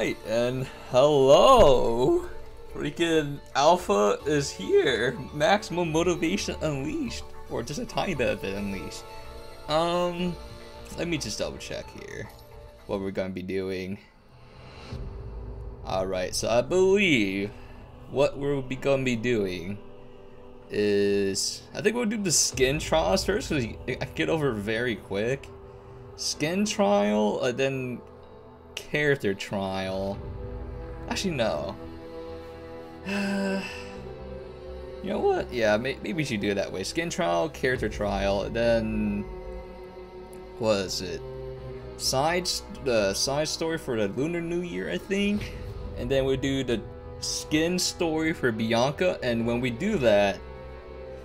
Alright, and hello! Freaking Alpha is here! Maximum Motivation Unleashed. Or just a tiny bit of it unleashed. Um, let me just double check here what we're gonna be doing. Alright, so I believe what we're be gonna be doing is I think we'll do the skin trials first because I get over very quick. Skin trial, and then character trial. Actually, no. you know what? Yeah, maybe we should do it that way. Skin trial, character trial, then what is it? Side the side story for the Lunar New Year, I think, and then we do the skin story for Bianca. And when we do that,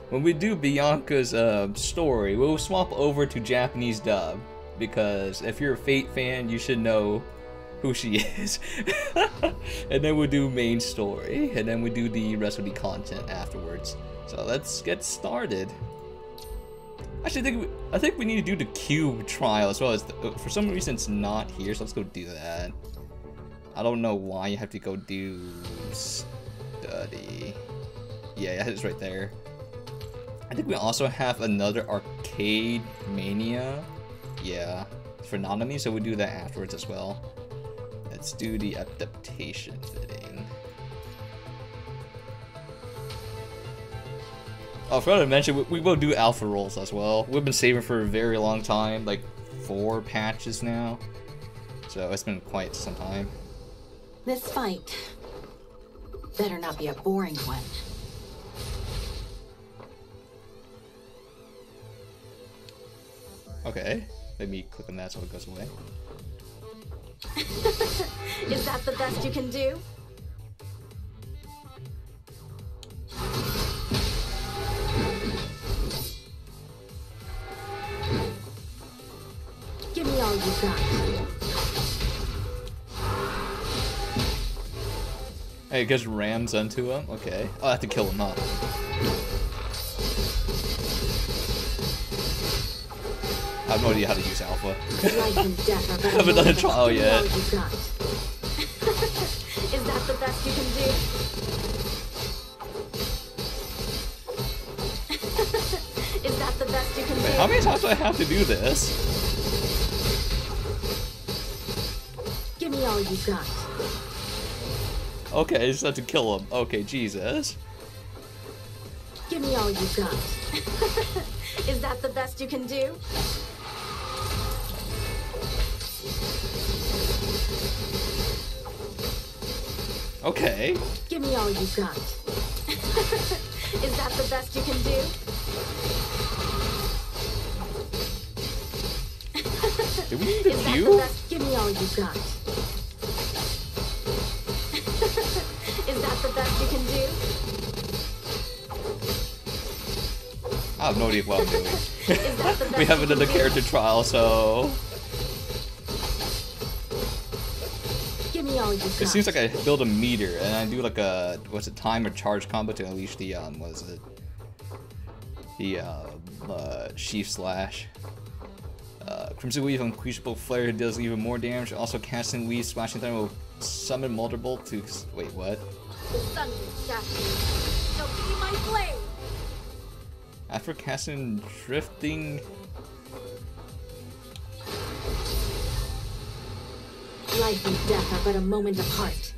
when we do Bianca's uh, story, we'll swap over to Japanese dub because if you're a Fate fan, you should know who she is. and then we'll do main story, and then we do the rest of the content afterwards. So let's get started. Actually, I think we, I think we need to do the cube trial as well. As the, uh, for some reason, it's not here, so let's go do that. I don't know why you have to go do study. Yeah, it's right there. I think we also have another arcade mania. Yeah, for Nanami, so we do that afterwards as well. Let's do the adaptation fitting. Oh, I forgot to mention, we, we will do alpha rolls as well. We've been saving for a very long time, like four patches now. So it's been quite some time. This fight better not be a boring one. Okay. Let me click on that so it goes away. Is that the best you can do? Give me all you got. Hey, it just rams into him? Okay. Oh, I have to kill him, huh? I have no idea how to use alpha. I haven't done a trial yet. Is that the best you can do? Is that the best you can Wait, do? how many times do I have to do this? Give me all you got. Okay, I just have to kill him. Okay, Jesus. Give me all you got. Is that the best you can do? Okay. Give me all you got. Is that the best you can do? Do we need to Is that the queue? best? Give me all you got. Is that the best you can do? I have no idea what I'm doing. Is that the best we haven't you the character trial, so... It seems like I build a meter, and I do like a... What's it? Time or charge combo to unleash the, um... What is it? The, uh... uh Sheaf Slash. Uh, Crimson Weave Unquenchable Flare does even more damage. Also, casting Weave Splashing Thunder will summon multiple to... Wait, what? The sun will shatter. Now give me my flame. After casting Drifting... Life and death are but a moment apart.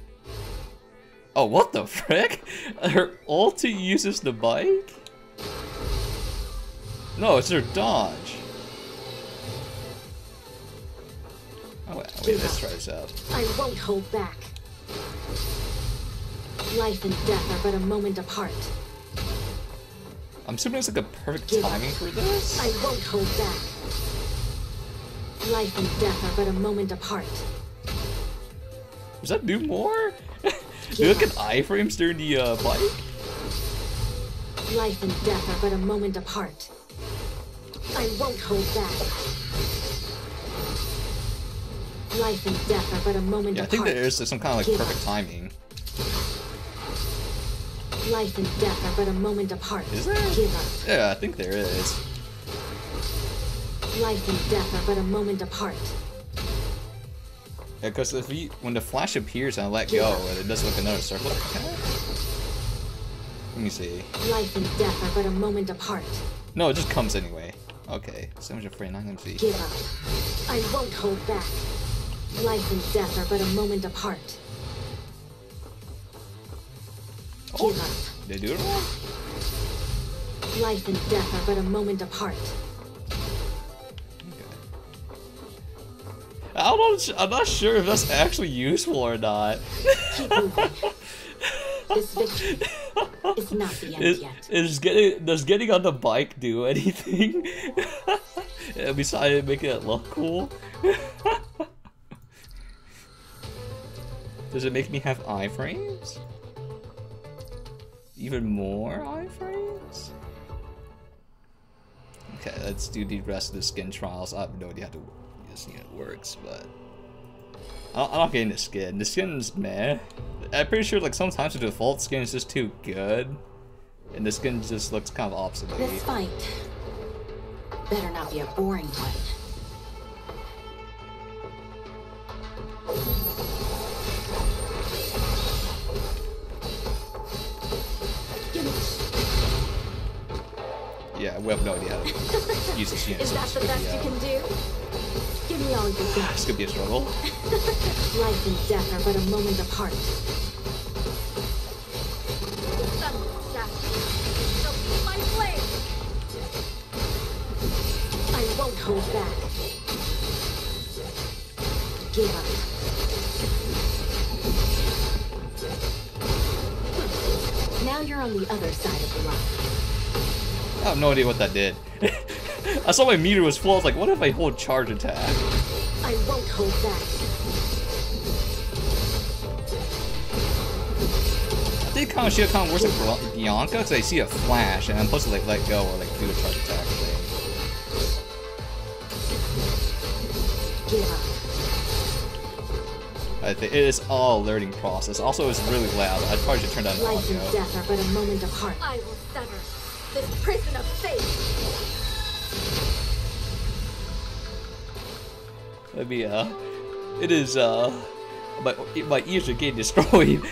Oh, what the frick? Her ulti uses the bike? No, it's her dodge. Oh, wait, wait let's try this out. I won't hold back. Life and death are but a moment apart. I'm assuming it's like a perfect Give up. timing for this? I won't hold back. Life and death are but a moment apart. Does that do more? do you look at iframes during the uh, bike? Life and death are but a moment apart. I won't hold back. Life and death are but a moment Yeah, I think there is some kind of like Give perfect up. timing. Life and death are but a moment apart. Is there? Give up. Yeah, I think there is. Life and death are but a moment apart. Because if we, when the flash appears and I let go, it does like another circle. Let me see. Life and death are but a moment apart. No, it just comes anyway. Okay, so much afraid. Not gonna see. Give up. I won't hold back. Life and death are but a moment apart. Oh, Give up. they do it wrong. Life and death are but a moment apart. I don't. I'm not sure if that's actually useful or not. This victory is not the end Is, yet. is getting does getting on the bike do anything? Besides making it look cool. does it make me have iframes? Even more iframes? Okay, let's do the rest of the skin trials. I have no idea how to this unit works, but I- I'm not getting the skin. The skin's meh. I'm pretty sure like sometimes the default skin is just too good, and the skin just looks kind of This obsolete. fight better not be a boring one. Yeah, we have no idea how to use this unit. Is that the best you uh, can do? Give me all you got. This could be a struggle. Life and death are but a moment apart. I won't hold back. Give up. Now you're on the other side of the line. I have no idea what that did. I saw my meter was full. I was like, what if I hold charge attack? I won't hold back. I think kind of shit kind of works like Bla- Bianca because I see a flash and I'm supposed to like let go or like do a charge attack thing. Give up. I think it is all a learning process. Also, it's really loud. I probably should turn down the Life and death are but a moment apart. I will sever this prison of fate. Let me, uh, it is, uh, my, my ears are getting destroyed.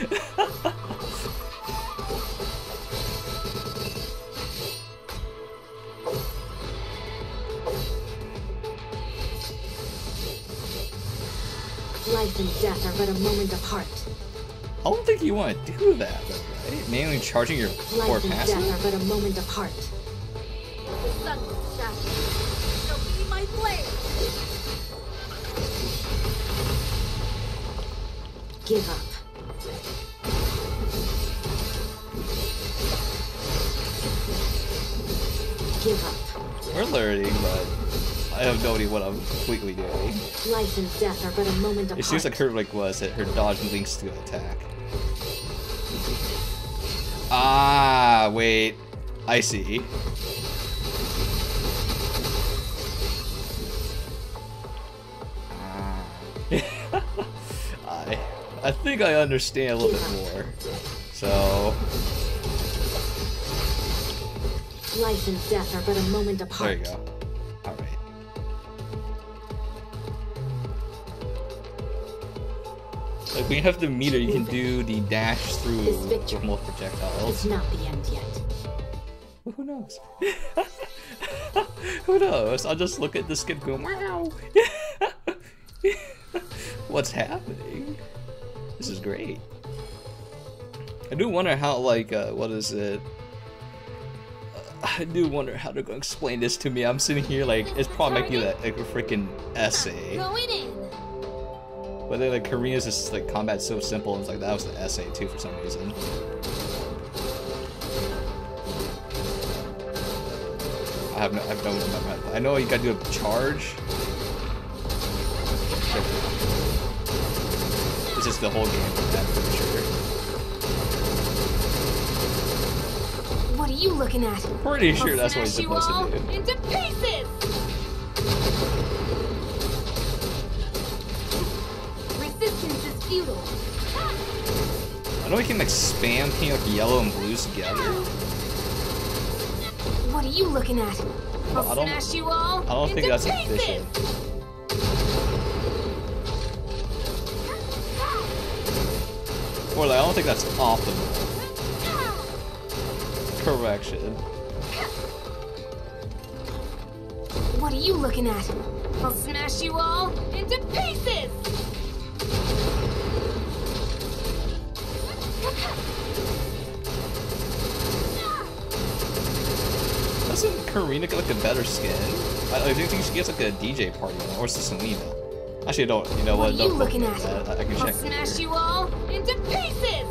Life and death are but a moment apart. I don't think you want to do that, Mainly charging your Life passive? death are but a moment apart. The sun. Shall be my blade. Give up. Give up. We're learning, but I have no idea what I'm completely doing. Life and death are but a moment apart. It seems like her like was it her dodge links to attack. Ah, wait. I see. Ah. I I think I understand a little bit more. So Life and death are but a moment apart. there apart. you go. Alright. Like when you have the meter, you can do the dash through This victory with multiple projectiles. It's not the end yet. Who knows? Who knows? I'll just look at the skin go, wow! What's happening? This is great. I do wonder how, like, uh, what is it? I do wonder how they're going to explain this to me. I'm sitting here like, it's probably be like, like a freaking essay. Going in. But then, like, Karina's just, like, combat's so simple, and it's like, that was the essay, too, for some reason. I have no, I don't remember. I know you gotta do a charge. This is the whole game, I'm pretty sure. What are you looking at? Pretty sure I'll that's what he's supposed to do. Into pieces. Resistance is futile. I know we can, like, spam pink, like, yellow and blues together. What are you looking at? I'll I smash you all I don't think that's pieces. efficient. Or like, I don't think that's optimal. Correction. What are you looking at? I'll smash you all into pieces! Doesn't Karina get like a better skin? I, do think she gets like a DJ party one, or is this Selena? Actually, I don't. You know What what? don't looking at? that. I, I can I'll check. smash you all into pieces!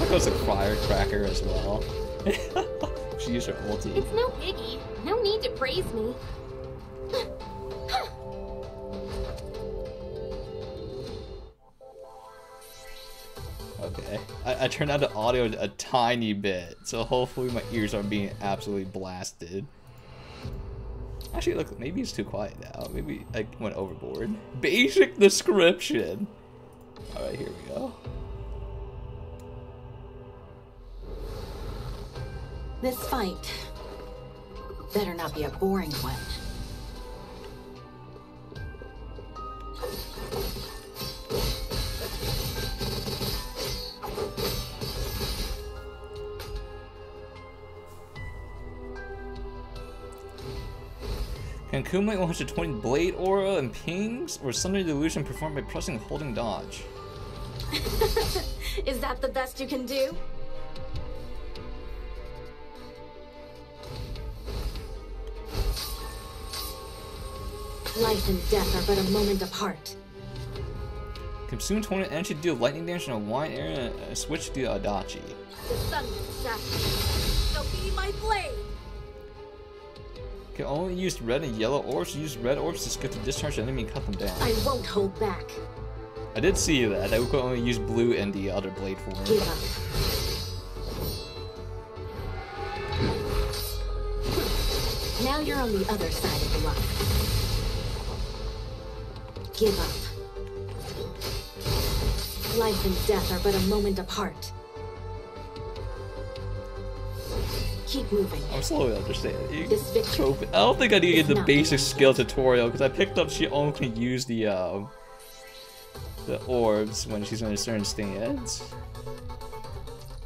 That goes a firecracker as well. she used her ulti. It's no biggie. No need to praise me. Okay. I, I turned down the audio a tiny bit, so hopefully my ears aren't being absolutely blasted. Actually, look, maybe it's too quiet now. Maybe I went overboard. Basic description. Alright, here we go. This fight better not be a boring one. Can Kumite 120 Blade Aura and Pings, or Thunder Delusion performed by pressing holding dodge? Is that the best you can do? Life and death are but a moment apart. Consume 20 energy to deal lightning damage in a wide area and switch to Kodachi. The sun will. So be my blade! Can only use red and yellow orbs. Use red orbs to skip to discharge the enemy and cut them down. I won't hold back. I did see that. I could only use blue and the other blade form. Give up. Now you're on the other side of the line. Give up. Life and death are but a moment apart. Keep moving. I'm slowly understanding. This victory I don't think I need to get the basic skill tutorial because I picked up she only can use the um the orbs when she's in a certain stance.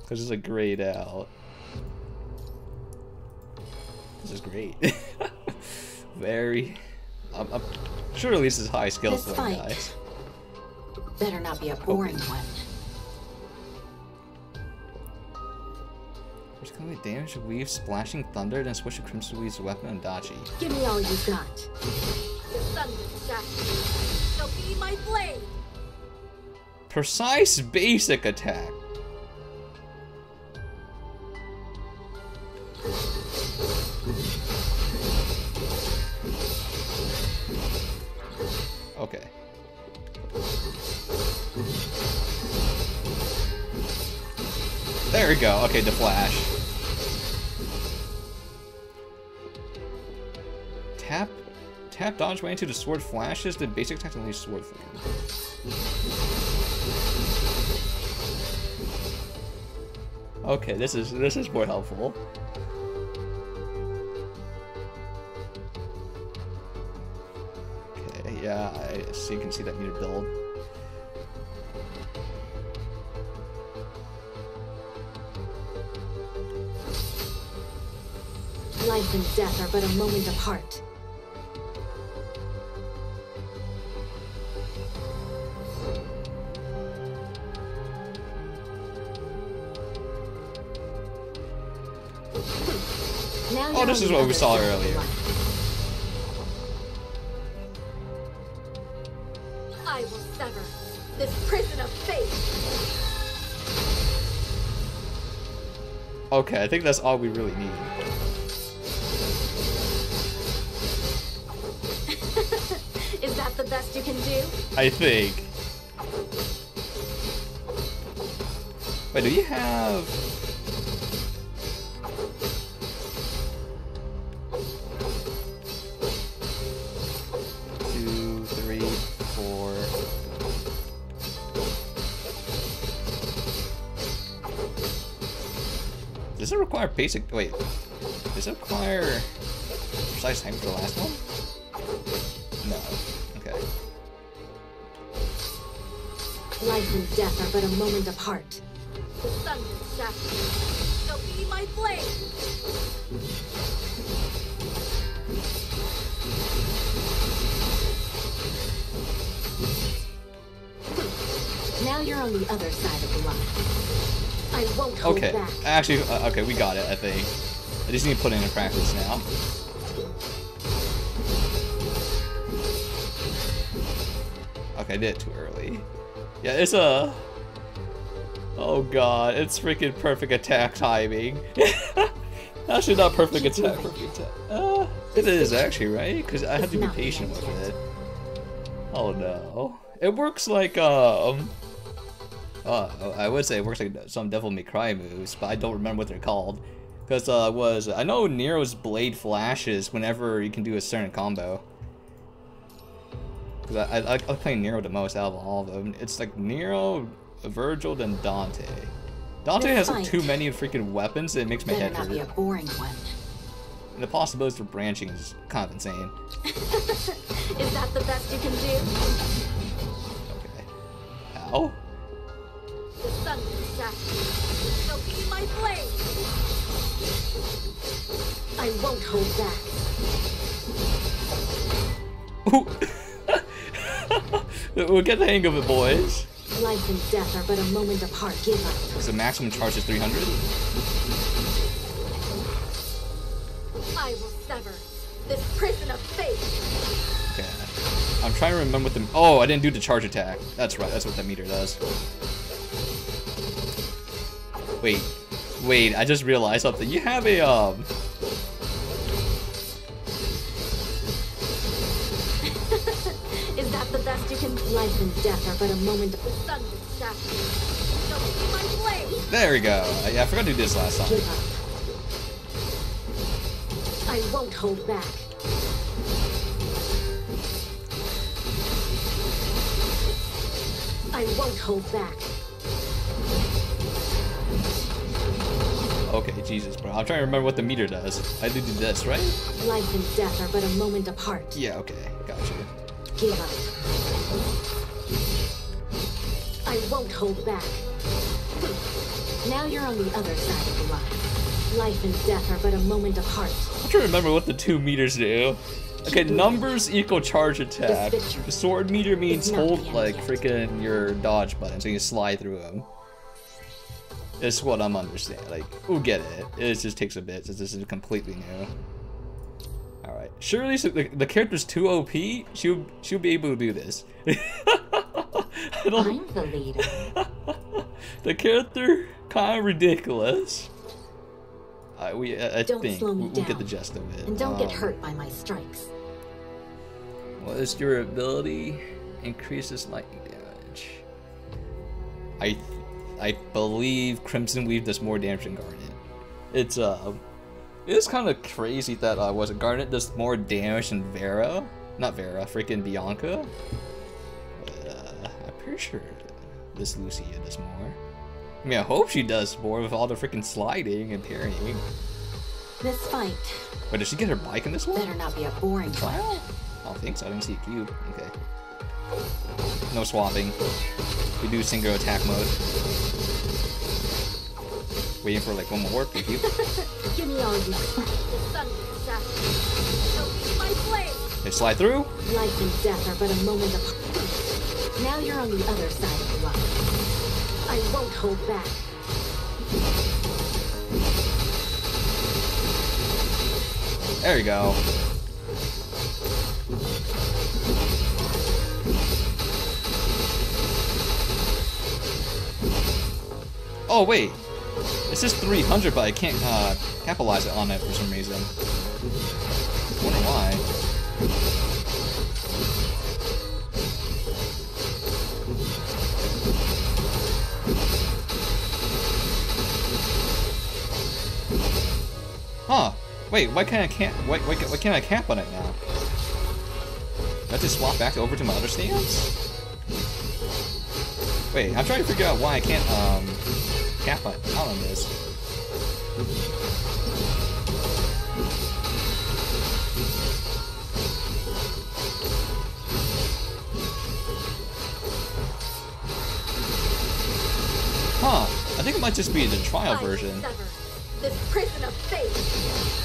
Because it's like grayed out. This is great. Very. I'm, I'm sure at least it's high skill for guys. better not be a boring one. Which can be damage weave, splashing thunder, then switch to Crimson Weave's weapon and dodgy. Give me all you got. The shatter you. So be my blade! Precise basic attack. Okay. There we go. Okay, the flash. Tap, tap dodge way into the sword flashes. The basic attack only sword form. Okay, this is this is more helpful. Okay, yeah, I so you can see that meter build. Life and death are but a moment apart. Now Oh, this is what we saw side of the earlier. I will sever this prison of fate! Okay, I think that's all we really need. That the best you can do? I think. Wait, do you have? Two, three, four. Does it require basic? Wait, does it require precise time for the last one? No. Life and death are but a moment apart. The sun will you. So be my blade. Now you're on the other side of the line. I won't hold Okay. back. Actually, uh, okay, we got it, I think. I just need to put it into practice now. Okay, I did it too early. Yeah, it's a... Oh god, it's freaking perfect attack timing. actually not perfect attack, perfect attack. Uh, it is actually, right? Because I have to be patient with it. Oh no. It works like, um... Uh, I would say it works like some Devil May Cry moves, but I don't remember what they're called. Because, uh, was I know Nero's blade flashes whenever you can do a certain combo. Because I, I, I like playing Nero the most out of all of them. It's like Nero, Virgil, then Dante. Dante has like, too many freaking weapons, and it makes my Better head not be a boring one. And the possibilities for branching is kind of insane. Is that the best you can do? Okay. Ow. The sun is shatter you. So be my blade. I won't hold back. we'll get the hang of it, boys. Life and death are but a moment apart. Give up. So maximum charge is 300. I will sever this prison of fate. Okay. I'm trying to remember what the. Oh, I didn't do the charge attack. That's right. That's what the meter does. Wait, wait. I just realized something. You have a um. Life and death are but a moment. The sun will shatter you. So my blade. There we go. Uh, I, I forgot to do this last time. I won't hold back. I won't hold back. Okay, Jesus, bro. I'm trying to remember what the meter does. I did this, right? Life and death are but a moment apart. Yeah. Okay. Give up. I won't hold back. Now you're on the other side of the line. Life and death are but a moment apart. I'm trying to remember what the two meters do. Okay, numbers equal charge attack. The sword meter means hold like freaking your dodge button, so you slide through them. It's what I'm understanding. Like, we'll get it. It just takes a bit since this is completely new. Right, surely the, the character's too OP. She'll she'll be able to do this. I'm the leader. the character kind of ridiculous. I we I, I Don't think slow me we'll, we'll get down. the gist of it. And don't get Um, hurt by my strikes. What is your ability? Increases lightning damage. I I believe Crimson Weave does more damage than Garnet. It's uh, it's kind of crazy that uh, was it Garnet does more damage than Vera, not Vera, freaking Bianca. But uh, I'm pretty sure this Lucia does more. I mean, I hope she does more with all the freaking sliding and parrying. This fight But did she get her bike in this one? better not be a boring. Trial? I don't think so. I didn't see a cube. Okay. No swapping. We do single attack mode. Waiting for like one more warp cube. Give me all you The sun will shatter you. So be my blade. They slide through. Life and death are but a moment apart. Now you're on the other side of the line. I won't hold back. There you go. Oh wait, it says 300, but I can't uh, capitalize it on it for some reason. I wonder why. Huh. Wait, why can't I can't why, why, why can't I cap on it now? Do I have to swap back over to my other stance? Wait, I'm trying to figure out why I can't um cap on this. Huh. I think it might just be the trial version. this prison of fate.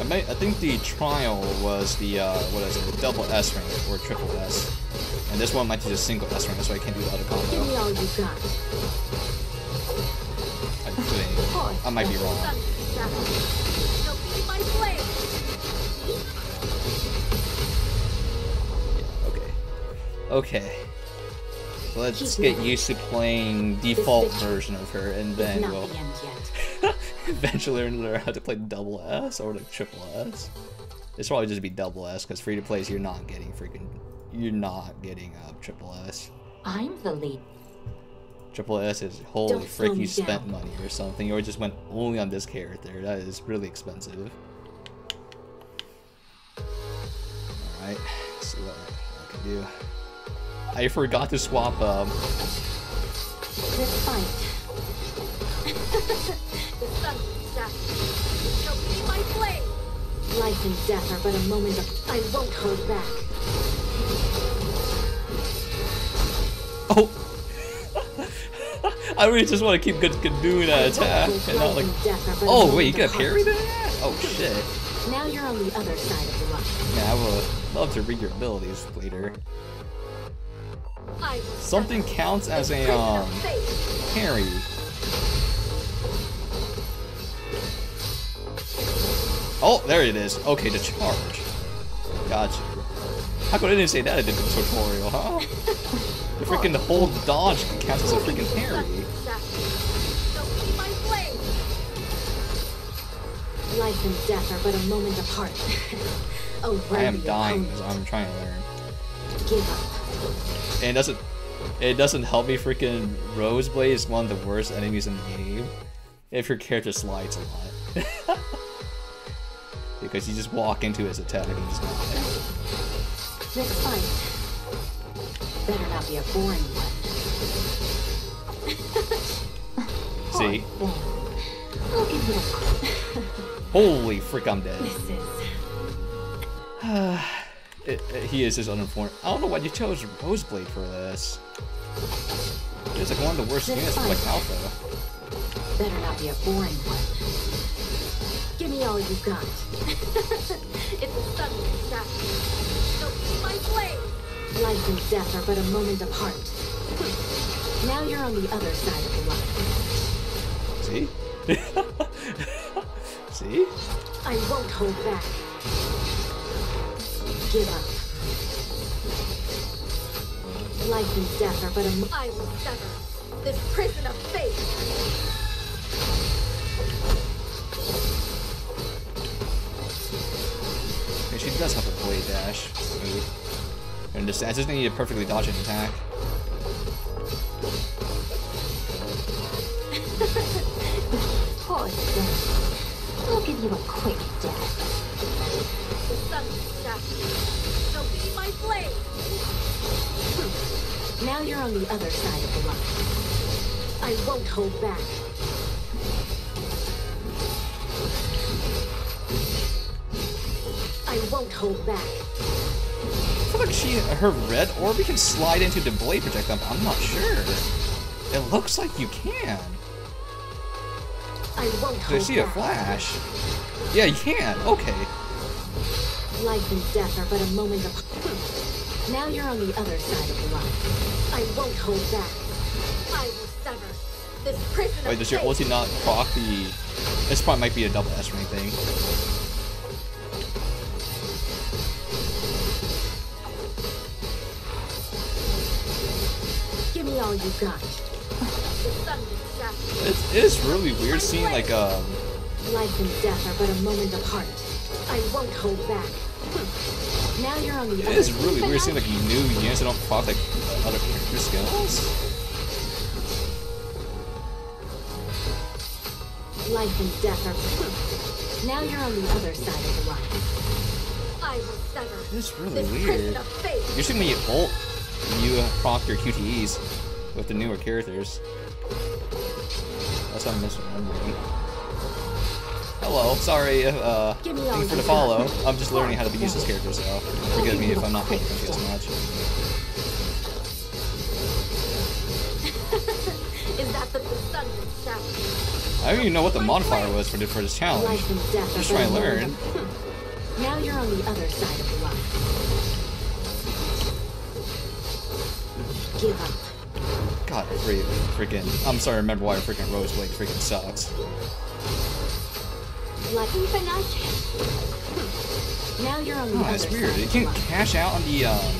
I, might, I think the trial was the, uh, what is it, the double S rank, or triple S. And this one might be just single S rank, that's why I can't do the other Give me combo. all you got. I, think, I might be wrong. Sun sapphire. Shall be my blade. Okay. Okay. So let's get used to playing default version of her, and then we'll the. eventually learn how to play double S or like triple S. It's probably just be double S because free to plays you're not getting freaking you're not getting uh, triple S. I'm the lead. Triple S is holy Don't frick you spent down. money or something or just went only on this character. That is really expensive. Alright, let's see what I can do. I forgot to swap um Let's fight. The sun sapphire. Shall be my blade. Life and death are but a moment of. I won't hold back. Oh I really just want to keep good, good doing that attack and not like and death are but a Oh wait, you got heart. parry that? Oh shit. Now you're on the other side of the line. Yeah, I would love to read your abilities later. Something counts as a um parry. Oh, there it is. Okay, to charge. Gotcha. How come I didn't say that in the tutorial, huh? The freaking whole dodge counts as a freaking parry. Sun sapphire. Shall be my blade. Life and death are but a moment apart. oh, I am dying as I'm trying to learn. Give up. And it doesn't it doesn't help me freaking Roseblade is one of the worst enemies in the game. If your character slides a lot. because you just walk into his attack and just die. Let's fight. Better not be a boring one. See? Poor thing. I'll give you a Holy frick, I'm dead. This is. It, it- he is just uninformed. I don't know why you chose Roseblade for this. It's like one of the worst units for like. Alpha. Better not be a boring one. Give me all you've got. It's the sun sapphire. Shall be my blade. Life and death are but a moment apart. Hmm. Now you're on the other side of the line. See? See? I won't hold back. Give up. Life and death are but a mo- I will sever this prison of fate. She does have a blade dash. move. And just, I just need to perfectly dodge an attack. Poor thing. I'll give you a quick death. The sun sapphire. Shall be my blade. Now you're on the other side of the line. I won't hold back. I won't hold back. I feel like she, her red orb can slide into the blade projectile, but I'm not sure. It looks like you can. I won't Do I see a flash? Yeah, you can. Okay. Life and death are but a moment of. Now you're on the other side of the line. I won't hold back. I will sever this prison Wait, does your ulti not proc the... This probably might be a double S ring thing. Me all you got. The sun sapphire. It's, it's really weird seeing like um Life and death are but a moment apart. I won't hold back. Now you're on the it other is really weird seeing like new units that don't proc like other character skills. Life and death are. Now you're on the other side of the line. I will sever It's really this weird. prison of fate. Usually when you ult, you uh, proc your QTEs with the newer characters. That's what I'm misremembering. Hello, sorry uh, thank you for the follow. I'm just learning how to use this character, so forgive me if I'm not paying attention as much. Is that the sun I don't even know what the modifier was for, for this challenge. Death Just trying to learn. Now you're on the other side of the line. Give up. God, freaking. I'm sorry, I remember why freaking Rose Blade freaking sucks. Like Now you're on the Oh, other it's weird. You can't cash out on the um.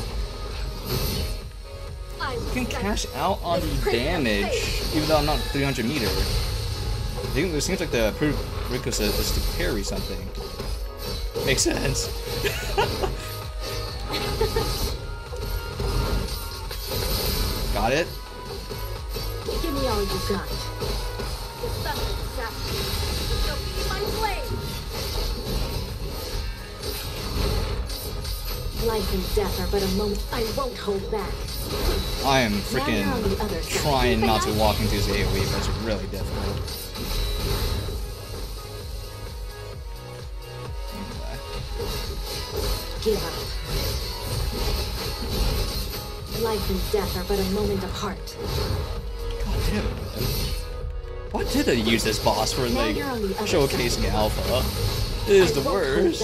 You can cash out on the damage, even though I'm not 300 meter. I think it seems like the prerequisite is to parry something. Makes sense. Got it? Give me all you got. The sun shall be my blade. Life and death are but a moment. I won't hold back. I am Now you're on the freaking trying not to walk into his AoE, but it's really difficult. Give up. Life and death are but a moment apart. God damn it, man. Why did they use this boss for like showcasing alpha? It is I the worst.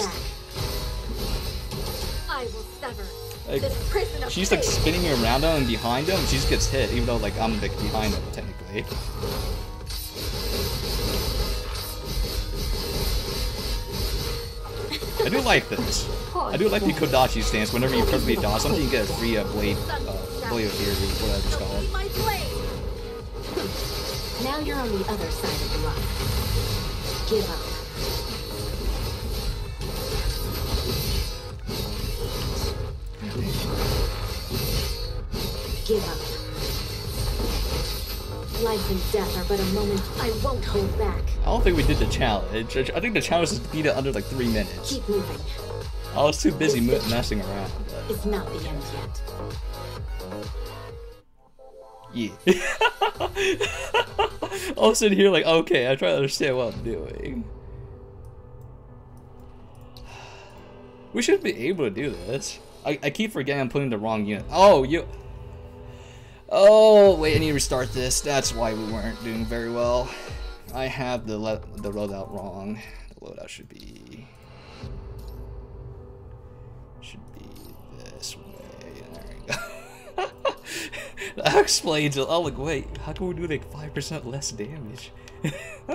I will sever Like, this prison of She's like spinning around him and behind him, and she just gets hit, even though like I'm like behind him technically. I do like this. I do like the Kodachi stance. Whenever you perfectly dodge something, you get a free uh, blade, uh, blade of fury, whatever it's called. Now you're on the other side of the line. Give up. Give up. Life and death are but a moment. I won't hold back. I don't think we did the challenge. I think the challenge is to beat it under like three minutes. Keep moving. I was too busy mo- messing around. but- It's not the end yet. Yeah. I was sitting here like, okay, I try to understand what I'm doing. We should be able to do this. I, I keep forgetting I'm putting the wrong unit. Oh, you. Oh, wait, I need to restart this. That's why we weren't doing very well. I have the the loadout wrong. The loadout should be. Should be this way. There we go. that explains it. Oh, like, wait, how can we do like 5% less damage?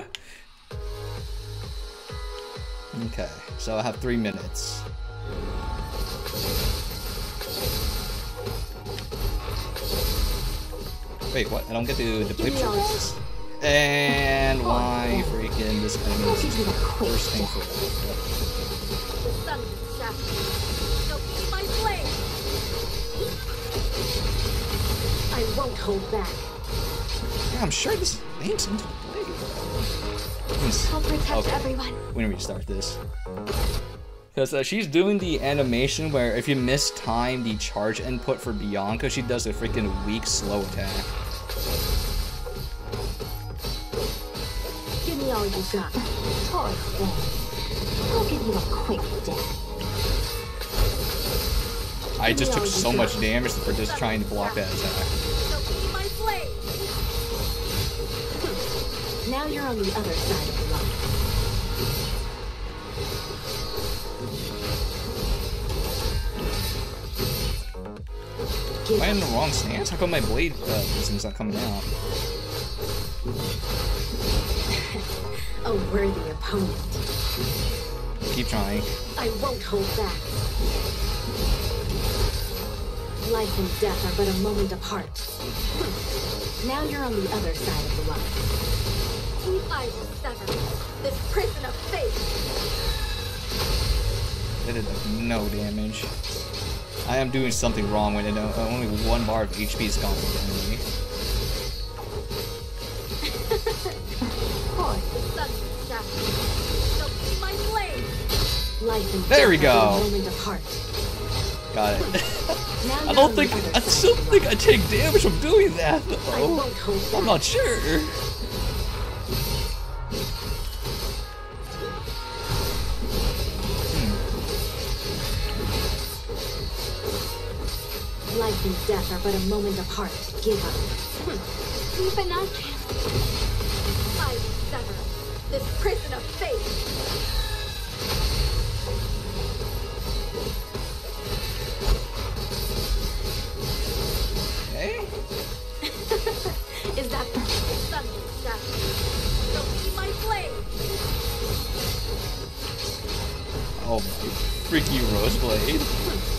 okay, so I have three minutes. Wait, what? I don't get to deploy this? And why freaking this enemy is the first thing for The sun shall be my blade. I won't hold back. Yeah, I'm sure this name's into the blade. I'll protect Okay. everyone. When do we start this? Because uh, she's doing the animation where if you miss time the charge input for Bianca, she does a freaking weak slow attack. Give me all you got. Poor thing. I'll give you a quick death. I just took so much damage for just trying to block that attack. Shall be my blade. Now you're on the other side of the line. Am I in the wrong stance? How come my blade uh, thing's not coming out? A worthy opponent. Keep trying. I won't hold back. Life and death are but a moment apart. Now you're on the other side of the line. I will sever this prison of fate. That did like, no damage. I am doing something wrong when I know uh, only one bar of HP is gone from blade. There we go. Got it. I don't think I still think. I take damage from doing that though. I'm not sure. Life and death are but a moment apart. Give up. Hmm. Even I can't. I will sever this prison of fate. Hey? Is that Thunderstep? Don't be my blade. Oh my freaky rose blade. Hmm.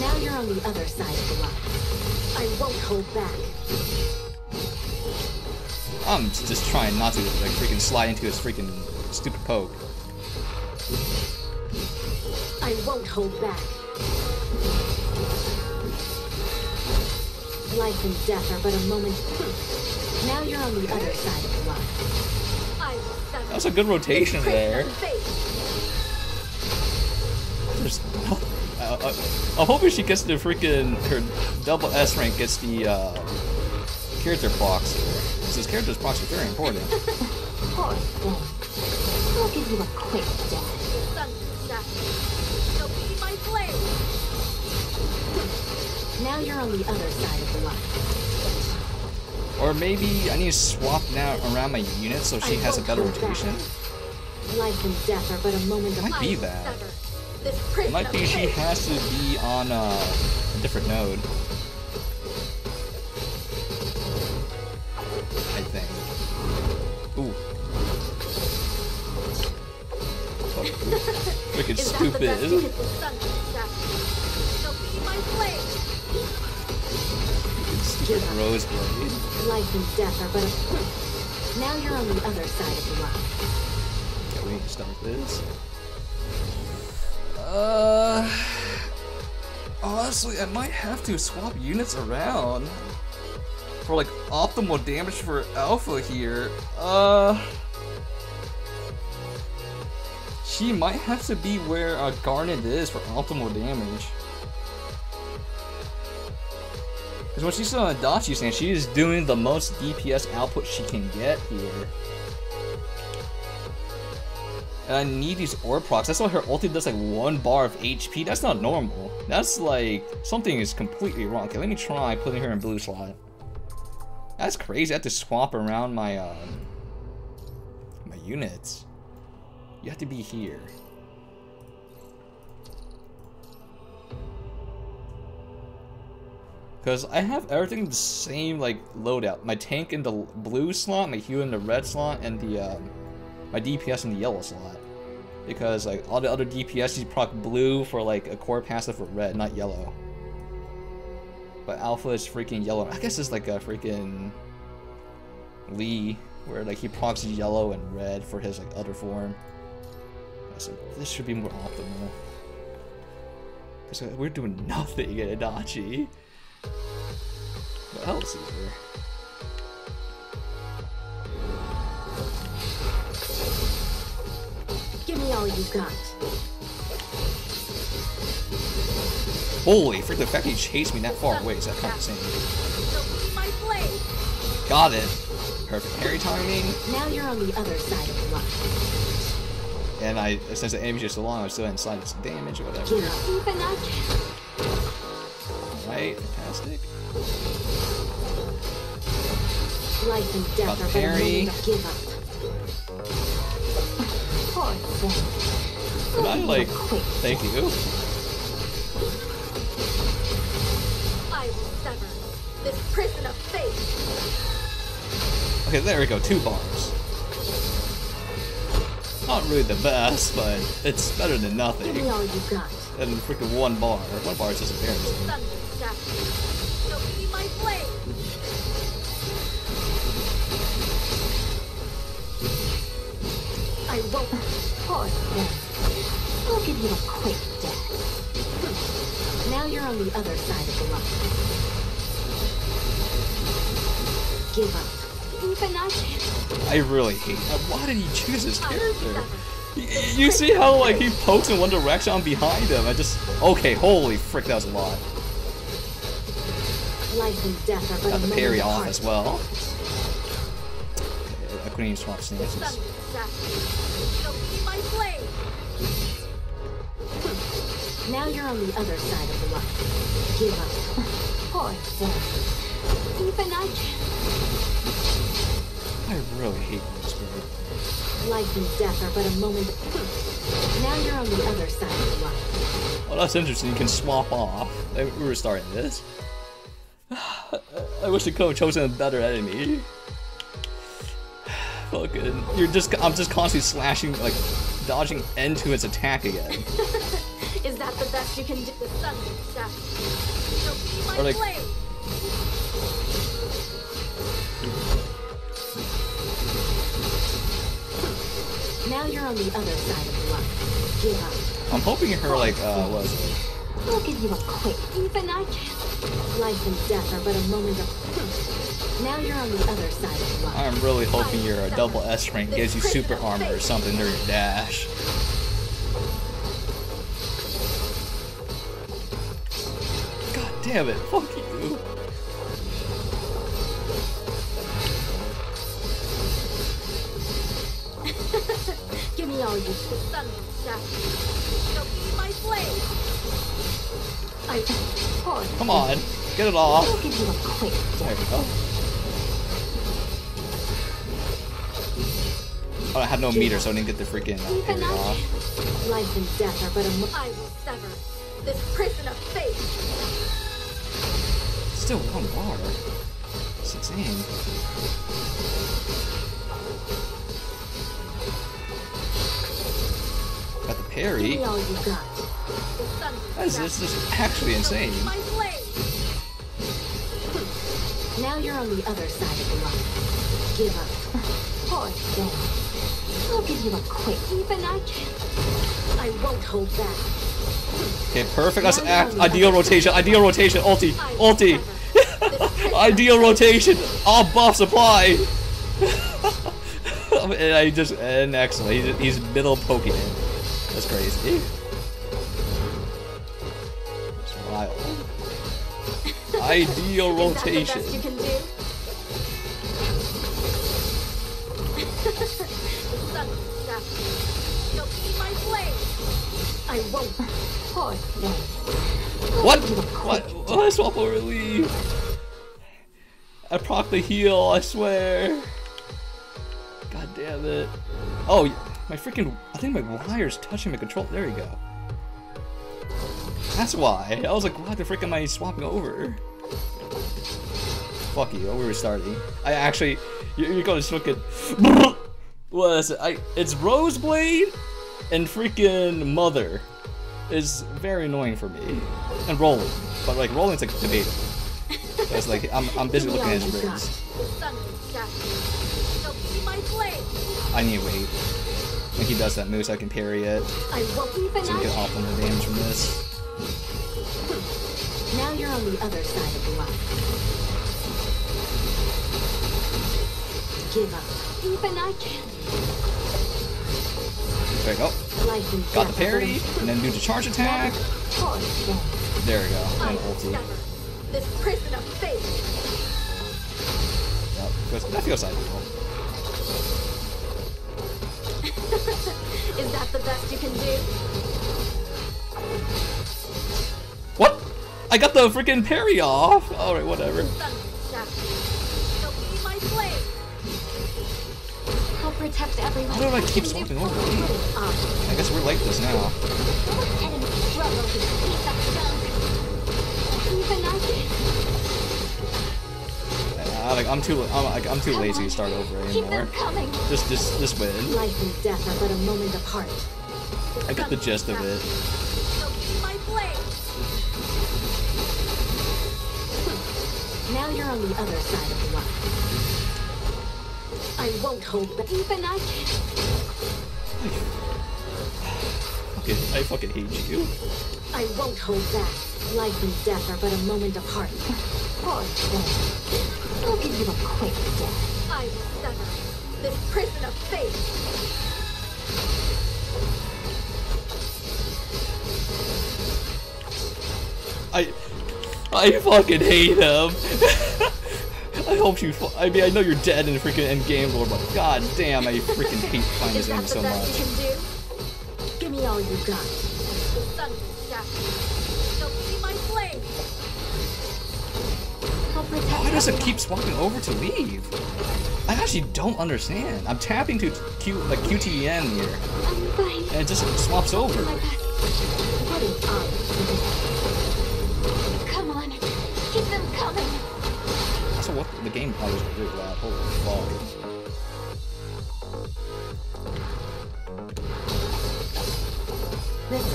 Now you're on the other side of the line. I won't hold back. I'm just trying not to like freaking slide into his freaking stupid poke. I won't hold back. Life and death are but a moment. Now you're on the other side of the line. I That was a good rotation there. There's, uh, I'm hoping she gets the freaking her double S rank gets the uh, character box. Because his character's box is very important. Poor thing. I'll give you a quick death. Don't be my blade. Now you're on the other side of the line. Or maybe I need to swap now around my unit so she I has a better rotation. Life and death are but a moment Might apart. be I that. sever This It might be she has to be on uh, a different node. I think. Ooh. Oh, Freaking Is that the best you stupid. could do, Thunderstep? Don't be my blade. Freaking stupid rose blade. Life and death are but a. Now you're on the other side of the line. Okay, we need to start this. Uh, honestly, I might have to swap units around for like optimal damage for Alpha here. Uh, she might have to be where uh, Garnet is for optimal damage. Because when she's on Kodachi stand, she is doing the most DPS output she can get here. And I need these orb procs. That's why her ulti does like one bar of HP. That's not normal. That's like something is completely wrong. Okay, let me try putting her in blue slot. That's crazy. I have to swap around my um my units. You have to be here. Because I have everything the same, like, loadout. My tank in the blue slot, my heal in the red slot, and the, um, my DPS in the yellow slot. Because, like, all the other DPS, you proc blue for, like, a core passive for red, not yellow. But Alpha is freaking yellow. I guess it's like a freaking Lee, where, like, he procs yellow and red for his, like, other form. So this should be more optimal. Because we're doing nothing at Kodachi. What else is there? Give me all you got. Holy frick, the fact he chased me that far away is that kind of insane. Don't be my blade. Got it. Perfect parry timing. Now you're on the other side of the line. And I, since the enemy's just so long, I was still inside its damage or whatever. Give up. Even I can't. Alright, fantastic. Life and death Got a parry. Moment of give up. Poor thing. Can I, like, thank you? I will sever this prison of fate. Okay, there we go, two bars. Not really the best, but it's better than Give me nothing. all you got. And freaking one bar. One bar is just embarrassing. Thunderstep. I won't. Poor thing. I'll give you a quick death. Now you're on the other side of the line. Give up. Even I. I really hate that. Why did he choose this character? You see how like he pokes in one direction, I'm behind him. I just okay. Holy frick, that was a lot. Life and death are but Got the parry off as well. Be my blade. Now you're on the other side of the line. Give up. Poor thing. Even I can. I really hate this game. Life and death are but a moment. Now you're on the other side of the line. Well, that's interesting. You can swap off. We were starting this. I wish I could have chosen a better enemy. Fucking, you're just. I'm just constantly slashing, like, dodging into its attack again. Is that the best you can do? The sun will shine. She'll be my Or like- Now you're on the other side of the line. Give up. I'm hoping her, like, uh, was I'll give you a quick. Even I can't. Life and death are but a moment of. Now you're on the other side of the line. I'm really hoping your double S rank gives you super armor or something during your dash. God damn it, fuck you. Give me all you. The sun. She'll be my blade. Come on, get it off. I'll give you a quick. There we go. Oh, I had no meter, so I didn't get the freaking uh, off. Life and death are but a. Will sever this prison of fate. Still one bar. It's insane. Shine. this is actually insane. Now you're on the other side of the line. Give up. Poor thing. I'll give you a quick. Even I can. I won't hold back. Okay, perfect. That's act. Ideal rotation. Ideal rotation. Ulti. Ulti. Ideal rotation. All buffs apply. and I just and excellent. He's, he's middle poking it. That's crazy. It's wild. Ideal Is that the best rotation. you can do? The sun will shine. She'll be my blade. I won't. Poor thing. What? What? What? I swap over leave. I proc the heal. I swear. God damn it. Oh, my freaking. I think my wire's touching my control. There you go. That's why. I was like, why the frick am I swapping over? Fuck you. We were starting. I actually. You're, you're gonna fucking. What is it? I. It's Roseblade and freaking Mother is very annoying for me. And rolling. But like rolling's like debatable. So it's like I'm I'm busy looking at his rings. The sun will shine. She'll be my blade. I need to wait. When he does that move so I can parry it. I won't. Even So we I get can. the damage from this. Now you're on the other side of the line. Give up. Even I can. There we go. Got the death are but a- parry, and then do the charge attack. There we go. And ulti. this prison of fate. Yep. That feels ideal. Is that the best you can do? What? I got the freaking parry off. Alright, whatever. Sun will shine. She'll be my blade. I'll protect everyone. How do I keep swapping over? I guess we're like this now. Enemy struggle to piece of junk. Even I can. Uh, like I'm too I'm like I'm too lazy to start over anymore. Just just just win. life and death are but a moment apart. I get the gist of it. Now you're on the other side of the line. I won't hold back. Even I can. Fucking, I fucking hate you. I won't hold back. Life and death are but a moment apart. Poor thing. I'll give you a quick death. I will sever this prison of fate. I I fucking hate him. I hope you. fu- I mean, I know you're dead in freaking Endgame lore, but god damn, I freaking hate finding Is the so much. can? Give me all you got. The sun assassin. Don't see my blade. Why does it keep swapping over to leave? I actually don't understand. I'm tapping to Q like QTE here, and it just swaps over. My best. What is on today? Come on. Keep them coming. Also, what the game probably was really loud. Holy fuck. This.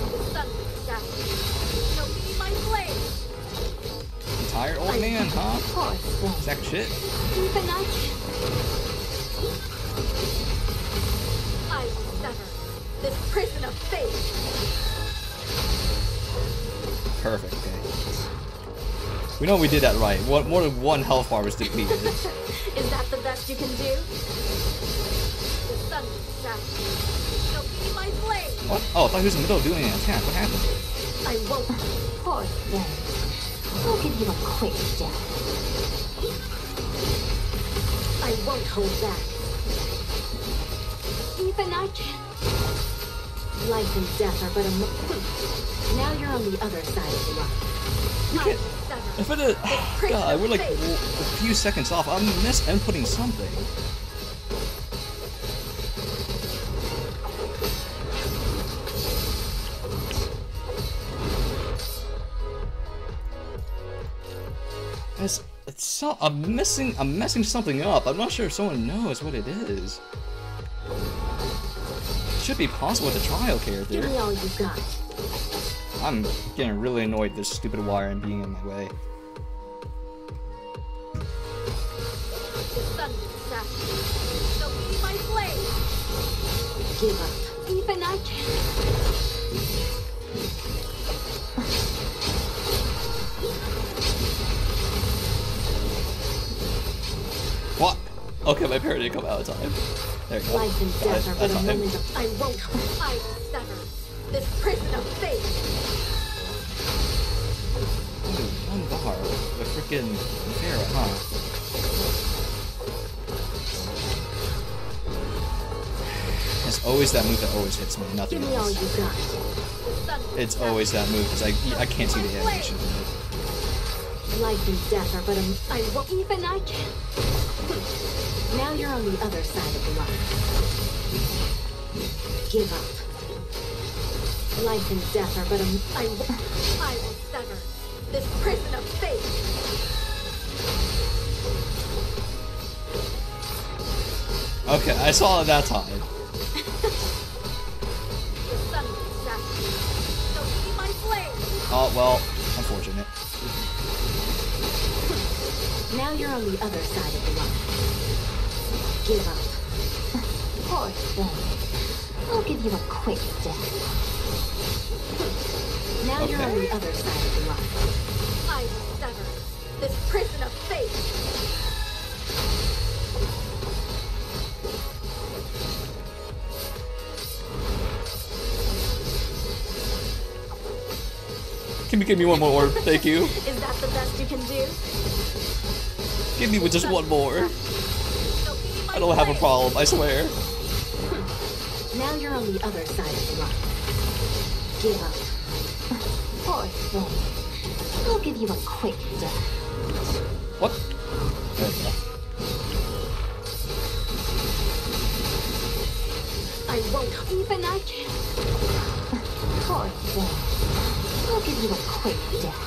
Don't see my. Tired, old man, huh? Of course. Sack shit. Even I can. I will sever this prison of fate. Perfect. Okay. We know we did that right. One, more than one health bar was depleted. Is that the best you can do? The sun. Don't see my blade. What? Oh, I thought he was in the middle of doing an attack. What happened? I won't. Then. I'll give you a quick death. I won't hold back. Even I can. Life and death are but a mo- Now you're on the other side of the line. You I can't. will sever. If it is, God, we're like a few seconds off. I'm miss inputting something. It's, it's so, I'm missing, I'm messing something up. I'm not sure if someone knows what it is. It Should be possible with a trial Give me all you got. I'm getting really annoyed this stupid wire and being in my way. The sun assassin. Don't see my blade. Give up. Even I can. Okay, my parrot didn't come out of time. There you go. Life and death are but a moment of. I won't. I will sever this prison of fate. One bar the freaking parrot, huh? It's always that move that always hits me, nothing Give me all else. It's always that move because I, I can't see the animation. Life and death are but a. I won't. Even I can. Now you're on the other side of the line. Give up. Life and death are but a. I will. I will sever this prison of fate. Okay, I saw it that time. The sun assassin. Don't see my blade. Oh, well, unfortunate. Now you're on the other side of the line. Give up. Poor thing. I'll give you a quick death. Now you're on the other side of the line. I will sever this prison of fate. Can you give me one more? Word? Thank you. Is that the best you can do? Give me with just one more. Don't see my I don't have a problem, I swear. Now you're on the other side of the line. Give up. Poor thing. I'll give you a quick death. What? I won't. Even I can. Poor thing. I'll give you a quick death.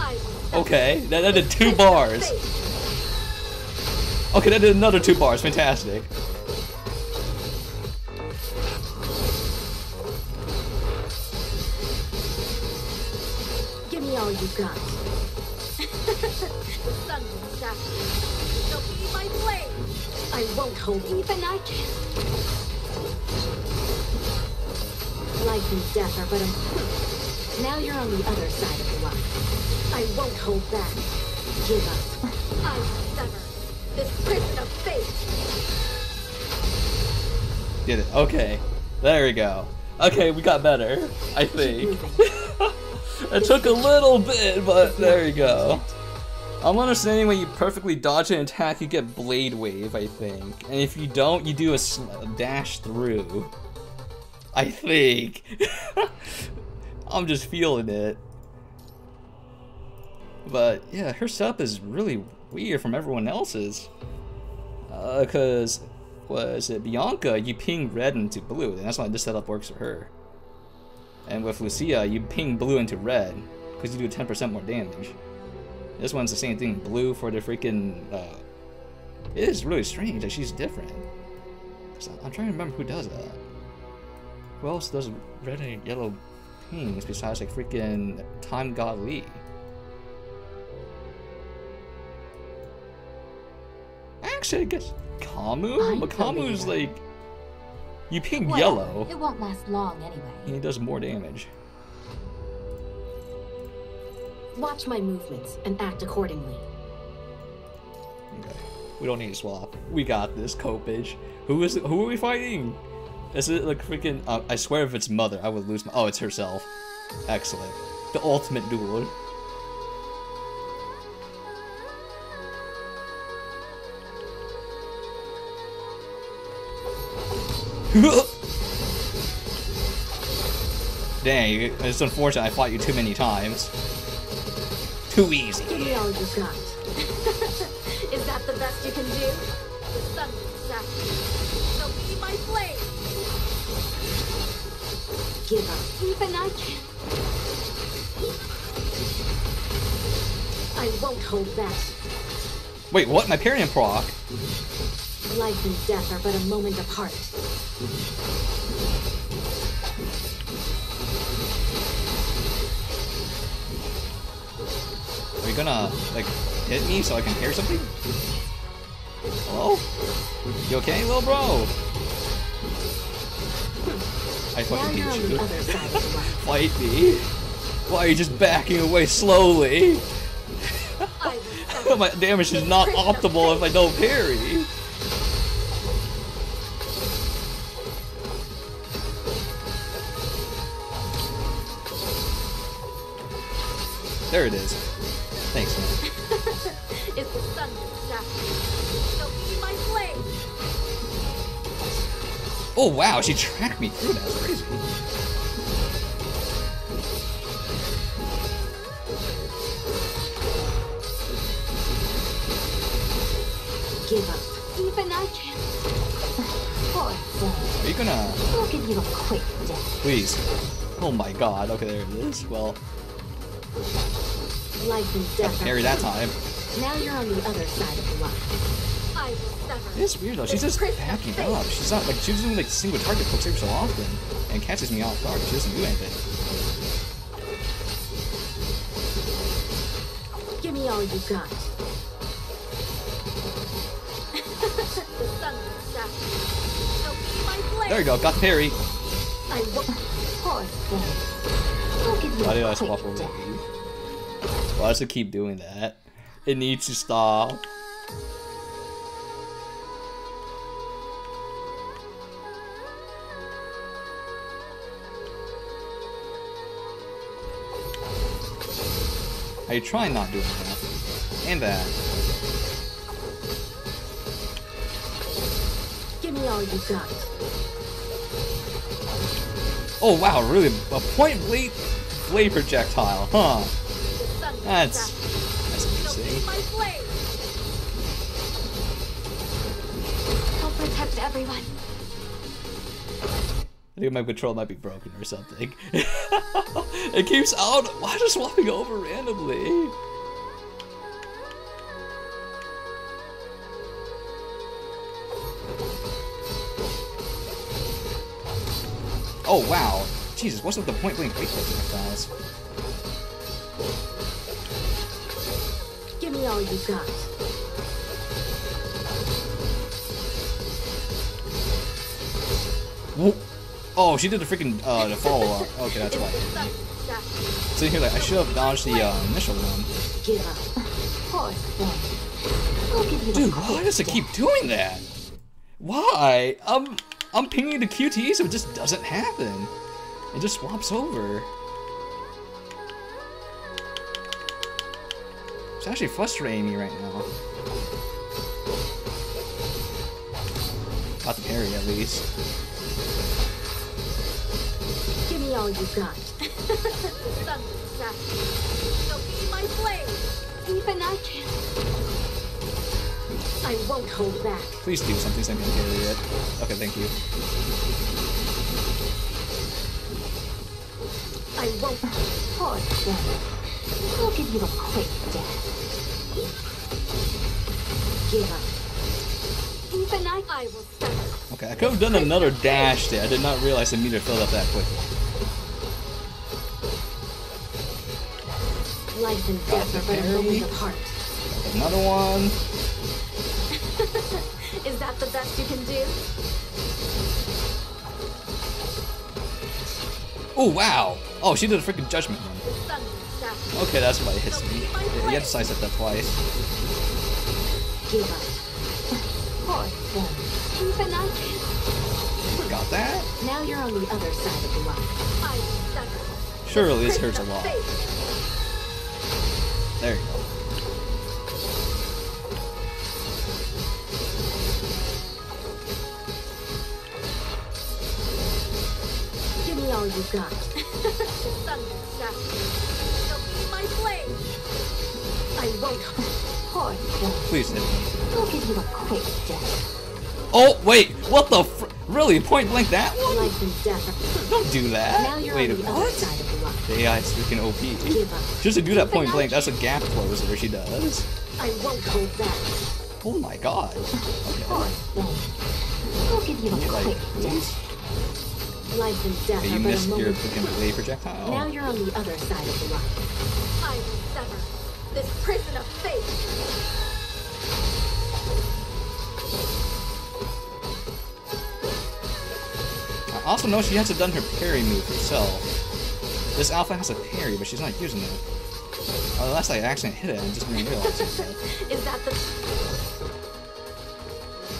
I Okay, that, that did two bars. Okay, that did another two bars. Fantastic. Give me all you got. The sun see my blade. I won't hold even I can. Life and death are but a. Now you're on the other side of the line. I won't hold back. Give up. I will sever this prison of fate. Did it. Okay. There we go. Okay, we got better. I think. it took a little bit, but there you go. I'm understanding when you perfectly dodge an attack, you get Blade Wave, I think. And if you don't, you do a dash through. I think. I'm just feeling it. But yeah, her setup is really weird from everyone else's. Uh, cause was it Bianca? You ping red into blue, and that's why this setup works for her. And with Lucia, you ping blue into red, because you do 10% more damage. This one's the same thing, blue for the freaking. Uh, it is really strange that she's different. I'm trying to remember who does that. Who else does red and yellow pings besides like freaking Time God Lee? Actually, I guess Kamu? But Kamu's like. You ping Well, yellow, It won't last long anyway. and he does more damage. Watch my movements and act accordingly. Okay. We don't need to swap. We got this, Copage. Who is who are we fighting? Is it like freaking uh, I swear if it's mother, I would lose my Oh, it's herself. Excellent. The ultimate duel. Dang, it's unfortunate I fought you too many times. Too easy. Give all you got. Is that the best you can do? The sun be my flame. Give up. Even I can't. I won't hold back. Wait, what? My parry and proc? Life and death are but a moment apart. Are you gonna, like, hit me so I can hear something? Hello? You okay, little bro? Hmm. I fucking hate you. other side of the line. Fight me? Why are you just backing away slowly? I will settle My damage is not optimal if I don't parry. There it is. Thanks, man. Oh wow, she tracked me through that. That's crazy. Give up. Even I can't. Are you gonna We'll give you a quick death. please? Oh my god. Okay, there it is. Well, Life and death parry are that time. Now you're on the other side of the line. I will sever. It's weird though. She's just backing up. She's not like she's doing like single target hooks every so often and catches me off guard. She doesn't do anything. Give me all you got. the sun will set. So be my flame. There you go. Got the parry. I won't. Poor thing. We'll give you Why did I swap over? Why does it keep doing that? It needs to stop. Are you trying not doing that? And that. Give me all you got. Oh wow, really? A point blank blade projectile, huh? The sun will That's that's interesting. I'll protect everyone. I think my control might be broken or something. it keeps out. Why just swapping over randomly? Oh wow. Jesus, what's with the point blank break projectiles? Give me all you got. Whoa. Oh, she did the freaking uh, the follow up. Okay, that's why. So here, like, I should have dodged the uh, initial one. Dude, why does it keep doing that? Why? I'm I'm pinging the QTE so it just doesn't happen. It just swaps over. It's actually frustrating me right now. Got the parry at least. All you got. Thunder Sapphire. Feel my blade. Even I can't. I won't hold back. Please do something so I can carry it. Okay, thank you. I won't. Poor thing. We'll give you a quick death. Give up. Even I, I. Okay, I could have done another dash there. I did not realize the meter filled up that quickly. Life and death are but a moment apart. Another one. Is that the best you can do? Oh, wow. Oh, she did a freaking judgment. Okay, that's why it hits me. You have to slice it that twice. Give up. Poor thing. Even I can. Got that? Now you're on the other side of the rock. Will. Surely this hurts a lot. There you go. Give me all you got. Thunder. Feel my blade. I won't. Please hit me. We'll give you a quick death. Oh, wait. What the fr- Really? Point blank that one? Life and death are... Don't do that. Wait, on the other what? the AI is freaking OP. Give up. Just to do that point blank, that's a gap closer she does. I won't hold back. Oh my god. Poor Okay. thing. We'll give you a quick death. Life and death Okay, are you but a missed your moment freaking blade projectile. Now you're on the other side of the rock. I will sever this prison of fate. I also know she hasn't done her parry move herself. This alpha has a parry, but she's not using it. Oh, unless I accidentally hit it and just didn't realize it. Is that the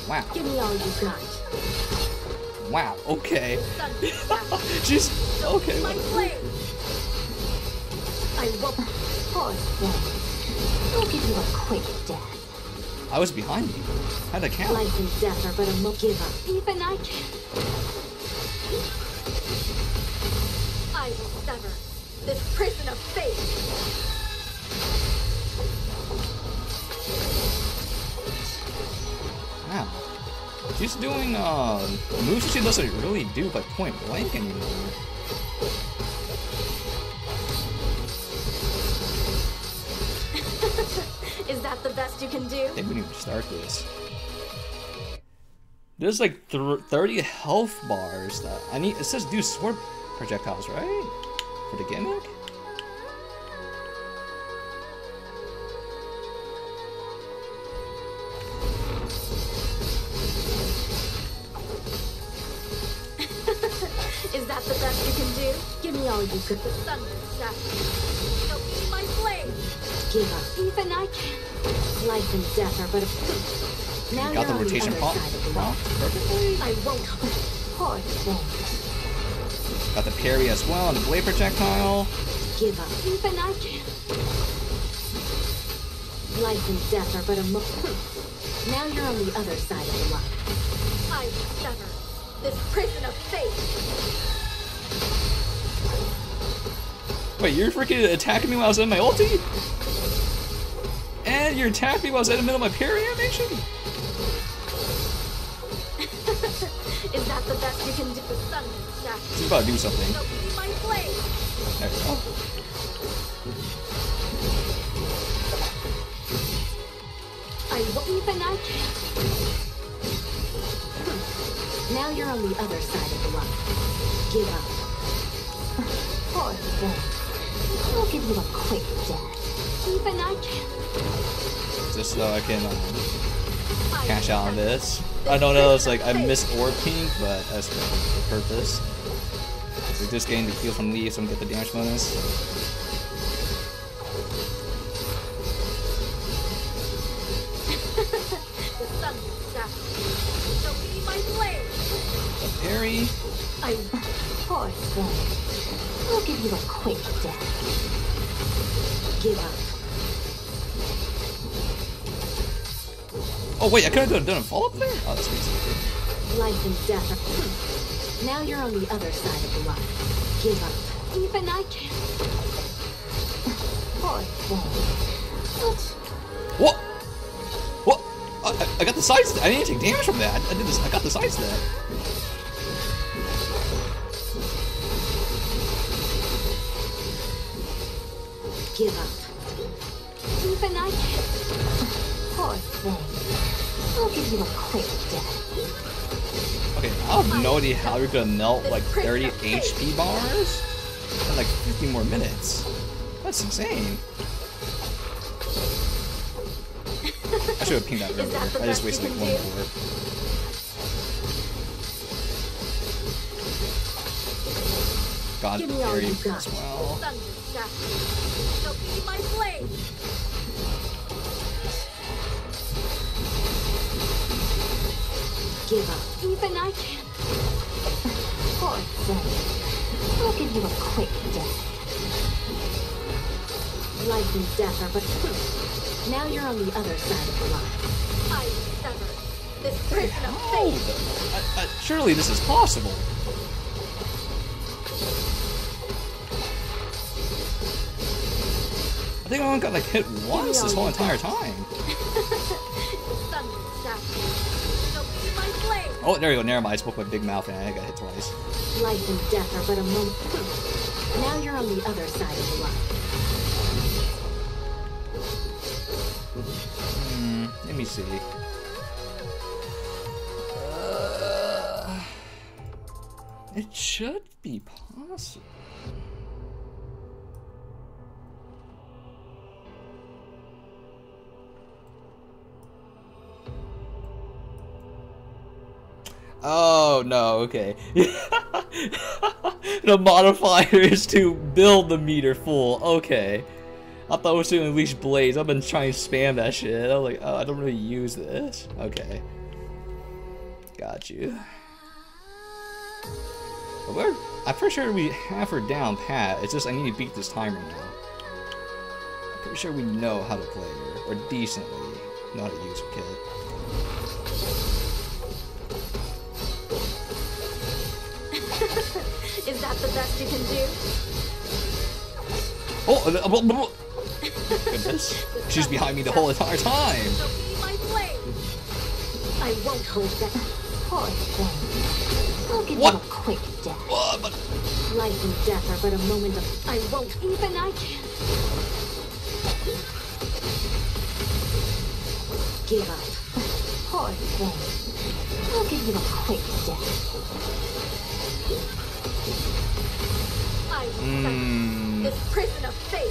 Wow. Give me all you got. Wow. Okay. She's okay. my. I won't. Thing. We'll give you a quick death. I was behind you. How'd I count? Life and death are but a mo- give up. Even I can. I will sever this prison of fate. Wow. She's doing uh moves she doesn't really do by point blank anymore. Is that the best you can do? I think we need to start this. There's like th 30 health bars that I need. It says do sword projectiles, right? For the gimmick? Is that the best you can do? Give me all you got. The thunder Sapphire. Help me, my blade. Give up. Even I can. Life and death are but a. Now Got the rotation the other pump side of the prompt perfectly. I won't. Got the parry as well and the blade projectile. Give up. Even I can. Life and death are but a mo- Now you're on the other side of the rock. I sever this prison of fate. Wait, you're freaking attacking me while I was in my ulti? And you're attacking me while I was in the middle of my parry animation? Is that the best you can do? The thunder. She's about to do something. My blade. There we go. I won't. Even I can. Now you're on the other side of the line. Give up. Poor thing. We'll give you a quick death. Even I can. Just so I can um, cash out on this. I don't know, it's like I missed orb ping, but that's for the purpose. We're just getting the heal from Lee so can get the damage bonus. The parry. I Poor thing. We'll give you a quick death. Give up. Oh wait, I could have done a follow up there? Oh, that's crazy. Life and death are. Now you're on the other side of the rock. Give up. Even I can't. Poor thing. But What? What? I, I- got the sides. I didn't take damage from that. I did this. I got the sides that. give up. Even I can't. I'll give you a quick death. Okay, I have no idea how you're gonna melt like 30 HP bars in like 50 more minutes. That's insane. I should have pinged that Is that earlier. the I just wasted like one more. God, Give me all you got. well. Thunder my blade. Give up. Even I can't. Poor thing. I'll give you a quick death. Life and death are but proof. now you're on the other side of the line. I sever this prison of fate. I, I, surely this is possible. I think I only got like hit once this whole entire time. Oh, there you go. Never mind. I spoke my big mouth and I got hit twice. Life and death are but a moment. Now you're on the other side of the line. Hmm, let me see. Uh, it should be possible. Oh no, okay. the modifier is to build the meter full. Okay. I thought it was doing unleash blades. I've been trying to spam that shit. I'm like, oh, I don't really use this. Okay. Got you. We're, I'm pretty sure we have her down pat. It's just I need to beat this timer now. I'm pretty sure we know how to play her, or decently know how to use her kit. Is that the best you can do? Oh, uh, uh, goodness. She's behind me the whole entire time. Shall be my blade. I won't hold back. Poor thing. I'll give What? you a quick death. Uh, but Life and death are but a moment of. I won't. Even I can't. Give up. Poor thing. I'll give you a quick death. Mmm, this prison of fate.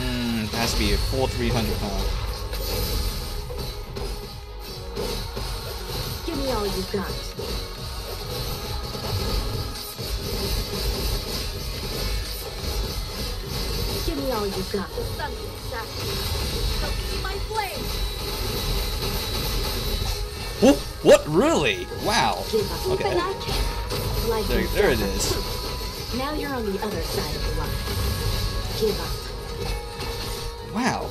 mmm, has to be a full 300 huh? Give me all you've got. Give me all you've got. Thunder shaft. Shall be my blade. Oh, what? Really? Wow. Okay. Even I can't. Life There- there it is. Now you're on the other side of the line. Give up. Wow.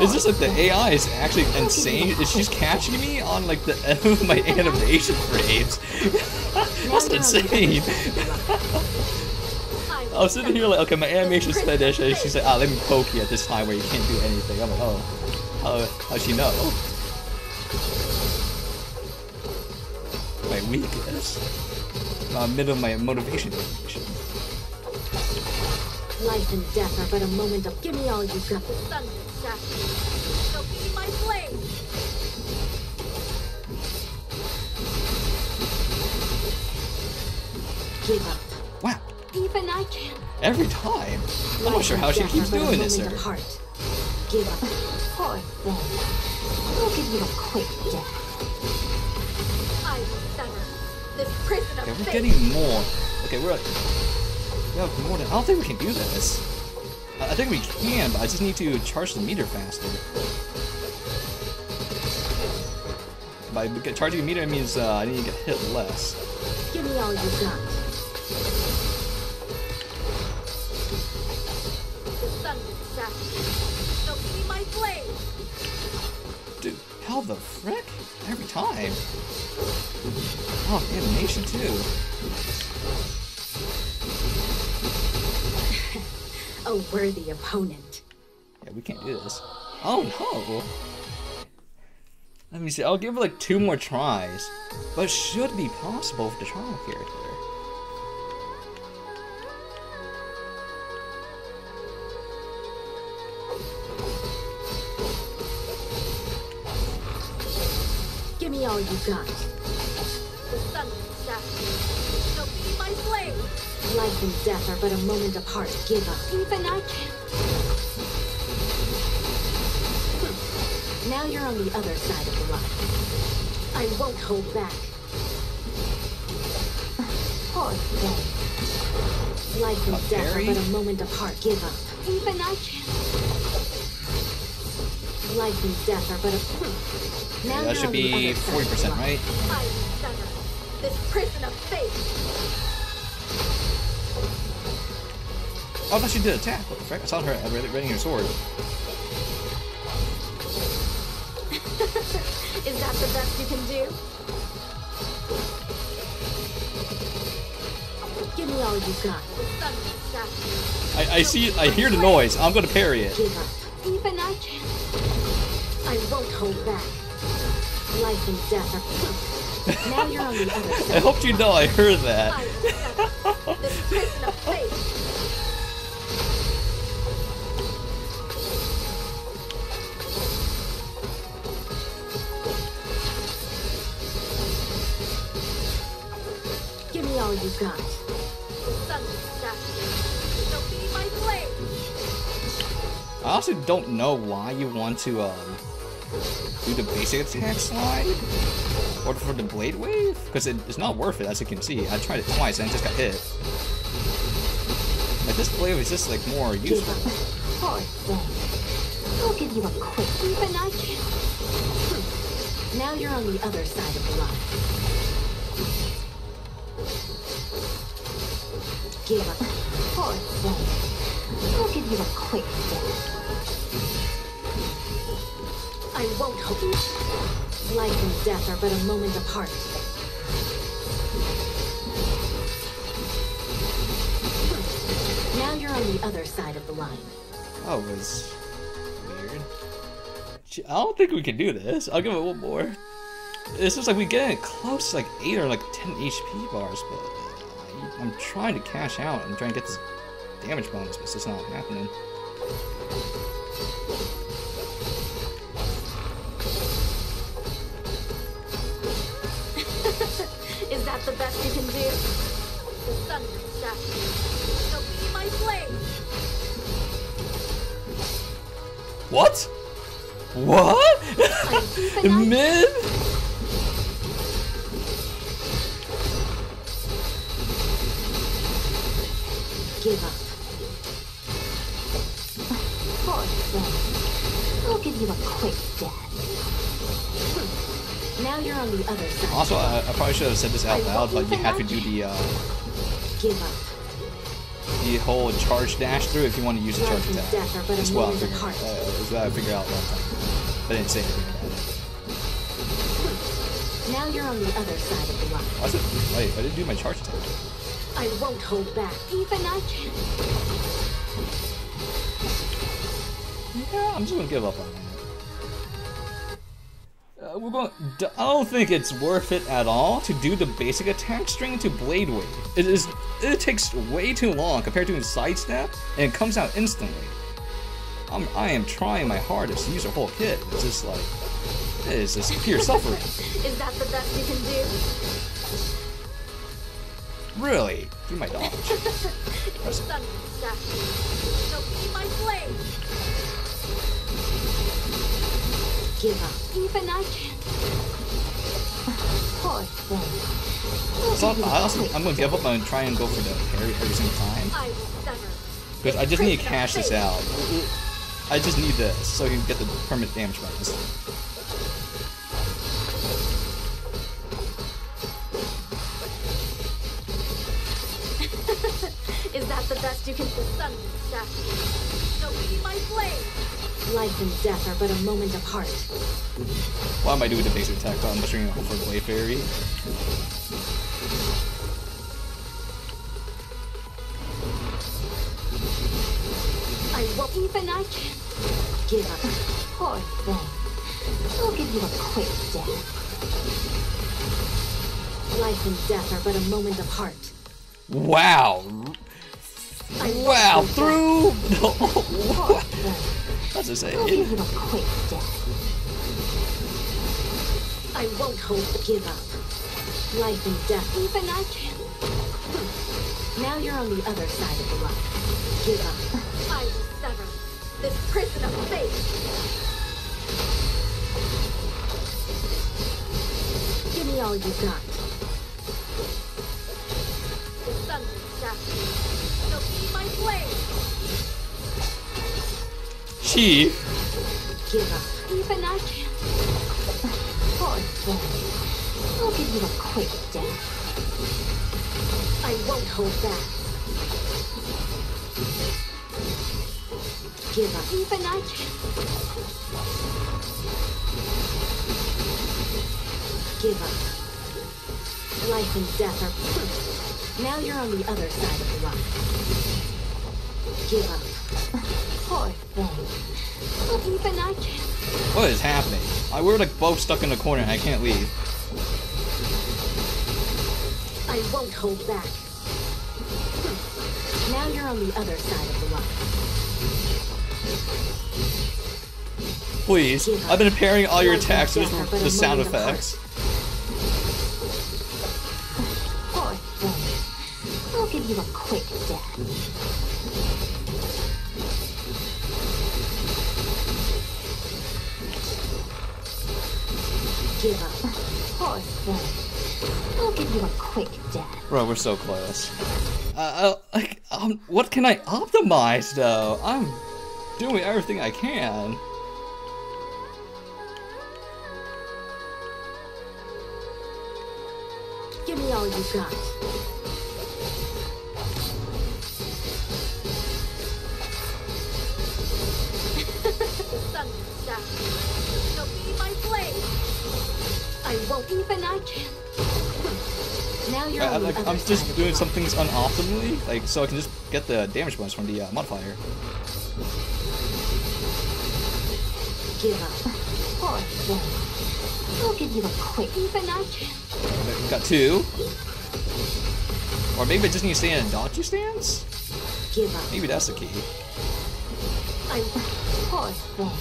Is this like the AI is actually insane? Is she's catching me on like the end of my animation frames? That's insane. I was sitting here like, okay, my animation's finished, and she's like, ah, let me poke you at this time where you can't do anything. I'm like, oh, how how'd she know? My weakness. Uh, middle of my motivation. Life and death are but a moment of. Give me all you've got. The thunder shaft. Shall be my blade. Give up. Wow. Even I can't. Every time. I'm not sure how she keeps doing this, sir. heart. Give up. Poor thing. I'll give you a quick death. I sever this prison of Okay, we're getting more. Okay, we're at. We have more than. I don't think we can do this. I think we can, but I just need to charge the meter faster. By charging the meter, it means uh, I need to get hit less. Give me all you got. Thunder shaft. Shall be my blade. Dude, how the frick? Every time. Oh, animation too. A worthy opponent. Yeah, we can't do this. Oh no! Let me see, I'll give it like two more tries. But should be possible with the trial. All you got. The sun statue. Shall be my blade. Life and death are but a moment apart. Give up. Even I can't. Now you're on the other side of the line. I won't hold back. Poor thing. Life and death are but a moment apart. Give up. Even I can't. Life and death are but a. Hmm. Now that should be other side of the 40%, right? I this prison of fate. Oh, I thought she did attack. What the frick? I saw her ready- readying her sword. Is that the best you can do? Give me all you got. The sun statue. I, I see. I hear the noise. I'm gonna parry it. Even I can't. I won't hold back. Life and death are. now you're on the other I side. hope you know I heard that. I will sever this prison of fate. Give me all you got. I also don't know why you want to um do the basic attack slide or for the blade wave because it, it's not worth it as you can see. I tried it twice and I just got hit. Like this blade wave is just like more useful. I'll give you a quick. Even I can't. Hmm. Now you're on the other side of the line. Give up. Thing. I'll give you a quick death. I won't hope. You life and death are but a moment apart. Now you're on the other side of the line. That was weird. I don't think we can do this. I'll give it one more. It's just like we get it close, to like 8 or like 10 HP bars, but uh, I'm trying to cash out. I'm trying to get this damage bonus, but it's just not happening. Is that the best you can do? The sun statue. Shall be my blade. What? What? even Mid? Give up. Thing. I'll give you a quick death. Hmm. Now you're on the other side. Also, I, I probably should have said this out loud, but you have to do the uh, Give up. the whole charge dash through if you want to use a charge attack. death are but a As well, I moment uh, as well, I figured out last time. But I didn't say anything it. Now you're on the other side of the line. Is it? Wait, I didn't do my charge attack. I won't hold back. Even I can. Yeah, I'm just gonna give up on it. Uh, we're going. I don't think it's worth it at all to do the basic attack string to Blade Wave. It is. It takes way too long compared to a sidestep, and it comes out instantly. I'm. I am trying my hardest to use a whole kit. It's just like. It is just pure suffering. Is that the best you can do? Really? Do my dodge. Statue. Shall be my blade. Give up. Even I can. Poor thing. So I also, I'm gonna give up and try and go for the parry every single time. I. Because I just need to cash this out. I just need this so you can get the permanent damage bonus. Is that the best you can do? Sun statue. Shall be my blade. Life and death are but a moment apart. Why am I doing the basic attack? I'm just trying to hope for a Blade Fairy. won't even I can give up. Poor thing. I'll give you a quick death. Life and death are but a moment apart. Wow. I Wow. Through. Poor. That's just I'll it. give you a quick death. I won't hold give up. Life and death, even I can. Now you're on the other side of the line. Give up. I will sever this prison of fate. Give me all you've got. The sun will shatter. Shall be my flame. Chief. Give up. Even I can. Poor. I'll give you a quick death. I won't hold back. Give up. Even I can. Give up. Life and death are. proof. Now you're on the other side of the line. Give up. Poor thing. Even I can. What is happening? I, we're like both stuck in the corner and I can't leave. I won't hold back. Now you're on the other side of the line. Please. I've been pairing all your attacks with the sound effects. I'll give you a quick death. Give up. I'll give you a quick death. Bro, we're so close. Uh, uh, like, um, what can I optimize though? I'm doing everything I can. Give me all you got. I won't even I can. Now you're I, like, I'm just doing some things unoptimally, like so I can just get the damage bonus from the uh, modifier. Give up. Poor thing. I'll give you a quick. Even I can. Got two. Or maybe I just need to stay in a dodgy stance? Give up. Maybe that's the key. I. Poor thing.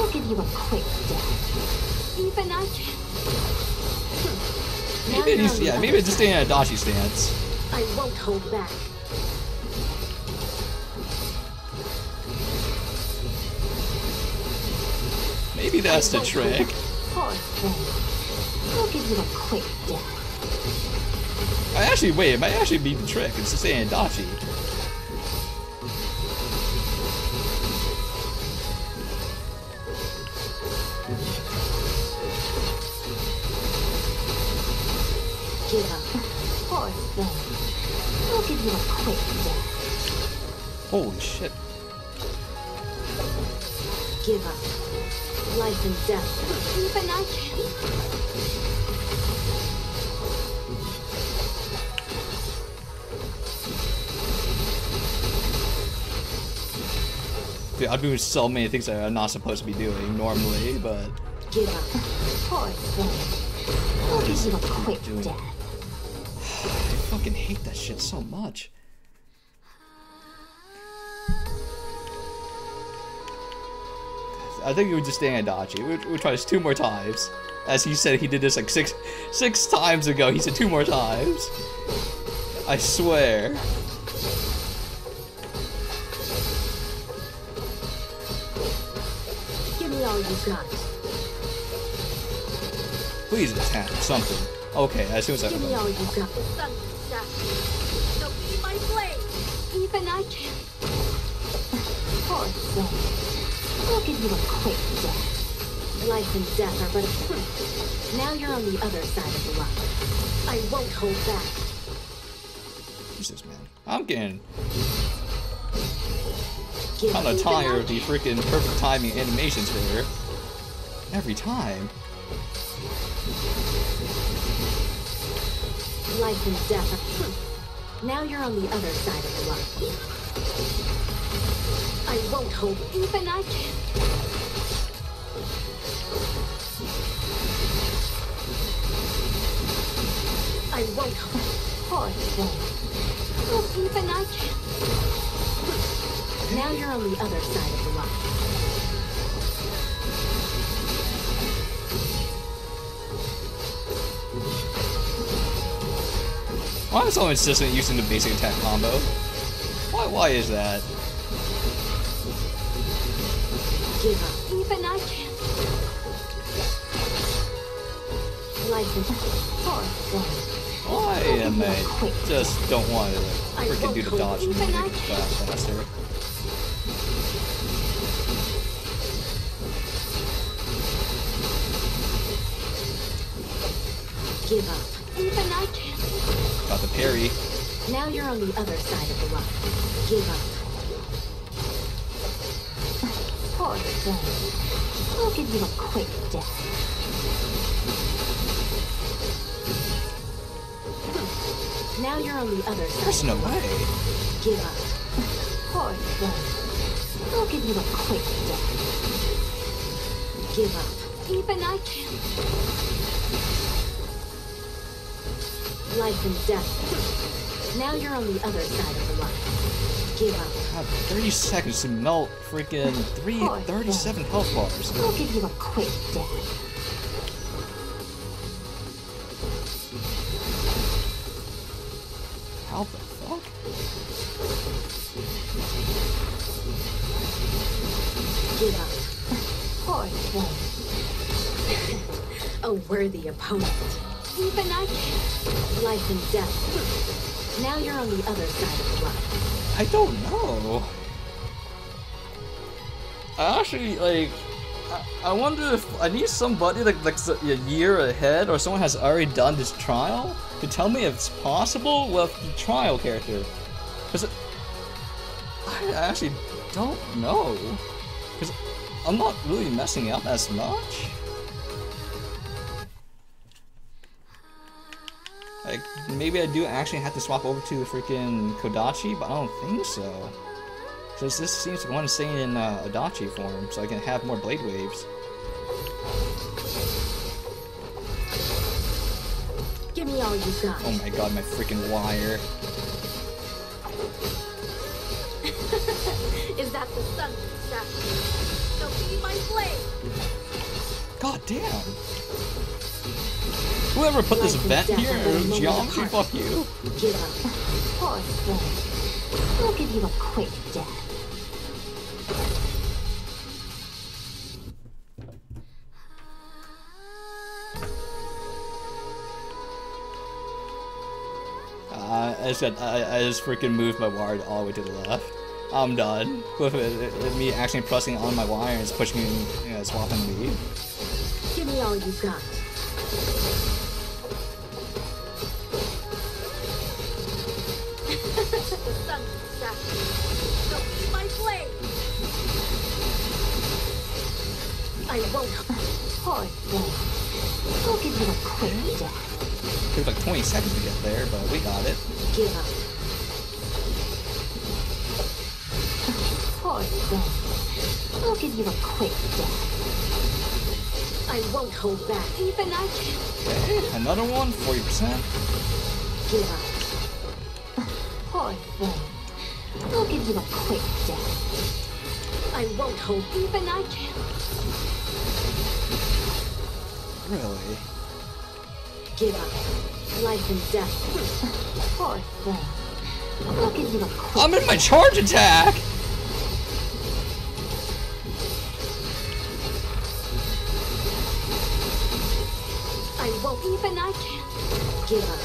I'll give you a quick death. Even I can. Maybe it needs, yeah, maybe I just side. stay in a dodgy stance. I won't hold back. Maybe that's the trick. I'll give you a quick death. I actually wait, it might actually be the trick. It's just stay in a dodgy. Give up. Poor thing. I'll give you a quick death. Holy shit. Give up. Life and death. Even I can. Dude, I'm doing so many things that I'm not supposed to be doing normally, but Give up. Poor thing. I'll give you a quick death. I fucking hate that shit so much. I think we would just stay in dodgy. We we try this two more times. As he said, he did this like six six times ago. He said two more times. I swear. Give me all you've got. Please attack something. Okay, as soon as I Give me all you got. The sun shatter. Be my flame. Even I can. Poor thing. I'll give you a quick death. Life and death are but a... Now you're on the other side of the line. I won't hold back. Jesus, man. I'm getting kind of tired of the freaking perfect timing animations for here. Every time. Life and death are... Now you're on the other side of the line. I won't hold even I can. I won't hold. Thing. Look, even I can. Now you're on the other side of the rock. Why am I so insistent using the basic attack combo? Why? Why is that? Give up. Even I can. Life is poor thing. Why am I just don't want to freaking do the dodge hold and make even it faster? Give up. Even I can. Got the parry. Now you're on the other side of the rock. Give up. Poor thing. We'll give you a quick death. Now you're on the other side. There's no way. Give up. Poor thing. We'll give you a quick death. Give up. Even I can. Life and death. Now you're on the other side of the line. Give up. God, 30 seconds to melt freaking three, Poor 37 health bars. I'll give you a quick death. How the fuck? Give up. Poor thing. A worthy opponent. Life and death. Now you're on the other side of rock. I don't know. I actually like. I, I wonder if I need somebody like like a year ahead or someone has already done this trial to tell me if it's possible with the trial character. Because I actually don't know. Because I'm not really messing up as much. Like, maybe I do actually have to swap over to the freaking Kodachi, but I don't think so. Because this seems to want to stay in uh, Odachi form, so I can have more blade waves. Give me all you got. Oh my god, my freaking wire. Is that the sun statue? So be my blade. God damn. Whoever put this vent here, geometry, fuck you. Give up. Poor thing. We'll give you a quick death. Uh, I just got, I, I just freaking moved my wire all the way to the left. I'm done with it, me actually pressing on my wire and it's pushing you know, swapping me. Give me all you've got. My blade. I won't. Poor thing. We'll give you a quick death. Took like 20 seconds to get there, but we got it. Give up. We'll give you a quick death. I won't hold back. Even I can. Okay, another one, 40%. Give up. Thing. We'll give you a quick death. I won't hold. Even I can. Really? Give up. Life and death. Poor thing. We'll give you a quick I'm in my charge attack! I won't. Even I can. Give up.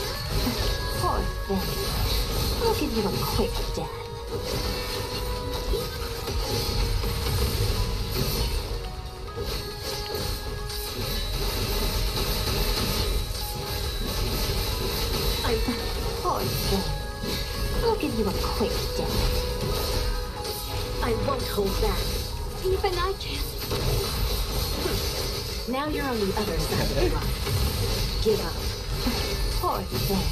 Poor thing. We'll give you a quick death. I. Poor thing. We'll give you a quick death. I won't hold back. Even I can't. Now you're on the other side of the rock. Give up. Poor thing.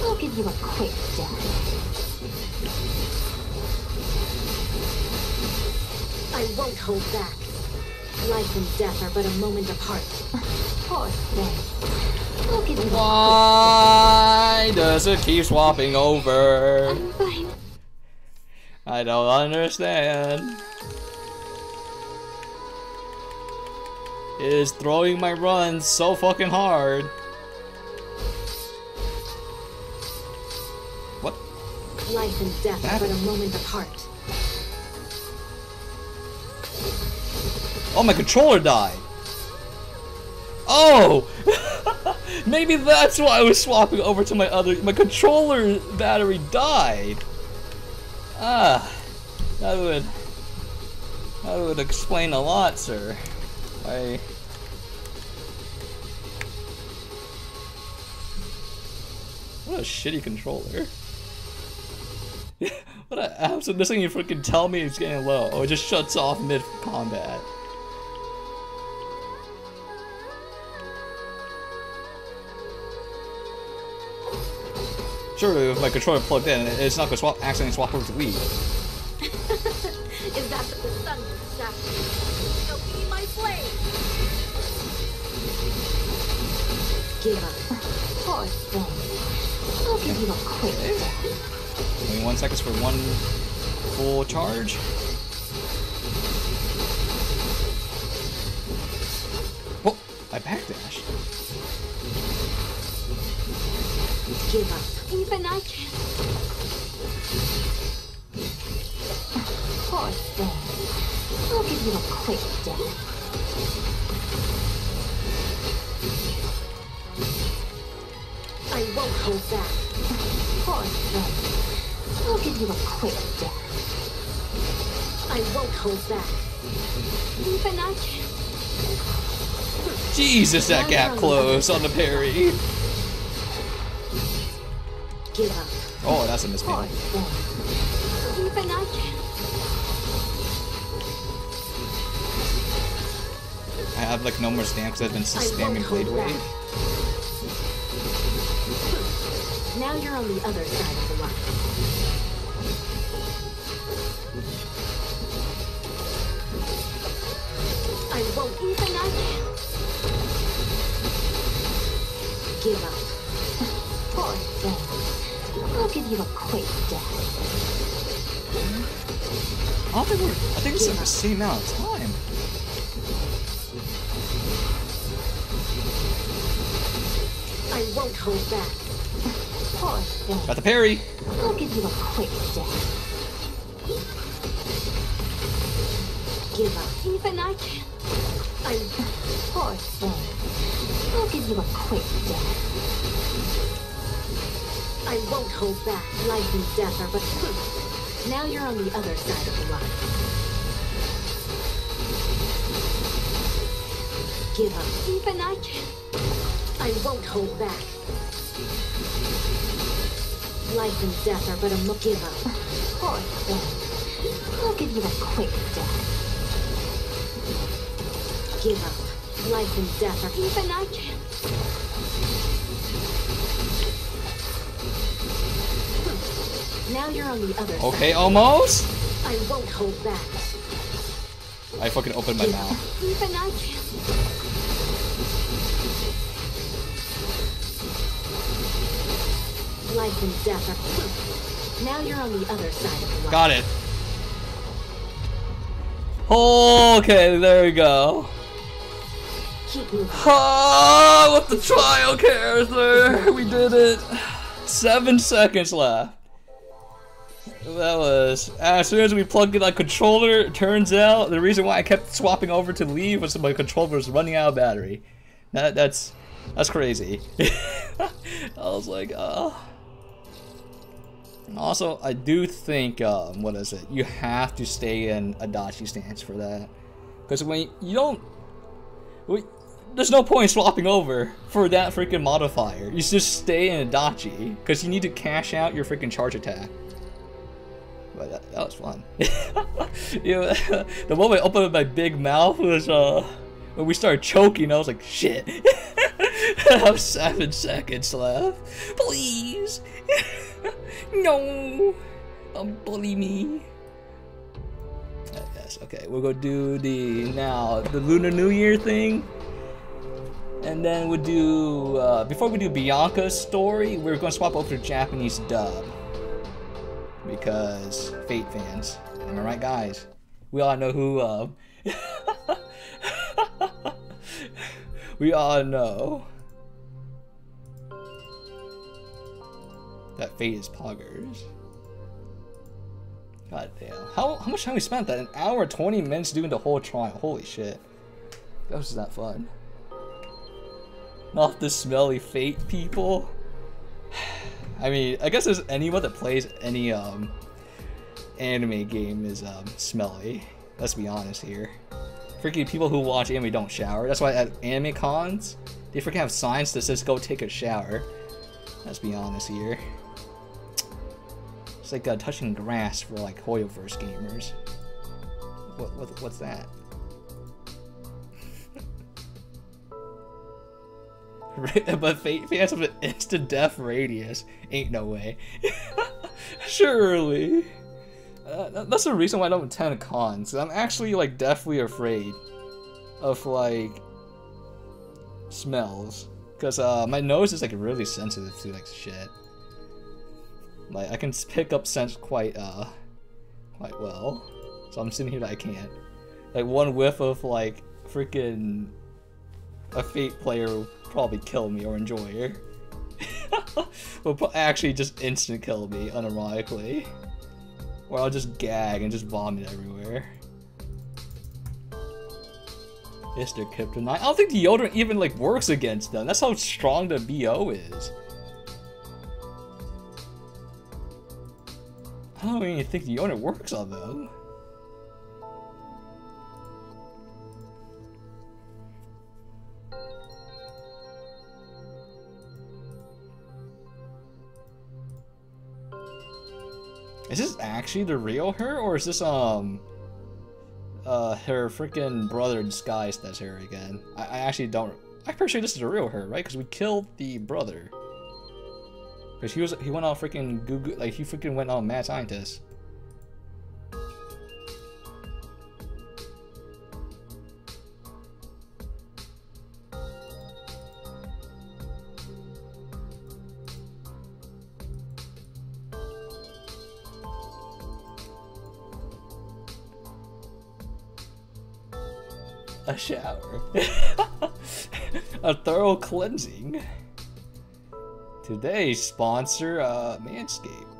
I'll give you a quick death. I won't hold back. Life and death are but a moment apart. Poor thing. Look at. Why does it keep swapping over? I'm fine. I don't understand. It is throwing my runs so fucking hard. What? Life and death are but a moment apart. Oh, my controller died. Oh! Maybe that's why I was swapping over to my other. My controller battery died. Ah, that would. That would explain a lot, sir. I. What a shitty controller. what a absolute. This thing you freaking tell me it's getting low. Oh, it just shuts off mid combat. Surely, if my controller plugged in, it's not gonna swap, accidentally swap over to Wii. Is that the sun shaft? So be my flame. Give up. Thing. I'll give you a quick. 21 seconds for one full charge. Oh, I backdash. Even I can. Poor thing. I'll give you a quick death. I won't hold back. Poor thing. I'll give you a quick death. I won't hold back. Even I can. Jesus, that gap close on the parry. Give up. Oh, that's a thing. Even I can. I have like no more stamp because I've been spamming Blade. Wave. Now you're on the other side of the line. I won't. Even I can. Give up. Poor thing. I'll give you a quick death. I don't think we're. I think it's like the same amount of time. I won't hold back. Poor thing. Got the parry. I'll give you a quick death. Give up. Even I can. I. Poor thing. I'll give you a quick death. I won't hold back. Life and death are but. Now you're on the other side of the line. Give up. Even I can. I won't hold back. Life and death are but a give up. Poor thing. I'll give you a quick death. Give up. Life and death are Even I can. now you're on the other Okay, side. almost. I won't hold back. I fucking opened my mouth. Even I can. Life and death are now you're on the other side of the line. Got it. Okay, there we go. Ah, with the trial character, we did it. Seven seconds left. That was as soon as we plugged in that controller. Turns out the reason why I kept swapping over to leave was my controller was running out of battery. That that's that's crazy. I was like, oh. Also, I do think, um, what is it? You have to stay in a Odachi stance for that. Because when you don't. There's no point swapping over for that freaking modifier. You just stay in Odachi. Because you need to cash out your freaking charge attack. But that, that was fun. you know, the moment I opened up my big mouth was, uh. When we started choking, I was like, shit. I have seven seconds left. Please. no. Don't bully me. Yes, okay. We'll go do the now the Lunar New Year thing. And then we'll do uh, before we do Bianca's story, we're gonna swap over to Japanese dub. Because Fate fans. Am I right guys? We all know who uh, we all know that Fate is poggers. God damn. How, how much time we spent that? An hour, 20 minutes doing the whole trial. Holy shit. That was not fun. Not the smelly fate people. I mean, I guess there's anyone that plays any um anime game is um smelly. Let's be honest here. Freaking people who watch anime don't shower. That's why at anime cons, they freaking have signs that says go take a shower. Let's be honest here. It's like uh, touching grass for like Hoyoverse gamers. What, what what's that? but of an instant death radius ain't no way. Surely. Uh, that's the reason why I don't attend cons. I'm actually like deathly afraid of like smells because uh, my nose is like really sensitive to like shit. Like I can pick up scents quite uh quite well, so I'm sitting here that I can't. Like one whiff of like freaking a Fate player probably kill me or enjoy her. will actually just instant kill me unironically. Or I'll just gag and just vomit everywhere. They're kryptonite. I don't think deodorant even like works against them. That's how strong the BO is. I don't even think deodorant works on them. Is this actually the real her, or is this, um, uh, her freaking brother disguised as her again? I, I actually don't, I'm pretty sure this is the real her, right? Because we killed the brother. Because he was, he went on freaking Google, like, he freaking went on mad scientist. A shower. a thorough cleansing. Today's sponsor, uh, Manscaped.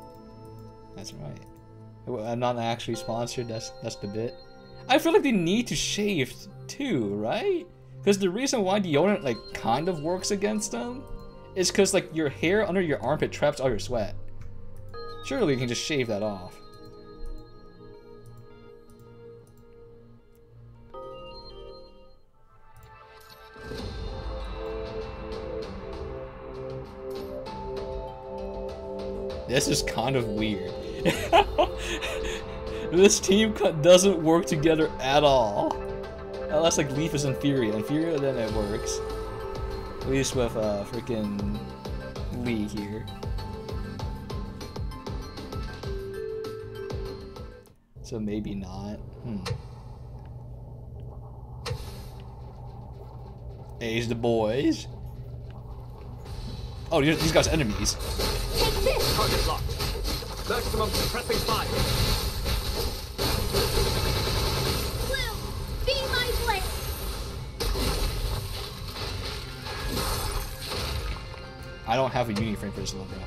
That's right. I'm not actually sponsored, that's, that's the bit. I feel like they need to shave too, right? Because the reason why deodorant, like, kind of works against them is because, like, your hair under your armpit traps all your sweat. Surely you can just shave that off. This is kind of weird. this team doesn't work together at all. Unless like Leaf is inferior. Inferior, then it works. At least with uh, freaking Lee here. So maybe not. Hmm. A's the boys. Oh, these guys enemies. Take this! Target locked. Maximum suppressing fire. Blue, be my blade! I don't have a uniframe for this little bro.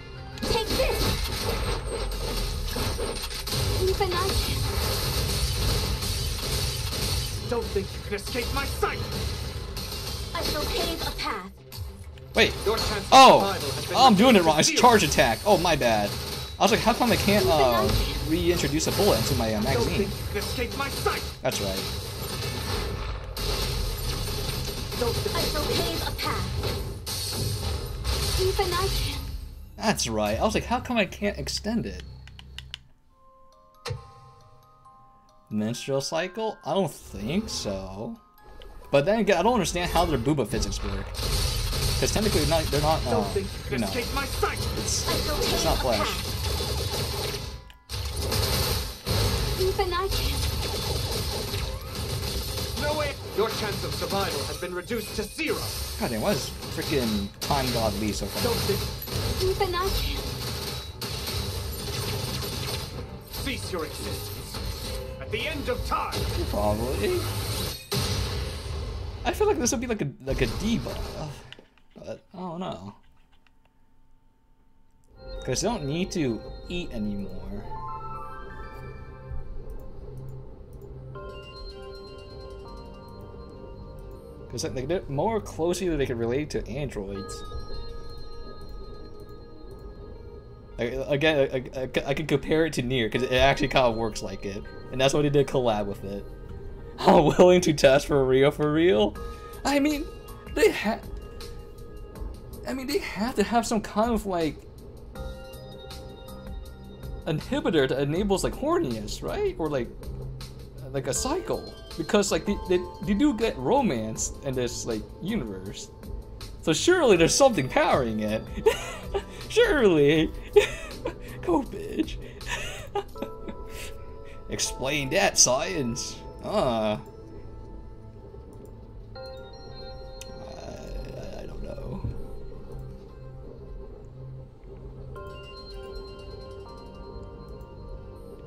Take this! Even I can. Don't think you can escape my sight! I shall pave a path. Wait. Oh! oh I'm doing it wrong. It's charge attack. Oh, my bad. I was like, how come I can't uh, reintroduce a bullet into my uh, magazine? That's right. That's right. I was like, how come I can't extend it? Menstrual cycle? I don't think so. But then again, I don't understand how their booba physics work. Because technically, they're not, they're not uh, Don't think you you know, my sight. It's, it's not a flesh. path. Even I can. Your chance of survival has been reduced to zero. God damn, what is freaking Time God Lee so far? Don't think. Even I can. Cease your existence. At the end of time. Probably. I feel like this would be like a like a debuff, but oh, I don't know. Cause they don't need to eat anymore. Cause like they're more closely that they can relate to androids. Like, again, I, I, I can compare it to Nier because it actually kind of works like it, and that's why they did collab with it. I'm willing to test for real, for real. I mean, they have. I mean, they have to have some kind of like inhibitor that enables like horniness, right? Or like like a cycle, because like they, they, they do get romance in this like universe. So surely there's something powering it. surely. Go, bitch. Explain that, science. Ah. I,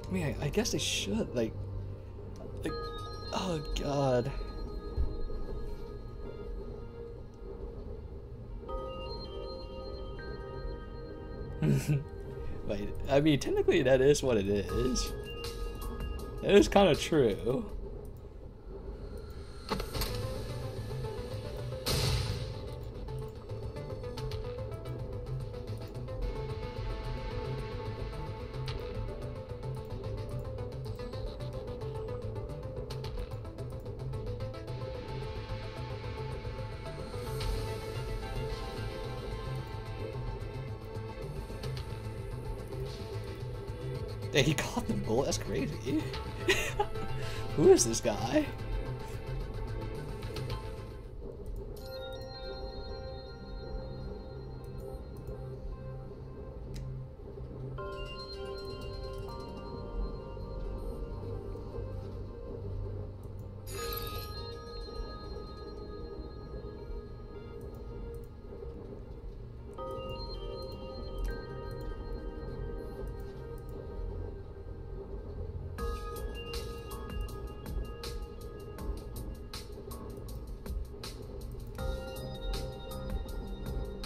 I mean, I, I guess they should, like, like, oh god. Wait, I mean, technically that is what it is. It is kind of true. Yeah, he caught the bullet. That's crazy. Who is this guy?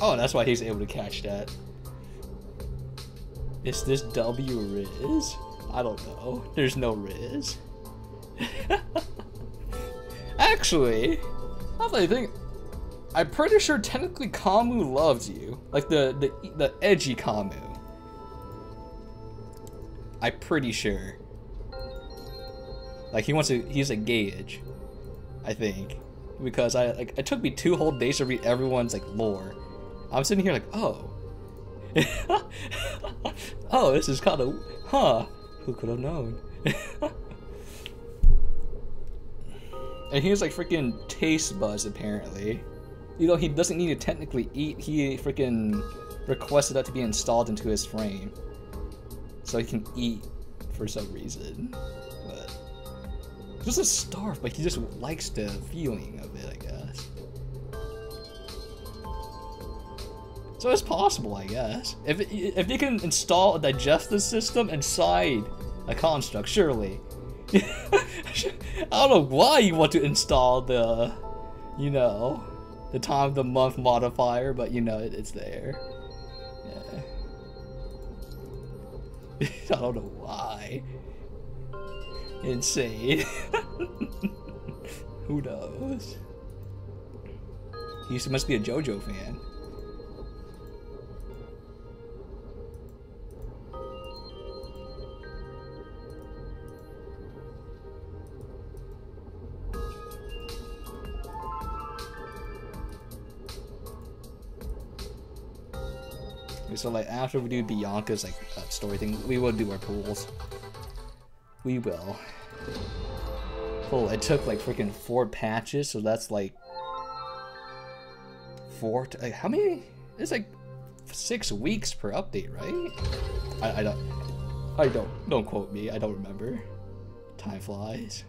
Oh, that's why he's able to catch that. Is this W Riz? I don't know. There's no Riz. Actually, I think, I'm pretty sure technically Kamui loves you. Like the, the, the edgy Kamui. I'm pretty sure. Like he wants to, he's a gauge. I think. Because I like it took me two whole days to read everyone's like lore. I'm sitting here like, oh. oh, this is kind of, huh? Who could have known? and he has like freaking taste buds apparently. You know, he doesn't need to technically eat. He freaking requested that to be installed into his frame, so he can eat for some reason. But he doesn't starve, but he just likes the feeling of it, I guess. So it's possible, I guess. If, if they can install a digestive system inside a construct, surely. I don't know why you want to install the, you know, the time of the month modifier, but you know, it, it's there. Yeah. I don't know why. Insane. Who knows? He must be a JoJo fan. So like after we do Bianca's like uh, story thing, we will do our pools. We will. Oh, it took like freaking four patches, so that's like four. Like, how many? It's like six weeks per update, right? I, I don't. I don't. Don't quote me. I don't remember. Time flies.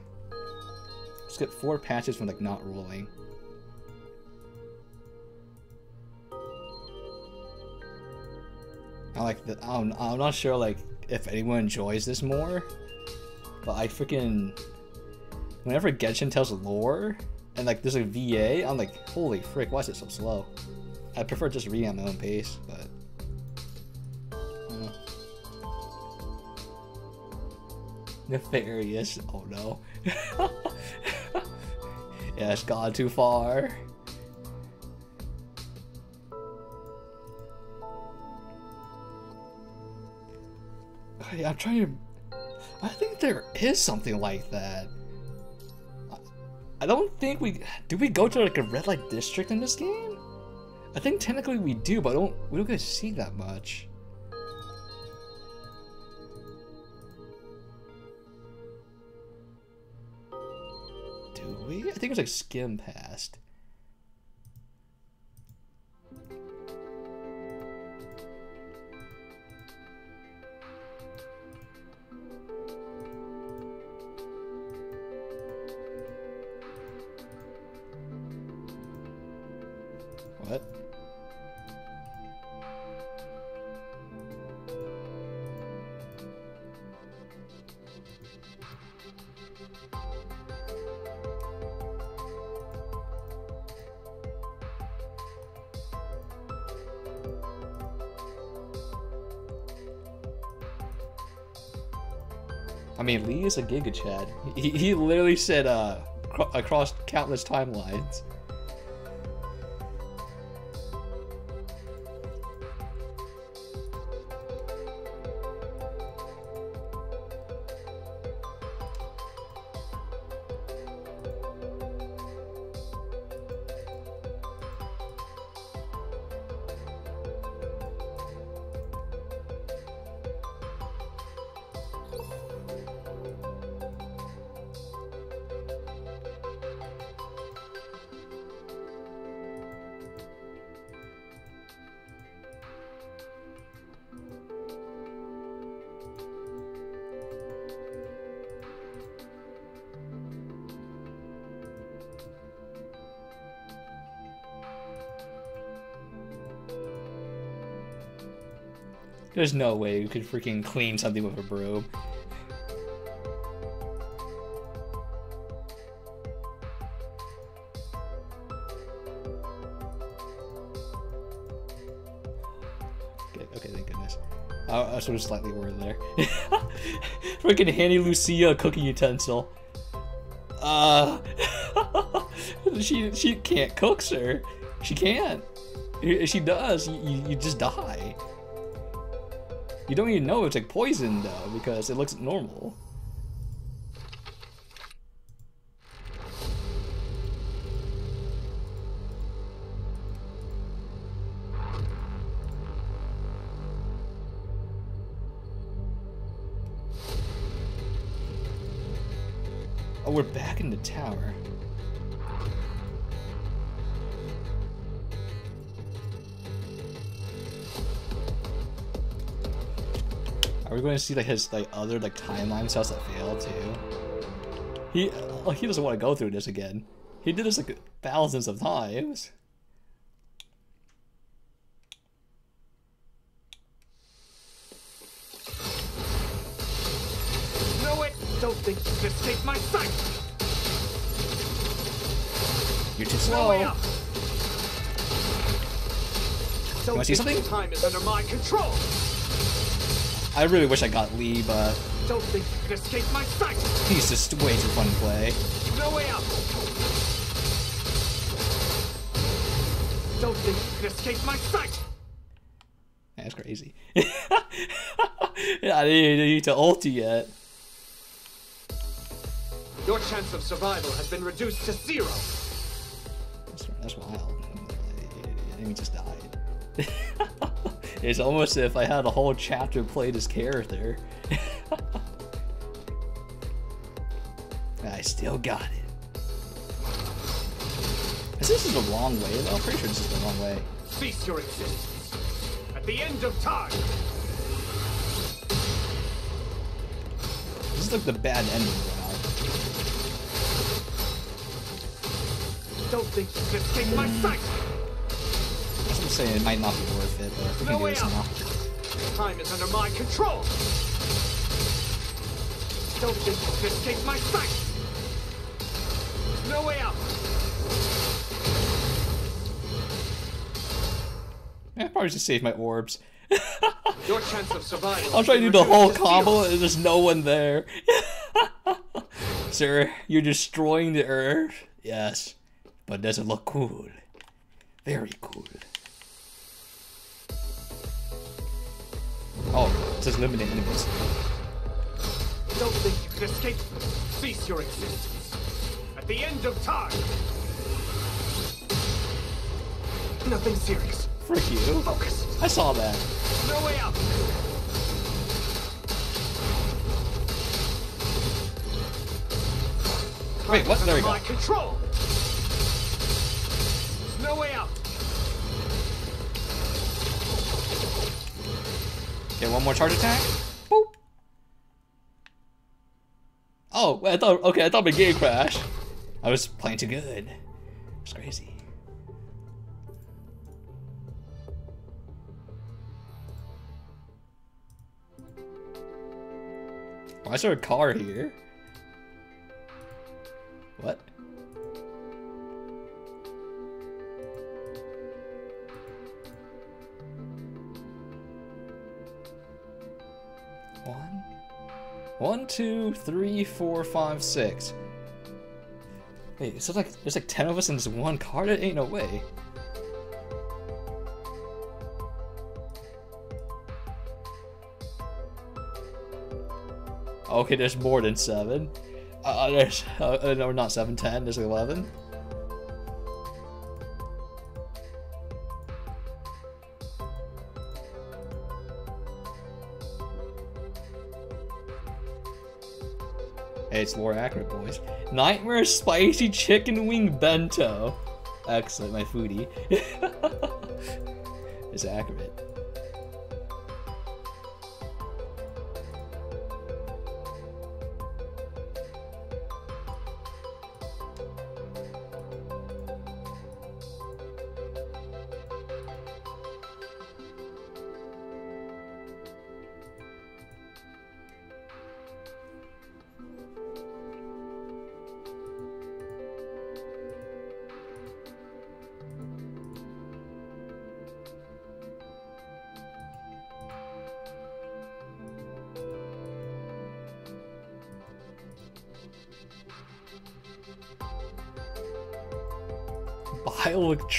Get four patches from like not rolling. I like the. I'm, I'm not sure like if anyone enjoys this more, but I freaking whenever Genshin tells lore and like there's a VA, I'm like, holy frick, why is it so slow? I prefer just reading at my own pace, but. Nefarious. Oh no. yeah, it's gone too far. Hey, I'm trying to. I think there is something like that. I- I don't think we do. We go to like a red light district in this game. I think technically we do, but I don't. We don't get to see that much. Do we? I think it was like skim past. What? I mean, Lee is a Giga Chad. He, he literally said, uh, cro- across countless timelines. There's no way you could freaking clean something with a broom. Okay, okay, thank goodness. I, I was sort of slightly worried there. freaking handy Lucia cooking utensil. Uh, she she can't cook, sir. She can't. If she does, you, you you just die. You don't even know it's like poison though, because it looks normal. Oh, we're back in the tower. Going to see like his like other like timeline cells that fail too? He uh, he doesn't want to go through this again. He did this like thousands of times. No, it! Don't think you can escape my sight! You're too slow. up! Don't Wanna see think something? time is under my control! I really wish I got Lee, but Don't think you can escape my sight! he's just way too fun to play. No way out! Don't think you can escape my sight! That's crazy. I didn't need to ult you yet. Your chance of survival has been reduced to zero! That's, that's wild. He just died. it's almost as if I had a whole chapter played as character. I still got it. Is this is the wrong way though? I'm pretty sure this is the wrong way. Cease your existence! At the end of time! This is like the bad ending route. Don't think you can escape my sight! That's what I'm saying. It might not be worth it, but we No can do way this out. now. Time is under my control! Don't think you can escape my sight! No way out! Yeah, probably just save my orbs. Your chance of survival. I'll try to do the whole reduced combo and there's no one there. Sir, you're destroying the earth? Yes. But does it look cool? Very cool. Oh, it says eliminate enemies. Don't think you can escape. Cease your existence. At the end of time. Nothing serious. Frick you. Focus. I saw that. No way out. Wait, what? There we go. My control. There's no way out. Okay, one more charge attack. Boop. Oh, I thought. Okay, I thought my game crashed. I was playing too good. It's crazy. Why is there a car here? What? One, two, three, four, five, six. Wait, so like there's like ten of us in this one car? That ain't no way. Okay, there's more than seven. Uh, there's uh, uh, no, not seven, ten. There's eleven. It's Lore Accurate, boys. Nightmare Spicy Chicken Wing Bento. Excellent, my foodie. is accurate.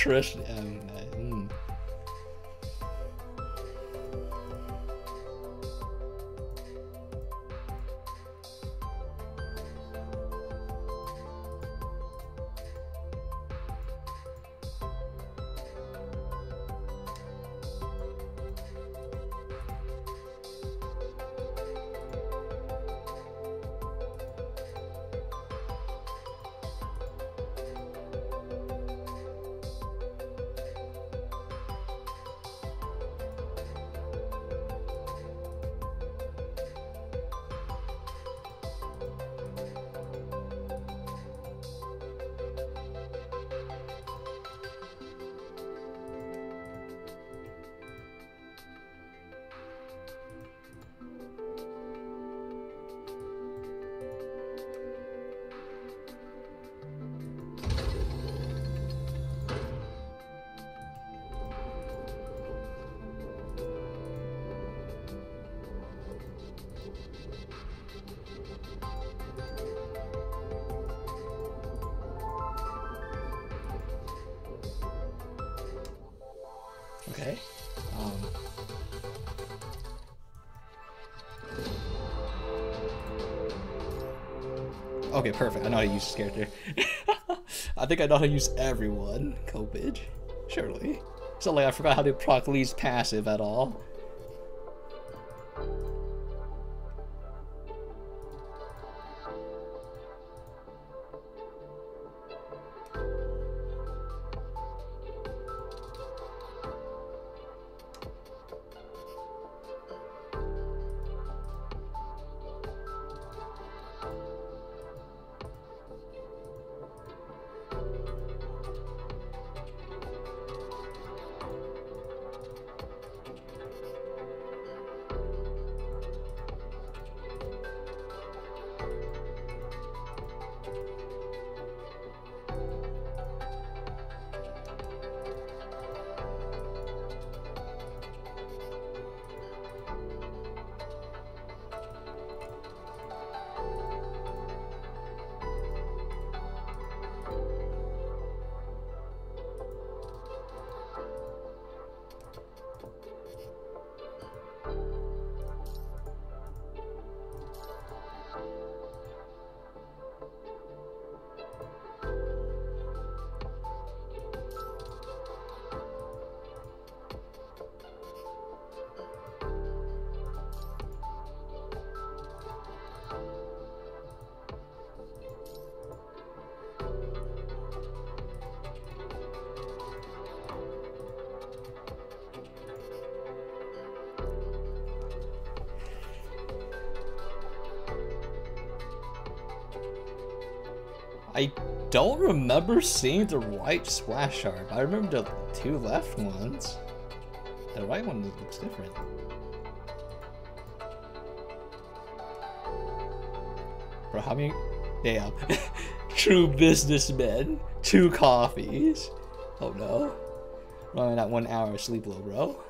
Bioelectricity. Know how to use this character. I think I know how to use everyone. Copage. Surely. It's not like I forgot how to proc Lee's passive at all. Remember seeing the right splash art. I remember the two left ones. The right one looks different. Bro, how many? Damn. True businessmen. Two coffees. Oh no. Running at one hour of sleep low, bro.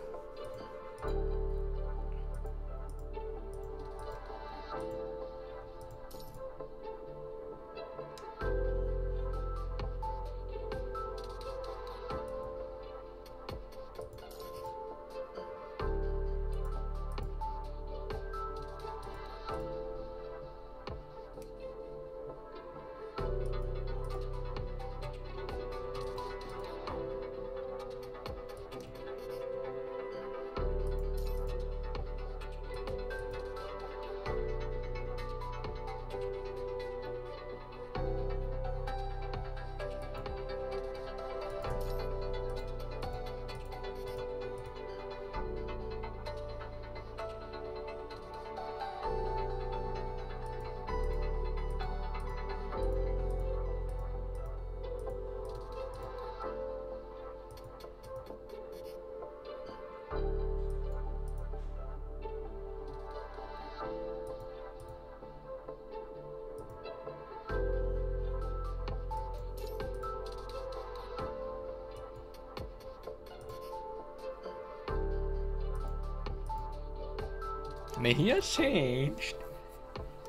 I mean, he has changed.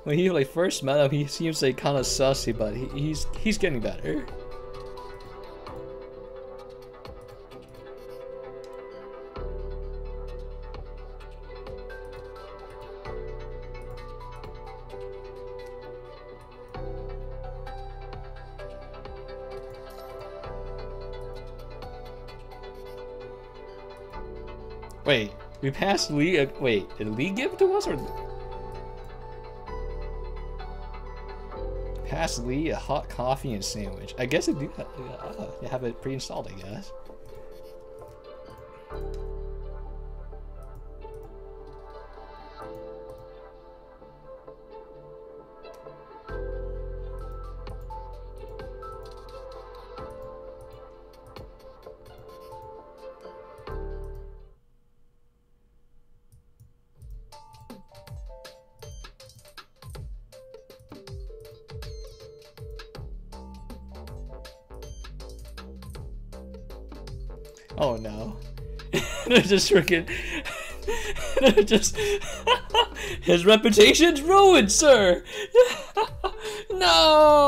When he like first met him, he seems like kind of sussy, but he, he's he's getting better. We passed Lee. Uh, wait, did Lee give it to us or? Pass Lee a hot coffee and sandwich. I guess it do have, uh, they have it pre-installed. I guess. Just freaking. just. His reputation's ruined, sir! no!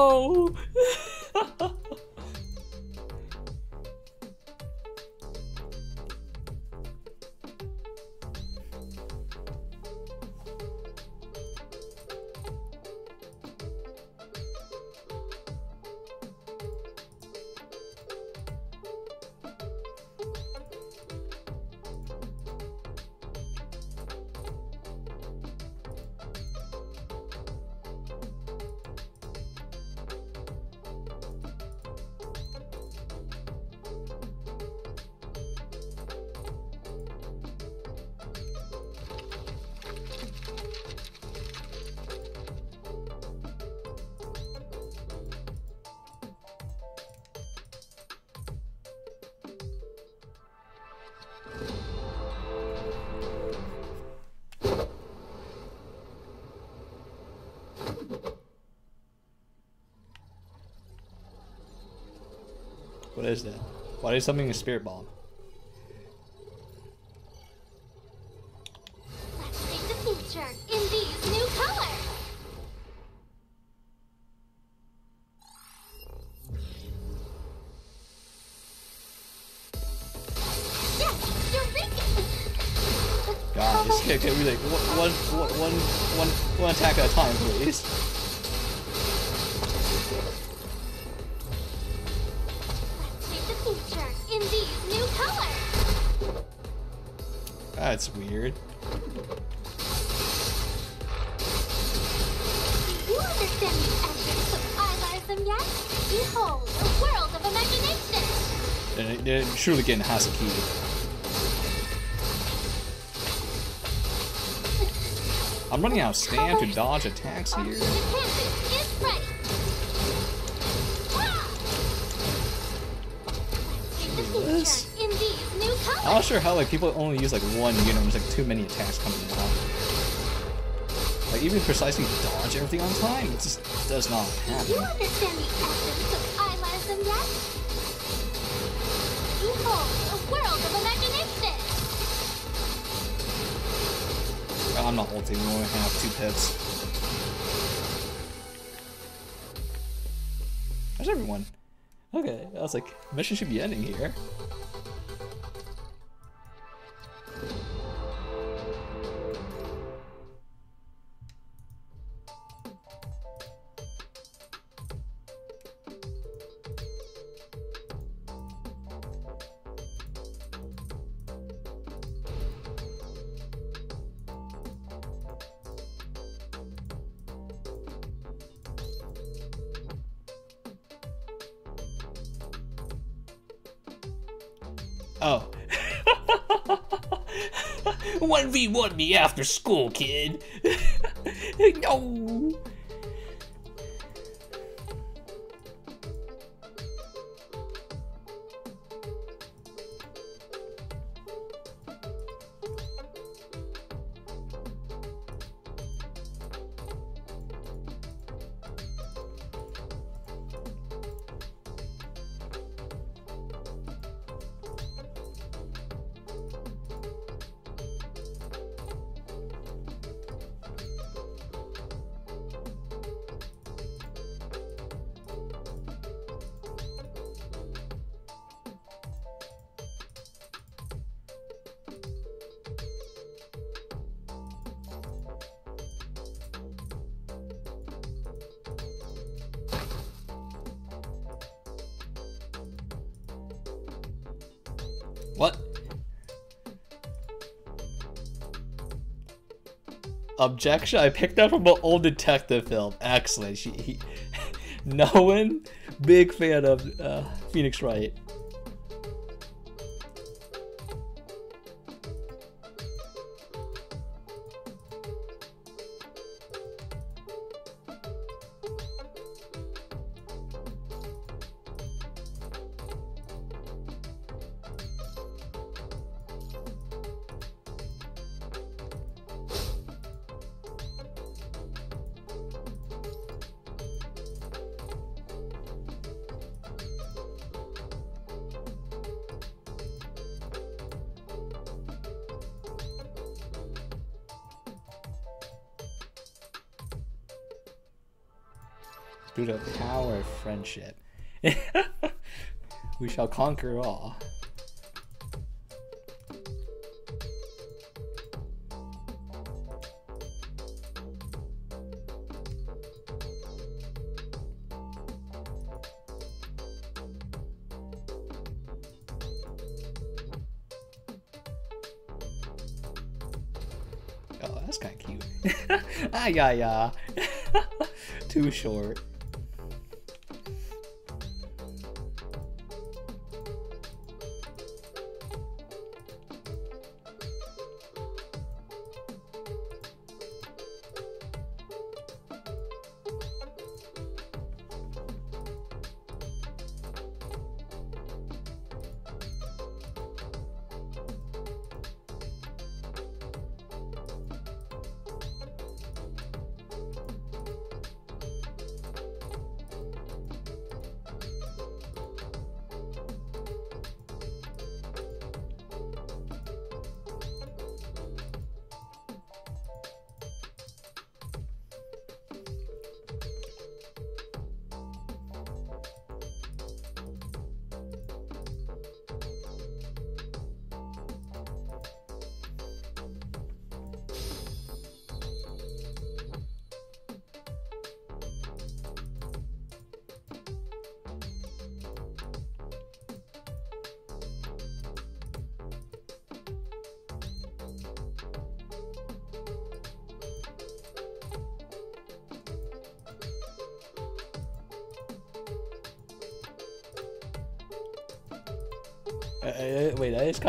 Something a spirit bomb? Has a key. I'm running out of stand to dodge attacks here. This. I'm not sure how like people only use like one unit. There's like too many attacks coming out. Like even precisely dodge everything on time, it just does not happen. I'm not ulting. We only have two pits. There's everyone. Okay, I was like, mission should be ending here. After school, kid. no. Objection? I picked up from an old detective film. Excellent. She, he, no one, big fan of uh, Phoenix Wright. We shall conquer all. Oh, that's kind of cute. ah, yeah, yeah. Too short.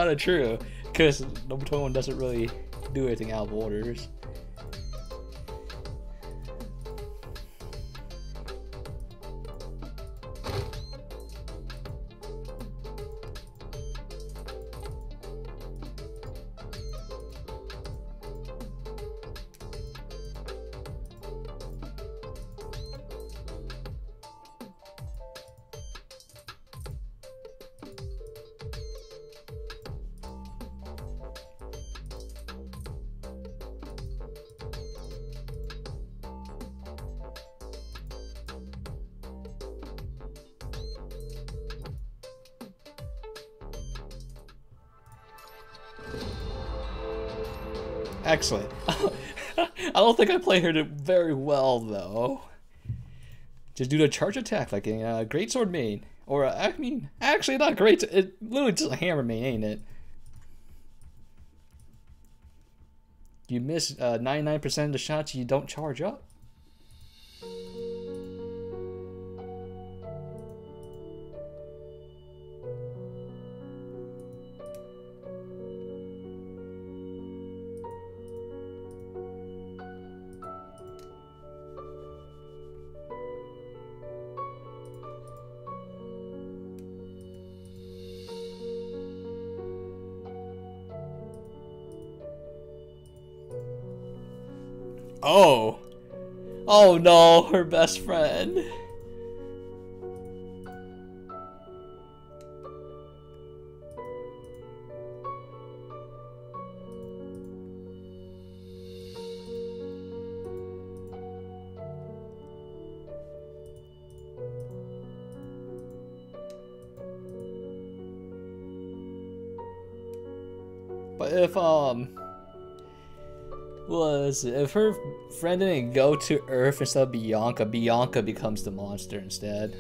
Kind of true. Because number 21 doesn't really do anything out of orders. Played her very well, though. Just do the charge attack like a uh, Great Sword main. Or, uh, I mean, actually not great. It literally just a hammer main, ain't it? You miss 99% uh, of the shots you don't charge up. Her best friend. If her friend didn't go to Earth instead of Bianca, Bianca becomes the monster instead.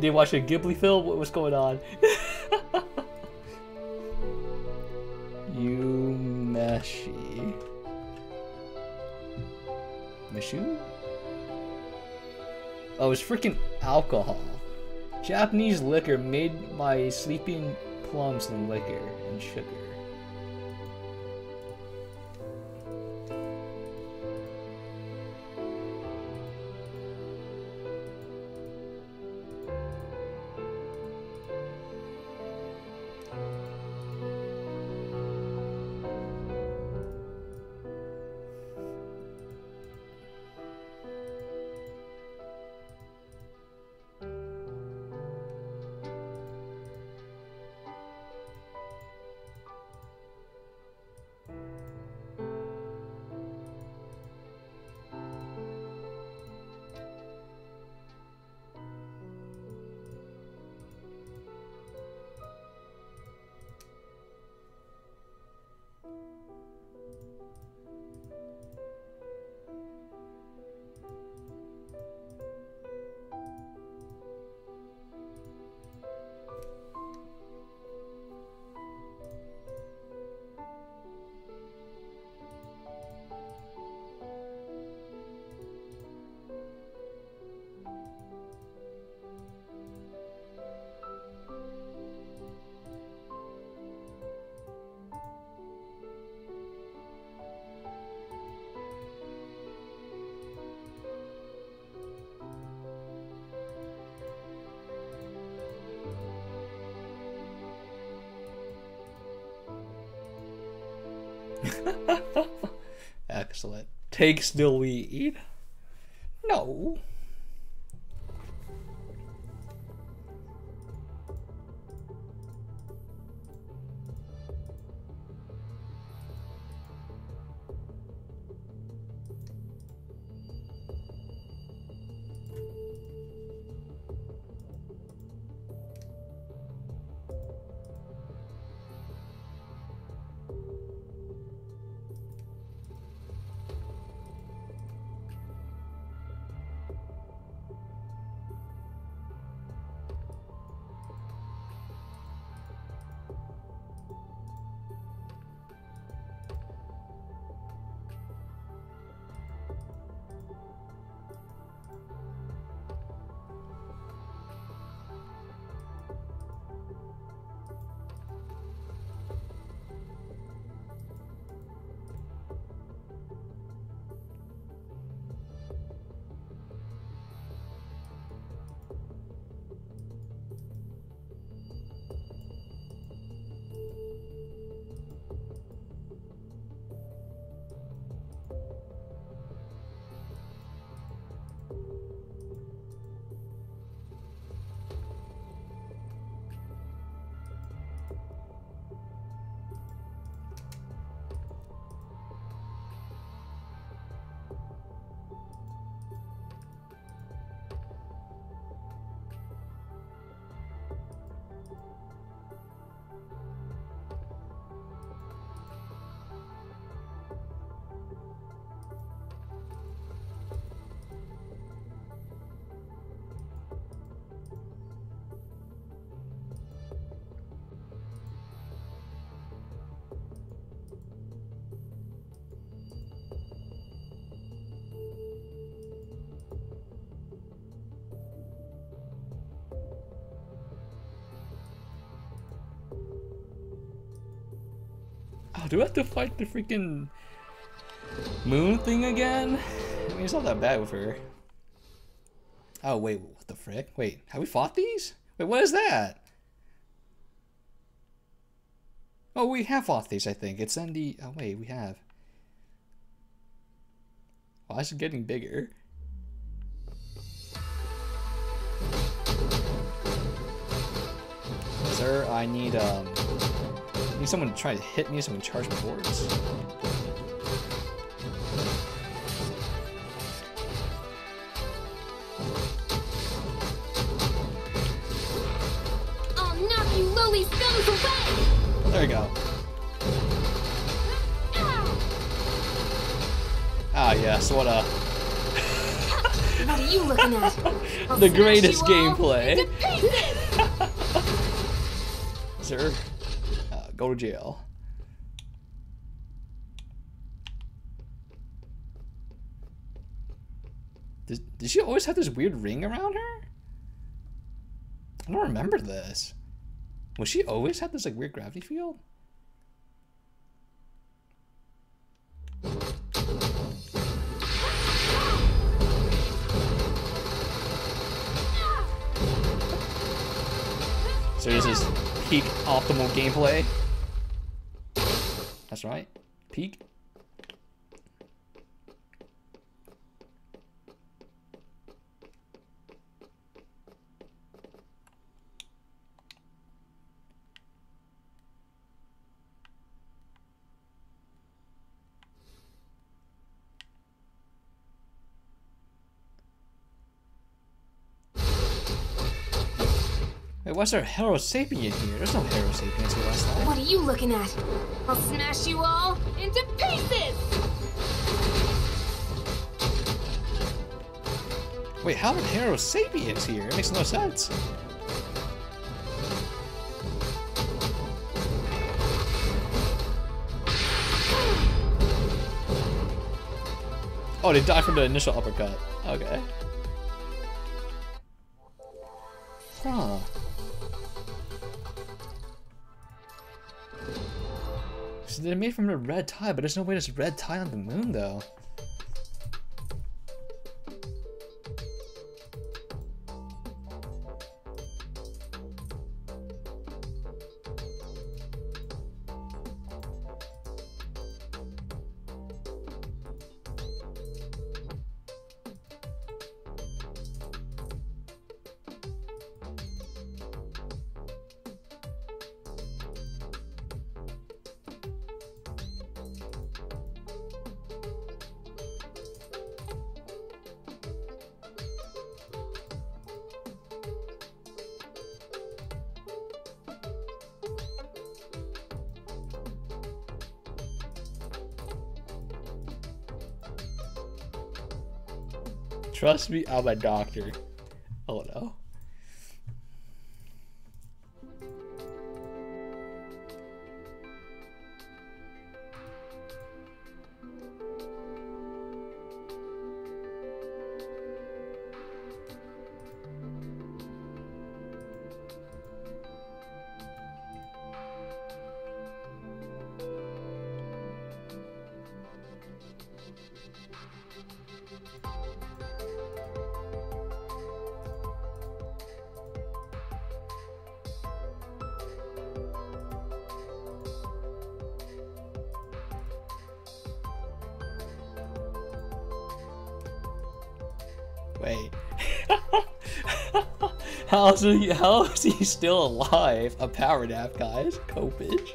They watch a Ghibli film. What was going on? Yumeshi. Mishu? Oh, it's freaking alcohol. Japanese liquor made my sleeping plums liquor and sugar. Takes the lead. Do I have to fight the freaking moon thing again? I mean, it's not that bad with her. Oh, wait, what the frick? Wait, have we fought these? Wait, what is that? Oh, we have fought these, I think. It's in the... Oh, wait, we have. Why is it getting bigger? Sir, I need, um... I need someone to try to hit me someone charge my boards. I'll you lowly stones away! There we go. Ah, yes, what a... What are you looking at? The greatest gameplay. into pieces! Go to jail. Did, did she always have this weird ring around her? I don't remember this. Was she always had this like weird gravity field? So this is peak optimal gameplay. That's right. Peak. Why's there a Hero Sapien here? There's no Hero Sapiens here last time. What are you looking at? I'll smash you all into pieces! Wait, how did Hero Sapiens here? It makes no sense. Oh, they died from the initial uppercut. Okay. Huh. They're made from a Red Tide, but there's no way there's Red Tide on the moon, though. Trust me, I'm a doctor. How is he still alive? A power nap, guys. Copage.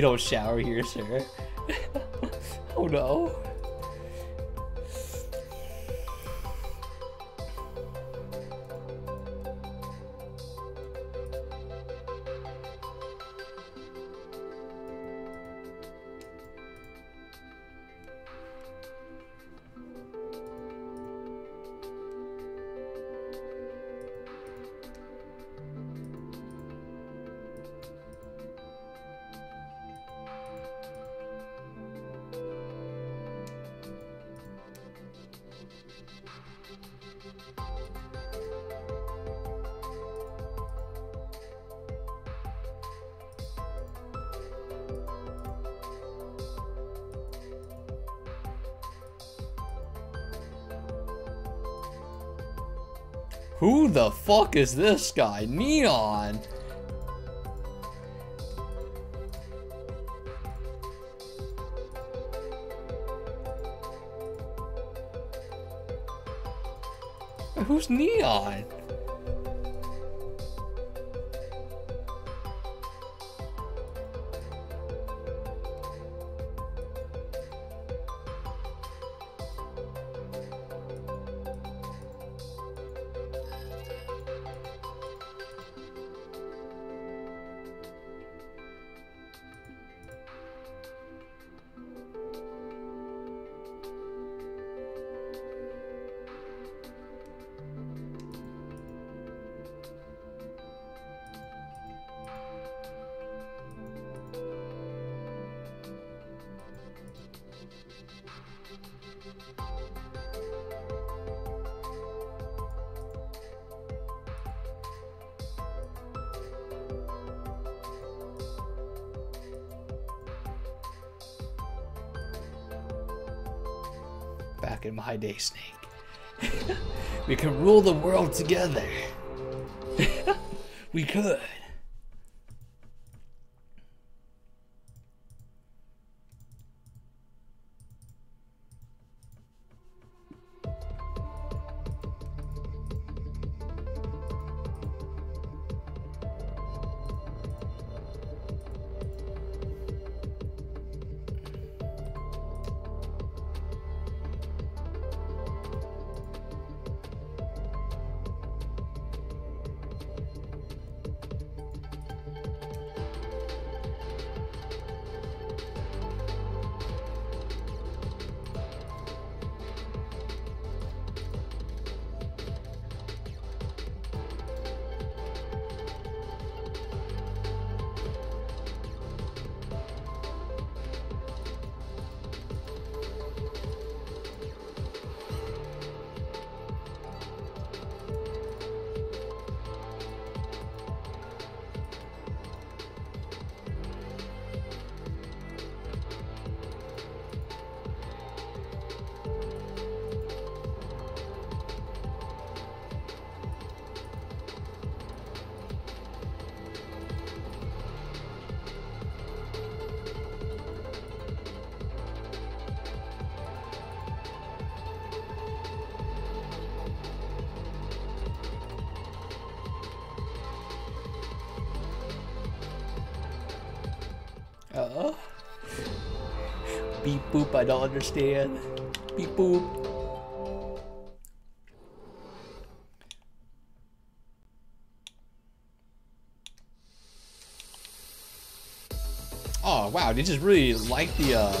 We don't shower here, sir. oh no. Fuck is this guy? Neon! Snake. we can rule the world together. we could. Uh. Beep boop, I don't understand. Beep boop. Oh wow, they just really like the uh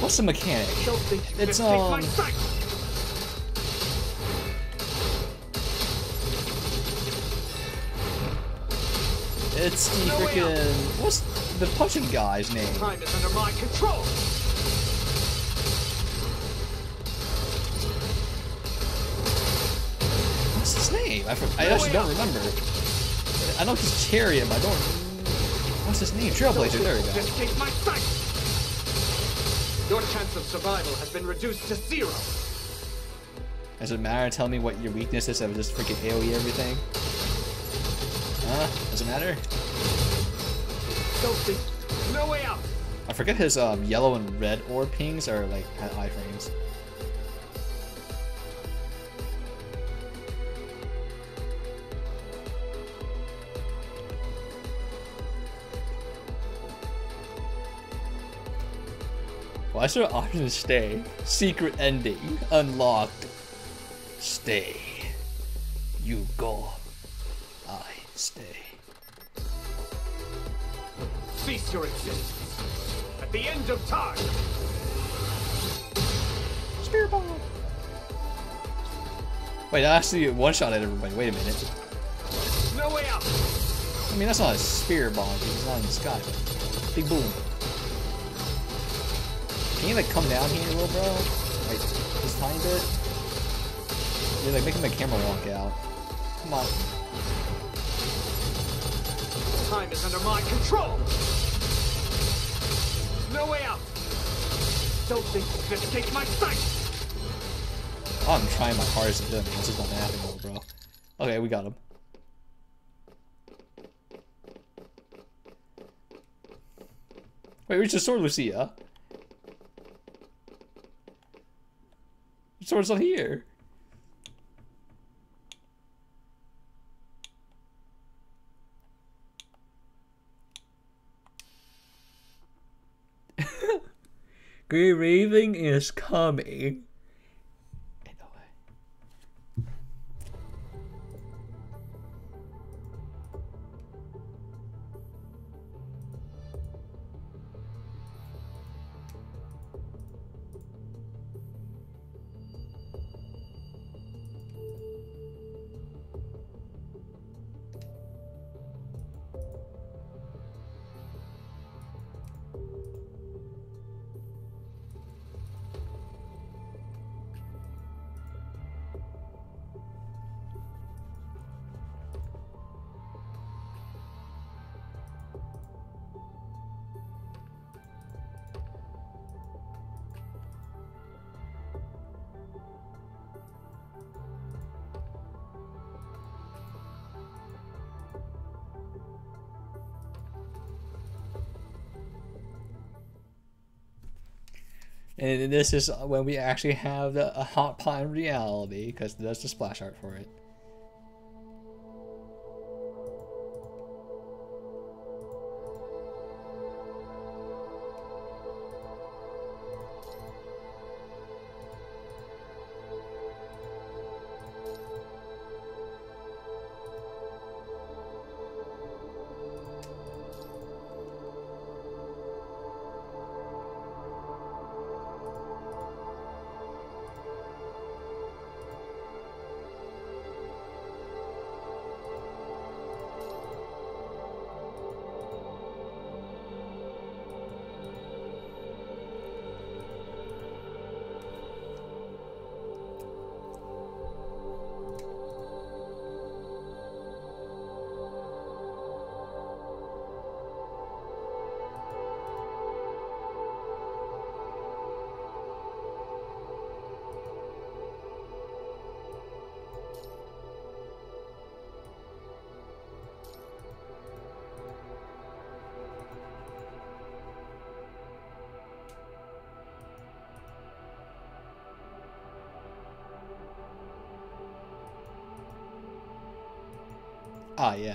What's the mechanic? Don't think you It's, um, It's the freaking what's the punching guy's name? Time is under my control! What's his name? I, for- I actually don't remember. I know he's Chariot, but I don't. What's his name? Trailblazer. There we go. escape my sight! Your chance of survival has been reduced to zero. Does it matter? Tell me what your weakness is. I would just freaking AoE everything. Huh? Does it matter? No way out! I forget his um, yellow and red orb pings are like at iframes. Why an option stay? Secret ending. Unlocked. Stay. Wait, I actually one shot at everybody. Wait a minute. no way out! I mean, that's not a spear bomb. It's not in the sky. Big boom. Can you like come down here, little bro? Like just tiny bit. You're like making my camera walk out. Come on. Time is under my control! No way out! Don't think you can escape my sight! I'm trying my hardest to do it, This is not happening, bro. Okay, we got him. Wait, where's the sword, Lucia? The sword's not here. Raven is coming. This is when we actually have the, a hot pot in reality, because that's the splash art for it.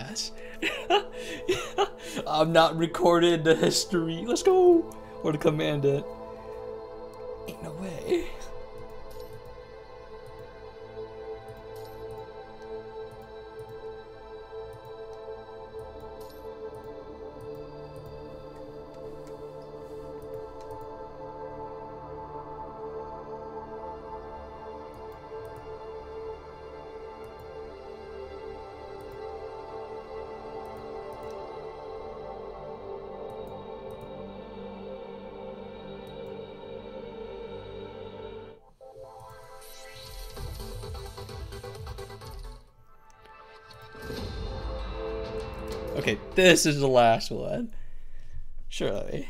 Yes. I'm not recorded the history. Let's go. Or the commandant. Ain't this is the last one. Surely.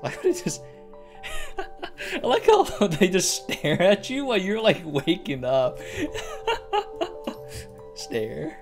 Why would it just... I like how they just stare at you while you're like waking up. stare.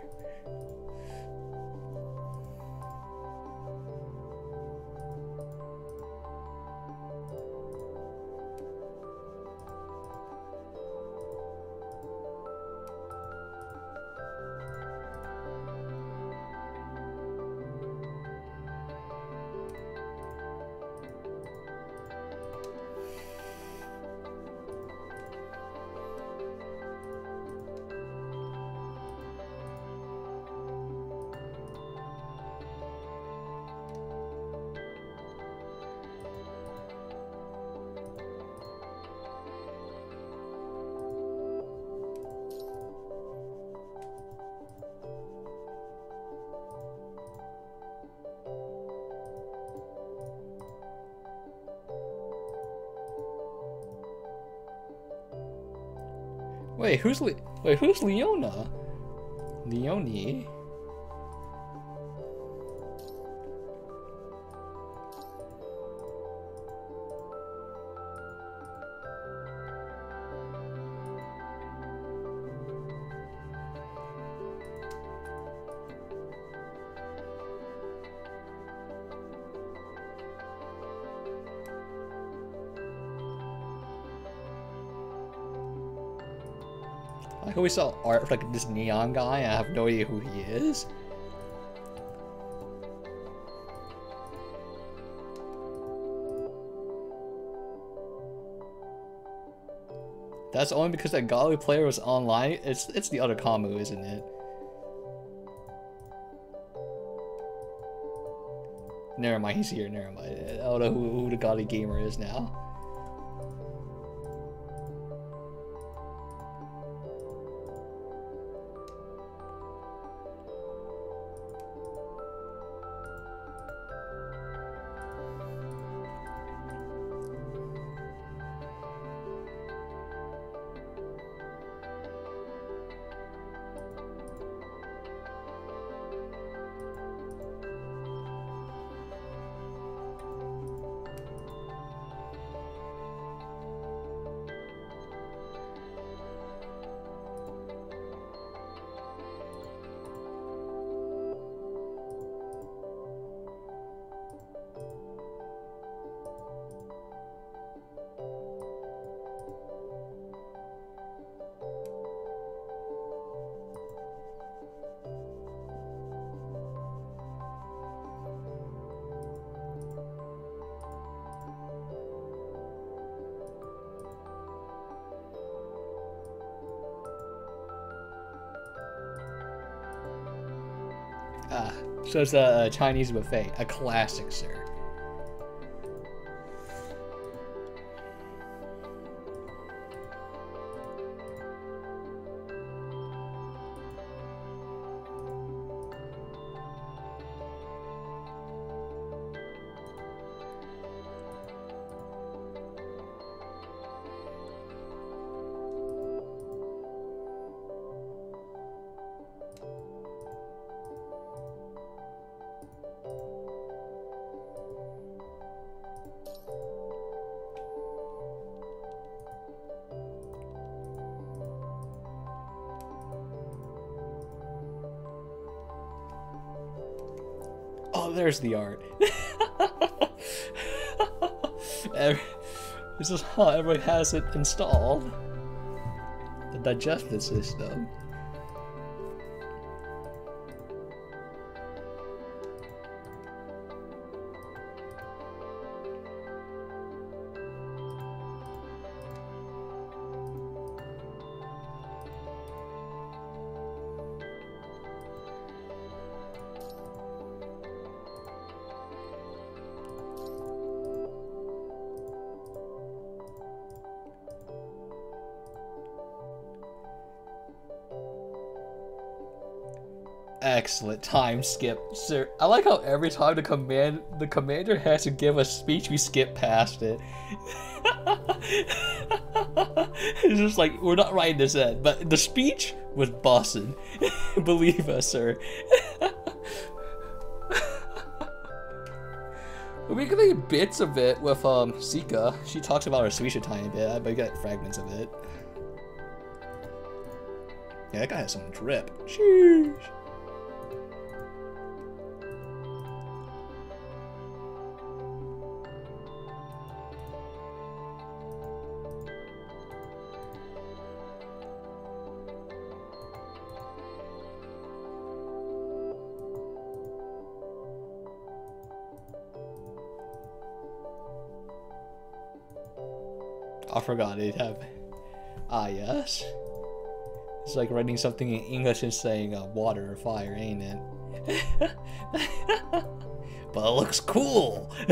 Who's Le wait who's Leona? Leonie. Always saw art of like this neon guy. I have no idea who he is. That's only because that Galu player was online. It's it's the other Kamui, isn't it? Never mind, he's here. Never mind. I don't know who, who the Galu gamer is now. So it's a Chinese buffet, a classic, sir. There's the art. This is how everyone has it installed. The digestive system. Time skip, sir. I like how every time the command the commander has to give a speech, we skip past it. it's just like we're not writing this in, but the speech was busted. Believe us, sir. we make bits of it with um Sika. She talks about her speech a tiny bit, but we get fragments of it. Yeah, that guy has some drip. Sheesh. Forgot it have. Ah, yes. It's like writing something in English and saying uh, water or fire, ain't it? but it looks cool!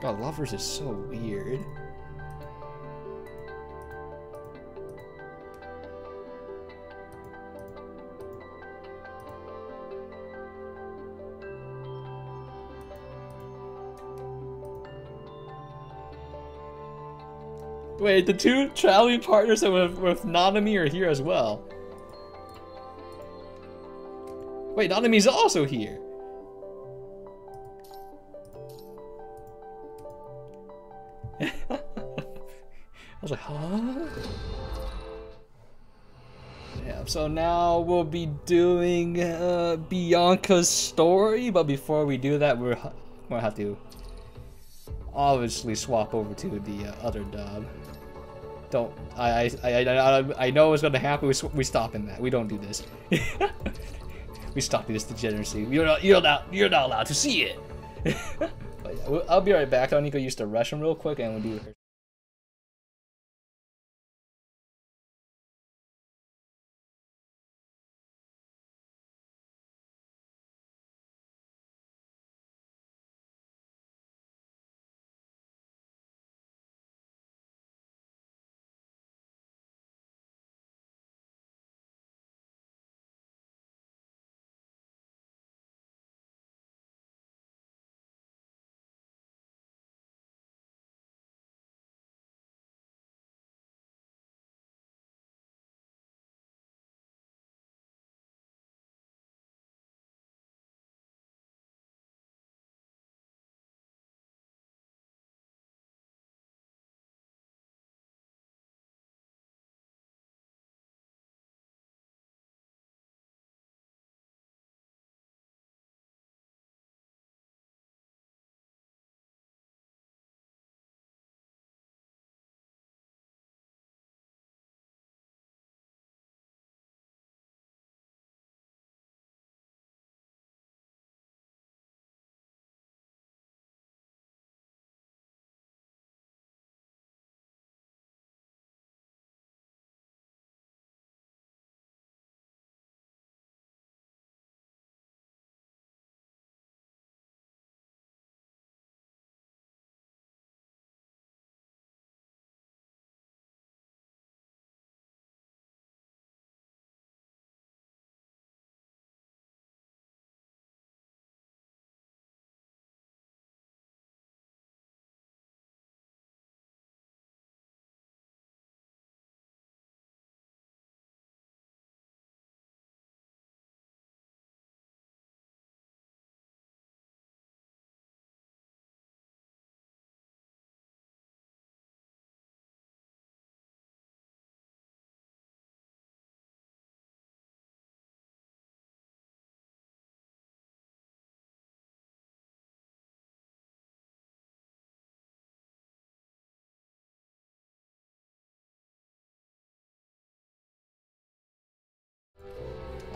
God, Lovers is so weird. Wait, the two traveling partners with, with Nanami are here as well. Wait, Nanami's also here. I was like, huh? Yeah, so now we'll be doing uh, Bianca's story, but before we do that, we're gonna have to obviously swap over to the uh, other dub. Don't I I, I I know what's gonna happen. We we stop in that. We don't do this. we stop this degeneracy. You're not you're not you're not allowed to see it. yeah, uh, I'll be right back. I need to go use the restroom real quick, and we'll do her.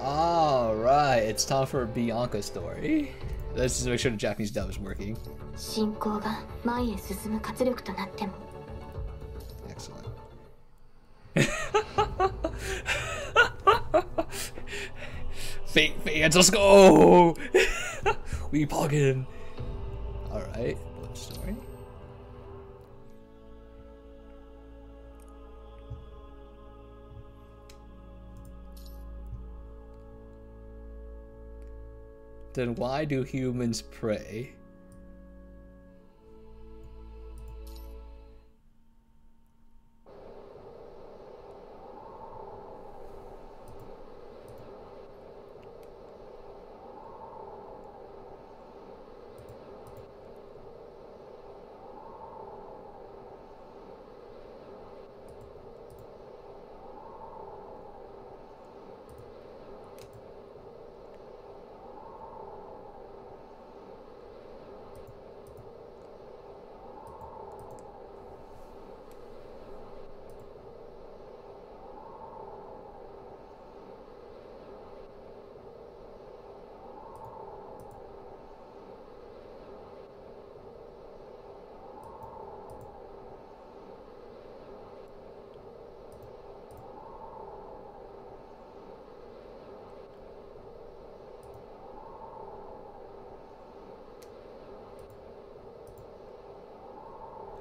Alright, it's time for a Bianca story. Let's just make sure the Japanese dub is working. Excellent. Fans, let's go! we plug in. Alright. Then why do humans pray?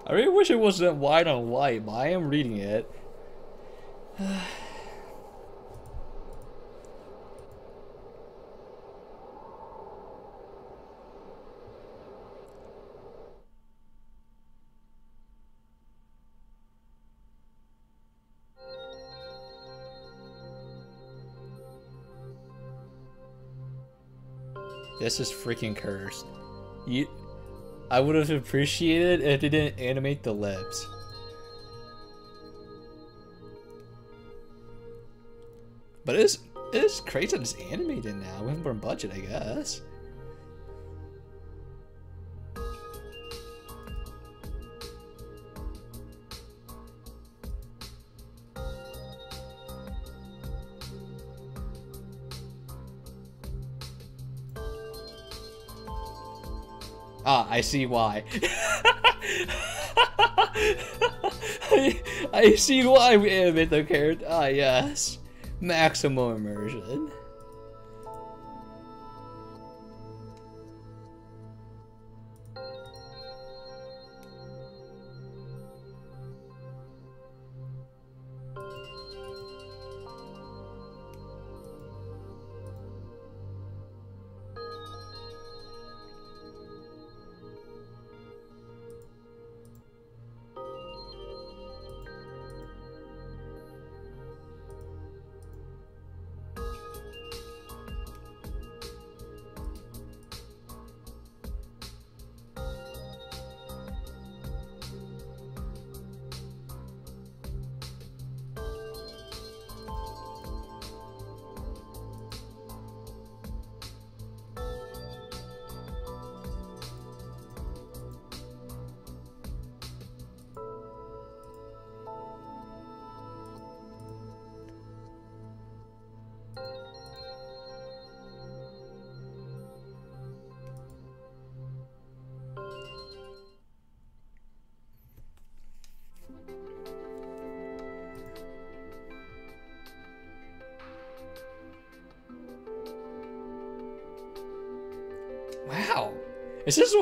I really wish it wasn't white on white, but I am reading it. This is freaking cursed. You I would have appreciated if they didn't animate the lips. But it's it's crazy that it's animated now. We have more budget, I guess. I see why. I, I see why we animate the character. Ah, yes. Maximum immersion.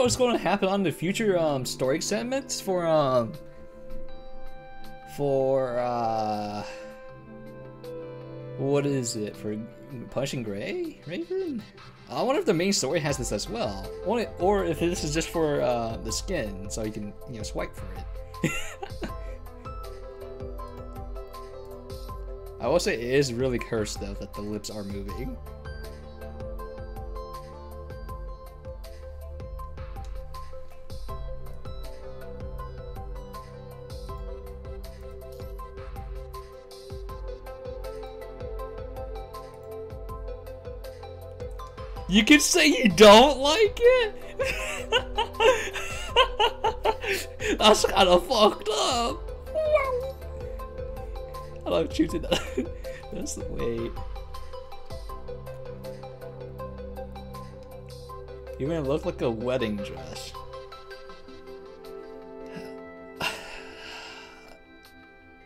What's going to happen on the future um story segments for um for uh what is it? For punching gray raven? I wonder if the main story has this as well. Or, or if this is just for uh the skin so you can you know swipe for it. I will say it is really cursed though that the lips are moving You can say you don't like it. That's kind of fucked up. I love choosing that. That's the way. You're gonna look like a wedding dress.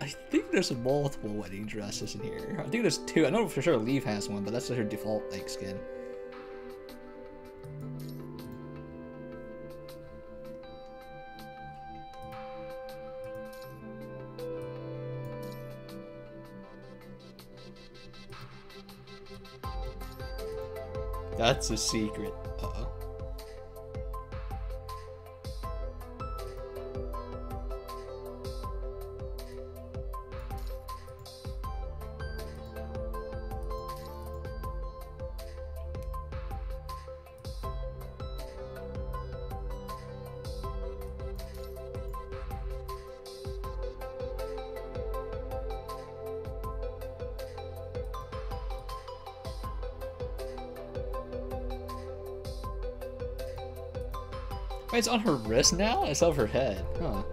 I think there's multiple wedding dresses in here. I think there's two. I know for sure Leaf has one, but that's her default like skin. That's a secret. On her wrist now? It's over her head. Huh.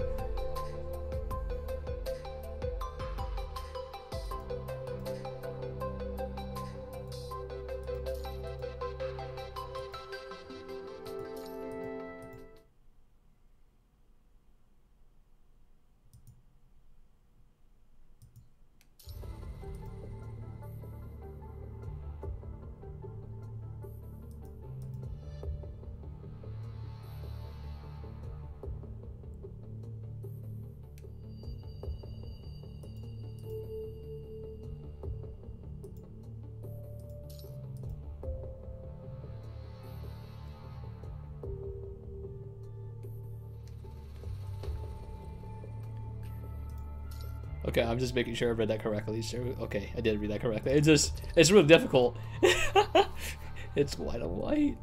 Just making sure I read that correctly. So, okay, I did read that correctly. It's just, it's really difficult. it's white on white.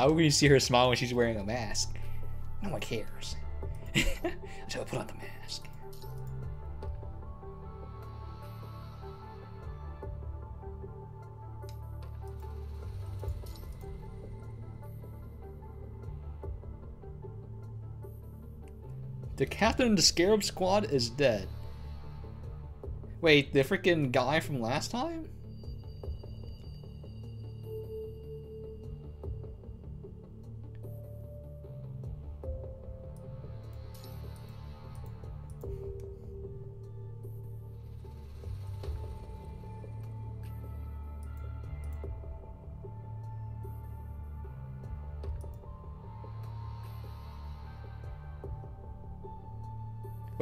How will you see her smile when she's wearing a mask? No one cares. I put on the mask. The captain of the Scarab Squad is dead. Wait, the freaking guy from last time?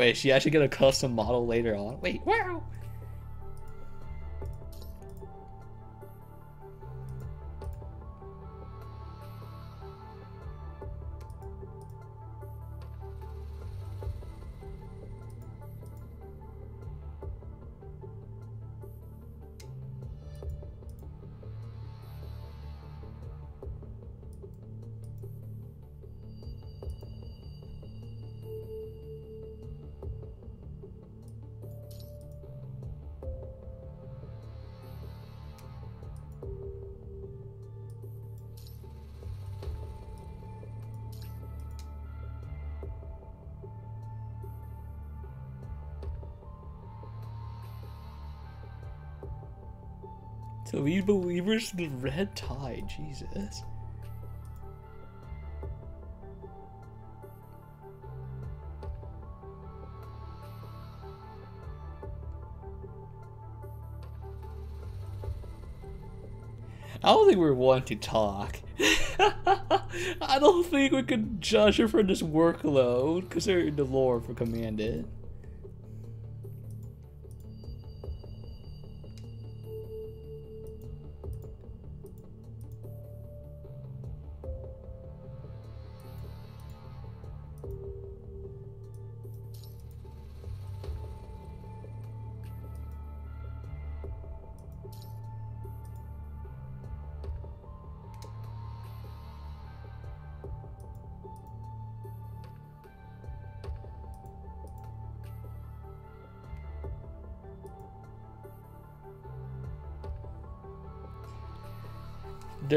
Wait, she actually get a custom model later on? Wait, wow! To lead believers to the red tide, Jesus. I don't think we're one to talk. I don't think we could judge her for this workload, considering the lore for Commanded.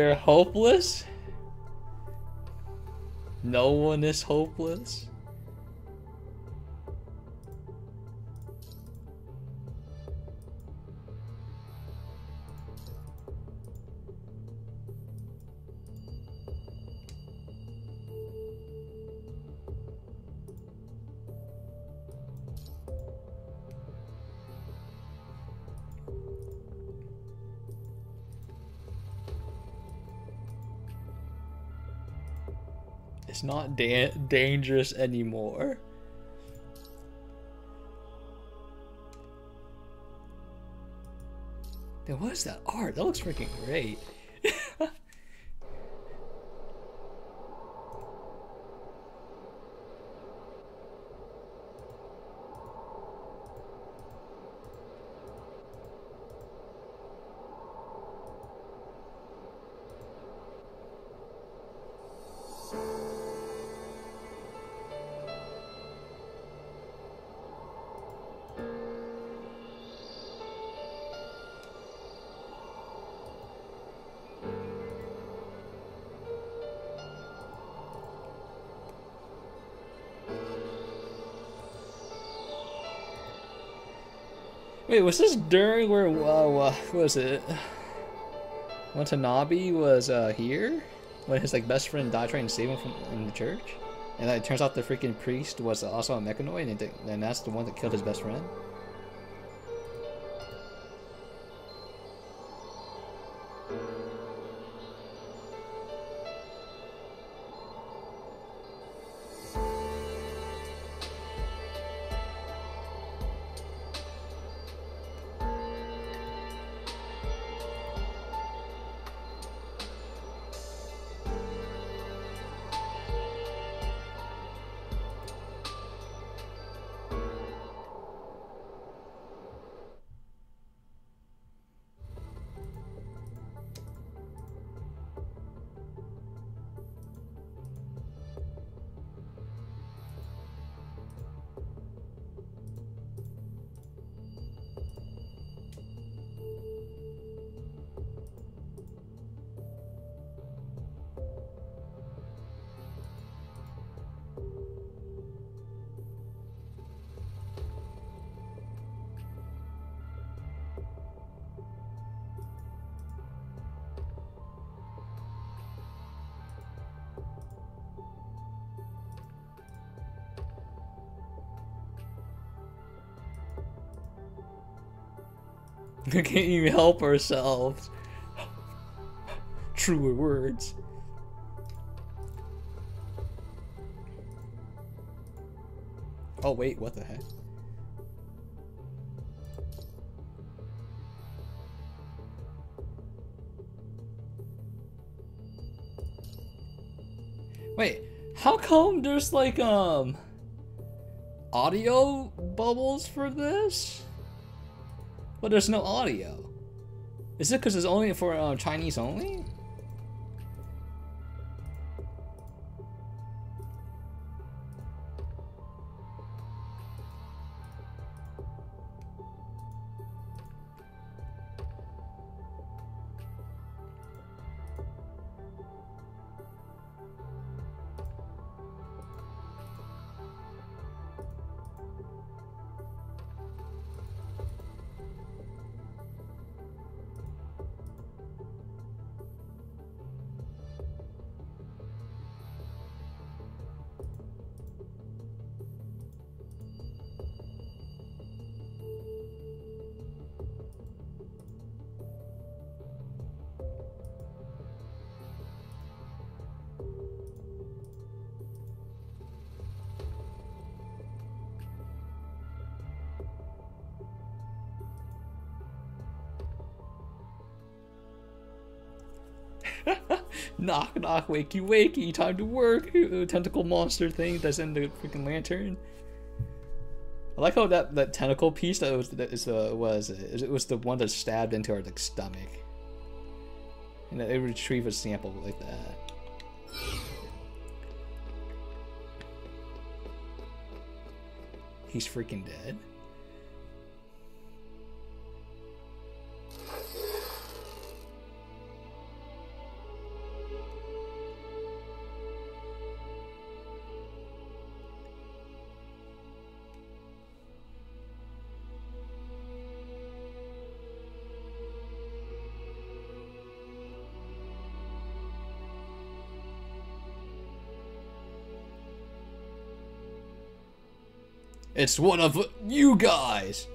They're hopeless? No one is hopeless? Da dangerous anymore. Then what is that art? That looks freaking great. Wait, was this during where, uh, was it? Watanabe was, uh, here? When his, like, best friend died trying to save him from in the church? And it turns out the freaking priest was also a mechanoid, and, and that's the one that killed his best friend? We can't even help ourselves. Truer words. Oh wait, what the heck? Wait, how come there's like um audio bubbles for this? But there's no audio. Is it because it's only for uh, Chinese only? Knock knock wakey wakey time to work. Tentacle monster thing that's in the freaking lantern. I like how that, that tentacle piece that was that is uh, was it was the one that stabbed into her like stomach. And it retrieve a sample like that. He's freaking dead It's one of you guys.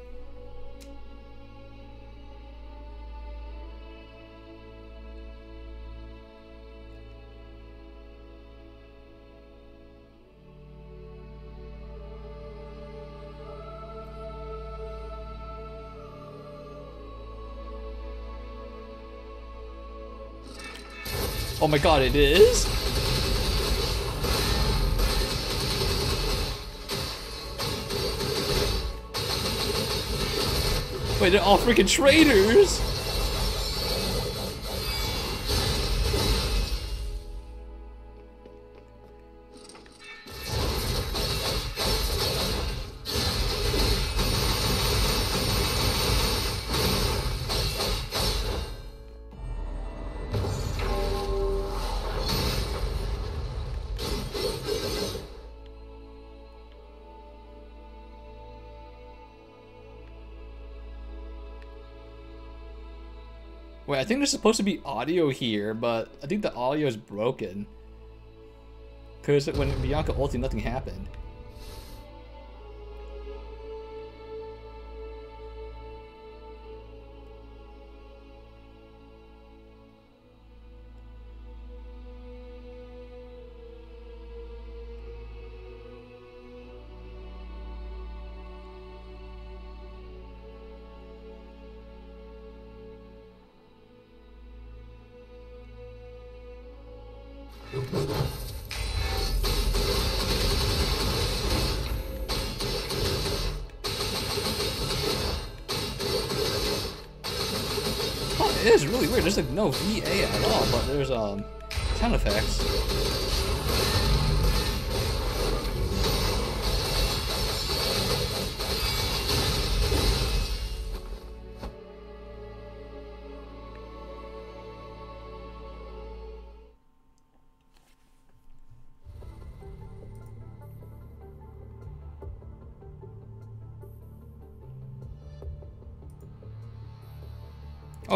Oh my god, it is? Wait, they're all freaking traitors! There's supposed to be audio here, but I think the audio is broken. Because when Bianca ulti, nothing happened. There's like no VA at all, but there's um sound effects.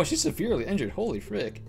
Oh, she's severely injured. Holy frick.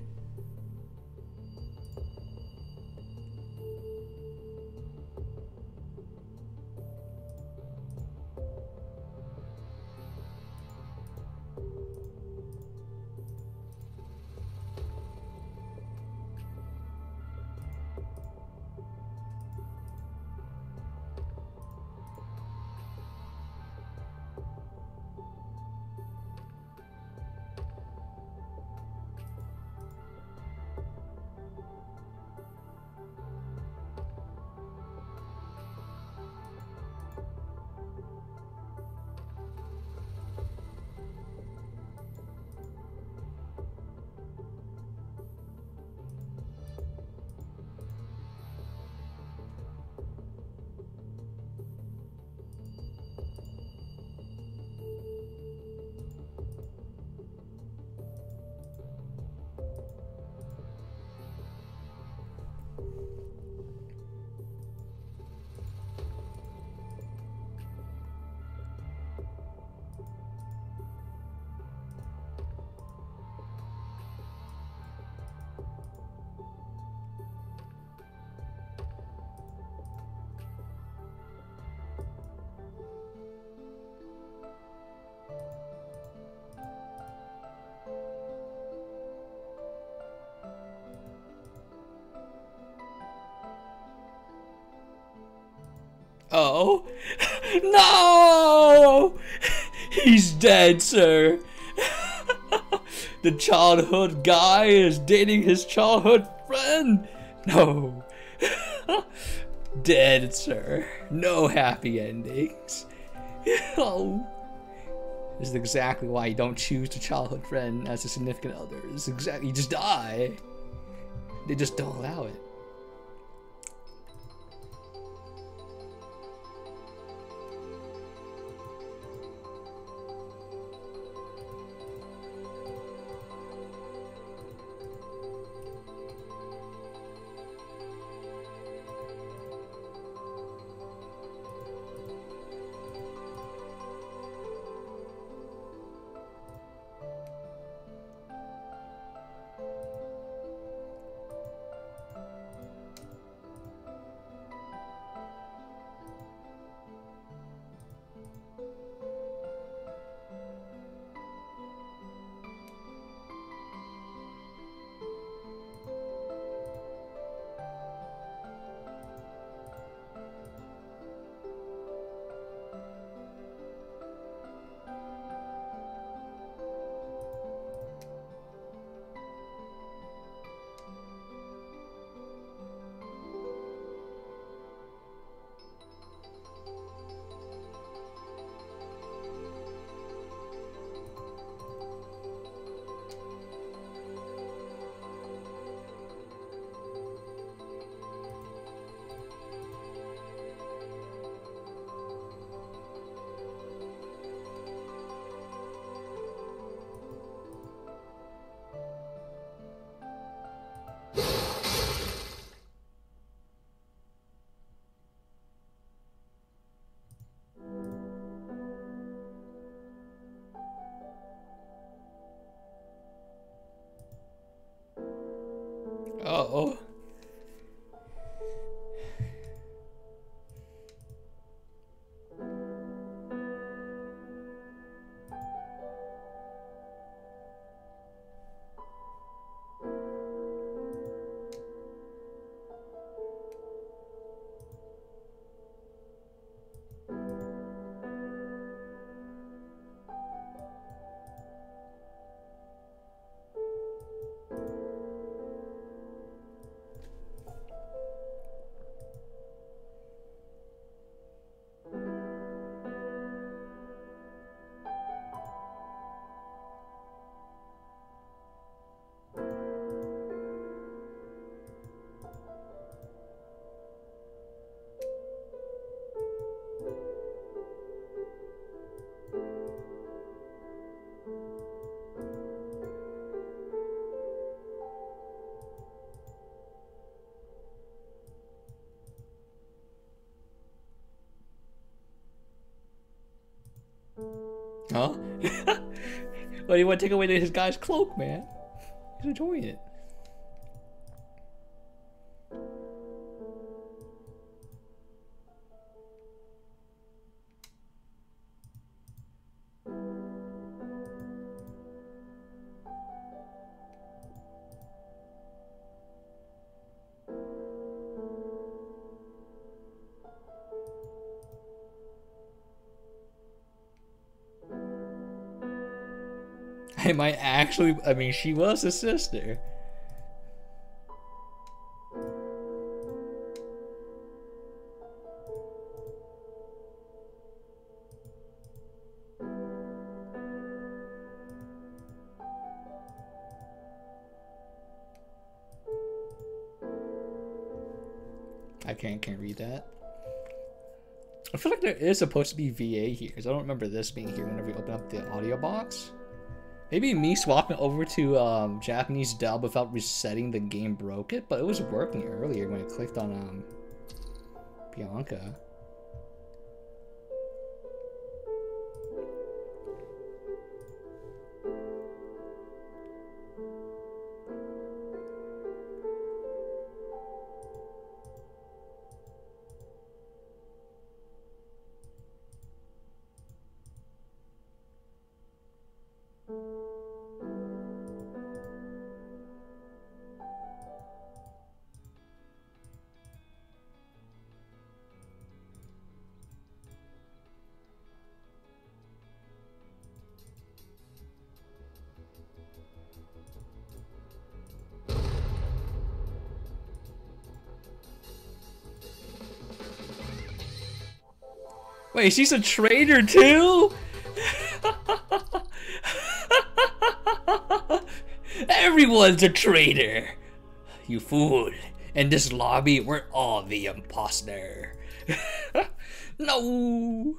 Dead, sir. the childhood guy is dating his childhood friend. No. dead, sir. No happy endings. oh. This is exactly why you don't choose a childhood friend as a significant other. It's exactly you just die. They just don't allow it. Huh? well, you want to take away his guy's cloak, man. He's enjoying it. Might actually. I mean, she was a sister. I can't can't read that. I feel like there is supposed to be VA here because I don't remember this being here whenever you open up the audio box. Maybe me swapping over to um, Japanese dub without resetting the game broke it, but it was working earlier when I clicked on um, Bianca. Wait, she's a traitor too? Everyone's a traitor. You fool. In this lobby, we're all the imposter. no.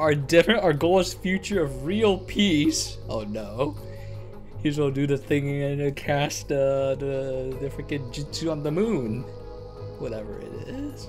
Are different. Our goal is future of real peace. Oh no. He's gonna do the thing and cast uh, the the freaking jutsu on the moon. Whatever it is.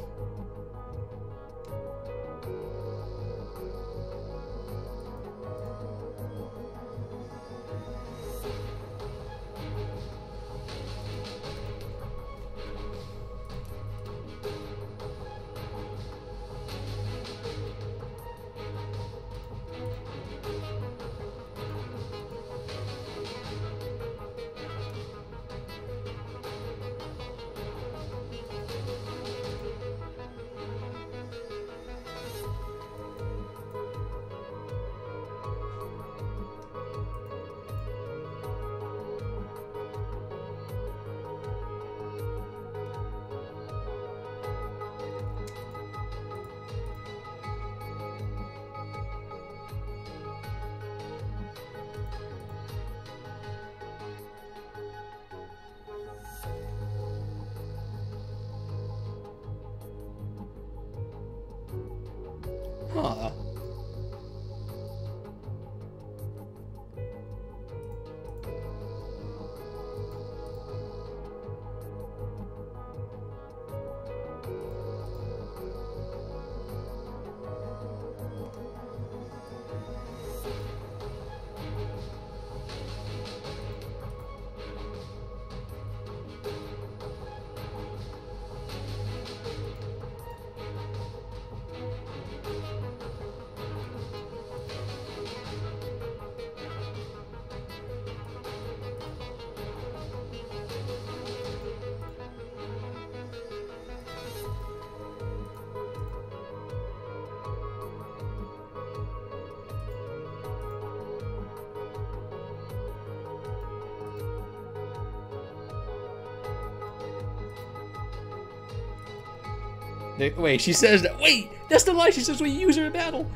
Wait, she says that. Wait, that's the lie. She says we use her in battle.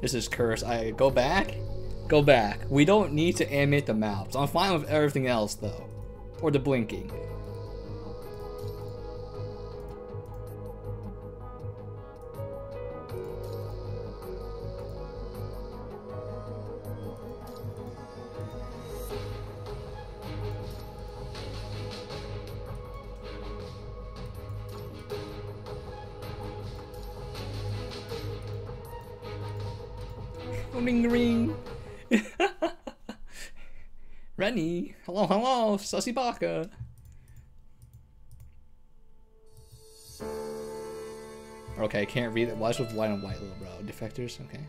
This is cursed. I go back. Go back. We don't need to animate the mouths. I'm fine with everything else though, or the blinking. Sussy Baka. Okay, I can't read it. Is with white and white, little bro? Defectors? Okay.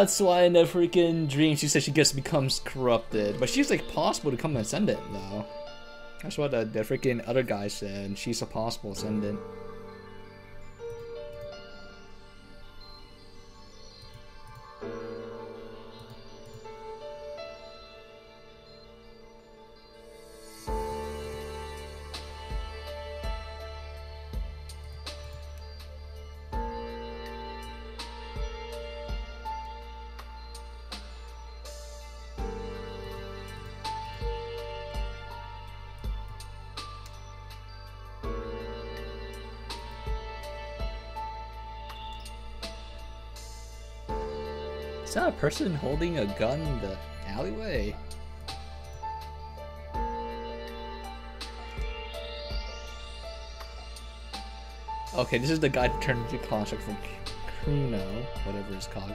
That's why in the freaking dream she said she gets becomes corrupted. But she's like possible to become an ascendant though. That's what the, the freaking other guy said. She's a possible ascendant. Person holding a gun in the alleyway? Okay, this is the guy turned into construct from Kuno, whatever it's called.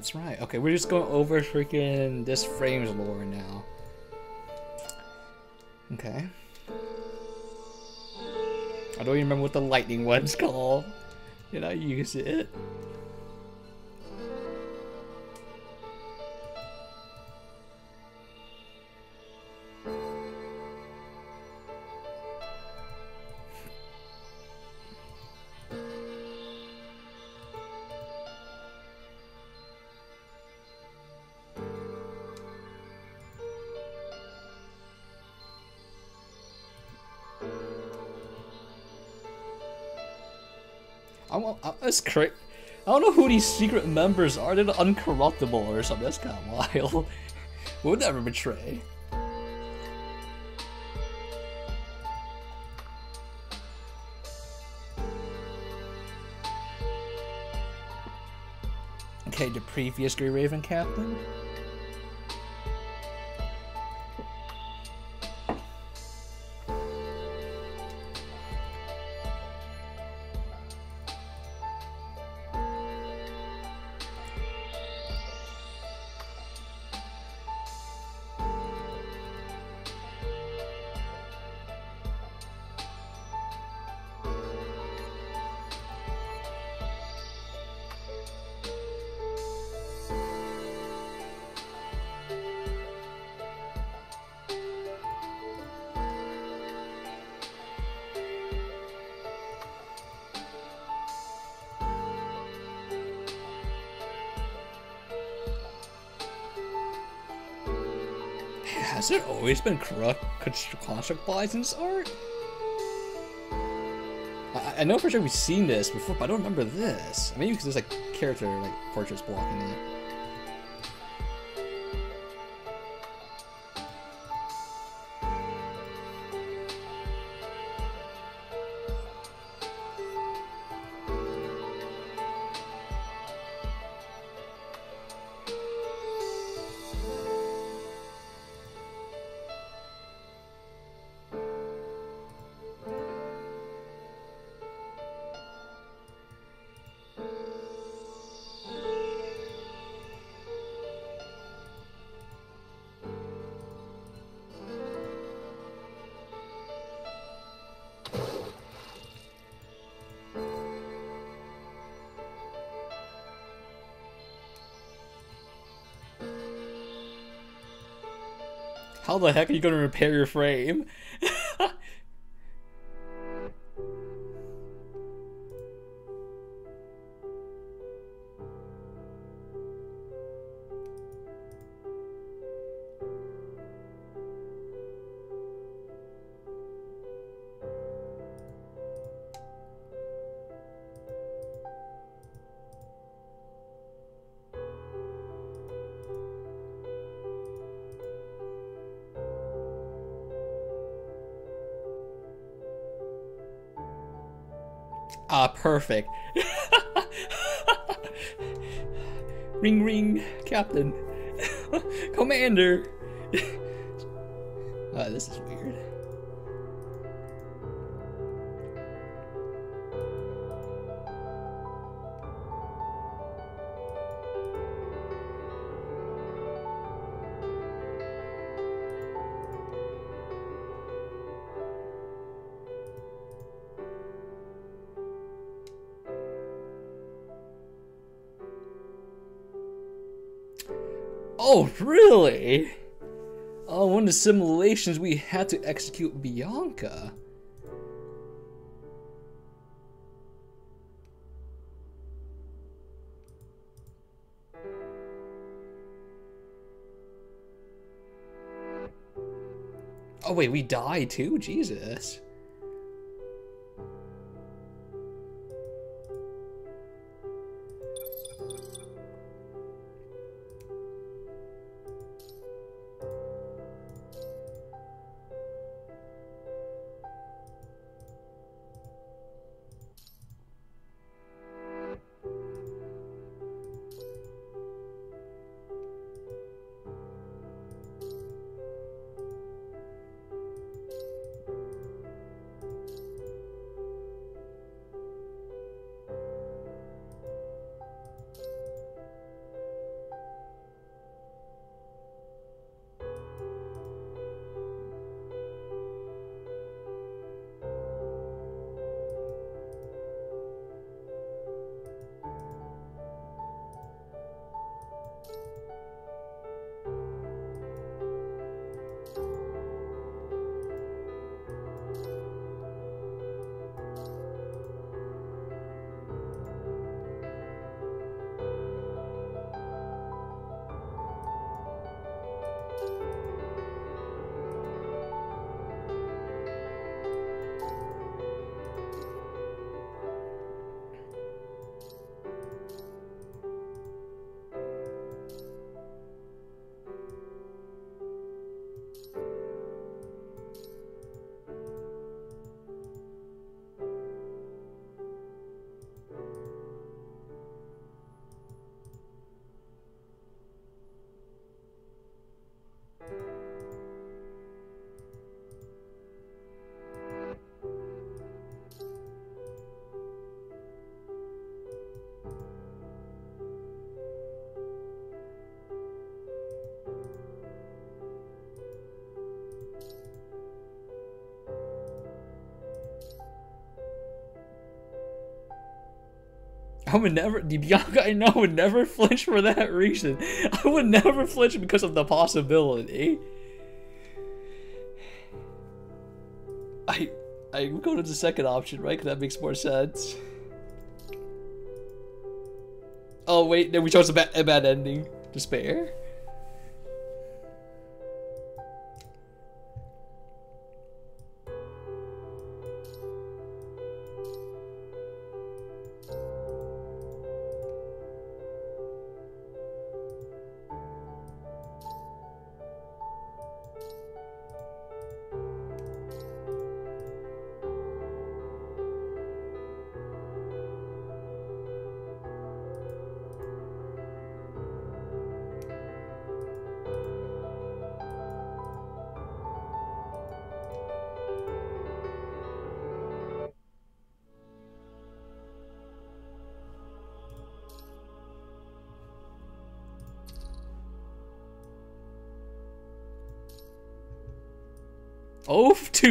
That's right. Okay, we're just going over freaking this frame's lore now. Okay. I don't even remember what the lightning one's called. Did I use it? I want. I, don't know who these secret members are. They're the uncorruptible or something. That's kind of wild. would never betray. Okay, the previous Gray Raven captain. Always been construct Bison's art? I, I know for sure we've seen this before, but I don't remember this. I mean, because there's like character like portraits blocking it. How the heck are you going to repair your frame? Perfect. ring ring, Captain. Commander. uh, this is weird. Simulations we had to execute Bianca. Oh wait, we die too? Jesus. I would never, Bianca, I know, would never flinch for that reason. I would never flinch because of the possibility. I, I go to the second option, right? Because that makes more sense. Oh wait, then we chose a bad, a bad ending. Despair.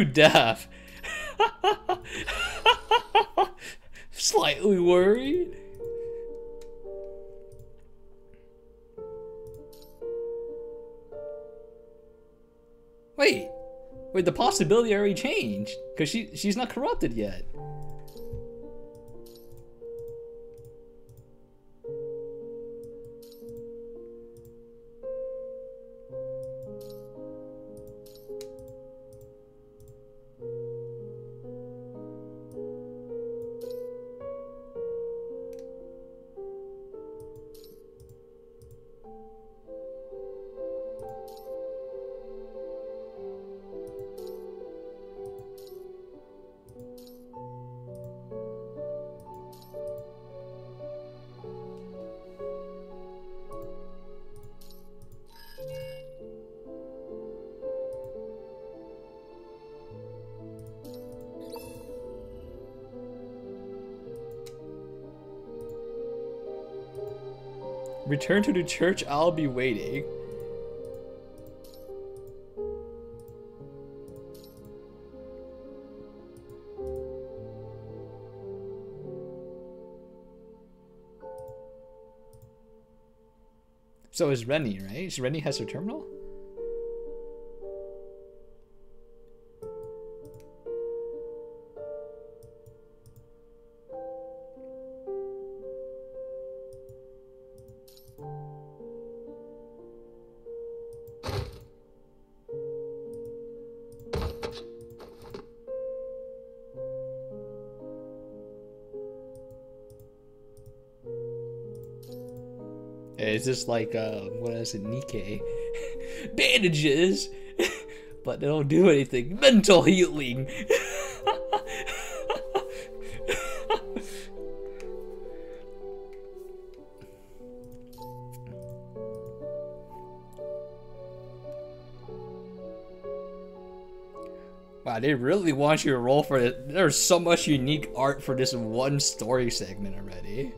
Oath to death. Slightly worried. Wait. Wait, the possibility already changed. Because she she's not corrupted yet. Return to the church, I'll be waiting. So is Rennie, right? Rennie has her terminal? Just like, uh, what is it, Nikke? Bandages! but they don't do anything. Mental healing! Wow, they really want you to roll for it. There's so much unique art for this one story segment already.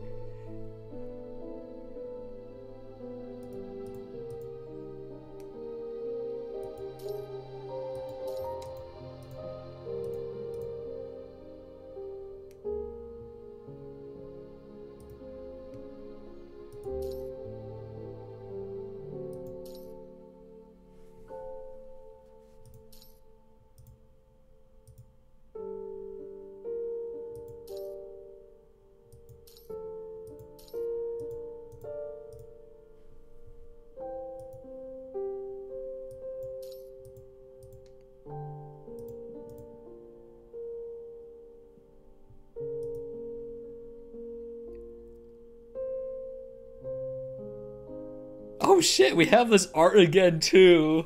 We have this art again too.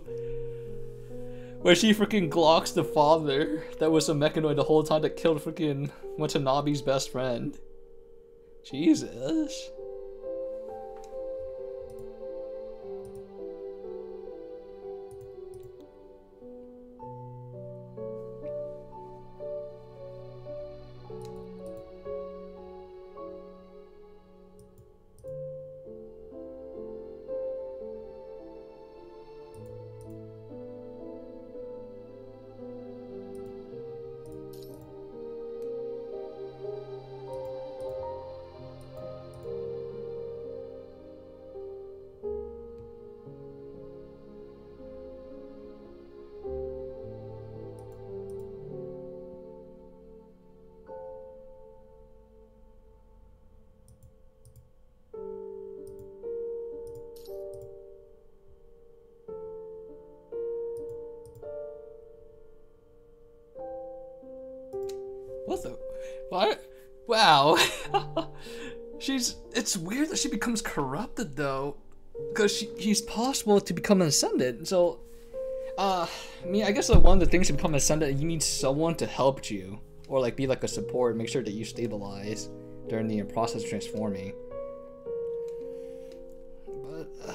Where she freaking glocks the father that was a mechanoid the whole time that killed freaking Watanabe's best friend. Jesus. Corrupted though, because she, she's possible to become an ascendant. So, uh, I mean, I guess like, one of the things to become an ascendant, you need someone to help you, or like be like a support, make sure that you stabilize during the process of transforming. But, uh,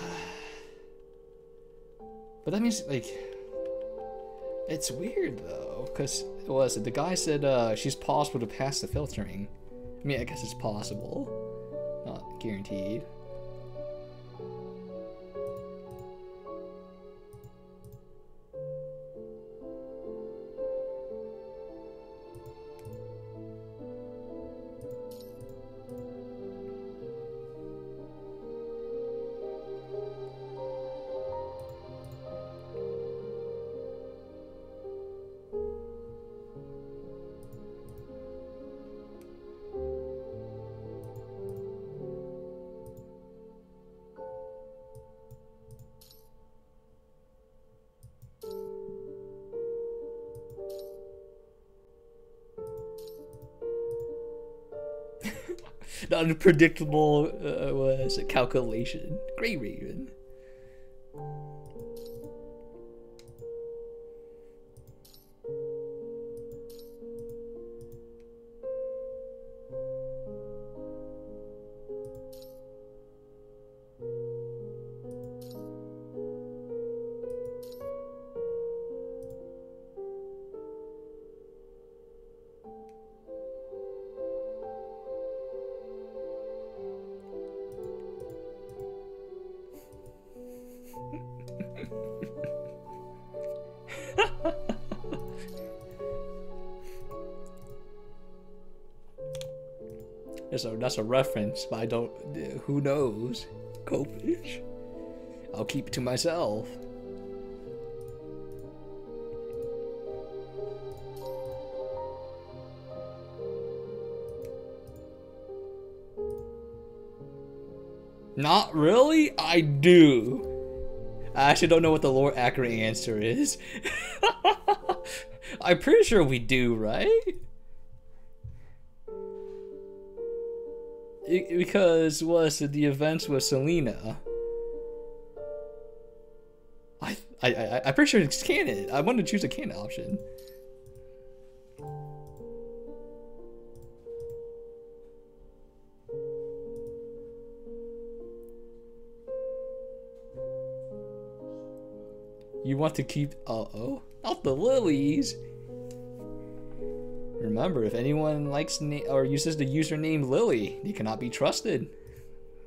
but that means like. It's weird though, because it was it? the guy said uh, she's possible to pass the filtering. I mean, I guess it's possible, not guaranteed. Unpredictable uh, was a calculation. Gray Raven. A reference, but I don't. Who knows? Copish. I'll keep it to myself. Not really? I do. I actually don't know what the lore accurate answer is. I'm pretty sure we do, right? Because was the events with Selena. I I I I'm pretty sure it's canon. I want to choose a canon option. You want to keep uh oh not the lilies. Remember, if anyone likes or uses the username Lily, they cannot be trusted.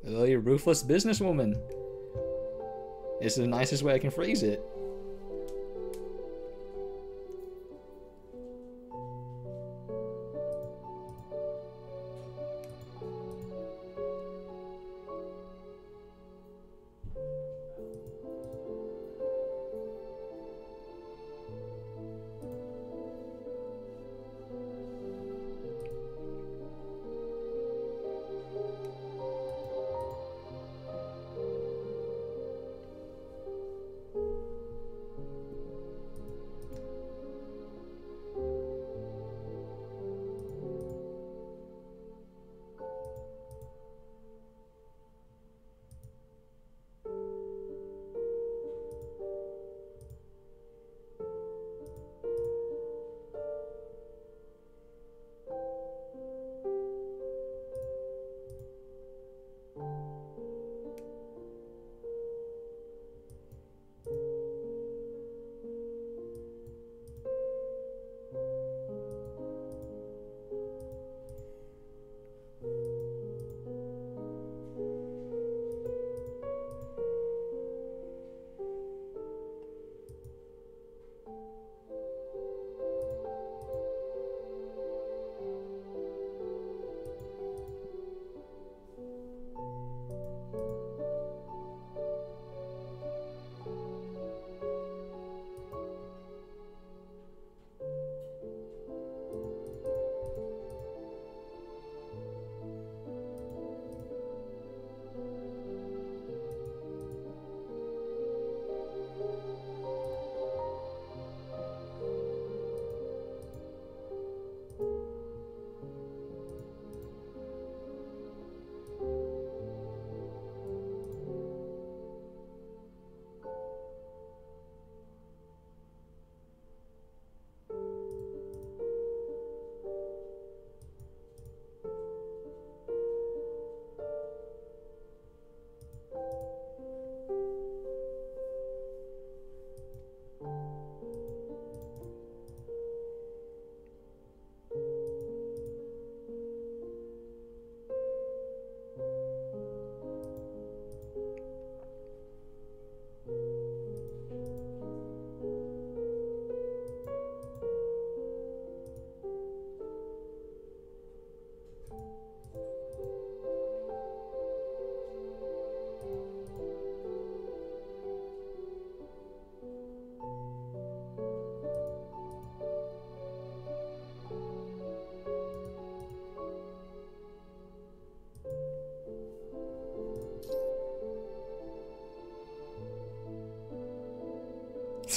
Lily, ruthless businesswoman. It's the nicest way I can phrase it.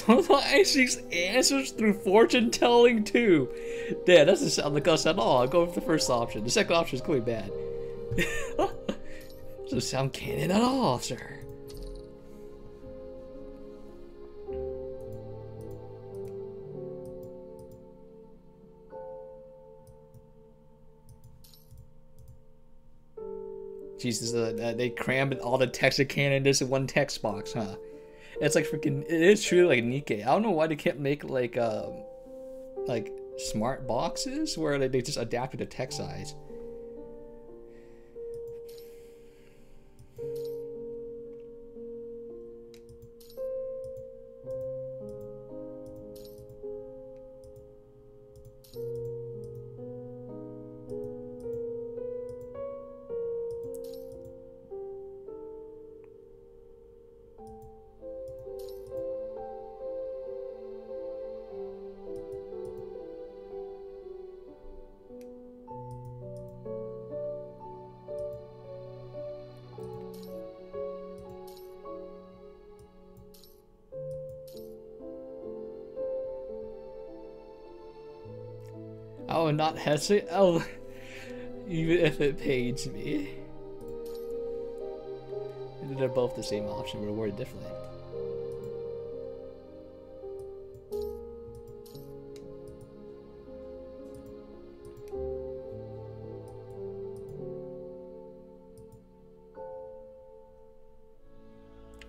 Of Isaac's answers through fortune telling too. Damn, that doesn't sound like us at all. I'll go with the first option. The second option is going bad. doesn't sound canon at all, sir. Jesus, uh, uh, they crammed all the text of canon into one text box, huh? It's like freaking. It is truly like Nikke. I don't know why they can't make like um, like smart boxes where they just adapted the text size. Not hesitate. Oh, even if it pays me. They're both the same option, rewarded differently.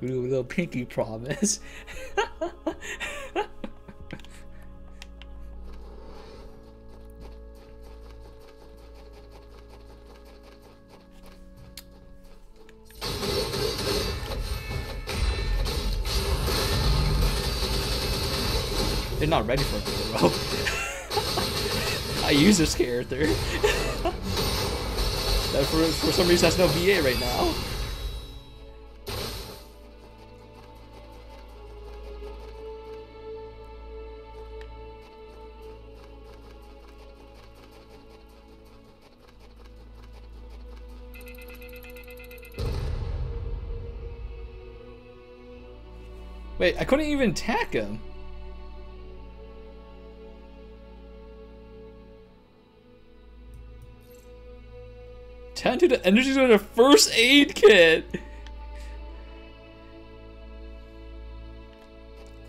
Ooh, little pinky promise. not ready for bro. I use this character. that for, for some reason has no VA right now. Wait, I couldn't even attack him. To the energies with a first aid kit.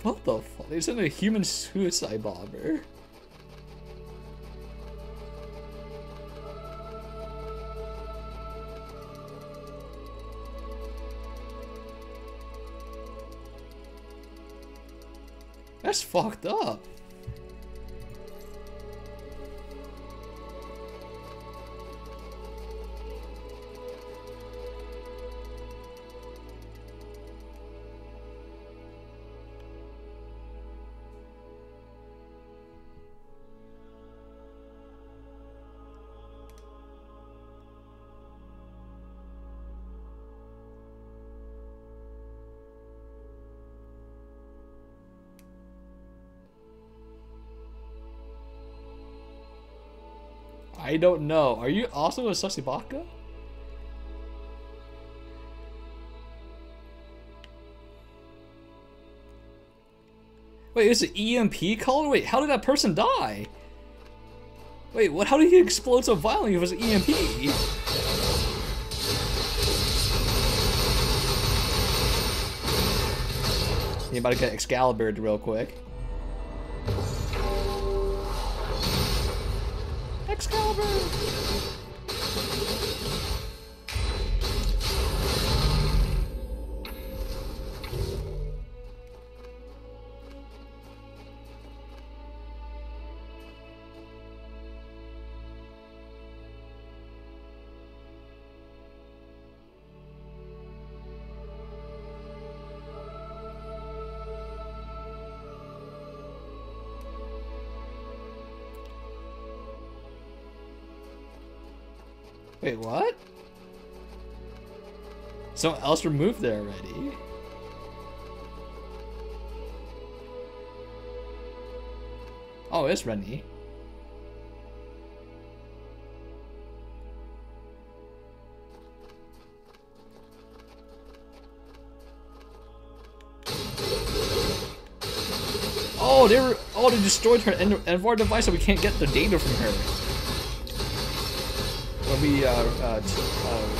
What the fuck? Sent a human suicide bomber. Don't know. Are you also a Susibaka? Wait, it's an EMP caller? Wait, how did that person die? Wait, what? How did he explode so violently if it was an EMP? you Anybody get Excalibur real quick? Wait, what? Someone else removed there already. Oh, it's Rennie. Oh, they were. Oh, they destroyed her end device, so we can't get the data from her. When we uh, uh, uh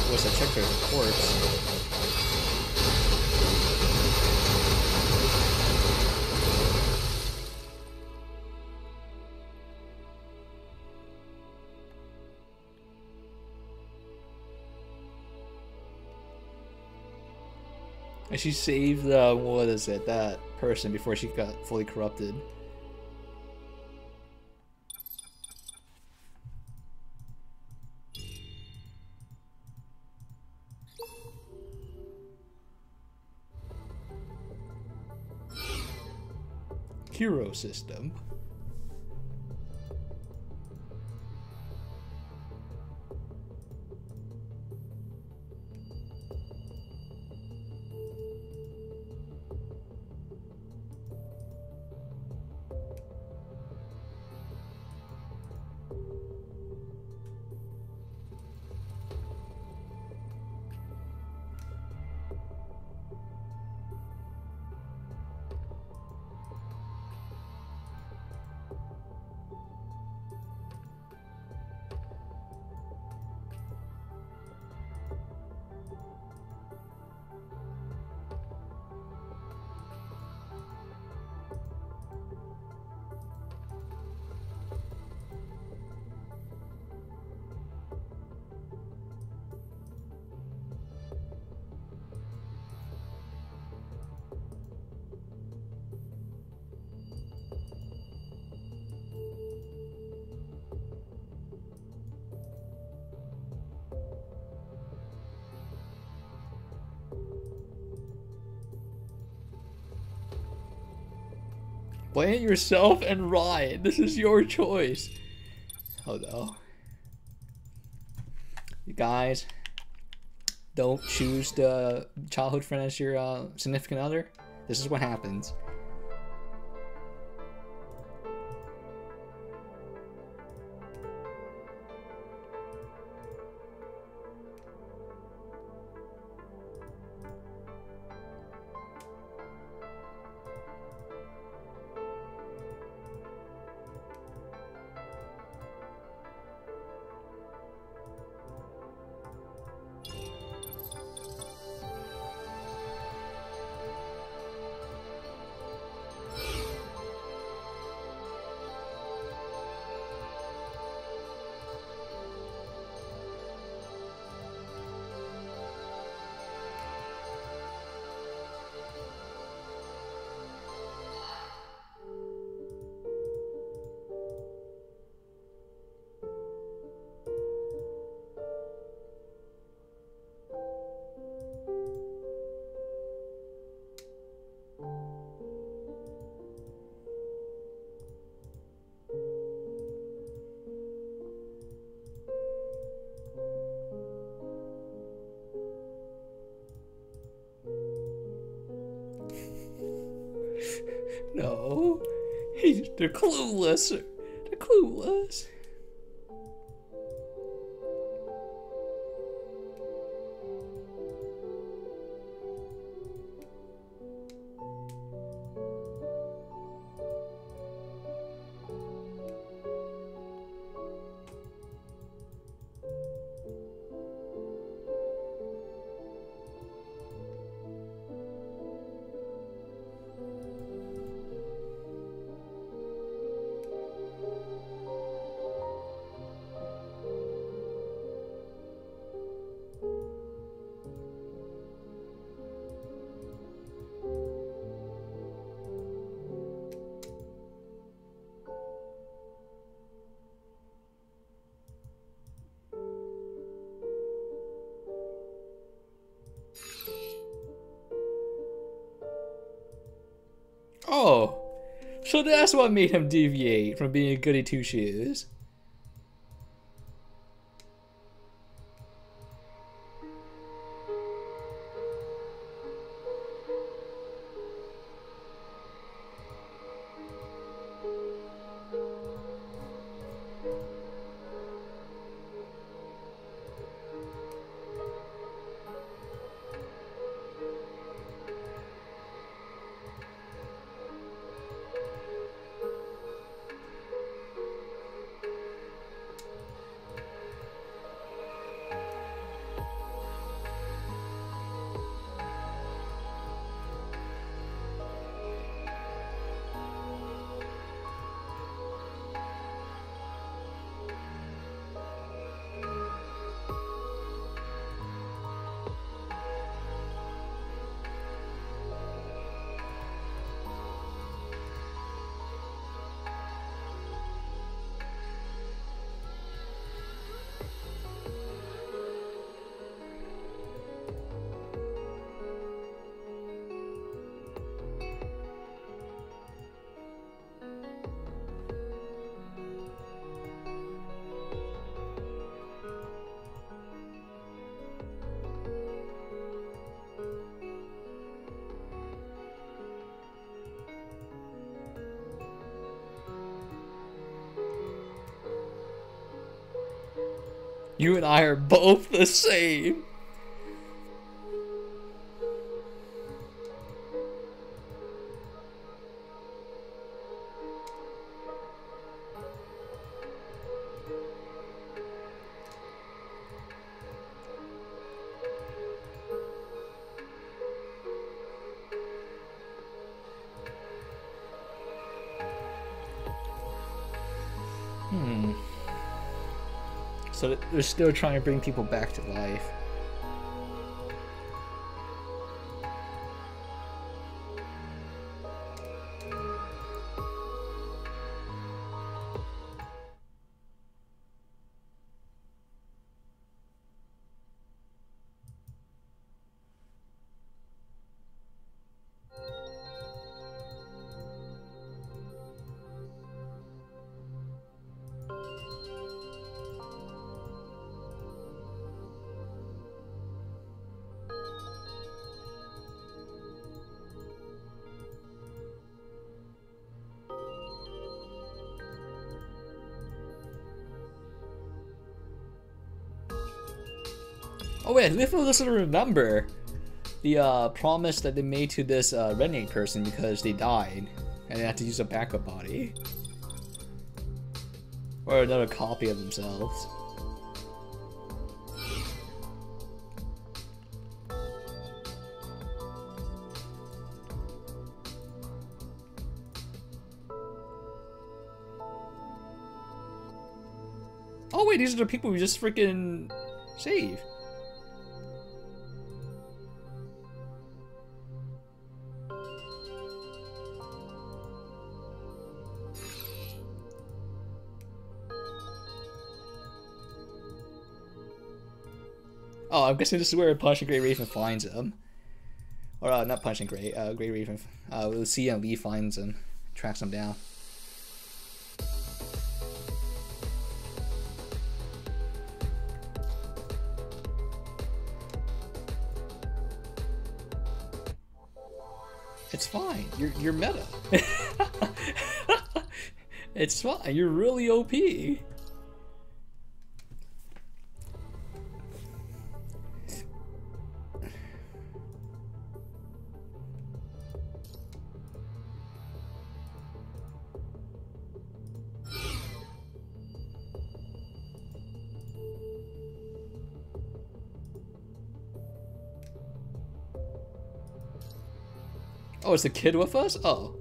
what's that? Checked her corpse. And she saved, uh, what is it, that person before she got fully corrupted. Hero system. Plant yourself and ride. This is your choice. Oh no. You guys, don't choose the childhood friend as your uh, significant other. This is what happens. They're clueless. So that's what made him deviate from being a goody two shoes. You and I are both the same. So they're still trying to bring people back to life. Listen to remember the uh, promise that they made to this uh, renegade person because they died and they had to use a backup body. Or another copy of themselves. Oh wait, these are the people we just freaking saved. I'm guessing this is where Punishing Gray Raven finds him. Or, uh, not Punching Grey, uh, Gray Raven. Uh, Lucia and Lee finds him, tracks him down. It's fine. You're you're meta. it's fine. You're really OP. Oh, is the kid with us? Oh.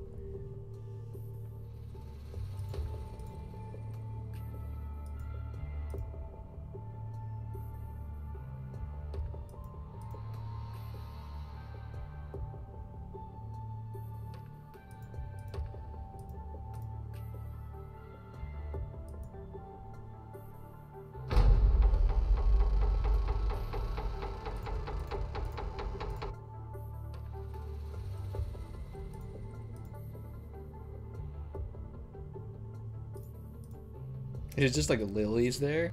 Is just like lilies there?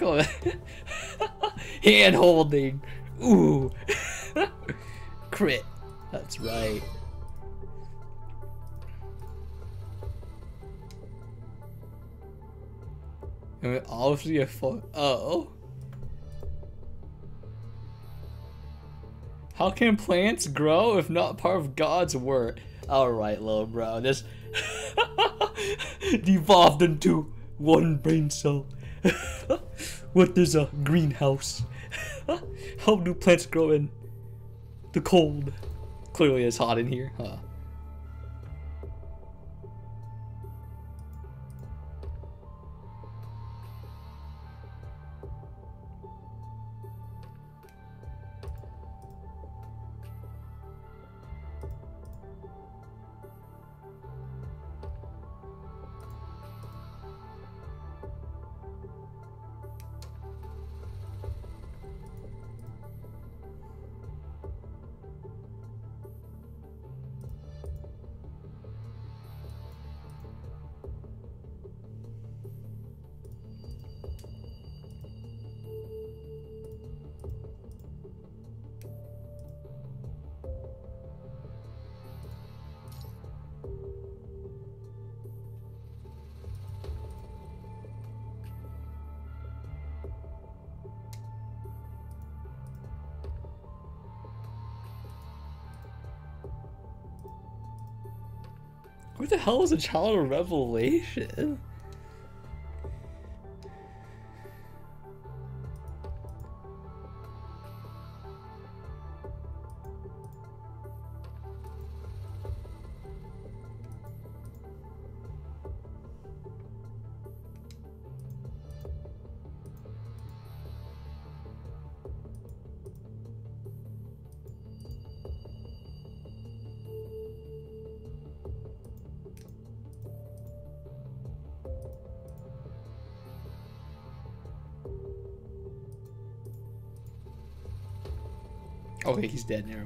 Hand holding. Ooh. Crit. That's right. And we obviously a fuck. Oh. How can plants grow if not part of God's work? Alright, little bro. This devolved into one brain cell. What is a greenhouse? How do plants grow in the cold? Clearly it's hot in here, huh? Hell is a child of revelation? Dead. Never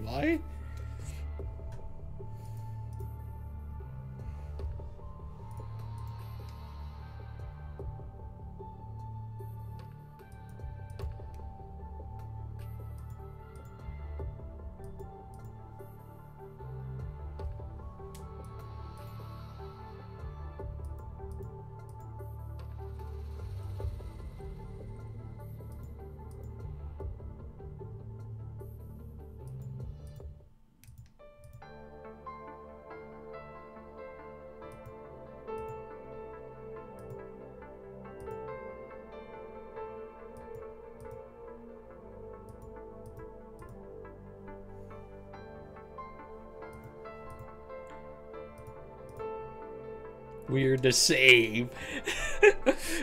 We're the same.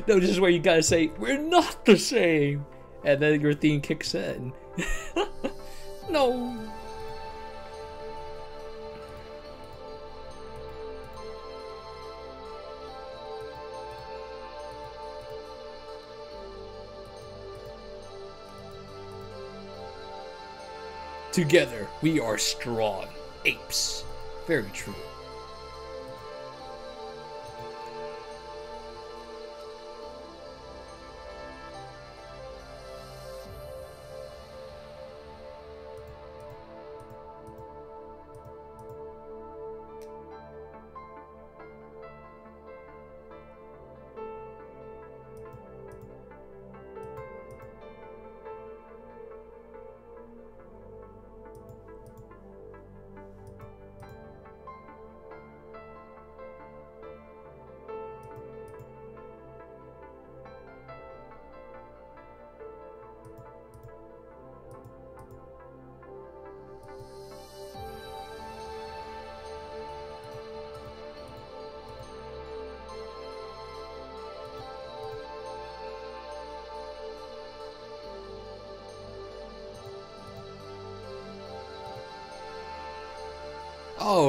no, this is where you gotta say, we're not the same. And then your theme kicks in. no. Together, we are strong apes. Very true.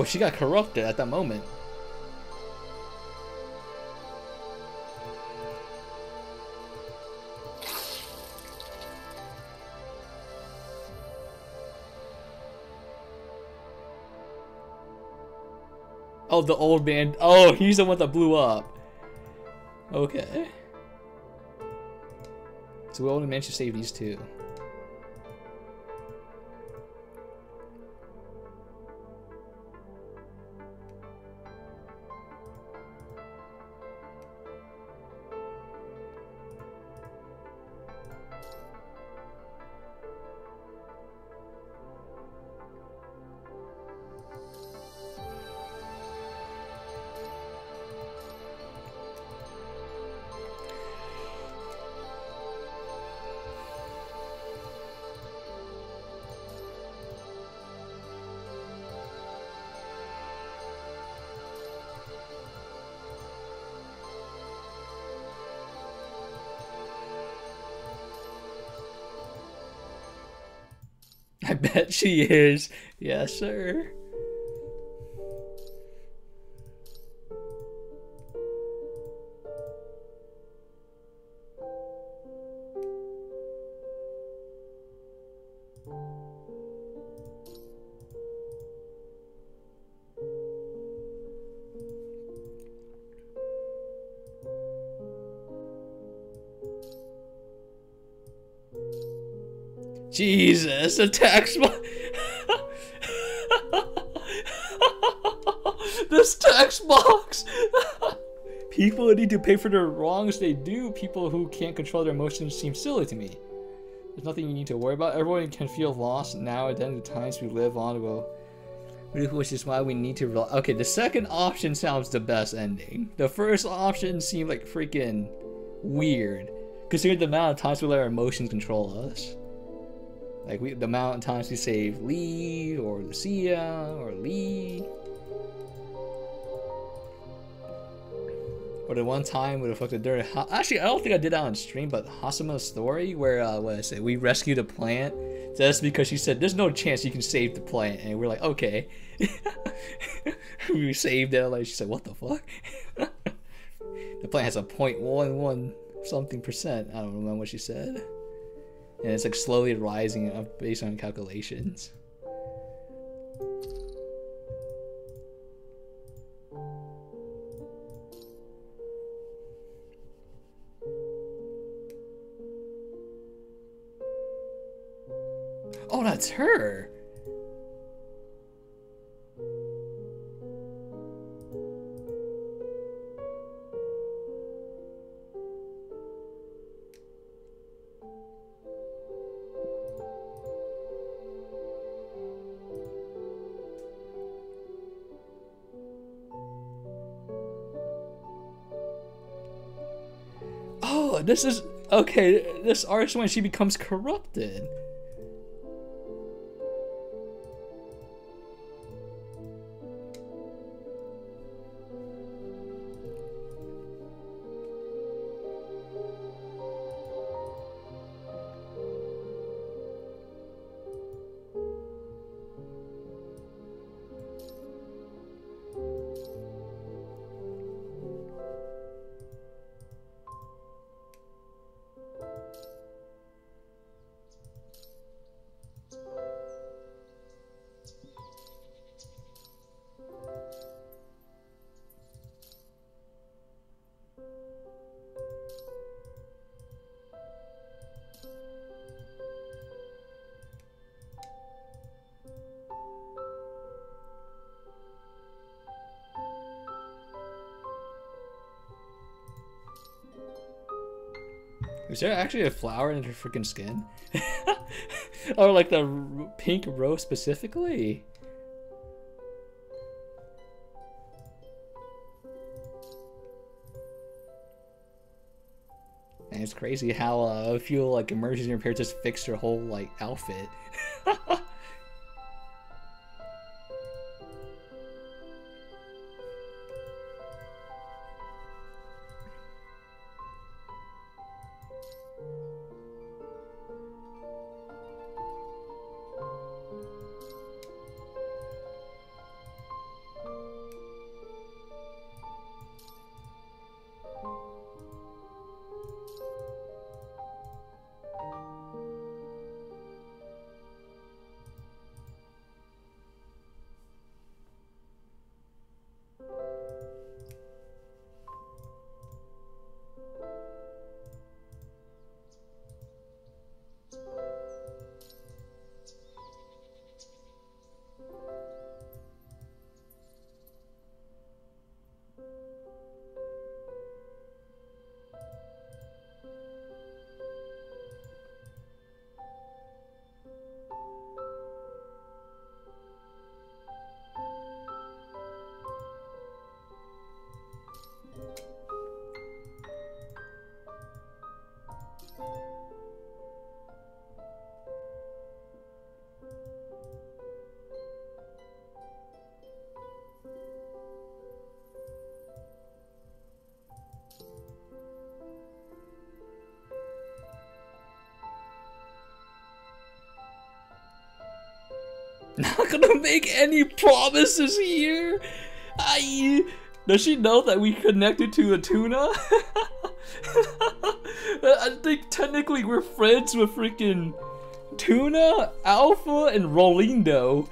She got corrupted at that moment. Oh, the old man. Oh, he's the one that blew up. Okay. So we only managed to save these two. she is. Yes, sir. Jesus, a tax. This box. People need to pay for their wrongs they do. People who can't control their emotions seem silly to me. There's nothing you need to worry about. Everyone can feel lost now, and then the times we live on will which is why we need to. Okay, the second option sounds the best ending. The first option seemed like freaking weird, considering the amount of times we let our emotions control us. Like we, the amount of times we save Lee or Lucia or Lee. Or the one time with the fucking dirt. Actually, I don't think I did that on stream, but Hasuma's story where uh, I say, We rescued a plant just because she said there's no chance you can save the plant, and we're like, okay. we saved it. Like she said, what the fuck? the plant has a 0.11 something percent. I don't remember what she said, and it's like slowly rising up based on calculations. Oh, her. Oh, this is okay. This art's when she becomes corrupted. Is there actually a flower in her freaking skin? or like the pink rose specifically? And it's crazy how uh, a few like emerges in your pair just fix your whole like outfit. Make is here. I does she know that we connected to a tuna? I think technically we're friends with freaking Tuna, Alpha, and Rolindo.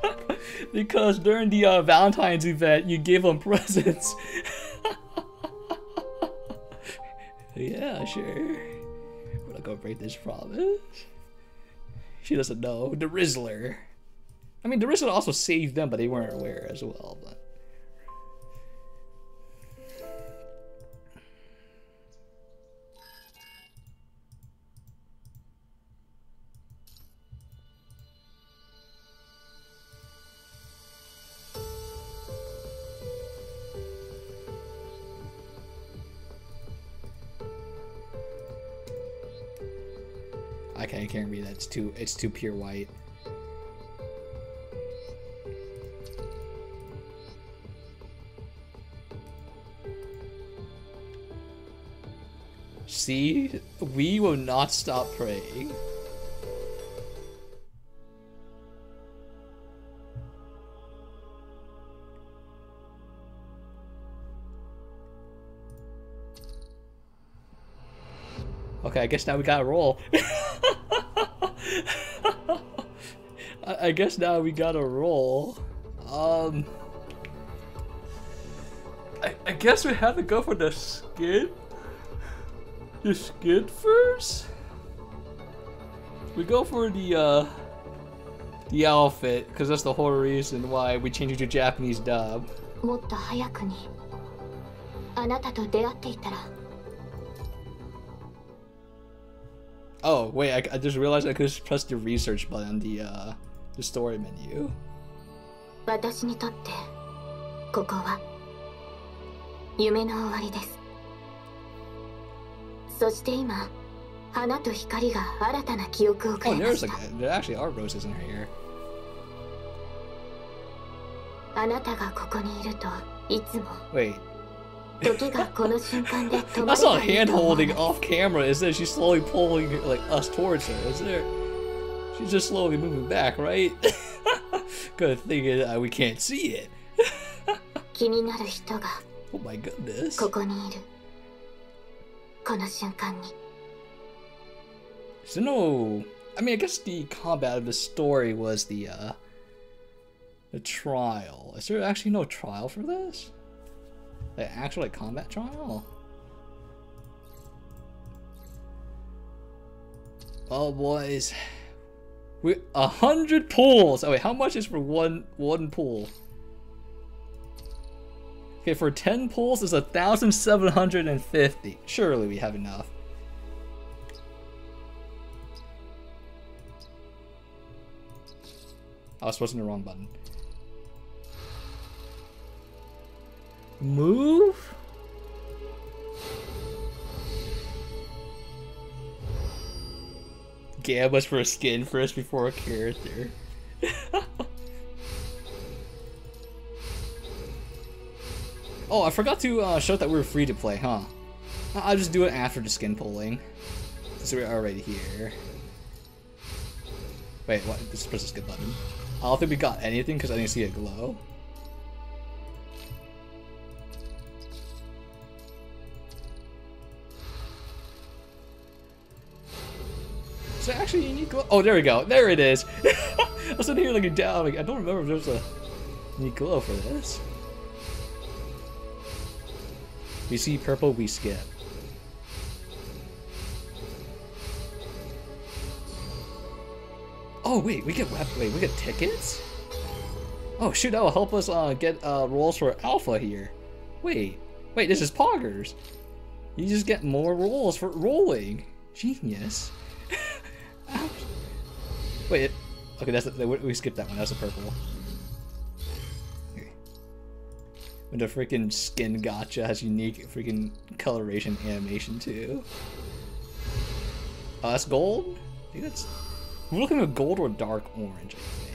because during the uh, Valentine's event, you gave them presents. yeah, sure. We're not gonna break this promise. She doesn't know. The Rizzler. I mean, Darissa also saved them, but they weren't aware as well. But Okay, I can't read that. It's too it's too pure white. See, we will not stop praying. Okay, I guess now we gotta roll. I, guess now we gotta roll. Um, I, I guess we have to go for the skin. The skin first. We go for the uh, the outfit because that's the whole reason why we changed it to Japanese dub. もっと早くにあなたと出会っていたら Oh wait, I, I just realized I could just press the research button on the uh, the story menu. 私にとってここは夢の終わりです そして今花と光が新たな記憶をく Oh, れました there actually are roses in her hair. あなたがここにいるといつも Wait, 時がこの瞬間で止ま that's れ not hand holding off camera, is it? She's slowly pulling like us towards her, is there? She's just slowly moving back, right? Good thing is, uh, we can't see it. 気になる人が Oh my goodness. ここにいる この瞬間に So no, I mean, I guess the combat of the story was the uh, the trial. Is there actually no trial for this? Like actual like combat trial? Oh boys, we a hundred pulls. Oh wait, how much is for one one pull? Okay, for ten pulls is a thousand seven hundred and fifty. Surely we have enough. I was pressing the wrong button. Move? Gamba's for a skin first before a character. oh, I forgot to uh, show that we were free to play, huh? I'll just do it after the skin pulling. Since we're already here. Wait, what? Just press the skip button. I don't think we got anything because I didn't see a glow. There actually unique glow? Oh, there we go. There it is. I was sitting here looking down. Like, I don't remember if there's a unique glow for this. We see purple, we skip. Oh wait, we get wait, we get tickets? Oh shoot, that will help us uh, get uh, rolls for alpha here. Wait, wait, this is poggers. You just get more rolls for rolling. Genius. Wait, okay, that's the, we skipped that one. That's the purple. The freaking skin gacha has unique freaking coloration animation too. Uh, oh, that's gold. I think that's we're looking at gold or dark orange, I think.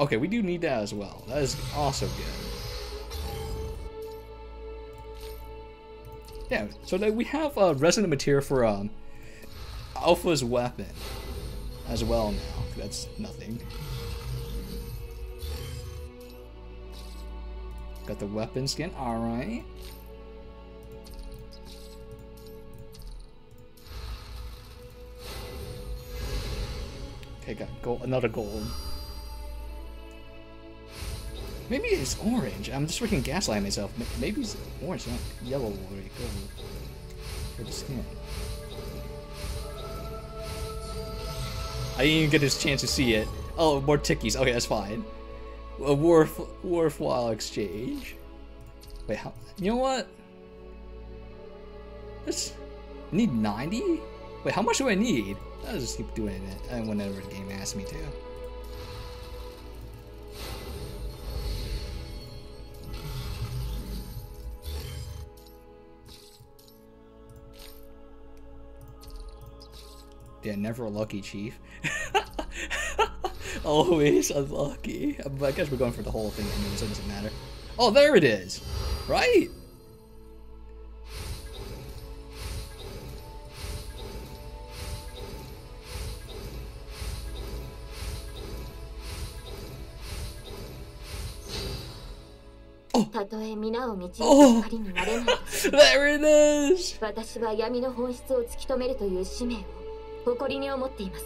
Okay, we do need that as well. That is also good. Yeah, so we have uh, resonant material for um, Alpha's weapon as well now. That's nothing. Got the weapon skin, alright. Okay, got gold, another gold. Maybe it's orange. I'm just freaking gaslighting myself. Maybe it's orange, not yellow or gold. For the skin. I didn't even get this chance to see it. Oh, more tickies. Okay, that's fine. A worth, worthwhile exchange. Wait, how? You know what? I need 90. Wait, how much do I need? I'll just keep doing it uh, whenever the game asks me to. Never a lucky chief. Always unlucky. I guess we're going for the whole thing so it doesn't matter. Oh, there it is! Right! Oh. oh. there it is! 私は闇の本質を突き止めるという使命を誇りに思っています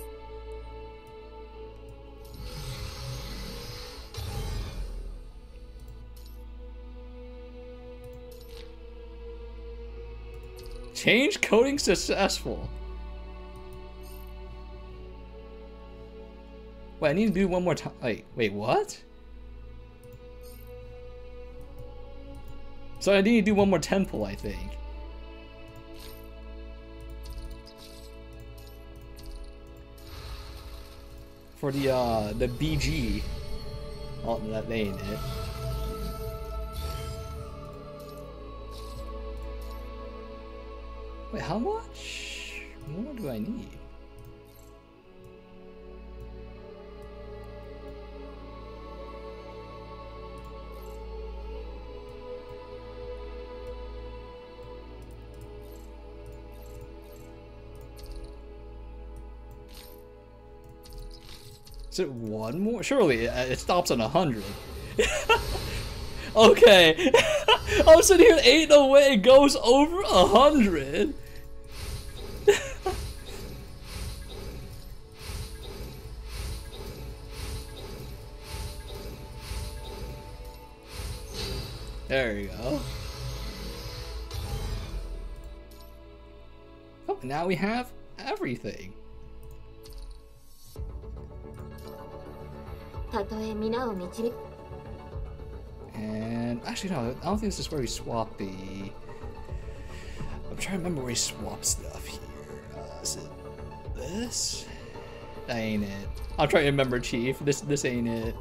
Change coding successful. Wait, I need to do one more time. Wait, wait, what? So I need to do one more temple, I think. For the uh the BG. Oh, that ain't it. Wait, how much more do I need? Is it one more? Surely it it stops on a hundred. okay. I'm sitting here eight away, it goes over a hundred. there you go. Oh, now we have everything. And actually, no, I don't think this is where we swap the. I'm trying to remember where we swap stuff here. Uh, is it this? That ain't it. I'm trying to remember, Chief. This this ain't it.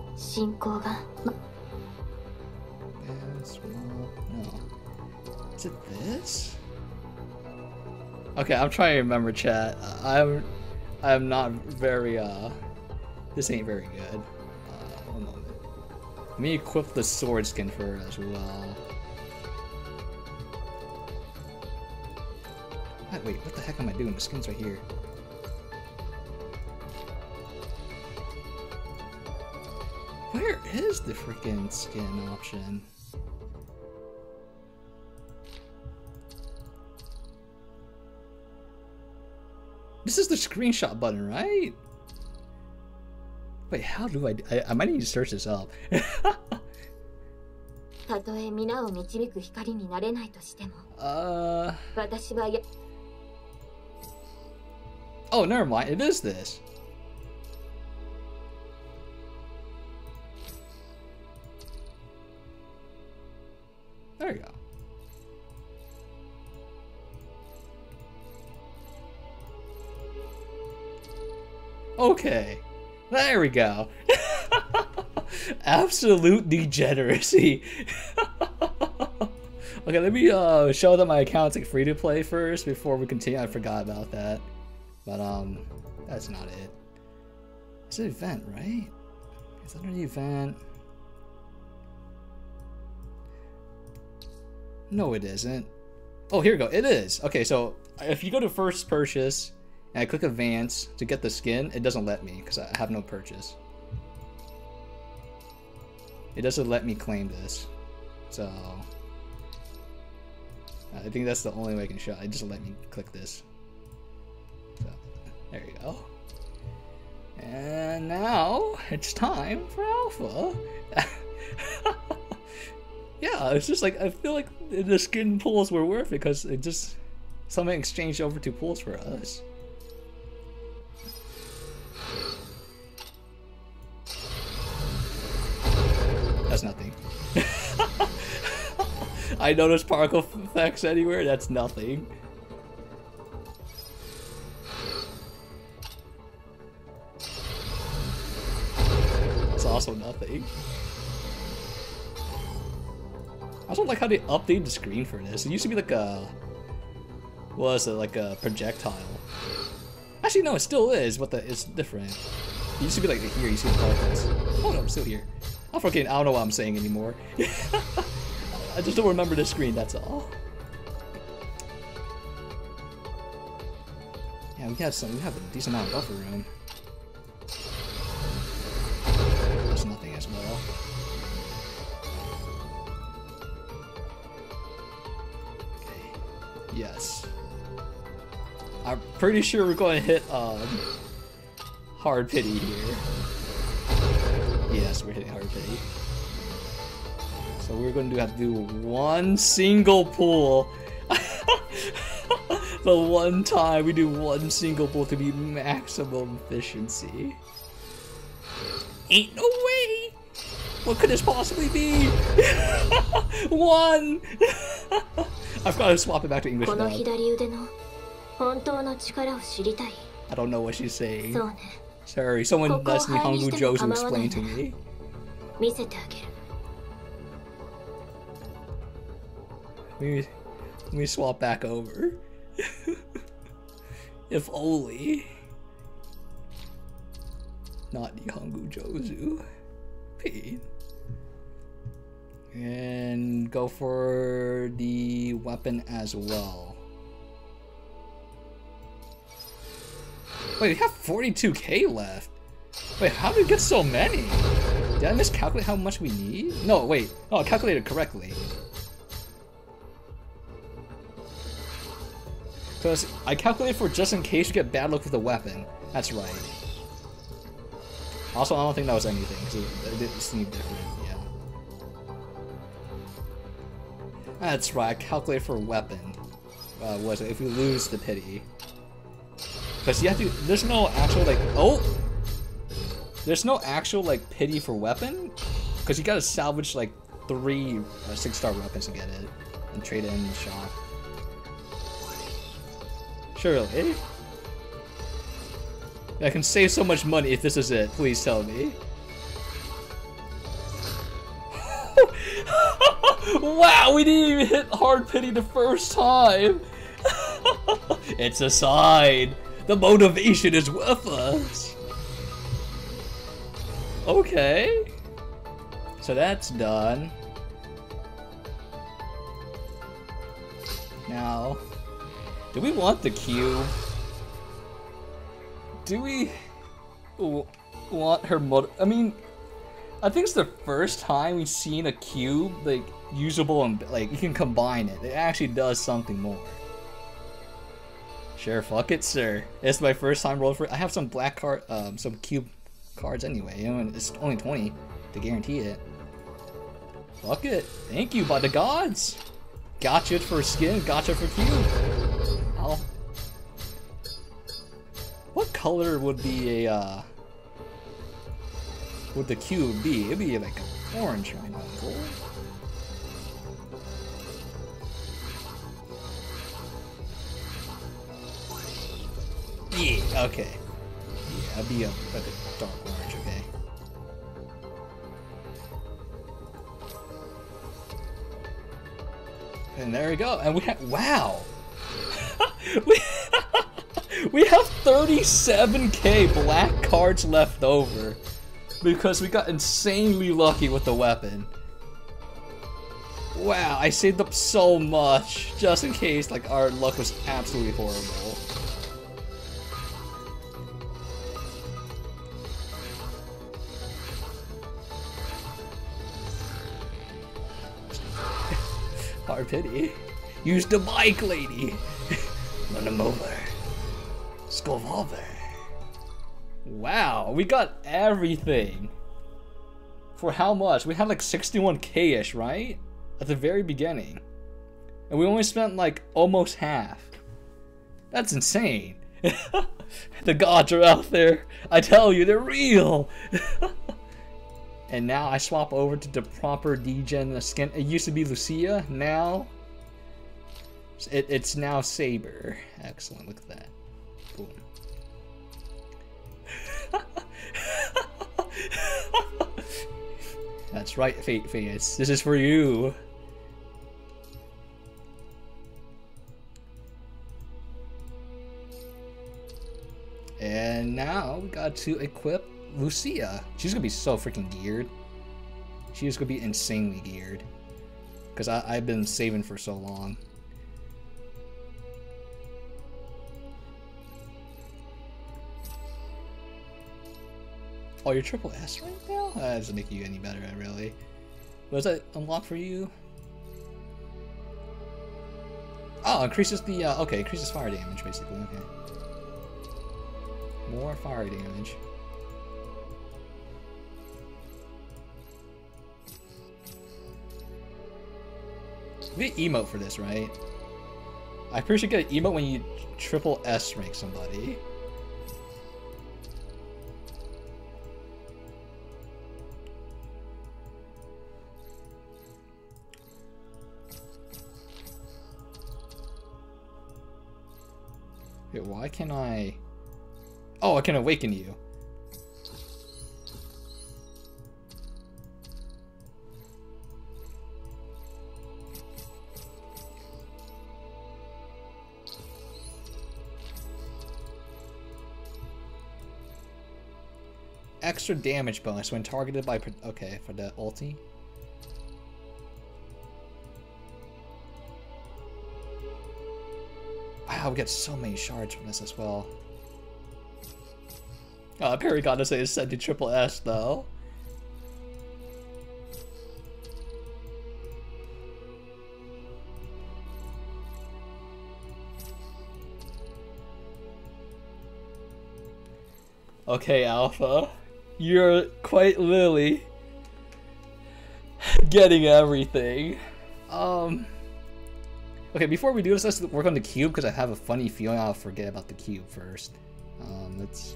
Yes, well, no. Is it this? Okay, I'm trying to remember, chat. I'm I'm not very uh. This ain't very good me equip the sword skin for her as well. Wait, wait, what the heck am I doing? The skin's right here. Where is the freaking skin option? This is the screenshot button, right? Wait, how do I, I? I might need to search this up. たとえ皆を導く光になれないとしても uh. 私はや Oh, never mind. It is this. There you go. Okay. There we go. Absolute degeneracy. okay, let me uh, show that my account's like free to play first before we continue. I forgot about that. But um, that's not it. It's an event, right? Is that an event? No, it isn't. Oh, here we go. It is. Okay, so if you go to first purchase and I click advance to get the skin, it doesn't let me because I have no purchase. It doesn't let me claim this. So I think that's the only way I can show. It doesn't let me click this. So there you go. And now it's time for alpha. yeah, it's just like I feel like the skin pools were worth it because it just something exchanged over to pools for us. That's nothing. I noticed particle effects anywhere. That's nothing. It's also nothing. I also like how they updated the screen for this. It used to be like a, what was it, like a projectile. Actually, no, it still is, but the, it's different. It used to be like here, you see the colors. Oh no, I'm still here. I'm forgetting, I don't know what I'm saying anymore. I just don't remember the screen, that's all. Yeah, we have some, we have a decent amount of buffer room. There's nothing as well. Okay. Yes. I'm pretty sure we're going to hit um, hard pity here. Yes, we're hitting 130. So we're going to have to do one single pull. the one time we do one single pull to be maximum efficiency. Ain't no way! What could this possibly be? one! I've got to swap it back to English now. I don't know what she's saying. Sorry, someone lets me Hongu Joe's and explain to me. Let me, let me swap back over. if only. Not Nihongu Jozu. Pain. And go for the weapon as well. Wait, we have 42k left. Wait, how did we get so many? Did I miscalculate how much we need? No, wait. No, I calculated correctly. Because I calculated for just in case you get bad luck with a weapon. That's right. Also, I don't think that was anything, because it, it didn't different, yeah. That's right, I calculated for weapon. Uh, was it if we lose the pity. Because you have to, there's no actual, like, oh! There's no actual, like, pity for weapon. Because you gotta salvage, like, three uh, six-star weapons to get it. And trade it in the shop. Surely. I can save so much money if this is it. Please tell me. wow, we didn't even hit hard pity the first time. it's a sign. The motivation is us. Okay. So that's done. Now, do we want the cube? Do we want her mother? I mean, I think it's the first time we've seen a cube like usable and like you can combine it. It actually does something more. Sure, fuck it, sir. It's my first time rolling for. I have some black card, um, some cube cards anyway. You know, and it's only twenty to guarantee it. Fuck it. Thank you, by the gods. Gacha for skin, gacha for cube. I'll what color would be a, uh... Would the cube be? It'd be like orange right now. Yeah, okay. Yeah, I'll be a, like a dark orange, okay. And there we go. And we have, wow! we, we have 37k black cards left over because we got insanely lucky with the weapon. Wow, I saved up so much just in case like our luck was absolutely horrible. Hard pity. Use the bike, lady. Run him over. Wow, we got everything. For how much? We had like 61k-ish, right? At the very beginning. And we only spent like almost half. That's insane. the gods are out there. I tell you, they're real. and now I swap over to the proper degen skin. It used to be Lucia. Now it, it's now Saber. Excellent. Look at that. Boom. That's right, Fate Face. This is for you. And now we got to equip Lucia. She's gonna be so freaking geared. She's gonna be insanely geared. Because I've been saving for so long. Oh, you're triple S right now? That doesn't make you any better, really. What does that unlock for you? Oh, increases the, uh, okay, increases fire damage, basically, okay. More fire damage. We emote for this, right? I pretty sure get an emote when you triple S rank somebody. Wait, why can I... Oh, I can awaken you. Extra damage bonus when targeted by... Okay, for the ulti. Wow, we get so many shards from this as well. Uh, Paragon is set to triple S though. Okay, Alpha. You're quite literally getting everything. Um... Okay, before we do this, let's work on the cube, because I have a funny feeling I'll forget about the cube first. Um, let's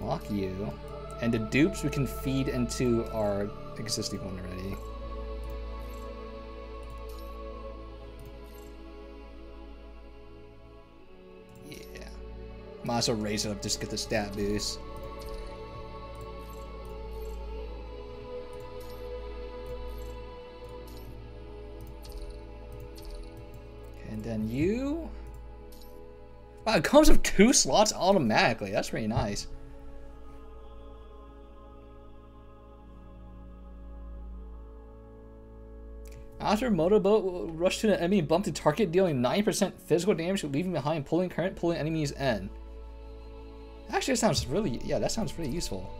lock you. And the dupes we can feed into our existing one already. Yeah. Might as well raise it up just to get the stat boost. And then you... Wow, it comes with two slots automatically. That's pretty nice. After Motorbolt will rush to an enemy bump to target, dealing 9% physical damage, leaving behind pulling current, pulling enemies in. Actually, that sounds really, yeah, that sounds really useful.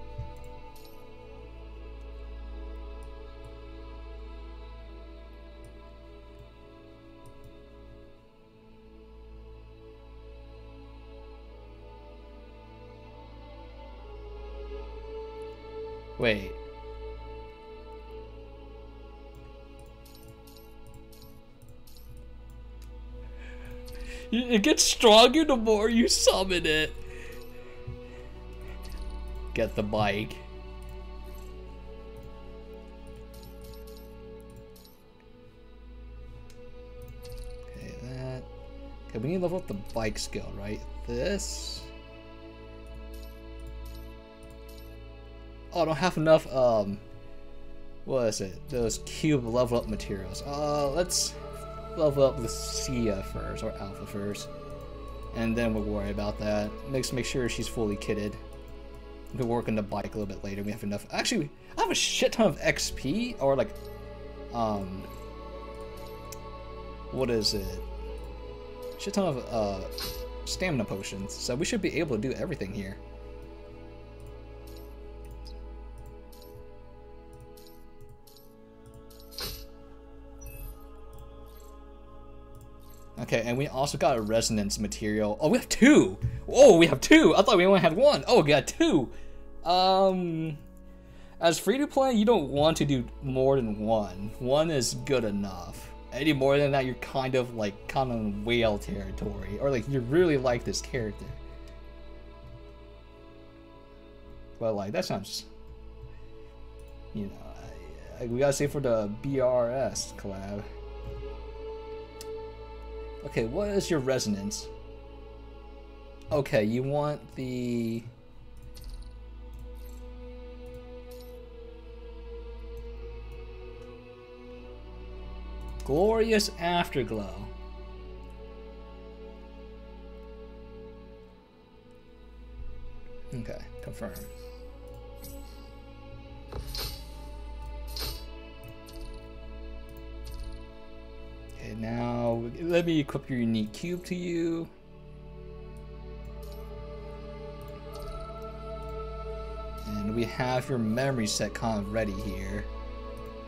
Wait. It gets stronger the more you summon it. Get the bike. Okay, that. Okay, we need to level up the bike skill, right? This. Oh, I don't have enough, um, what is it? Those cube level up materials. Uh, let's level up Lucia first, or Alpha first. And then we'll worry about that. Makes make sure she's fully kitted. We can work on the bike a little bit later. We have enough. Actually, I have a shit ton of XP, or like, um, what is it? Shit ton of uh, stamina potions. So we should be able to do everything here. Okay, and we also got a resonance material. Oh, we have two! Oh, we have two! I thought we only had one. Oh, we got two! Um... As free-to-play, you don't want to do more than one. One is good enough. Any more than that, you're kind of like, kind of whale territory. Or like, you really like this character. But like, that sounds... You know, I, I, we gotta say for the BRS collab. Okay, what is your resonance? Okay, you want the... Glorious Afterglow. Okay, confirm. Okay, now let me equip your unique cube to you. And we have your memory set kind of ready here.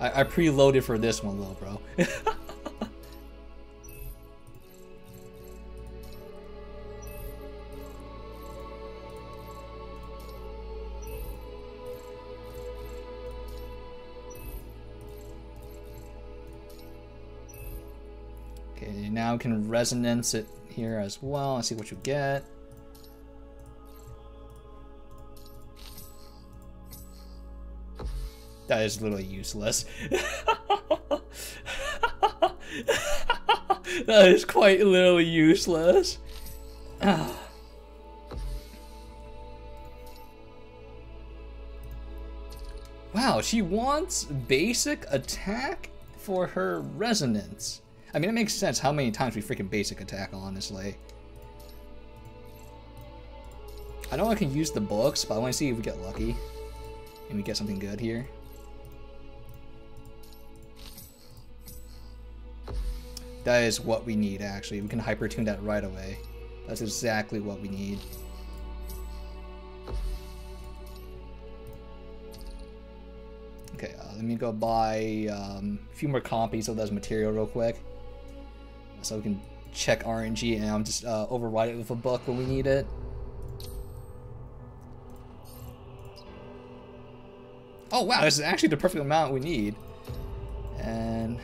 I, I preloaded for this one though, bro. now can resonance it here as well and see what you get. That is literally useless. that is quite literally useless. wow, she wants basic attack for her resonance. I mean, it makes sense how many times we freaking basic attack, honestly. I know I can use the books, but I want to see if we get lucky. And we get something good here. That is what we need, actually. We can hyper tune that right away. That's exactly what we need. Okay, uh, let me go buy um, a few more copies of those material real quick. So we can check RNG and I'm just uh, override it with a buck when we need it. Oh wow, this is actually the perfect amount we need. And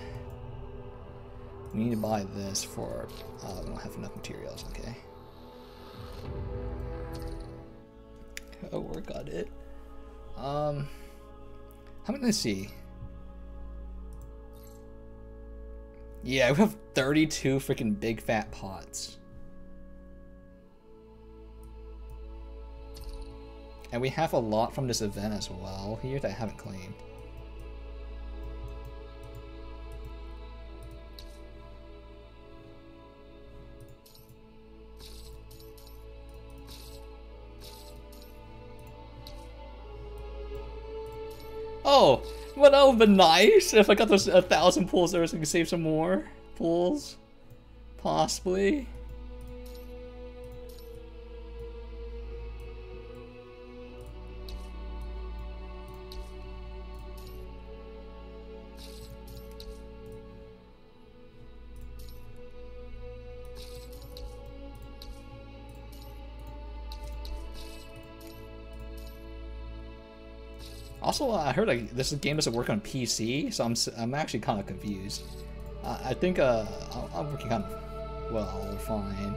we need to buy this for, uh, we don't have enough materials, okay. I'll work on it. Um, how many, let's see. Yeah, we have 32 freaking big fat pots. And we have a lot from this event as well here that I haven't claimed. Oh, well that would've been nice if I got those a thousand pulls there so we could save some more pulls. Possibly. Also, uh, I heard like this game doesn't work on PC, so I'm I'm actually kind of confused. Uh, I think uh, I'm working kind of well, fine.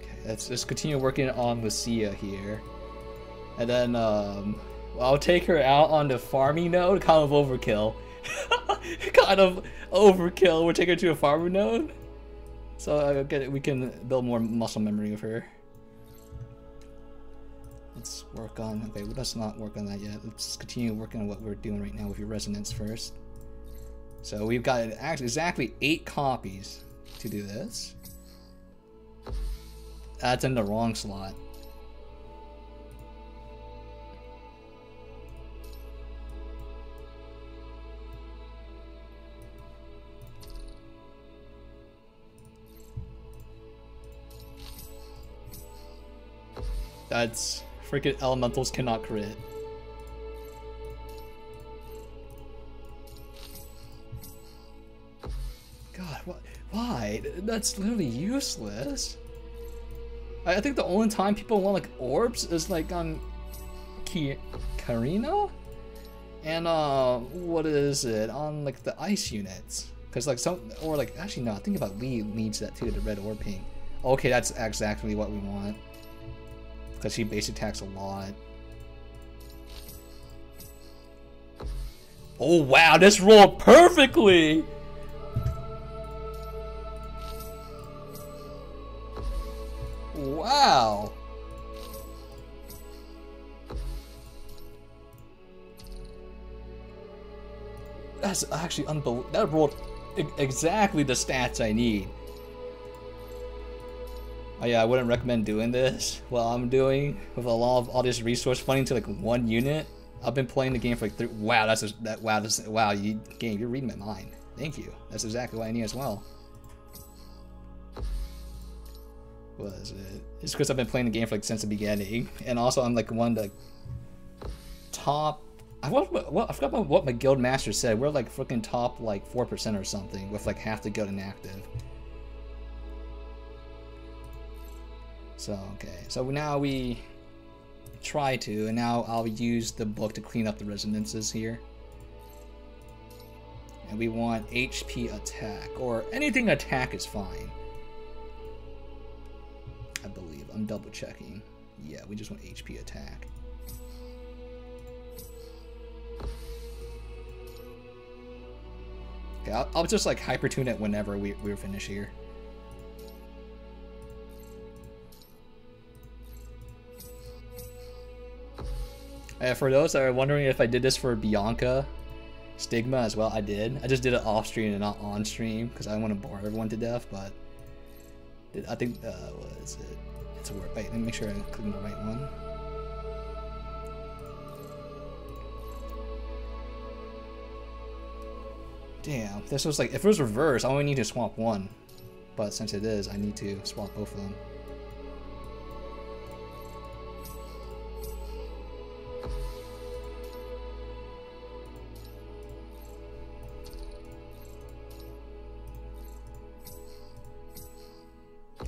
Okay, let's just continue working on Lucia here, and then um, I'll take her out on the farming node. Kind of overkill. kind of overkill. We'll take her to a farming node. So uh, get we can build more muscle memory of her. Let's work on, okay, let's not work on that yet. Let's continue working on what we're doing right now with your resonance first. So we've got exactly eight copies to do this. That's in the wrong slot. That's freaking elementals cannot crit. God, what? Why? That's literally useless. I, I think the only time people want like orbs is like on Ki Karina, and uh, what is it on like the ice units? Because like some or like actually no, think about Lee needs that too, the red or pink. Okay, that's exactly what we want. Because she base attacks a lot. Oh wow, this rolled perfectly! Wow! That's actually unbelievable. That rolled exactly the stats I need. Oh yeah, I wouldn't recommend doing this. What I'm doing with a lot of all this resource funding to like one unit. I've been playing the game for like three. Wow, that's a, that. Wow, that's, wow. You game, you're reading my mind. Thank you. That's exactly what I need as well. What is it? It's because I've been playing the game for like since the beginning, and also I'm like one of the top. I what, what I forgot what my guild master said. We're like freaking top like four percent or something with like half the guild inactive. So okay, so now we try to, and now I'll use the book to clean up the resonances here. And we want HP attack, or anything attack is fine. I believe. I'm double checking. Yeah, we just want HP attack. Okay, I'll, I'll just like hyper tune it whenever we, we finish here. Uh, for those that are wondering if I did this for Bianca Stigma as well, I did. I just did it off stream and not on stream because I don't want to bore everyone to death, but I think, uh, what is it? It's a word. Wait, let me make sure I click the right one. Damn, this was like, if it was reversed, I only need to swap one. But since it is, I need to swap both of them.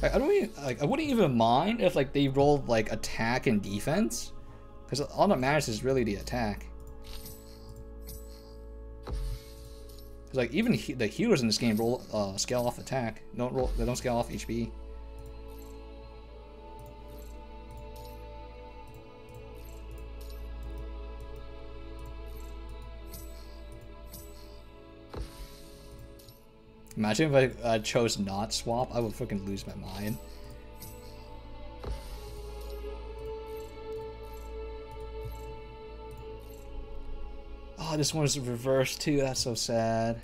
Like, I don't even, like I wouldn't even mind if like they rolled like attack and defense, because all that matters is really the attack. Cause like even he the healers in this game roll uh, scale off attack. Don't roll. They don't scale off HP. Imagine if I chose not swap, I would fucking lose my mind. Oh, this one's reversed too, that's so sad.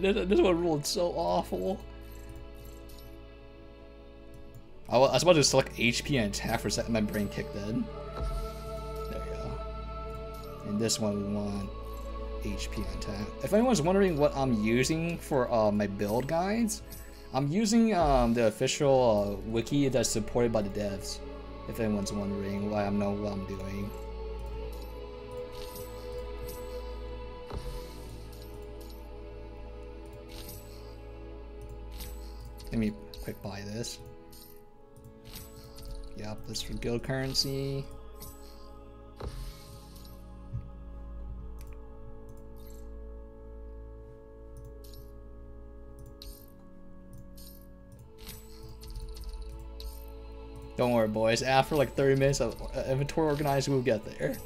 This, this one rolled so awful. I was about to select HP and attack for a second, my brain kicked in. There we go. And this one we want HP attack. If anyone's wondering what I'm using for uh, my build guides, I'm using um, the official uh, wiki that's supported by the devs. If anyone's wondering why I know what I'm doing. Let me quick buy this. Yep, this for guild currency. Don't worry, boys. After like 30 minutes of uh, inventory organizing, we'll get there.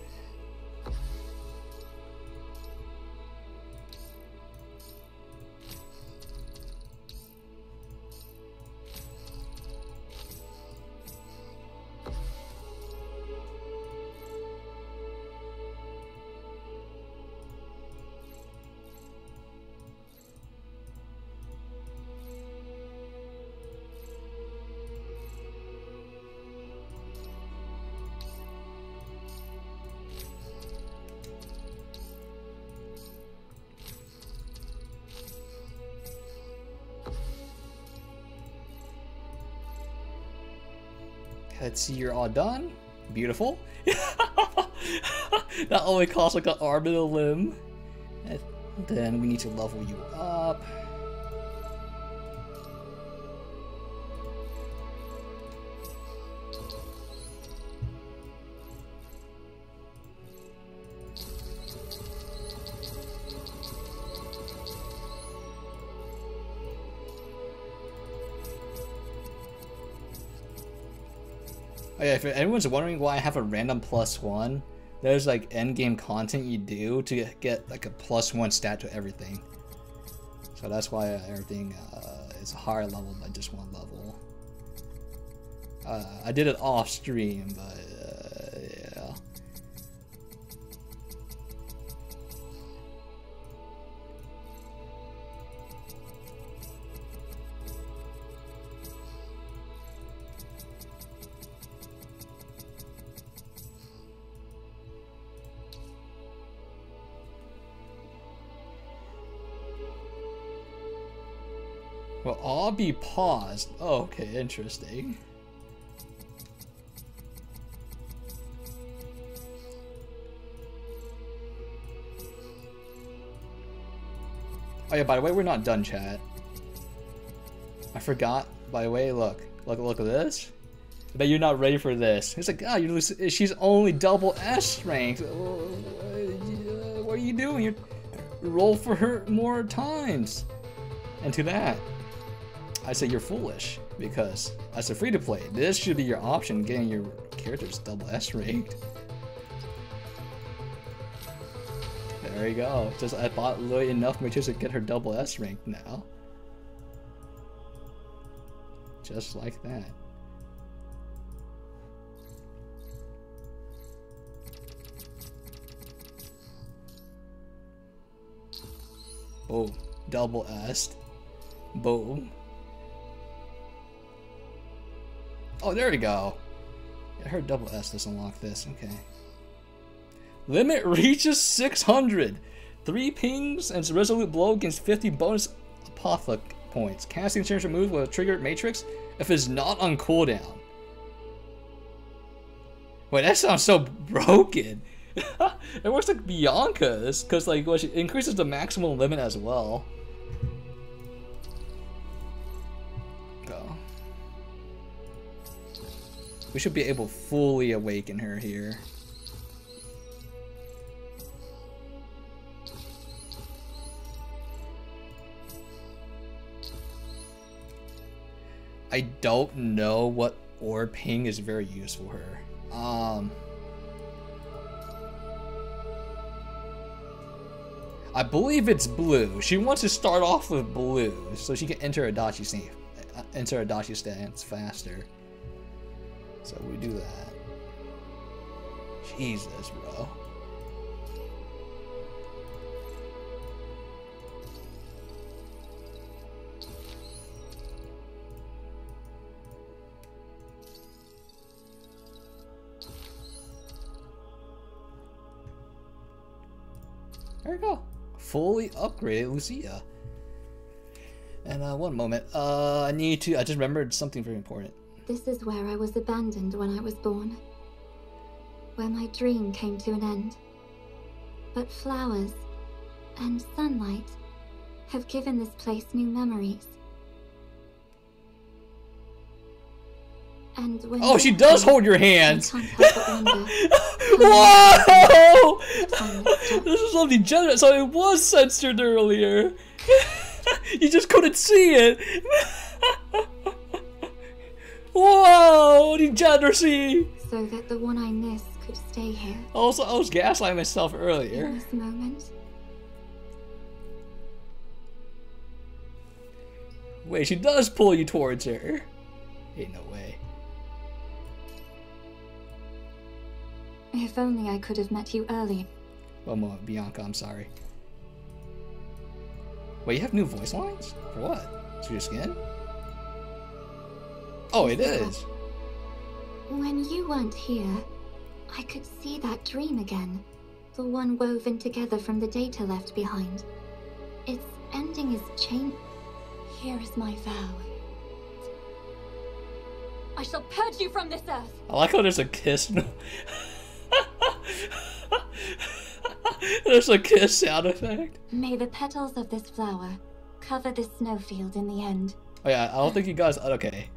See, you're all done. Beautiful. that only costs like an arm and a limb. Then we need to level you up. If anyone's wondering why I have a random plus one, there's like end game content you do to get like a plus one stat to everything. So that's why everything uh, is higher level by just one level. Uh, I did it off stream, but be paused. Oh, okay, interesting. Oh yeah, by the way, we're not done, chat. I forgot. By the way, look, look, look at this. I bet you're not ready for this. It's like, ah, you lose. She's only double S ranked. What are you doing? You roll for her more times. And to that, I say you're foolish because as a free to play, this should be your option getting your characters double S ranked. There you go. Just I bought Lily enough materials to get her double S ranked now. Just like that. Oh, double S. Boom. Oh, there we go. I heard double S does unlock this. Okay. Limit reaches 600. Three pings and resolute blow against 50 bonus apothec points. Casting change move will trigger matrix if it's not on cooldown. Wait, that sounds so broken. it works like Bianca's, because like well, she increases the maximum limit as well. We should be able to fully awaken her here. I don't know what orb ping is very useful her. Um, I believe it's blue. She wants to start off with blue so she can enter Odachi stance, enter Odachi stance faster. So we do that. Jesus, bro. There we go. Fully upgraded Lucia. And uh, one moment. Uh, I need to. I just remembered something very important. This is where I was abandoned when I was born. Where my dream came to an end. But flowers and sunlight have given this place new memories. And when Oh, she does hold your hands. I can't help but wonder Whoa! This is so degenerate. So it was censored earlier. you just couldn't see it. Whoa! Degeneracy. so that the one I miss could stay here Also, I was gaslighting myself earlier. in this moment. Wait, she does pull you towards her. Ain't no way. If only I could have met you early. One moment, Bianca, I'm sorry. Wait, you have new voice lines? For what? To your skin? Oh, it is. When you weren't here, I could see that dream again. The one woven together from the data left behind. Its ending is chain. Here is my vow. I shall purge you from this earth. I like how there's a kiss. there's a kiss sound effect. May the petals of this flower cover this snowfield in the end. Oh yeah, I don't think you guys. Okay.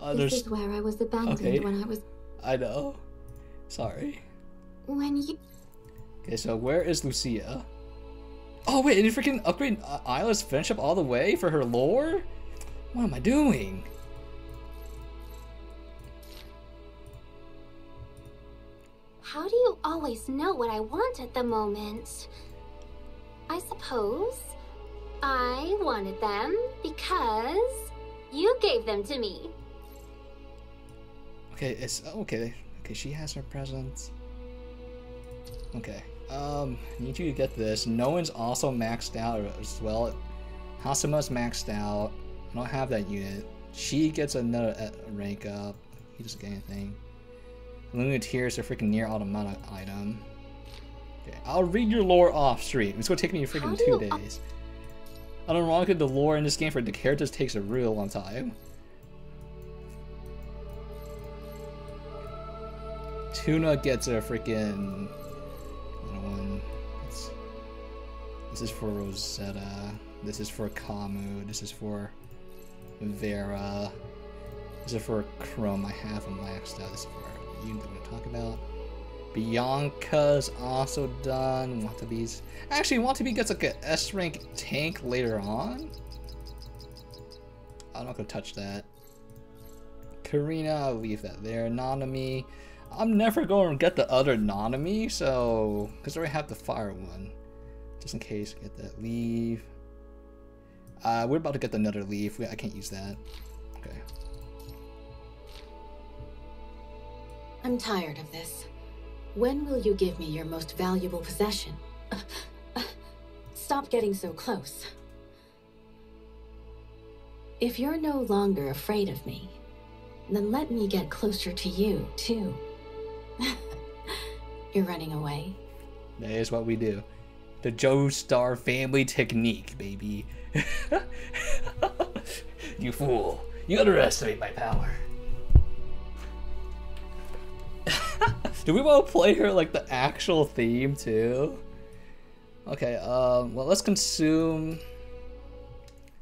Uh, This is where I was abandoned okay. when I was. I know. Sorry. When you. Okay, so where is Lucia? Oh wait, did you freaking upgrade uh, Isla's friendship all the way for her lore? What am I doing? How do you always know what I want at the moment? I suppose I wanted them because you gave them to me. Okay, it's okay. Okay, she has her presents. Okay. Um, need you to get this. No one's also maxed out as well. Hasuma's maxed out. I don't have that unit. She gets another uh, rank up. He doesn't get anything. Lunateer is a freaking near automatic item. Okay, I'll read your lore off stream. It's gonna take me freaking two days. I don't know the lore in this game for the characters takes a real long time. Tuna gets a freaking one. This is for Rosetta. This is for Kamui. This is for Vera. This is for Chrome. I have them maxed out. This is for you that we talk about. Bianca's also done. Watabi's actually Watabi gets like a S rank tank later on. I'm not gonna touch that. Karina, I'll leave that there. Nanami. I'm never going to get the other Nanami, so because I already have the fire one. Just in case, get that leaf. Uh, we're about to get another leaf. I can't use that. Okay. I'm tired of this. When will you give me your most valuable possession? Stop getting so close. If you're no longer afraid of me, then let me get closer to you, too. you're running away. That is what we do. The Joestar family technique, baby. you fool. You underestimate my power. Do we want to play her like the actual theme too? Okay, um, well let's consume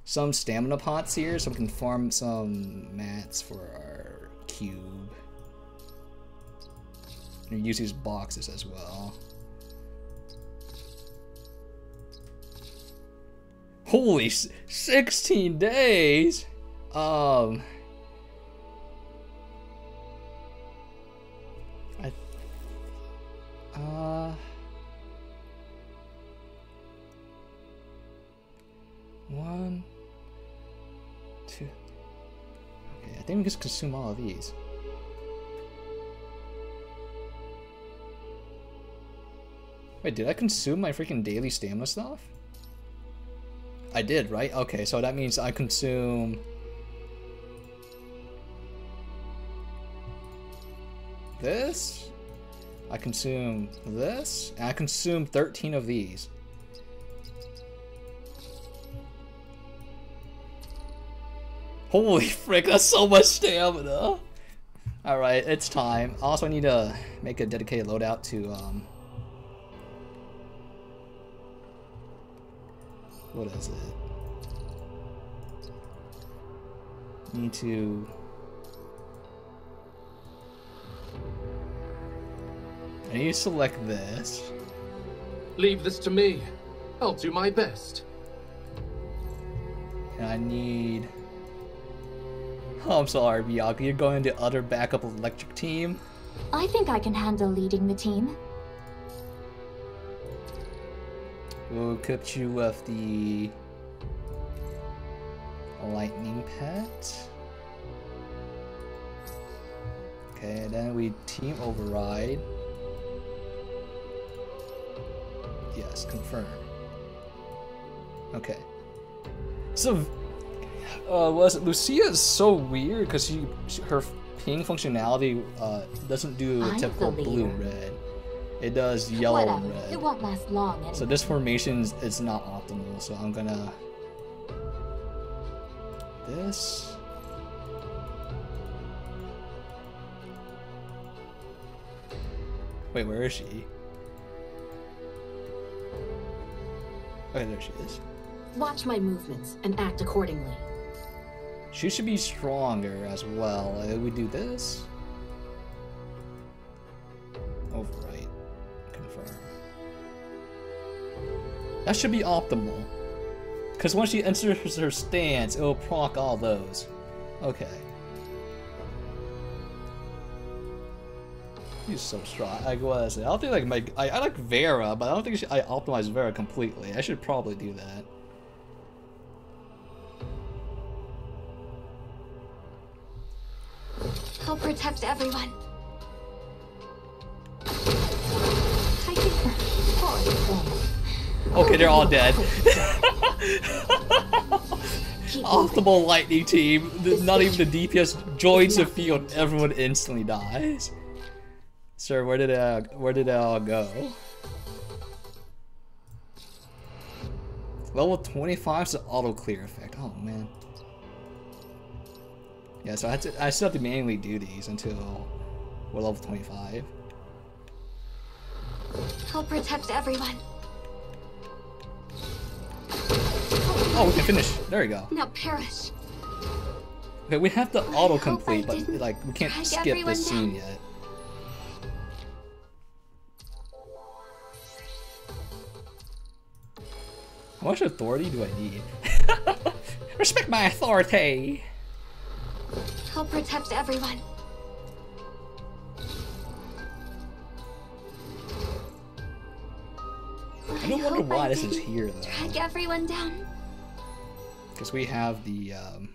some stamina pots here so we can farm some mats for our cube. And use these boxes as well. Holy, 16 days? Um... I Uh... One... Two... Okay, I think we just consume all of these. Wait, did I consume my freaking daily stamina stuff? I did, right? Okay, so that means I consume... This? I consume this, and I consume 13 of these. Holy frick, that's so much stamina! Alright, it's time. Also, I need to make a dedicated loadout to, um... What is it? Need to And you select this. Leave this to me. I'll do my best. And I need... Oh, I'm sorry, Miyako. You're going to other backup electric team? I think I can handle leading the team. We'll equip you with the... Lightning Pet. Okay, then we team override. Yes, confirm. Okay. So, uh, was Lucia is so weird because she, she, her ping functionality uh, doesn't do a typical blue red. It does yellow Whatever. red. It won't last long. Anyway. So this formation is not optimal. So I'm gonna this. Wait, where is she? Okay, there she is. Watch my movements and act accordingly. She should be stronger as well. Uh, we do this. Overwrite. That should be optimal. Because once she enters her stance, it will proc all those. Okay. He's so strong. Like what is it? I don't think like my I, I like Vera, but I don't think I optimized Vera completely. I should probably do that. I'll protect everyone. Okay, they're all dead. Optimal lightning team. Not even the DPS joins the field. Everyone instantly dies. Sir, where did uh, where did it all go? Level 25 is an auto clear effect. Oh man. Yeah, so I to I still have to manually do these until we're level 25. I'll protect everyone. Oh, we can finish. There we go. Now perish. Okay, we have to auto complete, but like we can't skip this scene yet. How much authority do I need? Respect my authority! I'll protect everyone. I don't wonder why this is here though. Drag everyone down. Because we have the um,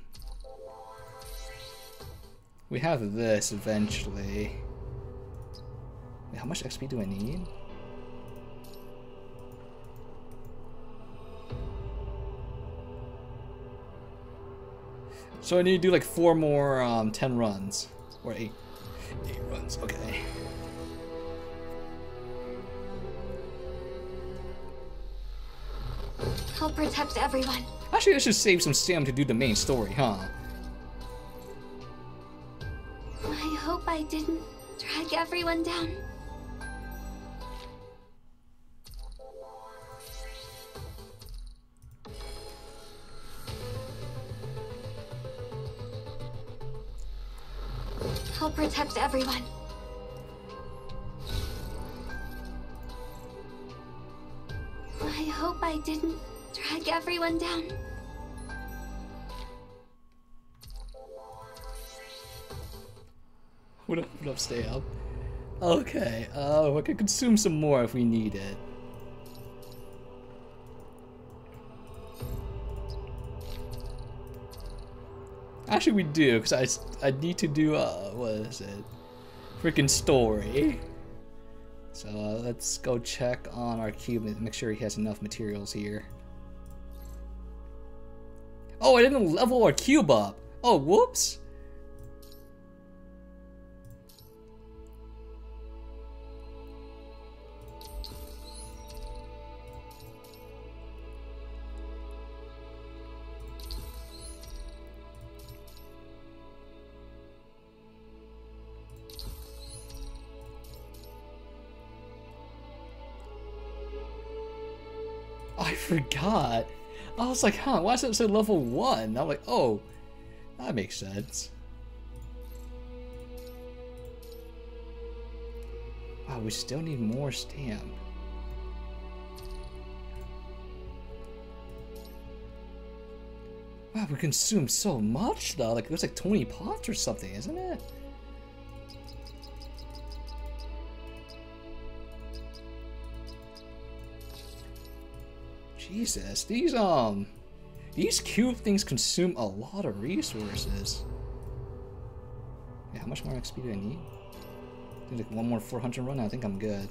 we have this eventually. Wait, how much XP do I need? So I need to do like four more um, 10 runs. Or eight. Eight runs, okay. I'll protect everyone. Actually, I should save some stamina to do the main story, huh? I hope I didn't drag everyone down. I'll protect everyone. I hope I didn't drag everyone down. What up, stay up? Okay, uh, we can consume some more if we need it. Actually, we do, because I, I need to do, uh, what is it? Freaking story. So uh, let's go check on our cube and make sure he has enough materials here. Oh, I didn't level our cube up. Oh, whoops. Forgot. I was like, huh, why does it say level 1? I'm like, oh, that makes sense. Wow, we still need more stamp. Wow, we consume so much though. Like, there's like 20 pots or something, isn't it? Jesus, these um, these cube things consume a lot of resources. Yeah, how much more XP do I need? I like one more 400 run. I think I'm good.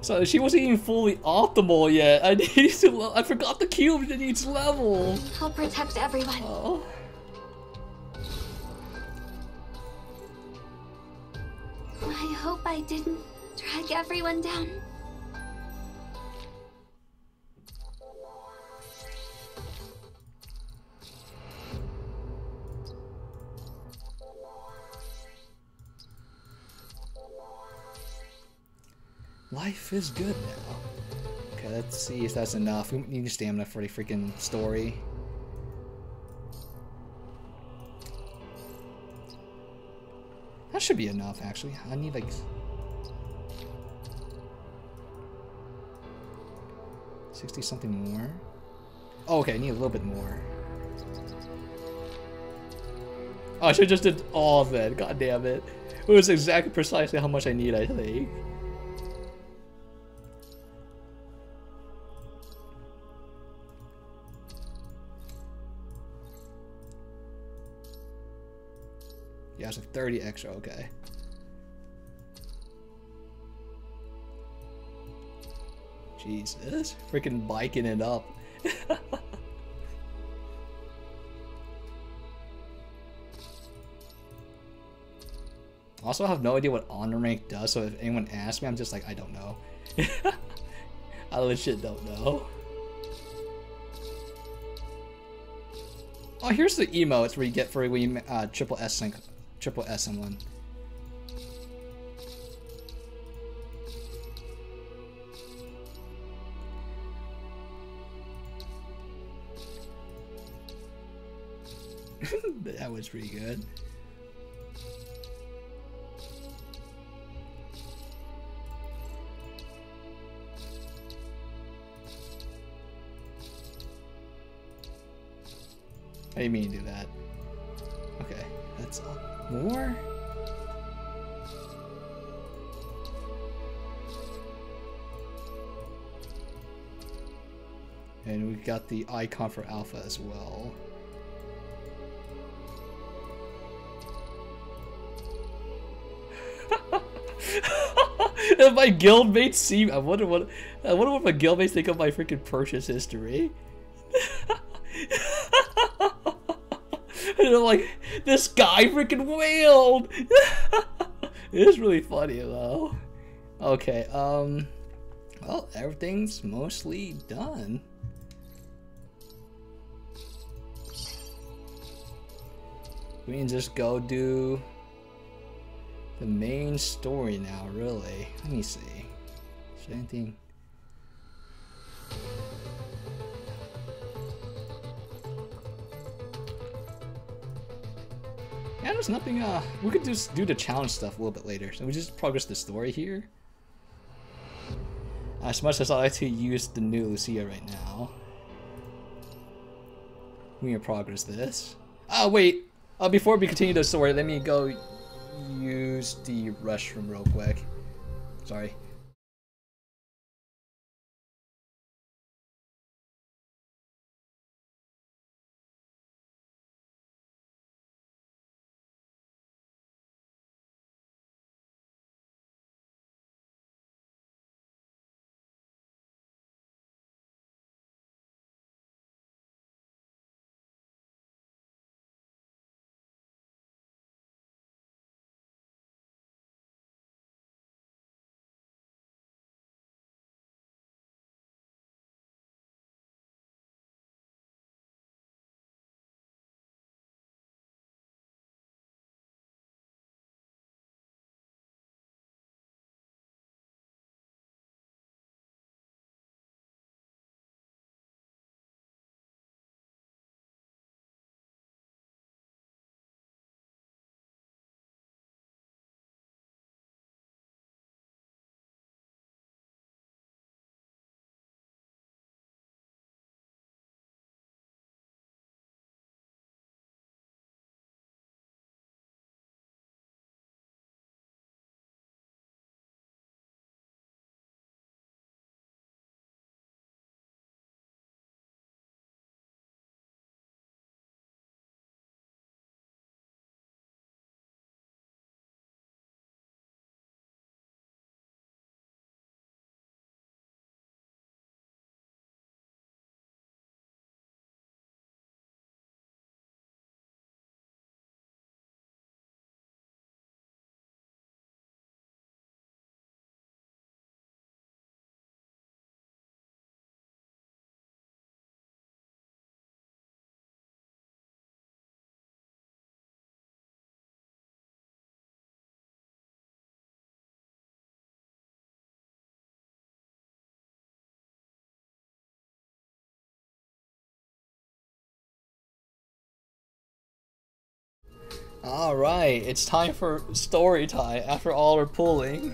So she wasn't even fully optimal yet. I need to. I forgot the cube that needs level. I'll protect everyone. Oh. I hope I didn't drag everyone down. Life is good now. Okay, let's see if that's enough. We need stamina for the freaking story. That should be enough, actually. I need like... Sixty something more. Oh, okay, I need a little bit more. Oh, I should just did all of it. God damn it. it was exactly precisely how much I need, I think. Yeah, so 30 extra, okay. Jesus, freaking biking it up. also I have no idea what honor rank does, so if anyone asks me, I'm just like, I don't know. I legit don't know. Oh, here's the emotes where you get for when you uh, triple S sync, triple S someone. that was pretty good. Do you mean do that? Okay, all. More? And we've got the icon for alpha as well. my guildmates see, I wonder what, I wonder what my guildmates think of my freaking purchase history. and I'm like, this guy freaking wailed. it is really funny though. Okay, um, well, everything's mostly done. We can just go do the main story now, really. Let me see. Is anything? Yeah, there's nothing, uh, we could just do the challenge stuff a little bit later. So we just progress the story here. As much as I like to use the new Lucia right now. We can progress this. Oh, wait. Uh, before we continue the story, let me go use the restroom real quick. Sorry. Alright, it's time for story time after all our pulling.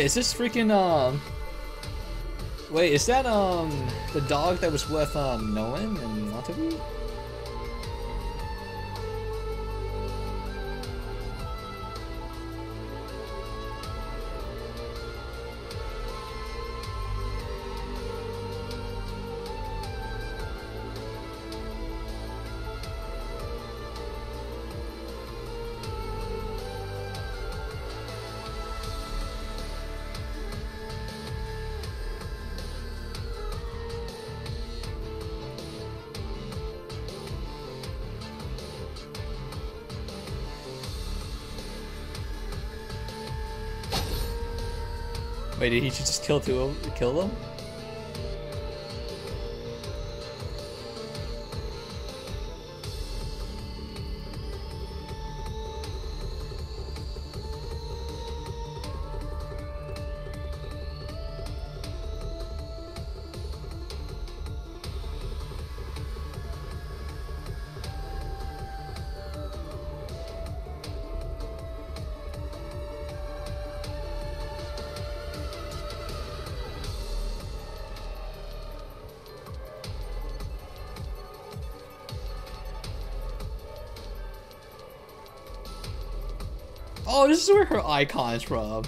Wait, is this freaking um? Wait, is that um the dog that was with um Nolan and Montague? He just kill two of kill them? This is where her icon is from.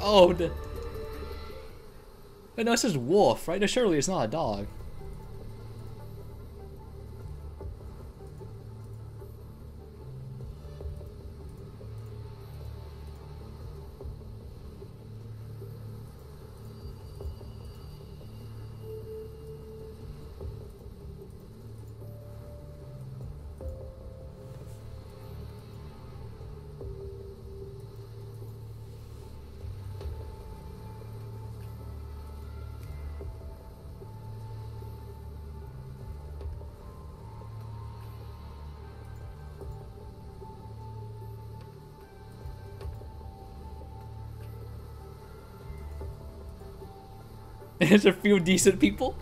Oh, no, it says wolf, right? No, surely it's not a dog. There's a few decent people.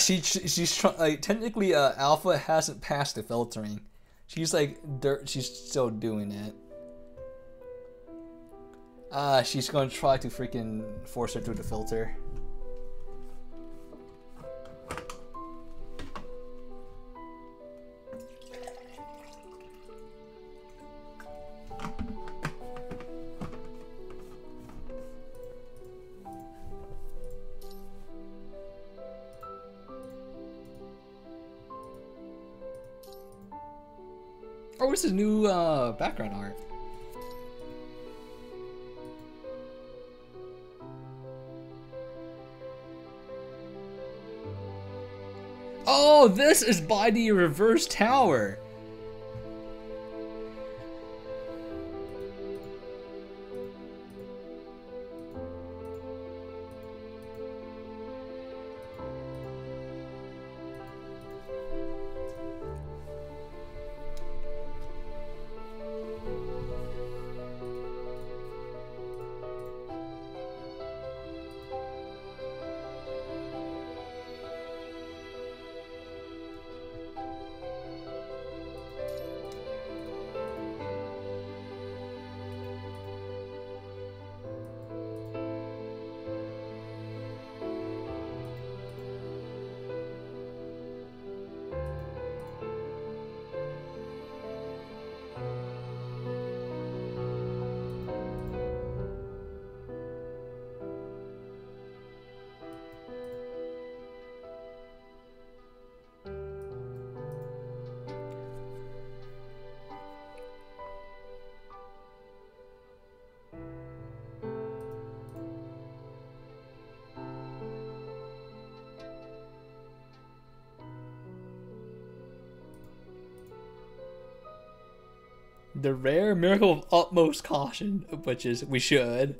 She she's trying like technically uh alpha hasn't passed the filtering. She's like dirt she's still doing it. Ah, she's going to try to freaking force her through the filter. This is new uh, background art. Oh, this is by the reverse tower. The rare miracle of utmost caution, which is we should.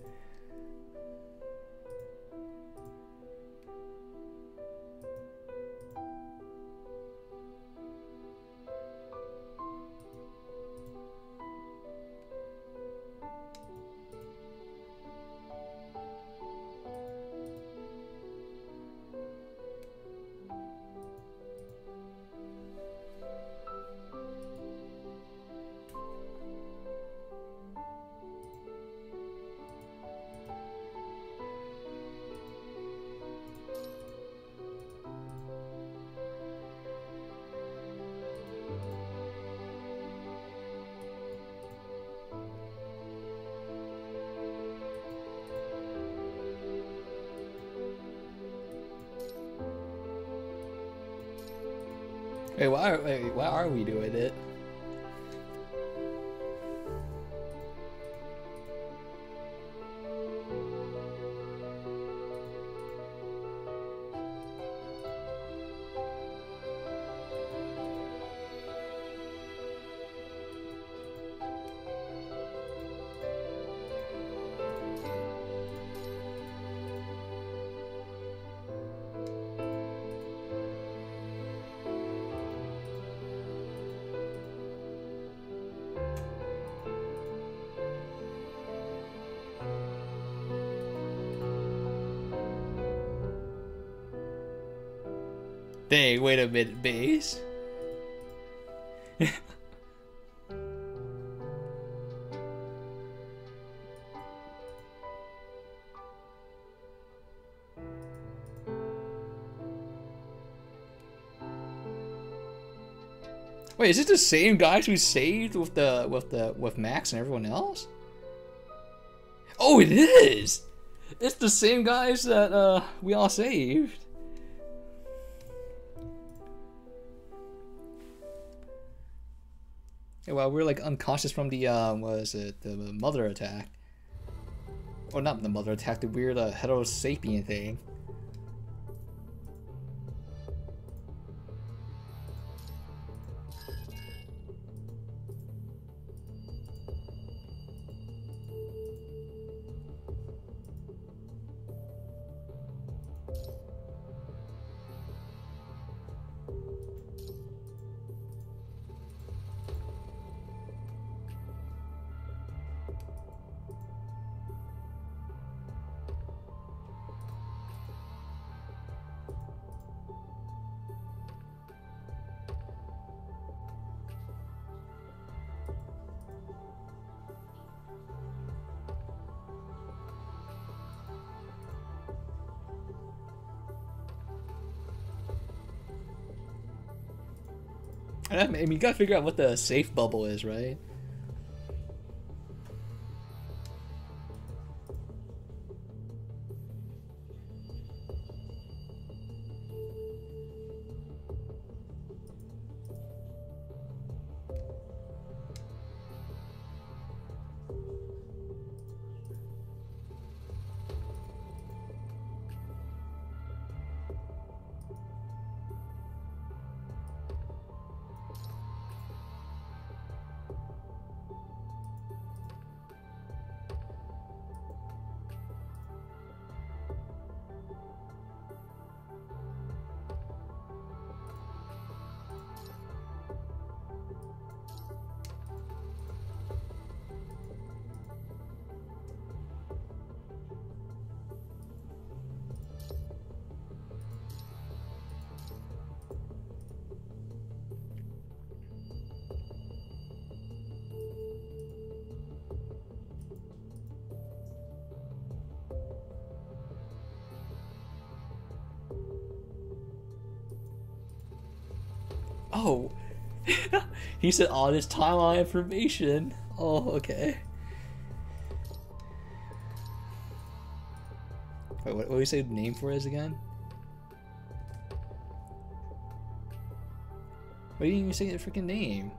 We do it? Dang, wait a minute, base. Wait, is it the same guys we saved with the with the with Max and everyone else? Oh, it is. It's the same guys that uh we all saved. We are like unconscious from the uh, was it the mother attack? Or not the mother attack, the weird uh, heterosapien thing. I mean, you gotta figure out what the safe bubble is, right? He said all this timeline information. Oh, okay. Wait, what, what do you say the name for is again? Why didn't you say the freaking name?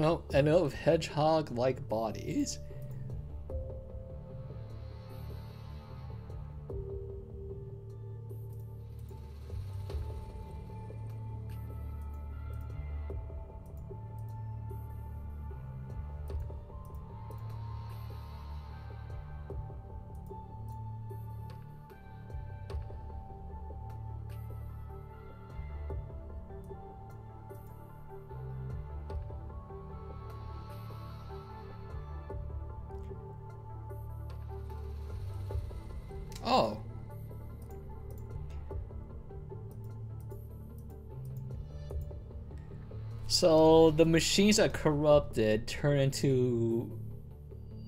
So, I know of hedgehog-like bodies. The machines that corrupted turn into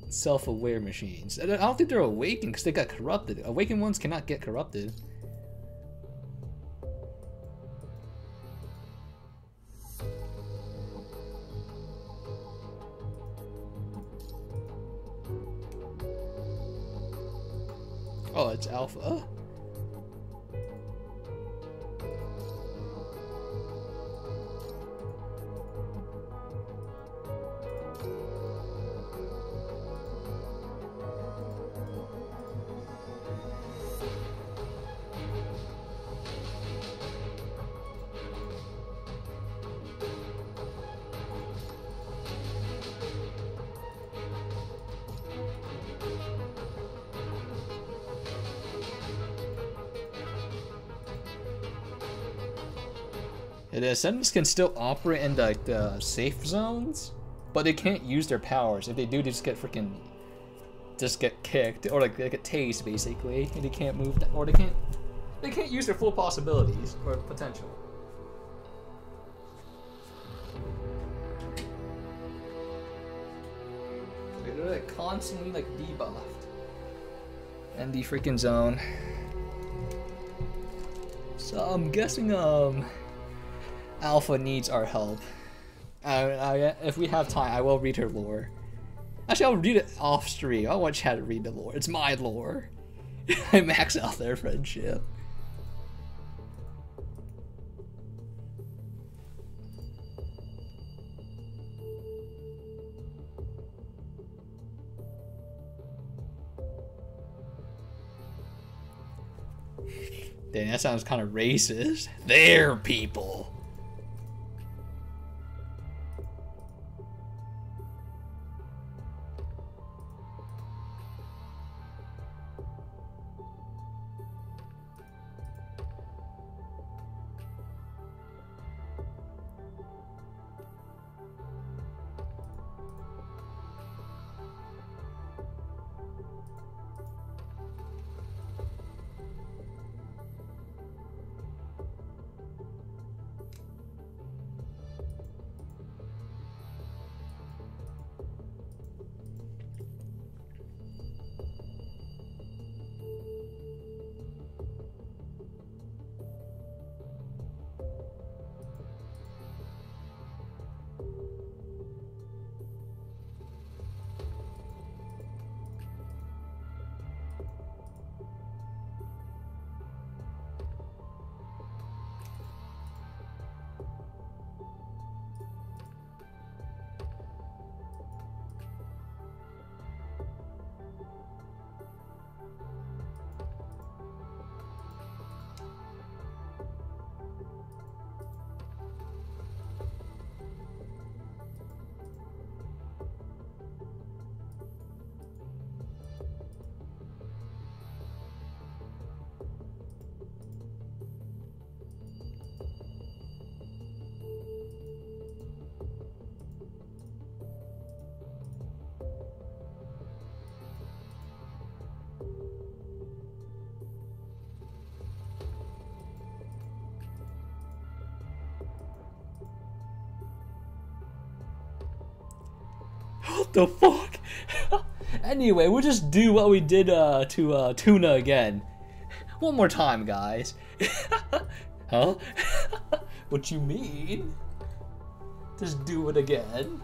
self-aware machines. I don't think they're awakened because they got corrupted. Awakened ones cannot get corrupted. The Ascendants can still operate in like the safe zones, but they can't use their powers. If they do, they just get freaking just get kicked or like they get tased basically, and they can't move or they can't they can't use their full possibilities or potential. They're like constantly like debuffed. And the freaking zone. So I'm guessing um Alpha needs our help. Uh, uh, if we have time, I will read her lore. Actually, I'll read it off stream. I want Chad to read the lore. It's my lore. I max out their friendship. Dang, that sounds kind of racist. They're people. The fuck? anyway, we'll just do what we did uh, to uh, Tuna again. One more time, guys. huh? what you mean? Just do it again.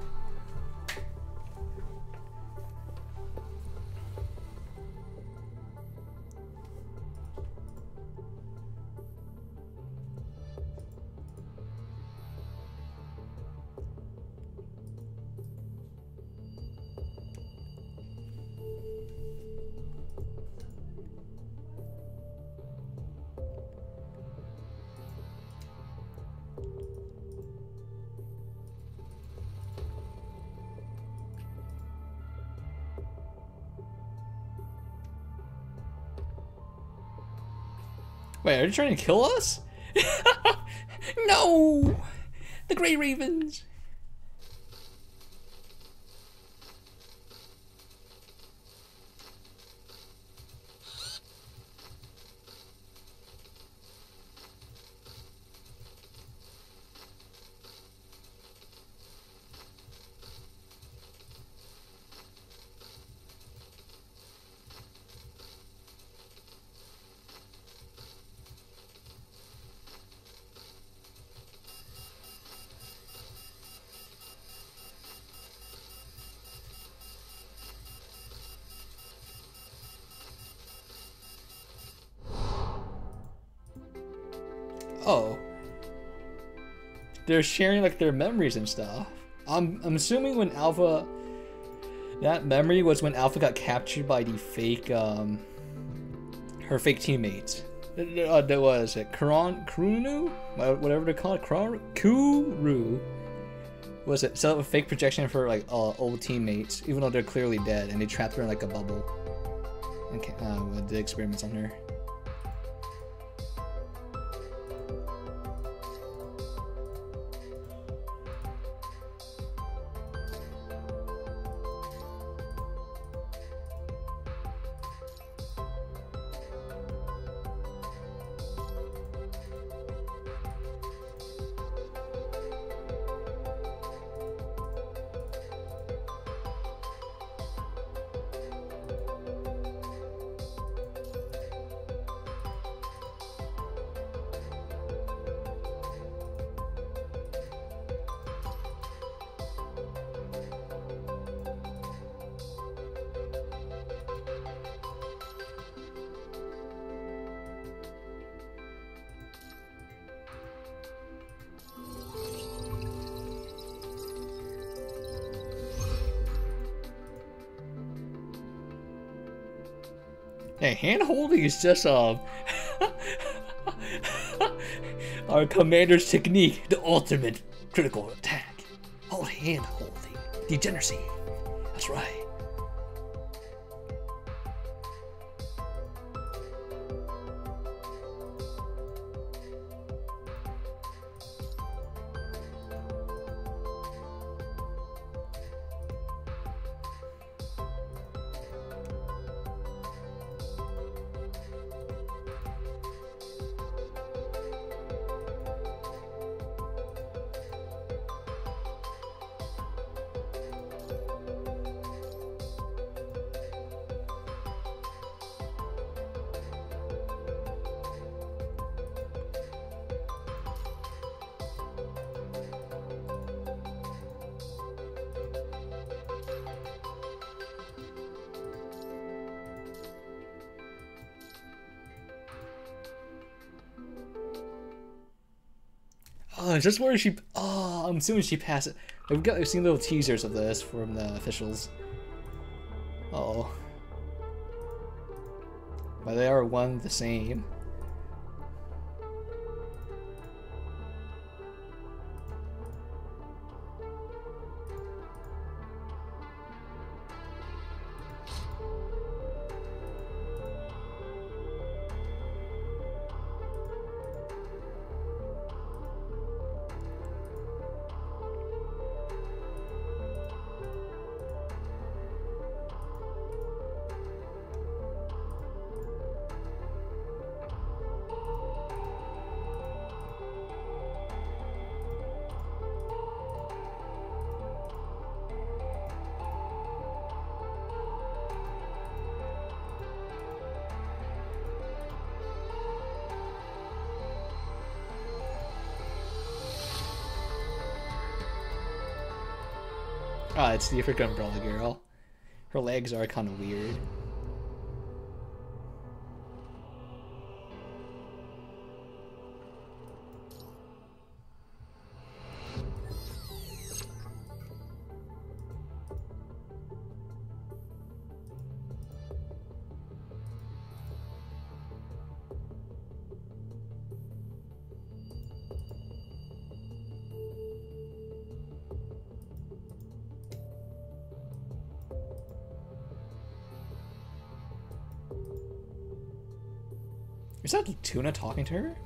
Wait, are you trying to kill us? no! The Gray Ravens! They're sharing like their memories and stuff. I'm I'm assuming when Alpha that memory was when Alpha got captured by the fake um her fake teammates. Uh, that was it. Kuron Kurunu? Whatever they call it. Kuron Kuru was it set up a fake projection for like uh, old teammates, even though they're clearly dead, and they trapped her in like a bubble. Okay, uh, the experiments on her. Just um our commander's technique, the ultimate critical attack. Hold hand holding. Degeneracy. This where she? Oh, I'm assuming she passed it. We've got we've seen little teasers of this from the officials. oh. But they are one the same. It's the African Umbrella Girl. Her legs are kind of weird. Tuna talking to her?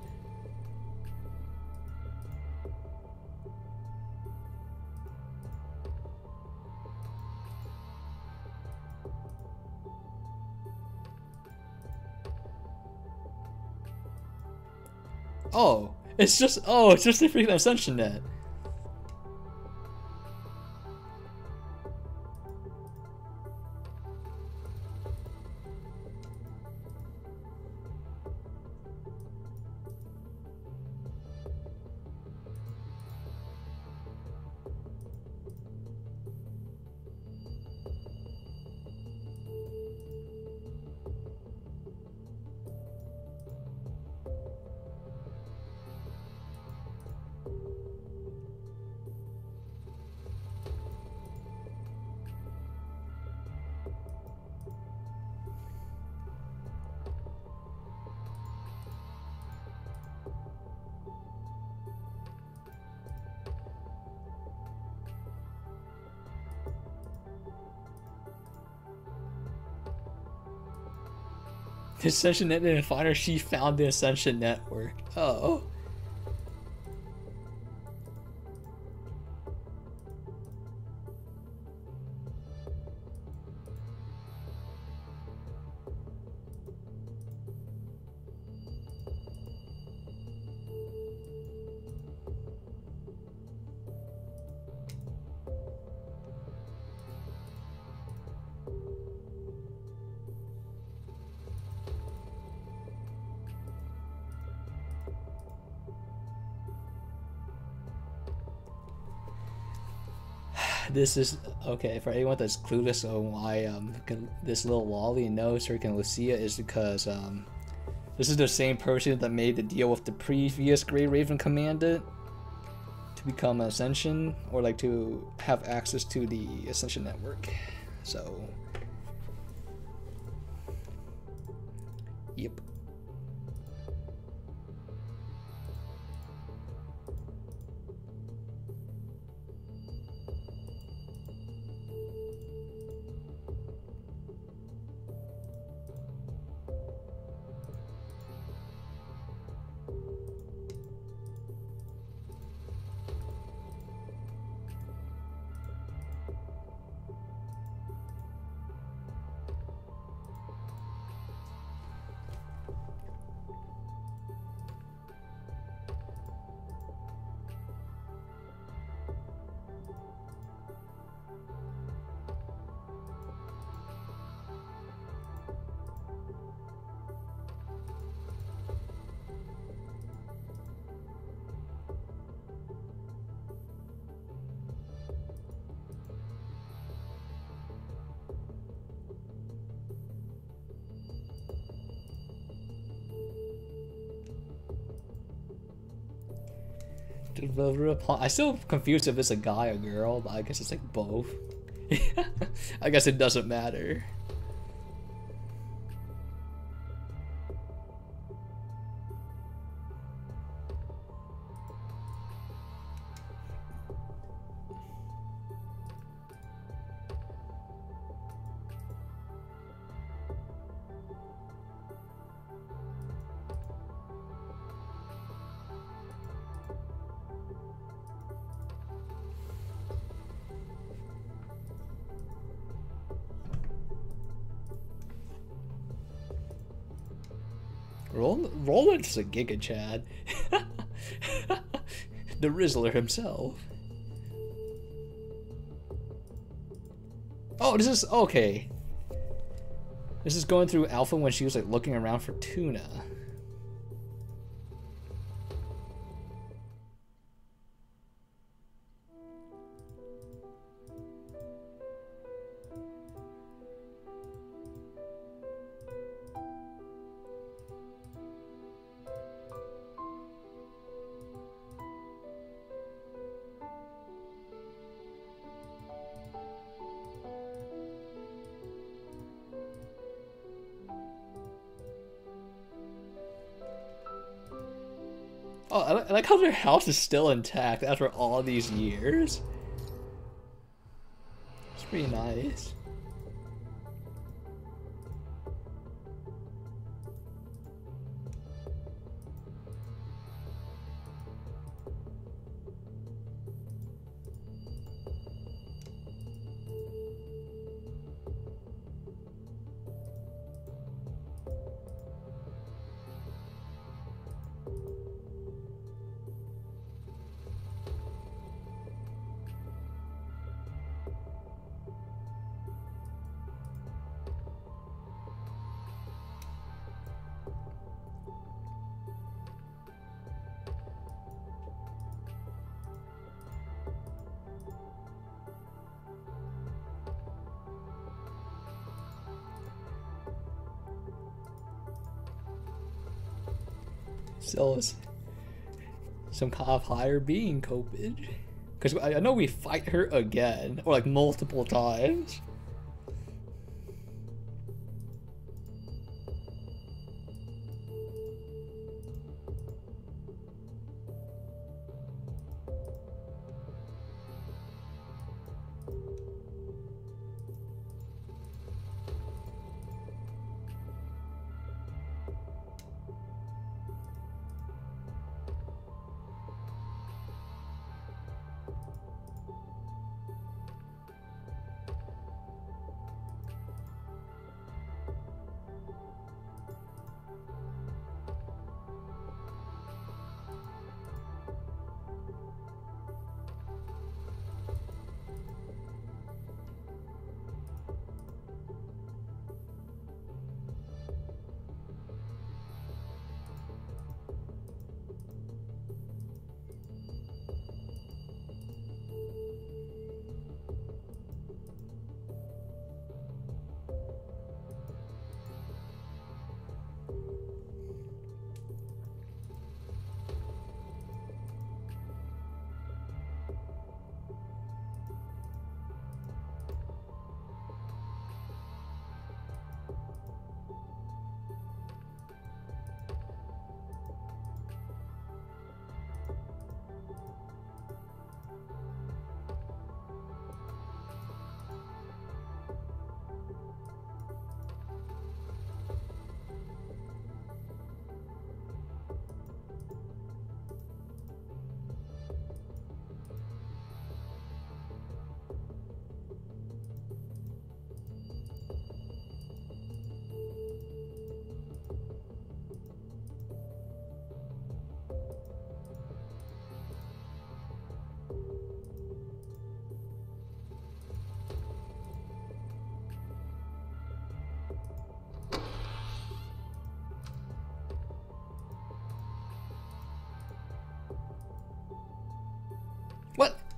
Oh, it's just oh, it's just a freaking ascension net. Ascension Net didn't find her, she found the Ascension Network. Oh. This is okay for anyone that's clueless on why um this little lolly knows freaking Lucia is because um this is the same person that made the deal with the previous Gray Raven Commandant to become Ascension or like to have access to the Ascension network. So The reply. I still confused if it's a guy or girl, but I guess it's like both. I guess it doesn't matter. A Giga Chad. the Rizzler himself. Oh, this is okay. This is going through Alpha when she was like looking around for tuna. House is still intact after all these years. It's pretty nice. Some kind of higher being copage. Because I know we fight her again, or like multiple times.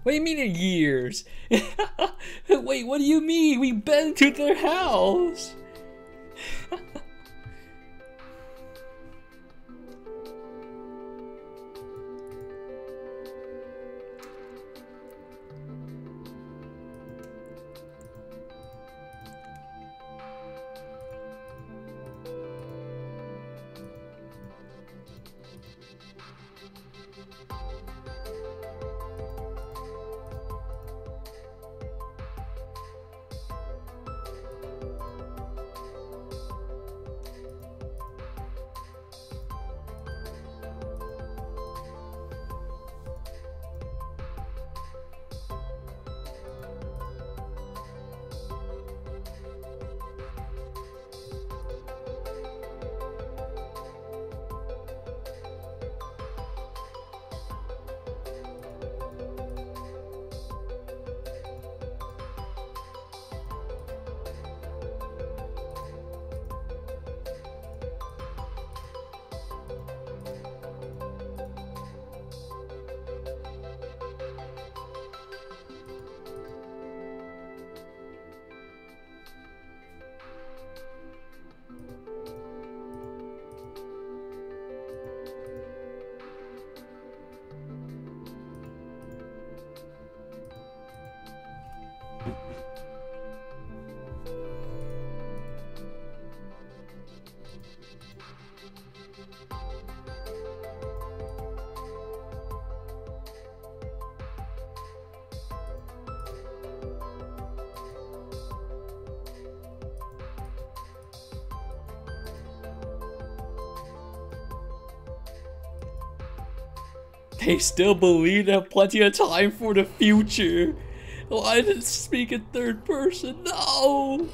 What? Do you mean in years? Wait, what do you mean? We've been to their house. They still believe they have plenty of time for the future. Why did it speak in third person? No!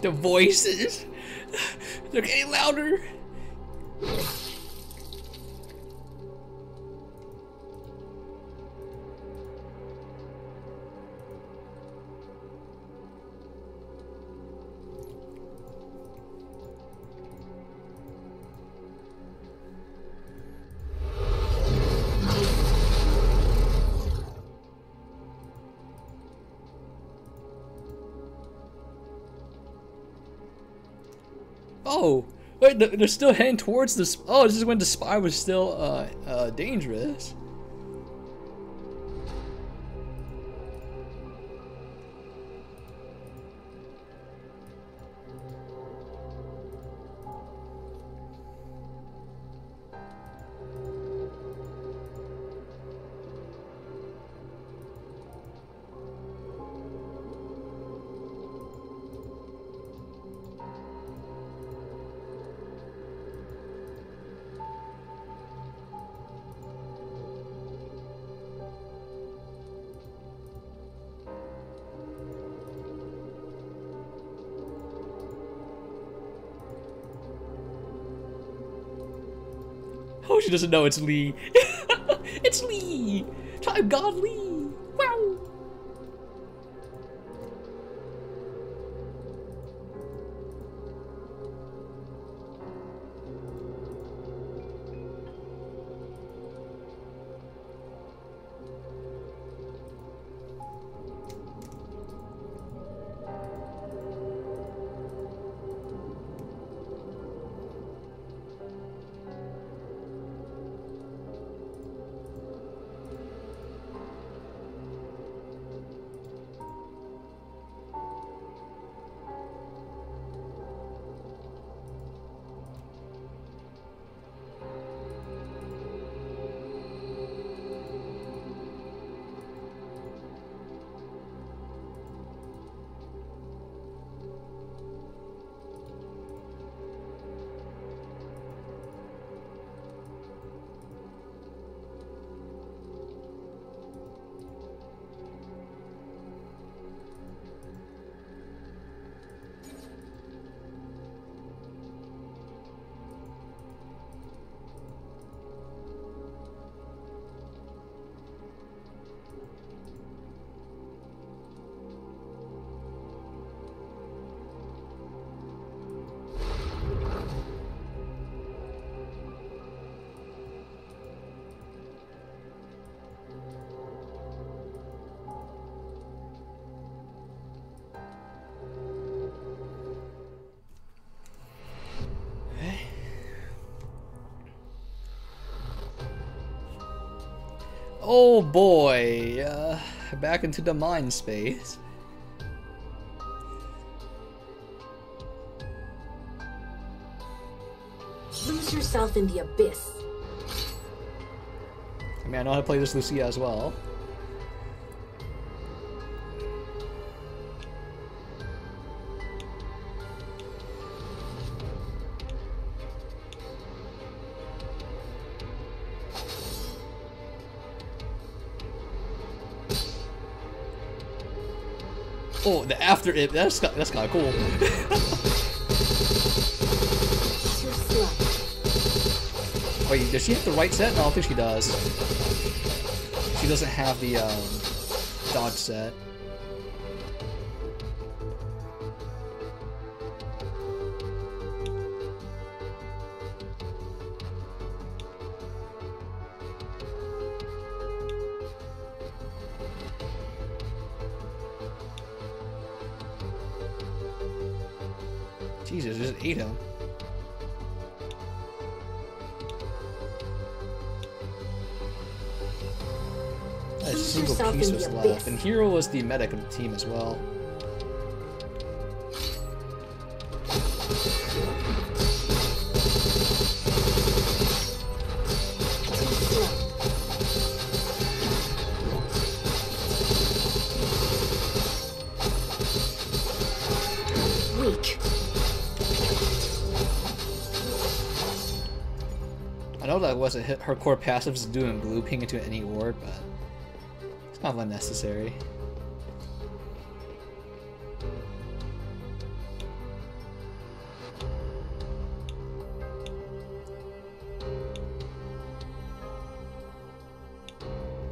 The voices. They're getting louder. They're still heading towards this. Oh, this is when the spy was still uh, uh, dangerous. She doesn't know it's Lee. it's Lee! Time God Lee! Back into the mind space. Lose yourself in the abyss. I mean, I know how to play this Lucia as well. After it, that's, that's kind of cool. Wait, does she have the right set? No, I don't think she does. She doesn't have the um, dodge set. Hero was the medic of the team as well. Weak. I know that wasn't hit her core passive is doing blue ping into any ward, but of unnecessary.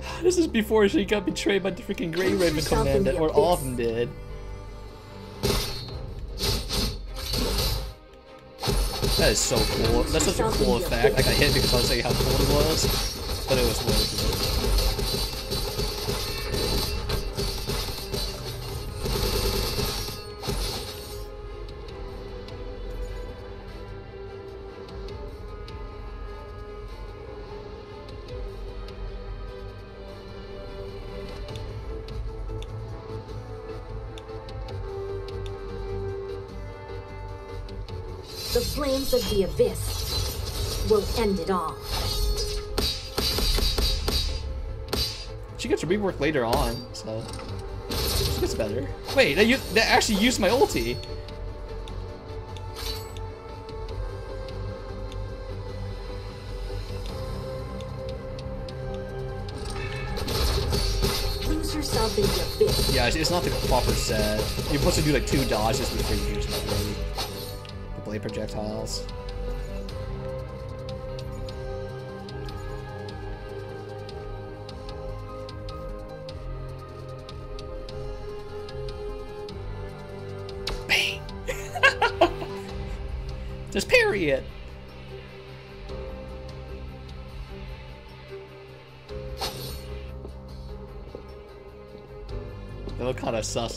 this is before she got betrayed by the freaking Gray Raven Commandant, or all of them did. That is so cool. That's such a cool effect. Like, I hit because I was like, how cool it was, but it was worth Later on, so she gets better. Wait, that, u- that actually used my ulti. Lose yourself in the abyss. Yeah, it's- it's not the proper set. You're supposed to do like two dodges before you use. The blade projectiles.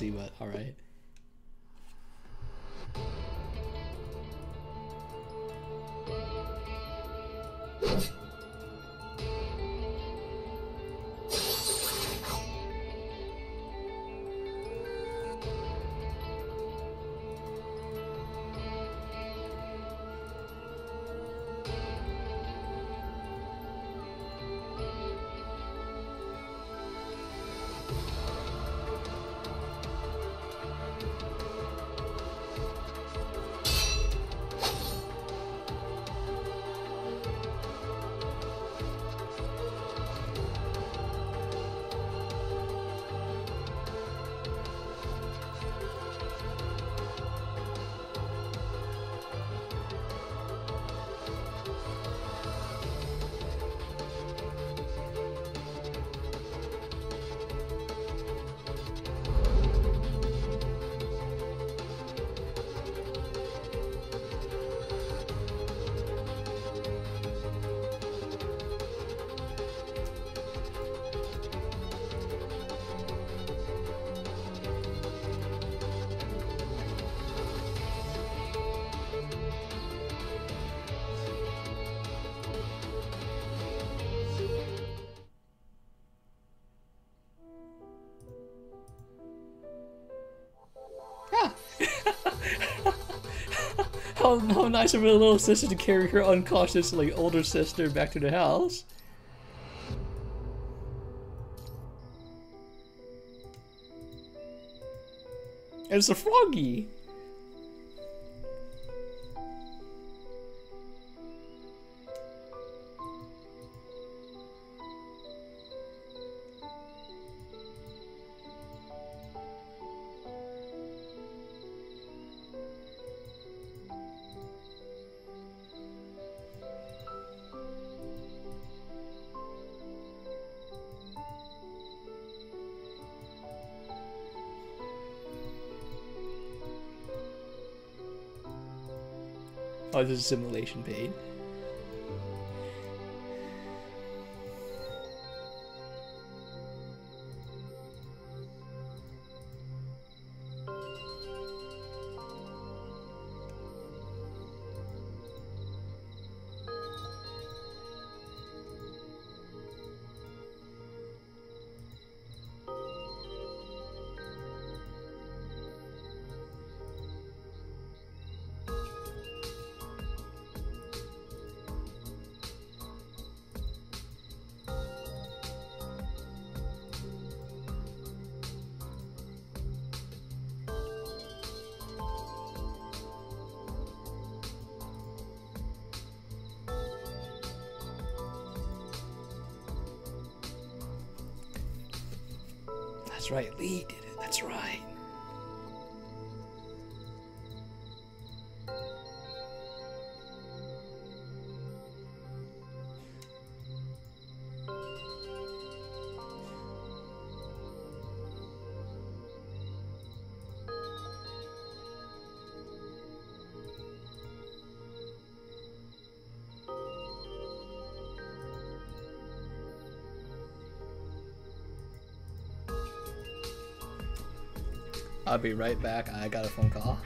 But nice of a little sister to carry her unconscious, like, older sister back to the house. It's a froggy. Is simulation paid. I'll be right back. I got a phone call.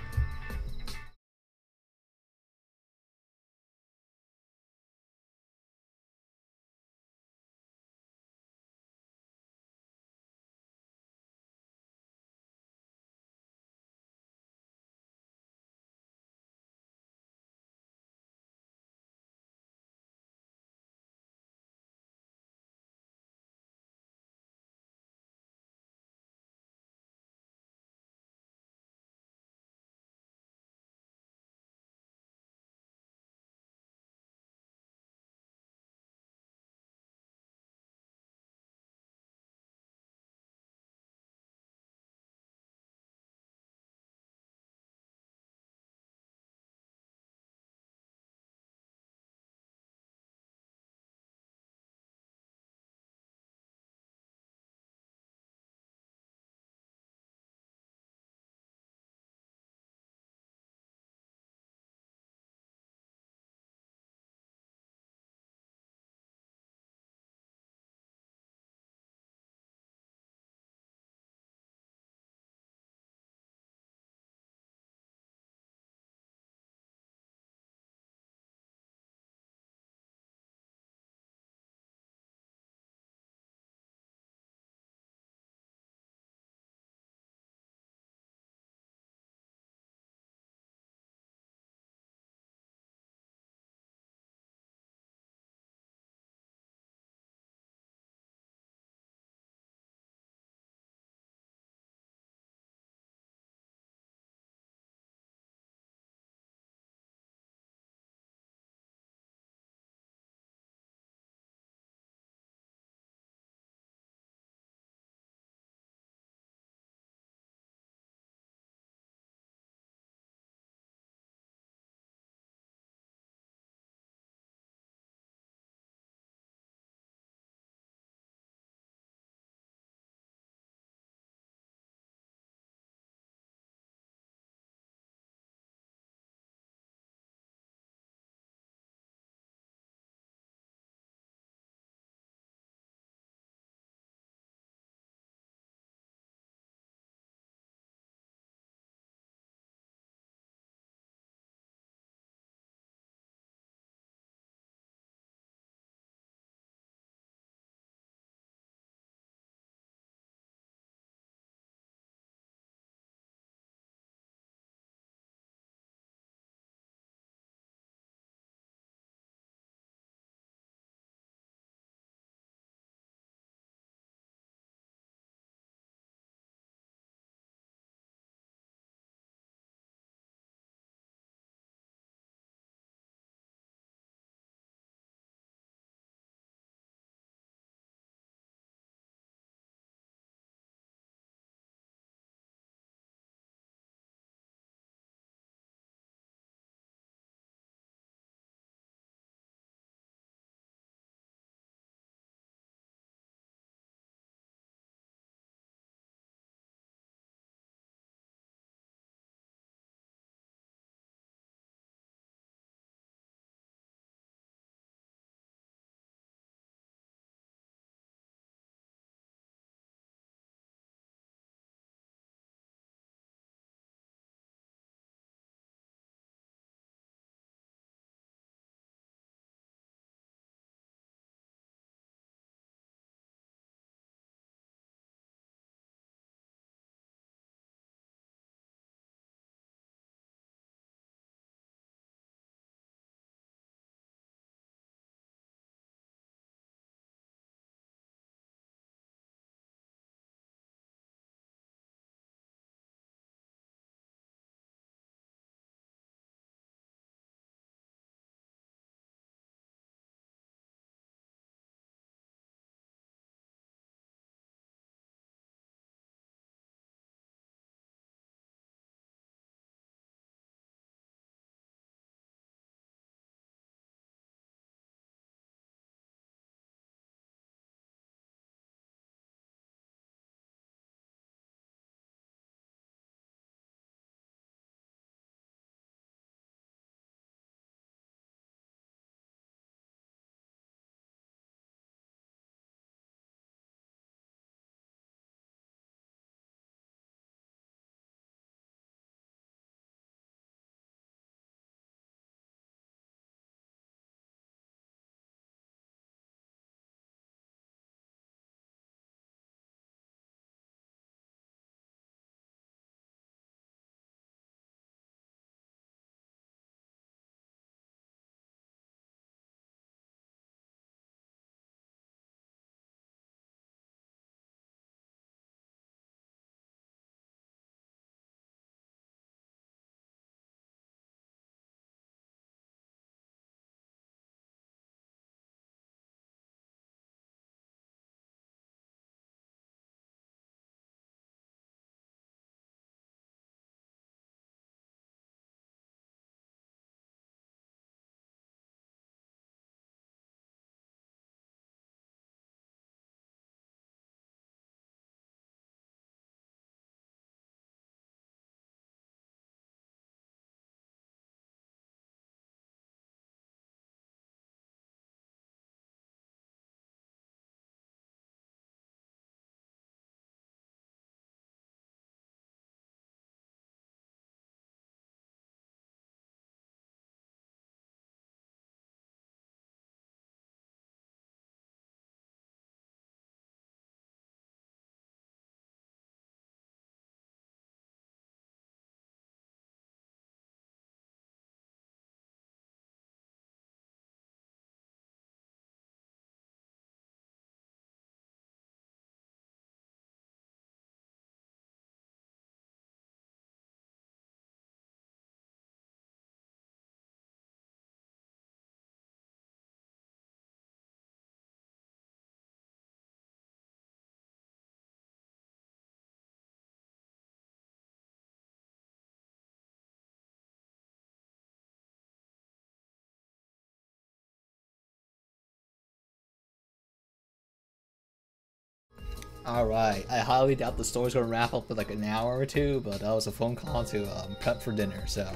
Alright, I highly doubt the story's gonna wrap up in like an hour or two, but that was a phone call to um, prep for dinner, so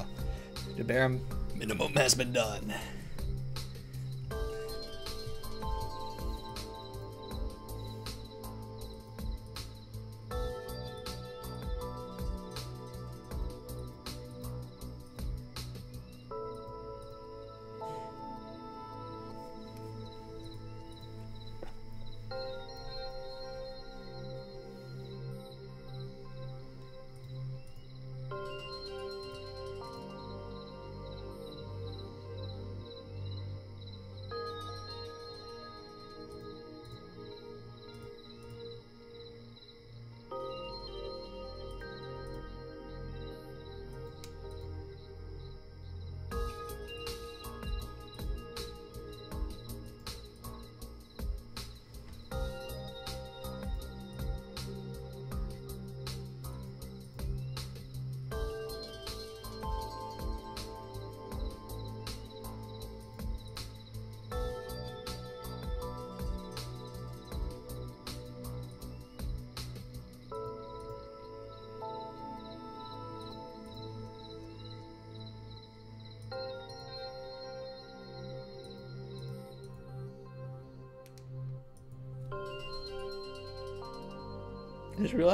the bare minimum has been done.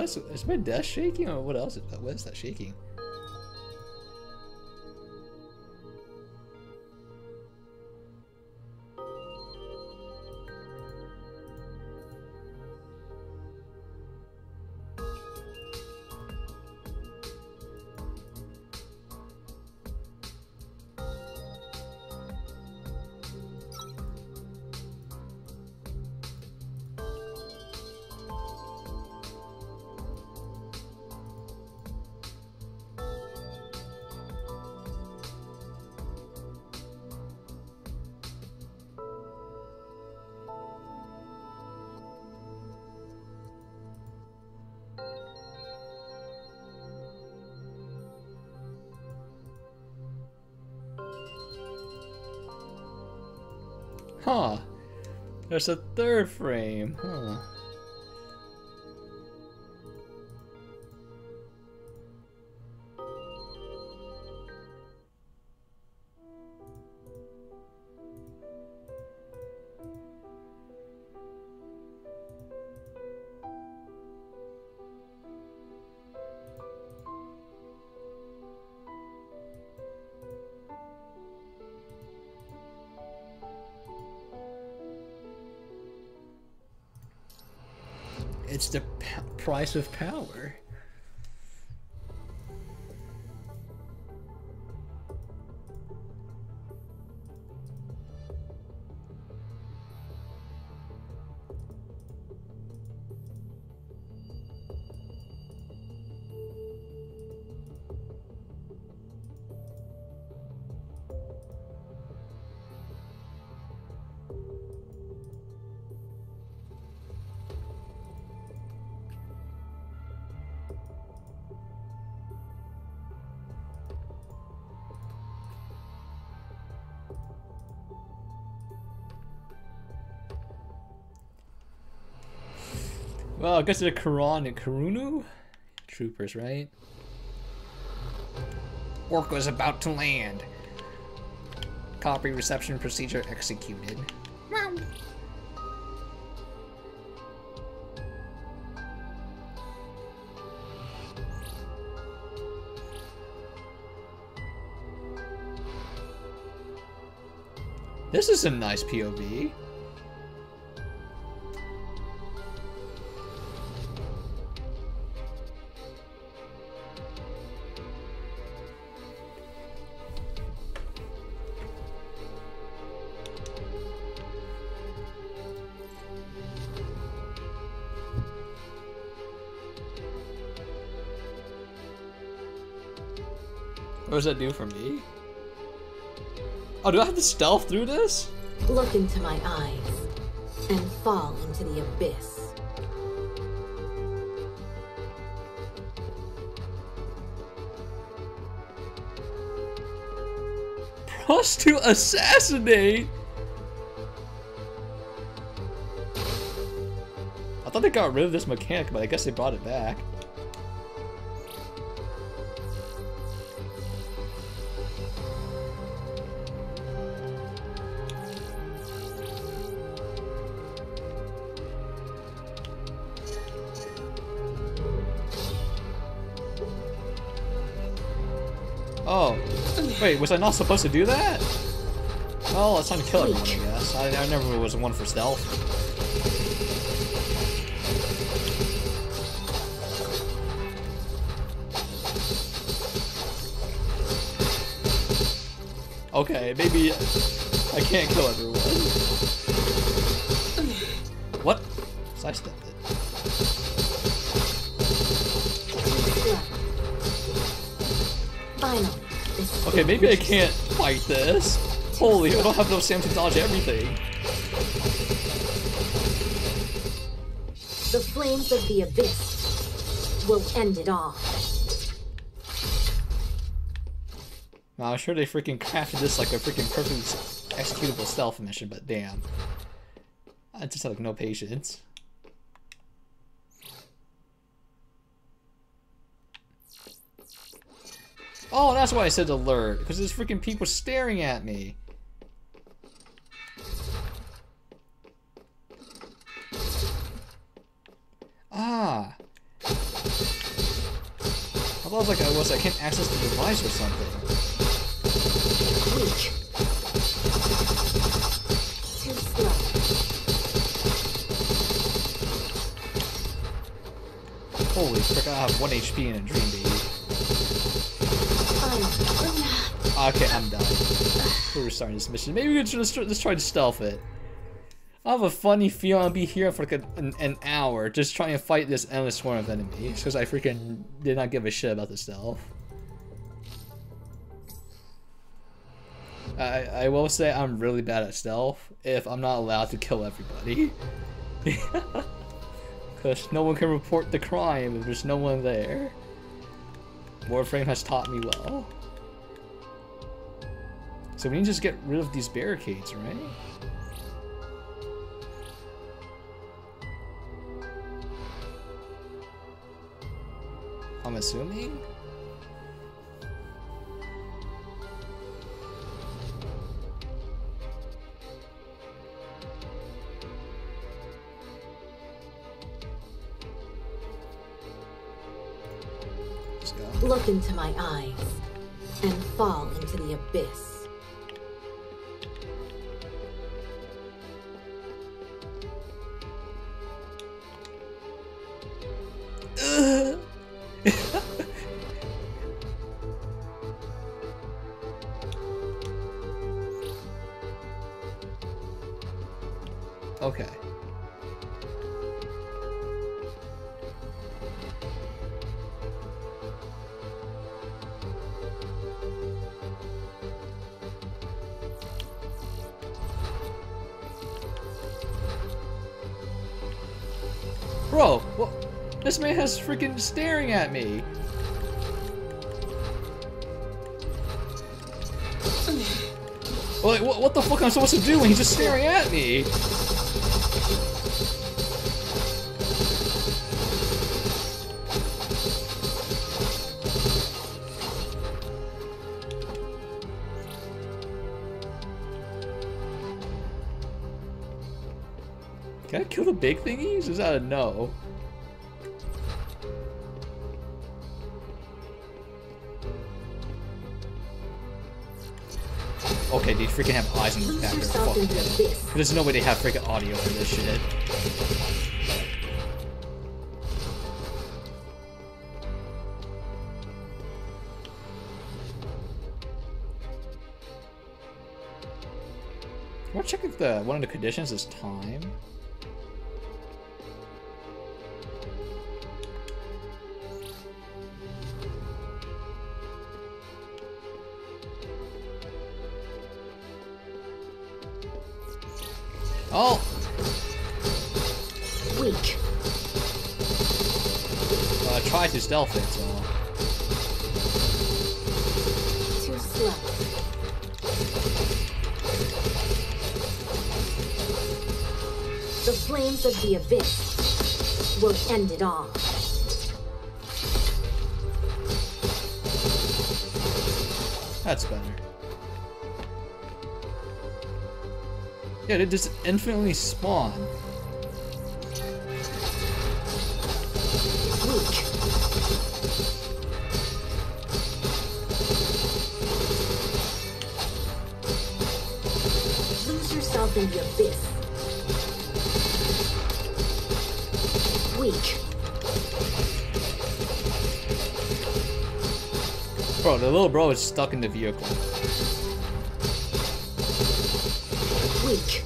Just is my desk shaking or what else? What is that shaking? There's a third frame. Huh. Price of power. Oh, well, I guess the Karan and Karunu? Troopers, right? Orca's about to land. Copy reception procedure executed. This is a nice POV. What does that do for me? Oh, do I have to stealth through this? Look into my eyes and fall into the abyss. Plus to assassinate? I thought thought they got rid of this mechanic, but I guess they brought it back. Wait, was I not supposed to do that? Well, it's time to kill everyone, I guess. I, I never was one for stealth. Okay, maybe I can't kill everyone. Okay, maybe I can't fight this. Holy, I don't have enough Sam to dodge everything. The flames of the abyss will end it all. Now, I'm sure they freaking crafted this like a freaking perfect executable stealth mission, but damn. I just have like no patience. That's why I said alert, because there's freaking people staring at me. Ah. I thought like I was I can't access the device or something. Too slow. Holy frick, I have 1 HP in a dream baby. Finally. Okay, I'm done. We're starting this mission. Maybe we could just, just try to stealth it. I have a funny feeling I'll be here for like an, an hour just trying to fight this endless swarm of enemies because I freaking did not give a shit about the stealth. I, I will say I'm really bad at stealth if I'm not allowed to kill everybody. Because no one can report the crime if there's no one there. Warframe has taught me well. So we need to just get rid of these barricades, right? I'm assuming? Look into my eyes and fall into the abyss. Has freaking staring at me. Like, what, what the fuck am I supposed to do when he's just staring at me? Can I kill the big thingies? Is that a no? Freaking have eyes in the back. Fuck. in the abyss. There's no way they have freaking audio for this shit. I want to check if the one of the conditions is time. Stealth it. So. Too slow. The flames of the abyss will end it all. That's better. Yeah, they just infinitely spawn. The little bro is stuck in the vehicle. Weak.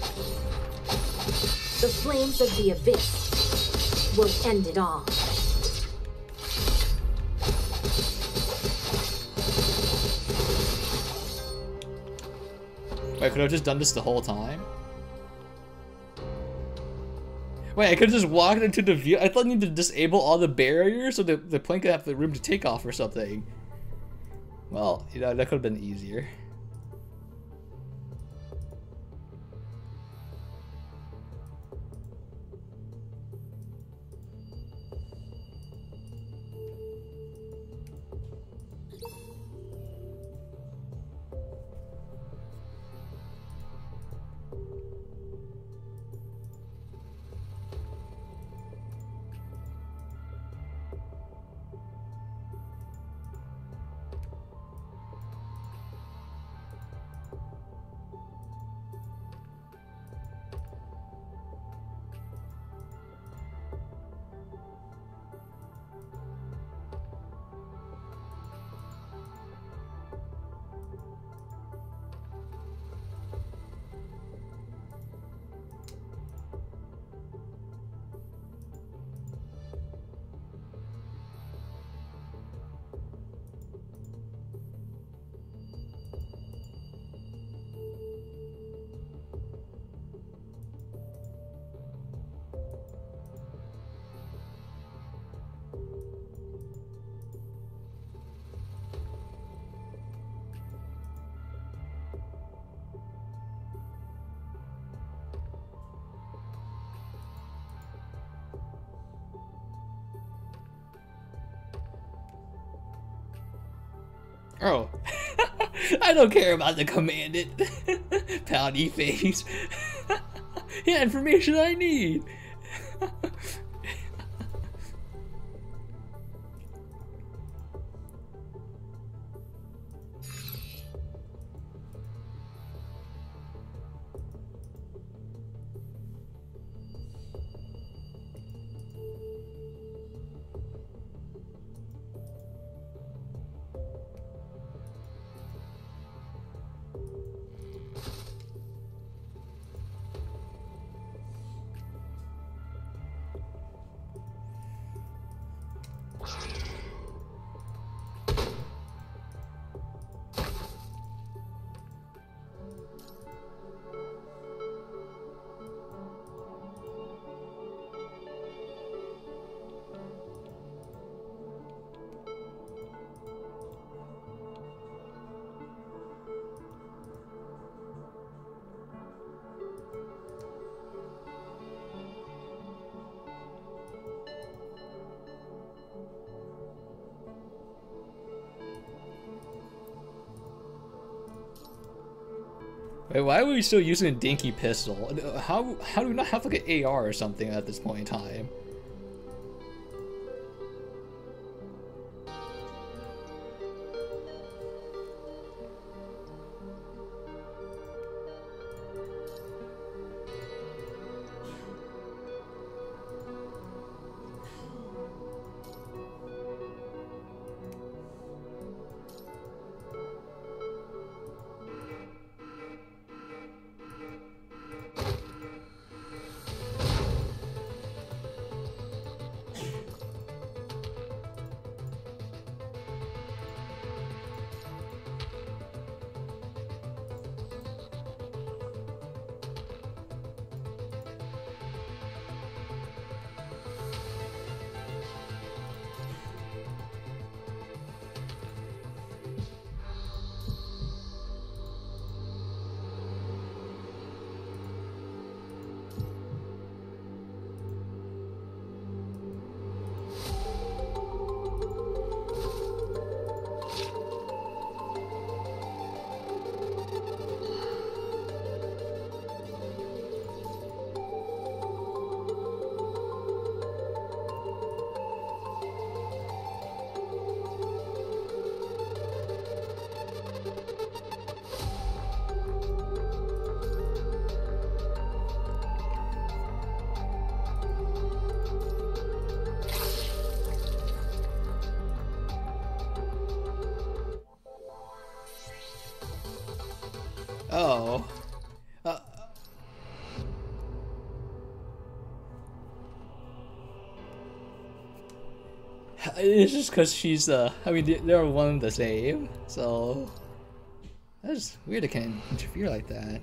The flames of the abyss will end it all. Wait, could I have just done this the whole time? Wait, I could have just walked into the view. I thought I needed to disable all the barriers so the, the plane could have the room to take off or something. Well, you know, that could have been easier. I don't care about the commandant. Pouty face. yeah, information I need. Wait, why are we still using a dinky pistol? How how do we not have like an AR or something at this point in time? It's just because she's, uh, I mean, they're one the same, so. That's weird it can interfere like that.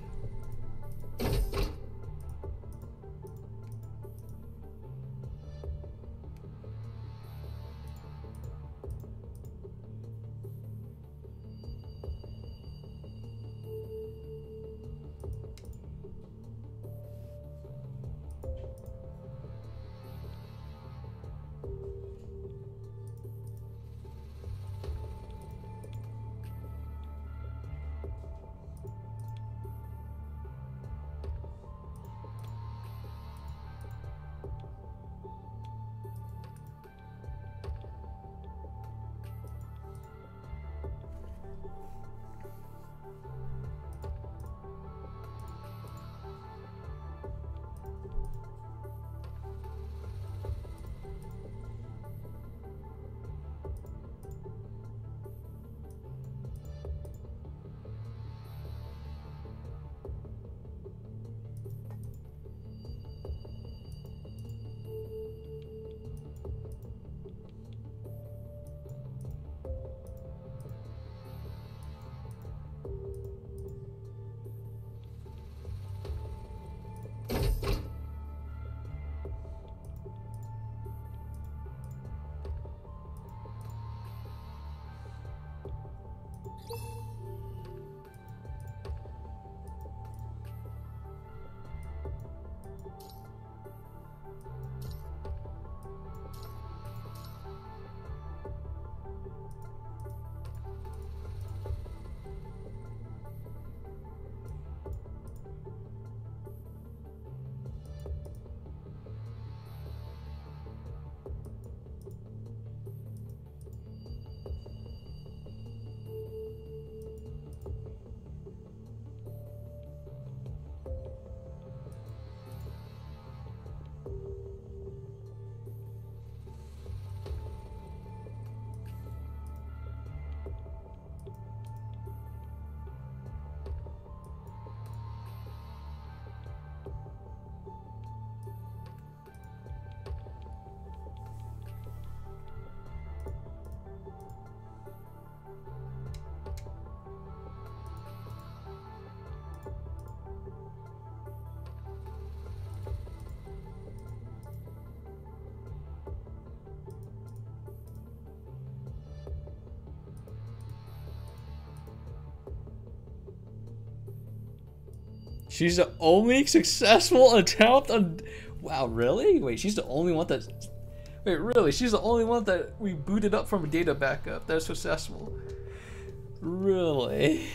She's the only successful attempt on. Wow, really? Wait, she's the only one that. Wait, really? She's the only one that we booted up from a data backup that's successful. Really?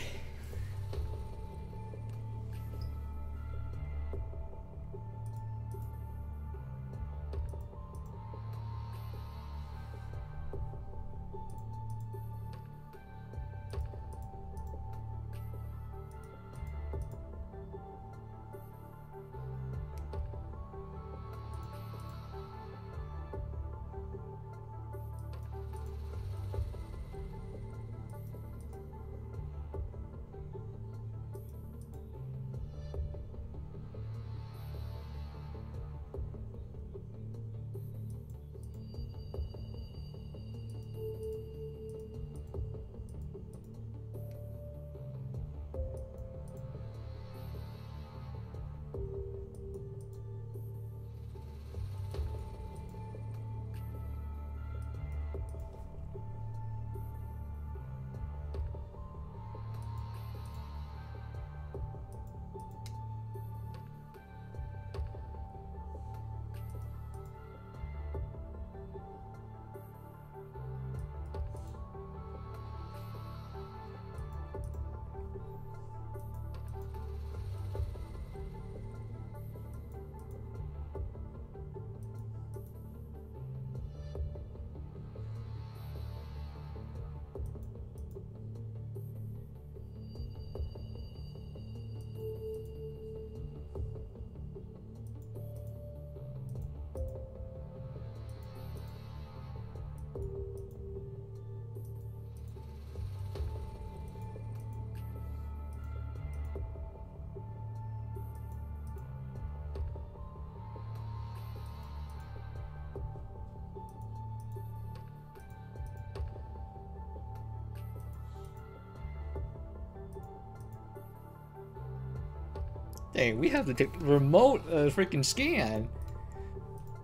Dang, we have to take remote uh, freaking scan.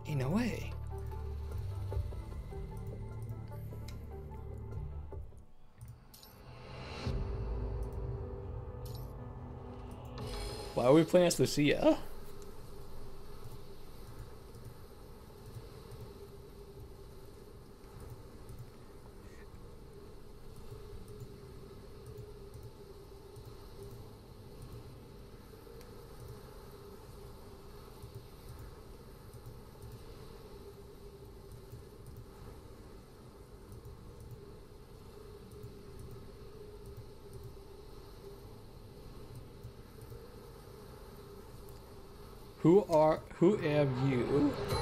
Ain't no way. Why are we playing as Lucia? Who are who am you?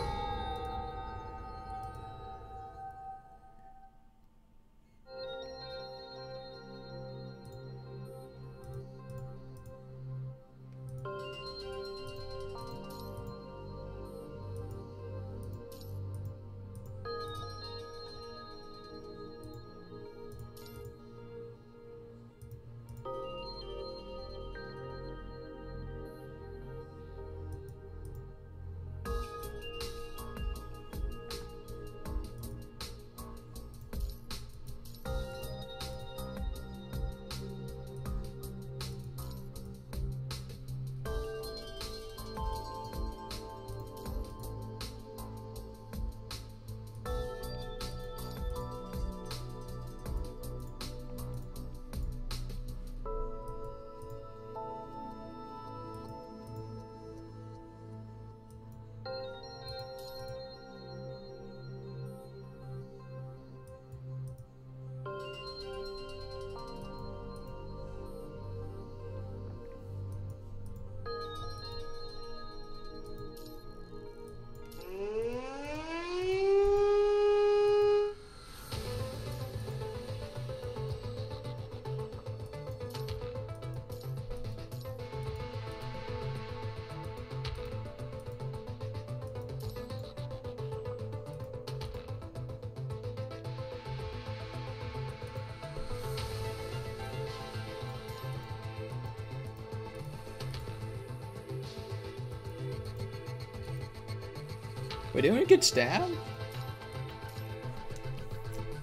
We get stabbed?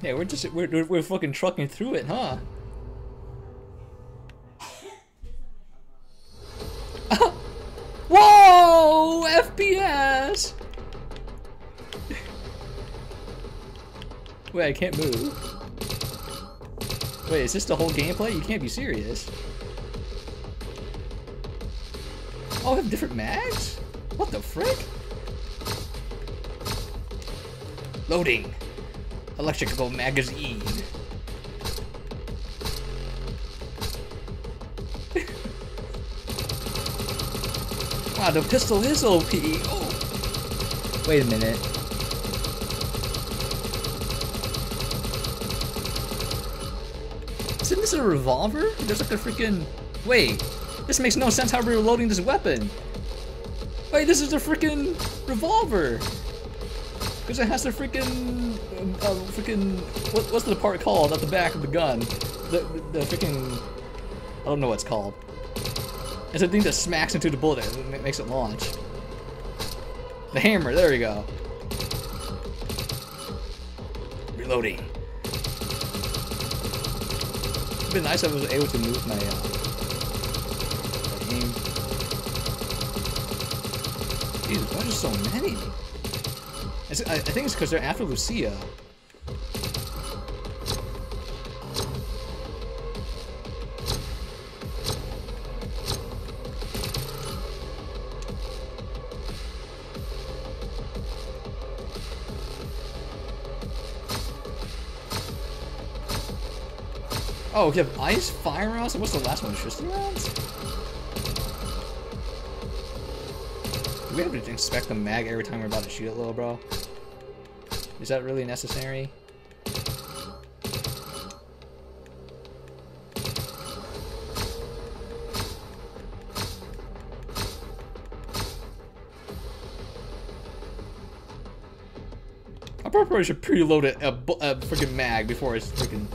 Yeah, we're just we're we're, we're fucking trucking through it, huh? Whoa! FPS! Wait, I can't move. Wait, is this the whole gameplay? You can't be serious. Oh, we have different mags? What the frick? Loading. Electrical magazine. wow, ah, the pistol is OP. Oh. Wait a minute. Isn't this a revolver? There's like a freaking... Wait. This makes no sense how we're loading this weapon. Wait, this is a freaking revolver. Because it has the freaking, um, uh, freaking, what, what's the part called at the back of the gun? The, the, the freaking, I don't know what it's called. It's a thing that smacks into the bullet and makes it launch. The hammer, there we go. Reloading. It'd been nice if I was able to move my uh, aim. Jesus, why are there so many? I, think it's because they're after Lucia. Oh, you have ice, fire rounds, and what's the last one? Tristan rounds? Do we have to inspect the mag every time we're about to shoot it, little bro? Is that really necessary? I probably should preload a, a, a freaking mag before it's freaking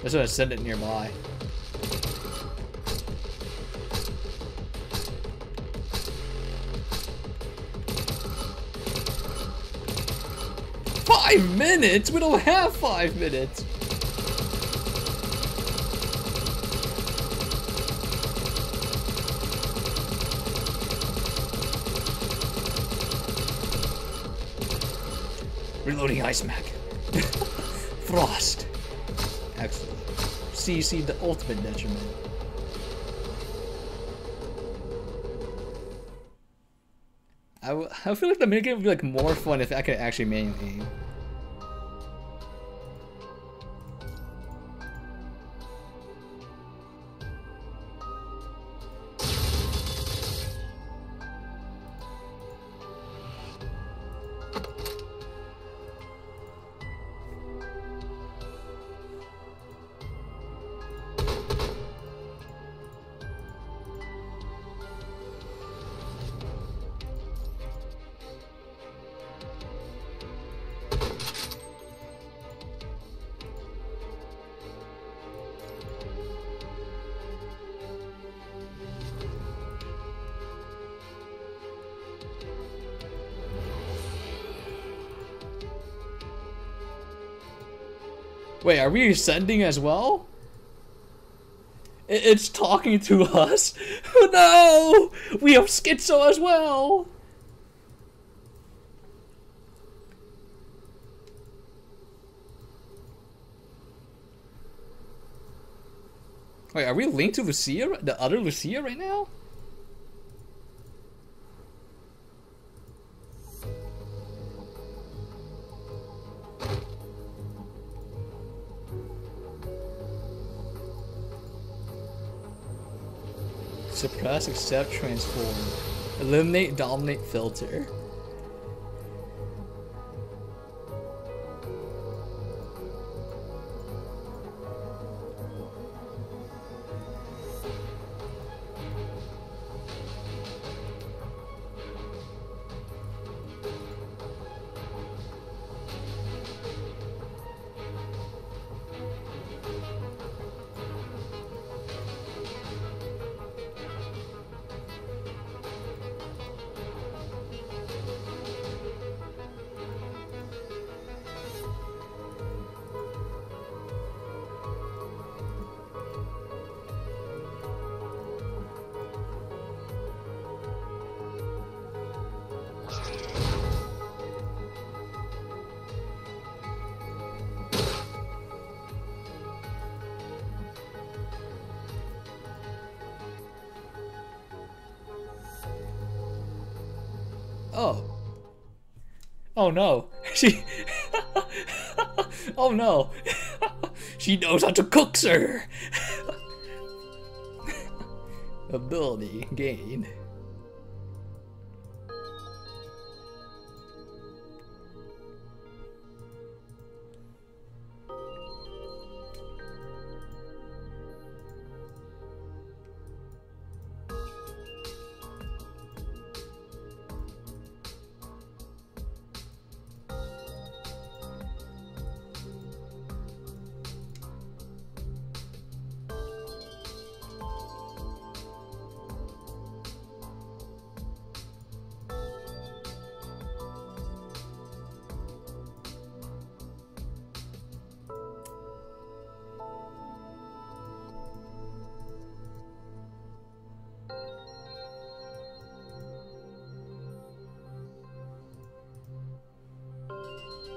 That's gonna send it nearby. Five minutes? We don't have five minutes. Reloading ice mac. Frost. Excellent. CC the ultimate detriment. I, I feel like the minigame would be like more fun if I could actually manually aim. Wait, are we ascending as well? It's talking to us? no! We have schizo as well! Wait, are we linked to Lucia? The other Lucia right now? Suppress, accept, transform. Eliminate, dominate, filter. No. She. oh no. she knows how to cook, sir. Ability gained.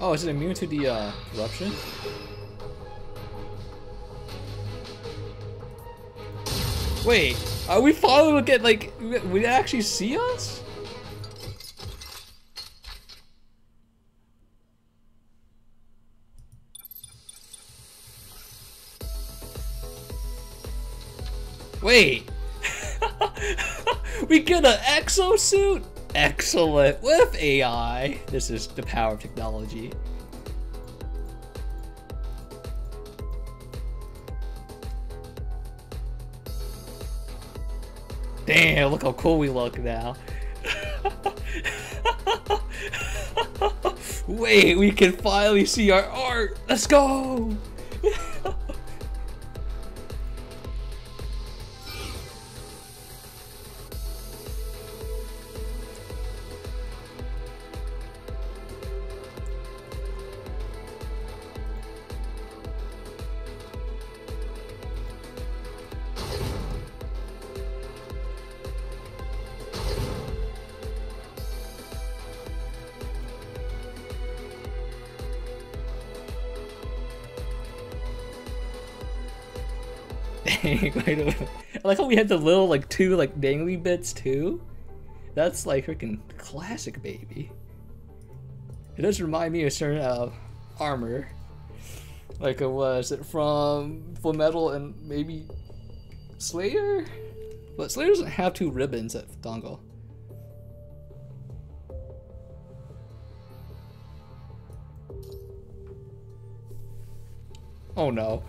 Oh, is it immune to the uh, eruption? Wait, are we gonna get like? Would actually see us? Wait. we get an exosuit? Excellent. With AI. This is the power of technology. Damn, look how cool we look now. Wait, we can finally see our art. Let's go. We had the little like two like dangly bits too. That's like freaking classic, baby. It does remind me of certain uh, armor. Like it was it from Full Metal and maybe Slayer? But Slayer doesn't have two ribbons at Dongle. Oh no.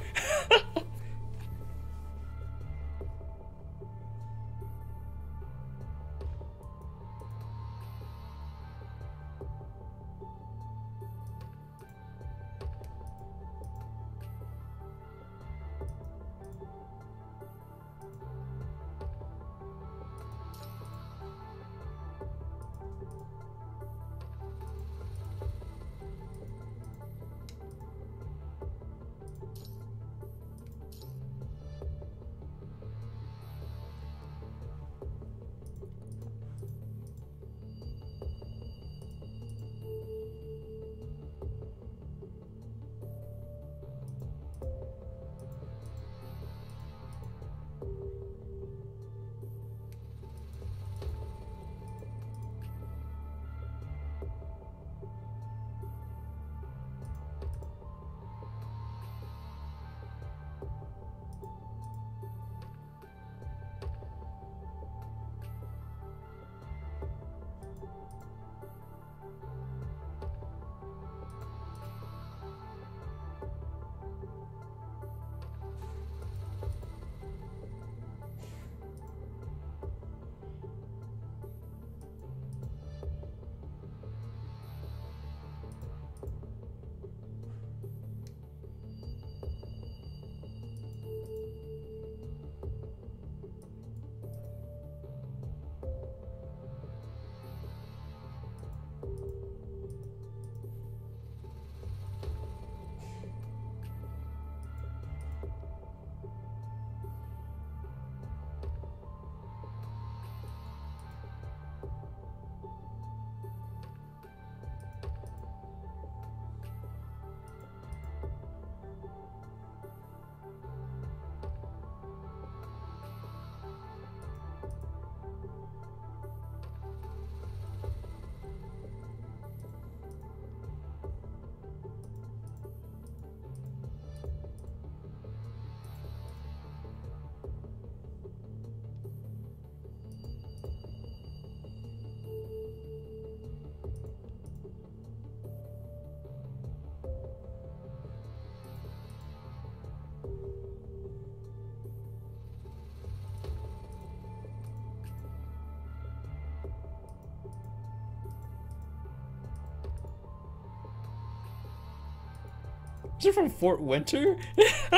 From Fort Winter?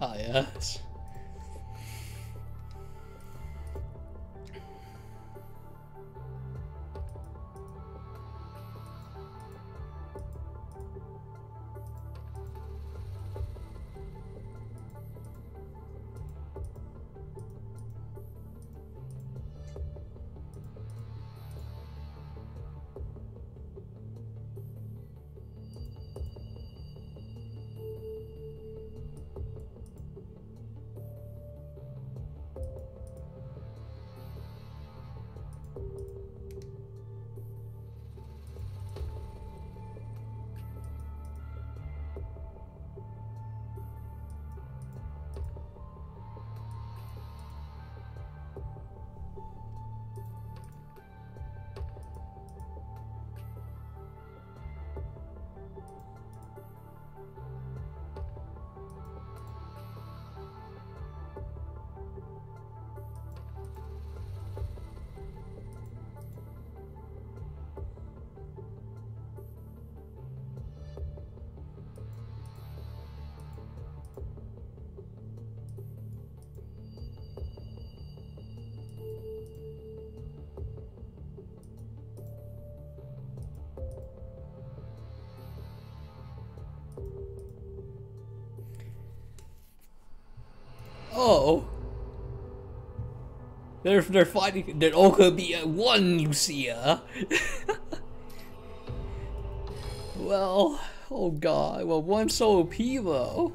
ah, yes. They're they're fighting. They're all gonna be at one, Lucia. well, oh god. Well, one so OP though.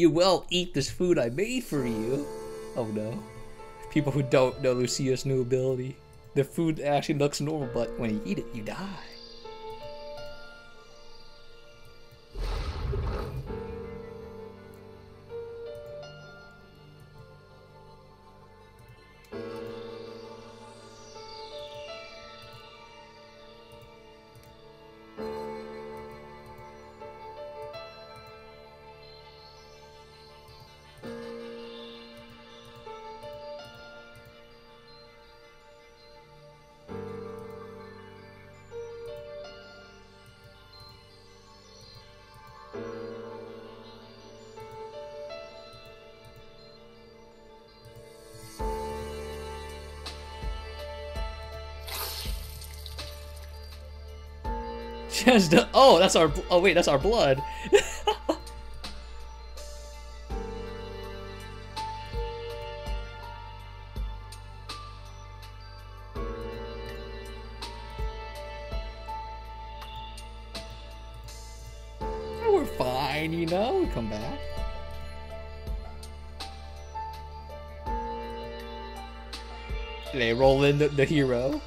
You will eat this food I made for you. Oh no. People who don't know Lucia's new ability. The food actually looks normal, but when you eat it, you die. Just oh, that's our oh wait, that's our blood. We're fine, you know. We come back. They roll in the, the hero.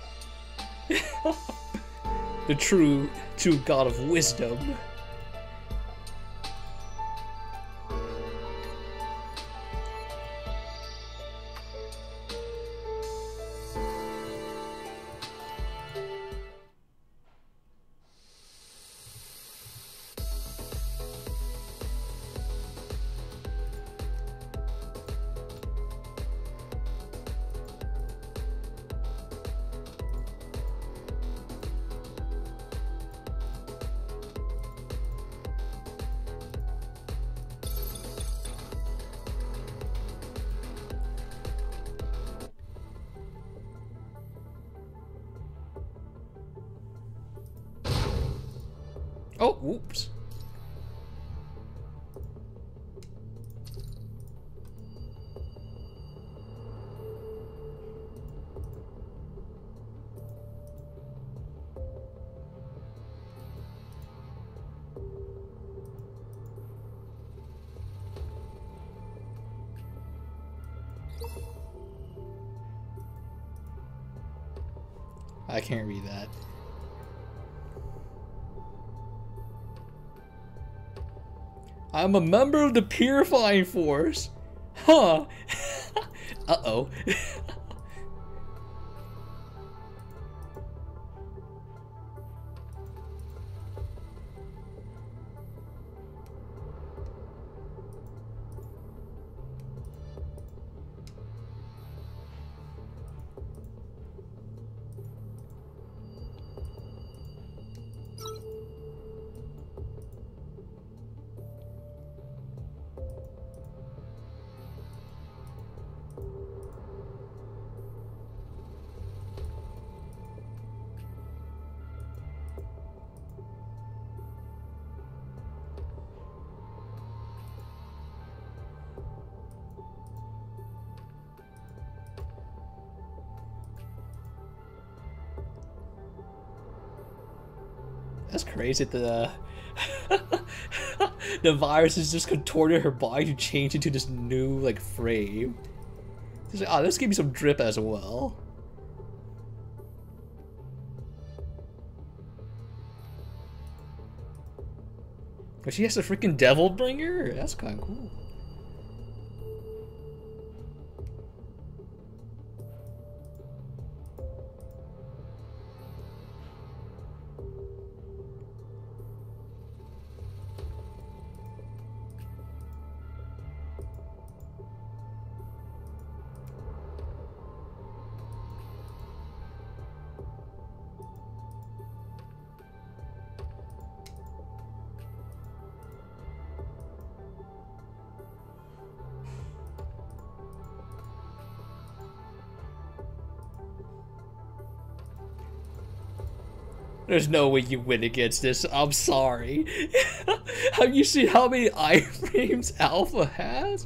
the true true god of wisdom. I'm a member of the Purifying Force. Huh. Uh-oh. That's it, The the virus has just contorted her body to change into this new like frame. She's like, oh, ah, let's give me some drip as well. But she has a freaking devil bringer? That's kind of cool. There's no way you win against this. I'm sorry. Have you seen how many iframes Alpha has?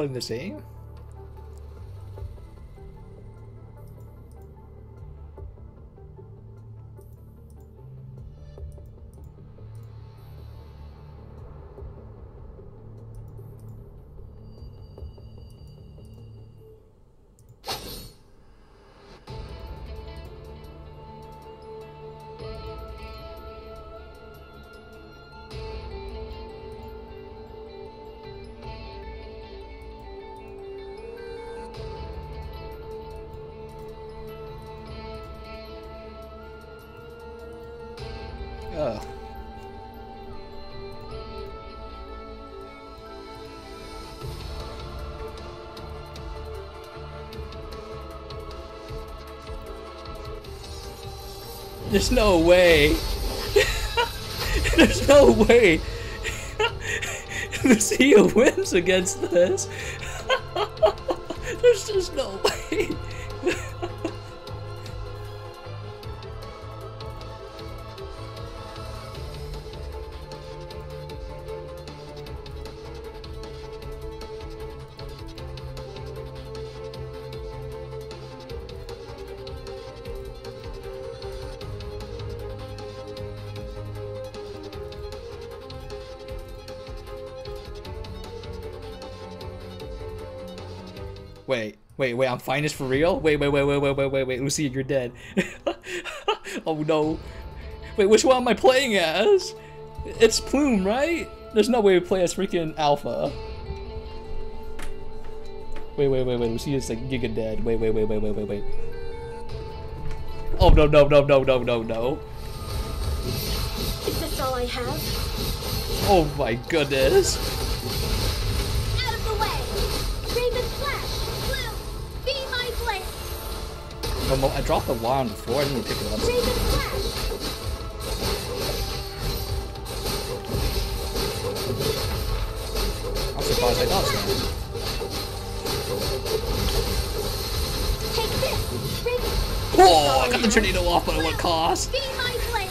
One and the same? Ugh. There's no way. There's no way. Lucia wins against this. There's just no way. Wait, wait, I'm fine this for real? Wait, wait, wait, wait, wait, wait, wait, wait, Lucia, you're dead. oh no. Wait, which one am I playing as? It's Plume, right? There's no way we play as freaking Alpha. Wait, wait, wait, wait, Lucia's like giga dead. Wait, wait, wait, wait, wait, wait, wait. Oh no, no, no, no, no, no, no. Is this all I have? Oh my goodness. Mo- I dropped the wire on the floor, I didn't even pick it up. I'm surprised I got that. Raven... Oh, I got the tornado off, but at what cost? Be my blade!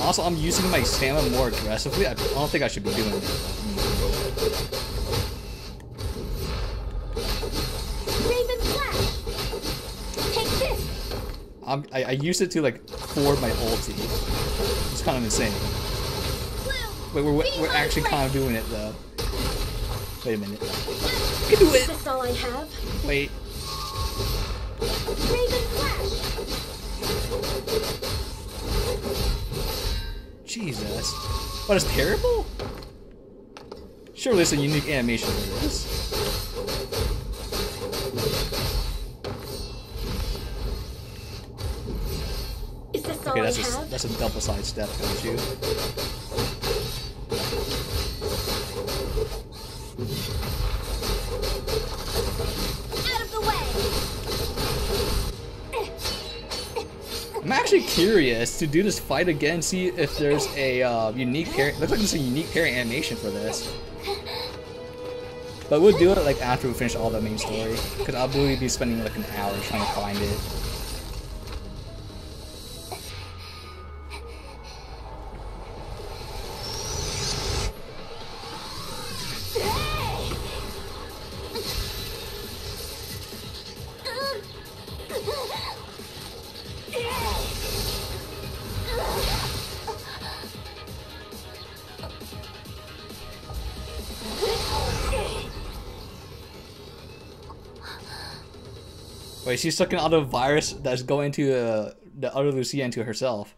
Also, I'm using my stamina more aggressively. I don't think I should be doing it. Raven Flash! Take this! I'm, I, I used it to like forward my ulti. It's kind of insane. Wait, we're, we're actually kind of doing it though. Wait a minute. can do it! this all I have? Wait. Raven Flash! Jesus. What is terrible? Surely it's a unique animation for this. that's a double side step, don't you? I'm actually curious to do this fight again, see if there's a uh, unique parry. Looks like there's a unique parry animation for this. But we'll do it like after we finish all the main story, because I'll probably be spending like an hour trying to find it. Wait, she's sucking out a virus that's going to uh, the other Lucia into herself.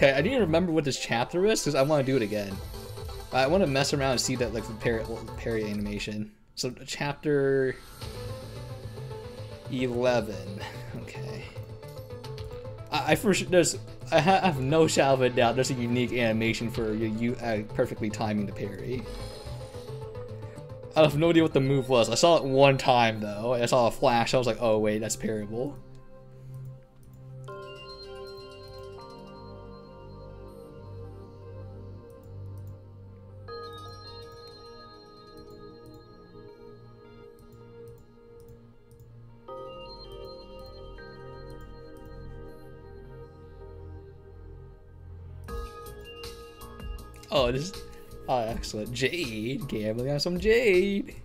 Okay, I need to remember what this chapter is, because I want to do it again. I want to mess around and see that, like, the parry, parry animation. So, chapter... 11. Okay. I, I for sure, there's... I have no shadow of a doubt there's a unique animation for you, you uh, perfectly timing the parry. I have no idea what the move was. I saw it one time, though. I saw a flash, I was like, oh wait, that's parryable. This. Oh, excellent. Jade. Gambling on some Jade.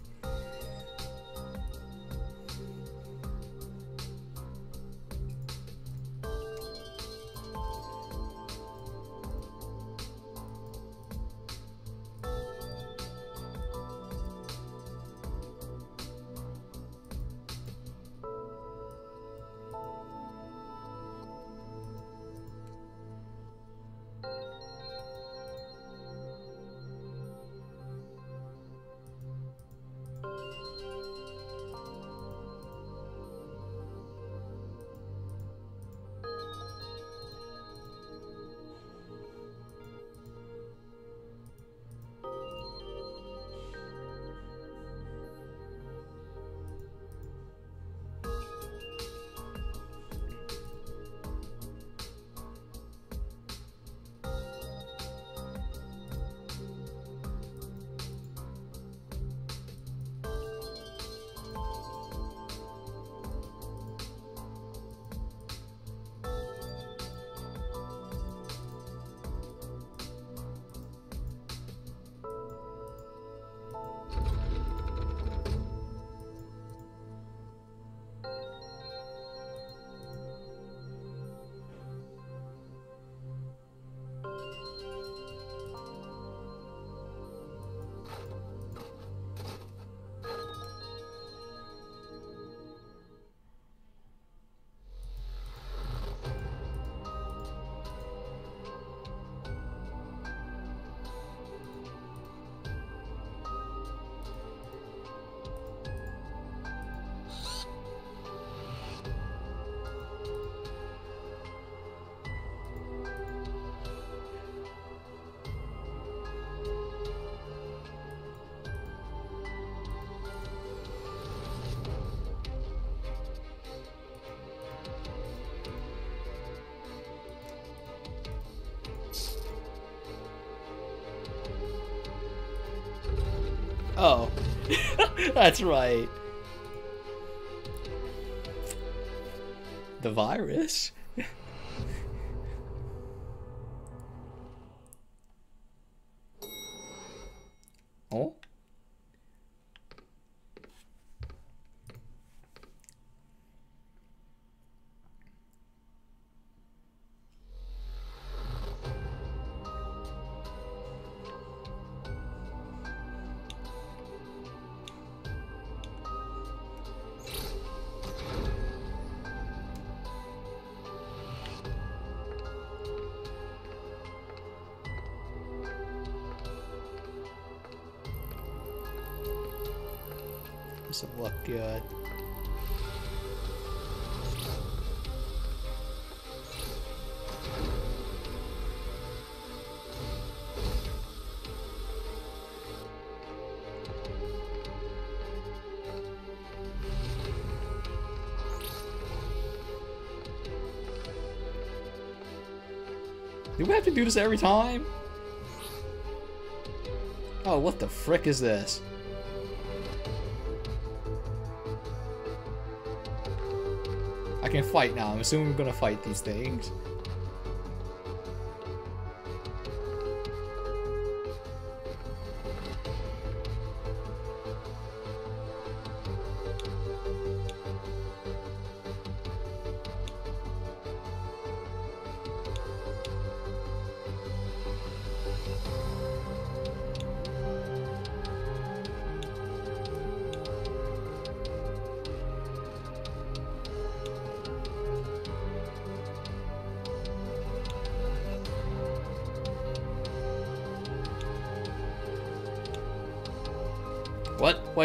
That's right. the virus. Do this every time? Oh, what the frick is this? I can fight now. I'm assuming we're gonna fight these things.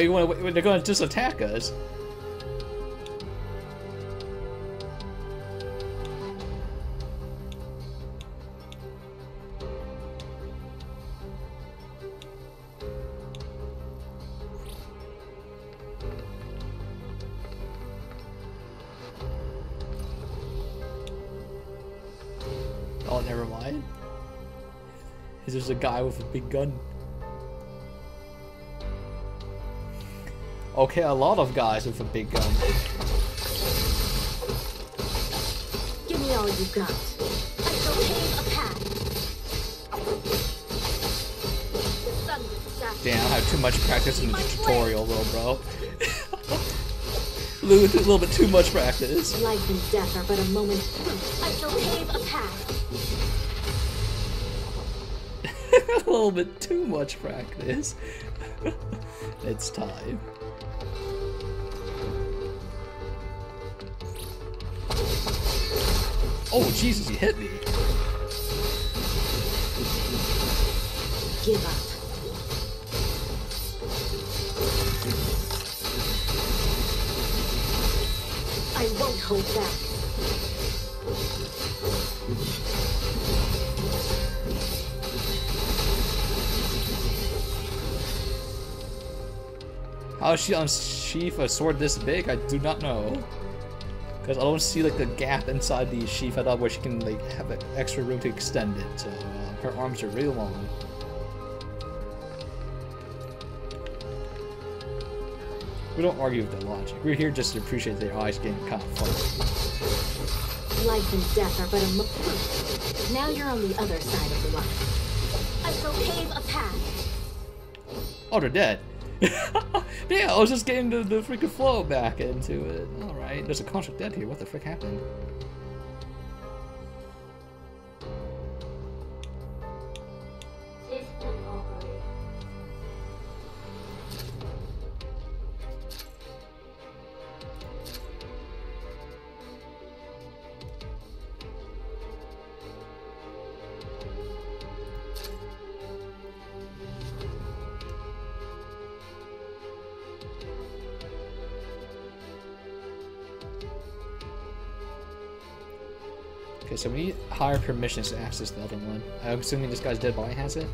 Why you want to? They're gonna just attack us. Oh, never mind. Is there's a guy with a big gun? Okay, a lot of guys with a big gun. Give me all you got. I shall pave a path. The sun will dash. Damn, I have too much practice in the tutorial, little bro. a little, a little bit too much practice. Life and death are but a moment. I shall pave a path. a little bit too much practice. it's time. Oh, Jesus, he hit me. Give up. I won't hold back. How is she unsheath a sword this big? I do not know. Because I don't see like the gap inside the sheath. I thought where she can like have extra room to extend it. So uh, her arms are really long. We don't argue with the logic. We're here just to appreciate their eyes getting kind of funny. Life and death are but a mo- Now you're on the other side of the line. I shall pave a path. Oh, they're dead. yeah, I was just getting the, the freaking flow back into it. There's a construct dead here. What the frick happened? So we need higher permissions to access the other one. I'm assuming this guy's dead body has it?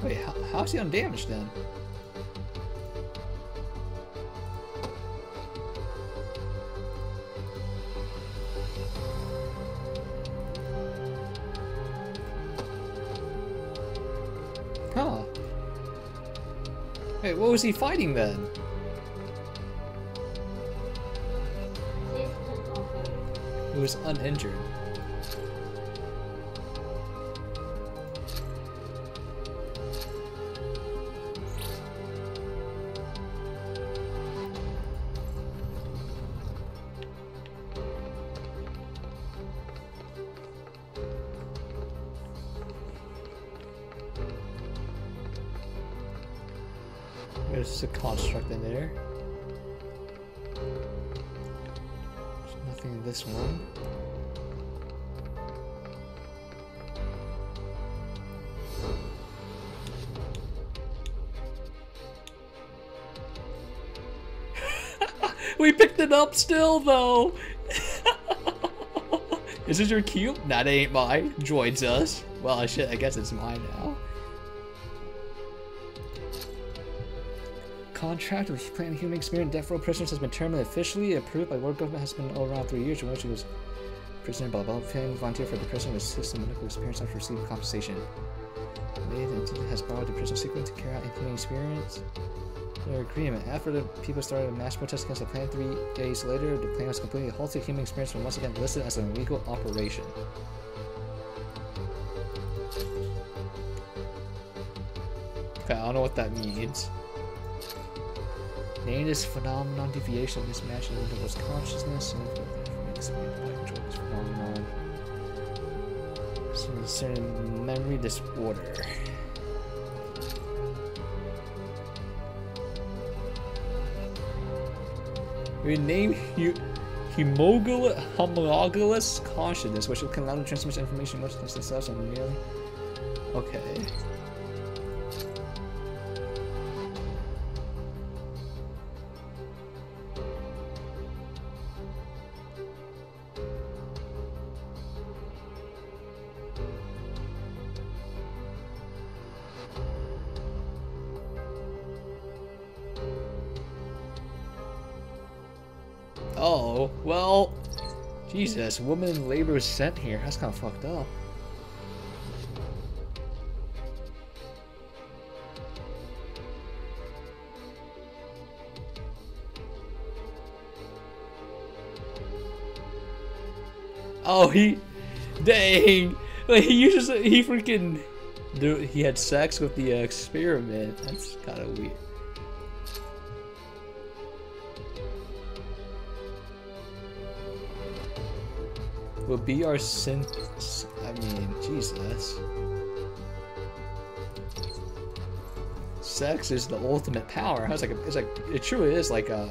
Wait, how, how's he undamaged then? Was he fighting then? He was uninjured. Up still though. Is this your cube? That ain't mine. Joins us. Well, shit, I guess it's mine now. Contract with Planet Human Experience Death Row prisoners has been terminated officially approved by world government has been around three years, in which he was prisoner blah blah paying volunteer for the prison with system medical experience after receiving compensation. And has borrowed the prison secret to carry out inhuman experience. Their agreement. After the people started a mass protest against the plan three days later, the plan was completely halted. Human experience was once again listed as an illegal operation. Okay, I don't know what that means. Name this phenomenon deviation mismatch in individual's consciousness and this phenomenon. So certain memory disorder. We name you homologous, consciousness, which can allow to transmit information much less themselves and merely. Okay. Jesus, woman in labor was sent here. That's kind of fucked up. Oh, he, dang, Like, he uses he freaking, he had sex with the experiment. That's kind of weird. Will be our synth. I mean, Jesus. Sex is the ultimate power. It's like, a, it's like, it truly is like, um,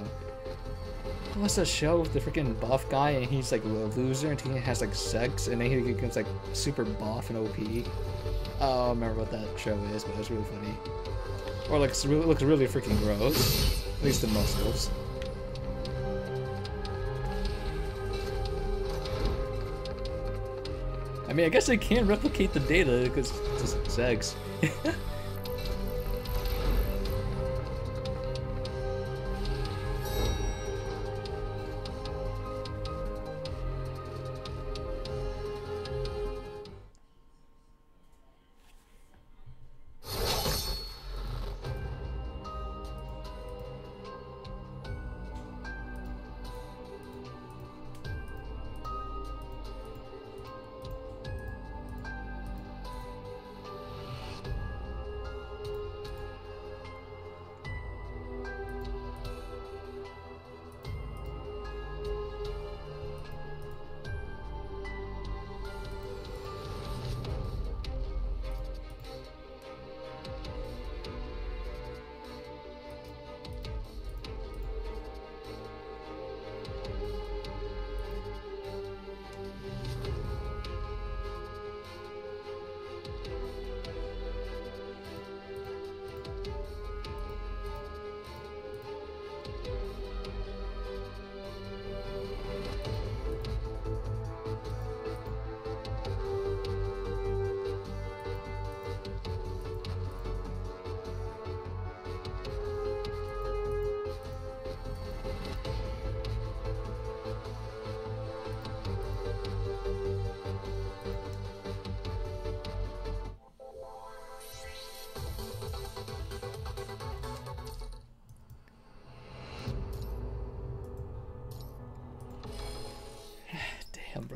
what's that show with the freaking buff guy and he's like a loser and he has like sex and then he becomes like super buff and OP. Oh, I remember what that show is, but it's really funny. Or like, it looks really freaking gross. At least the muscles. I mean, I guess they can replicate the data because it's just sex.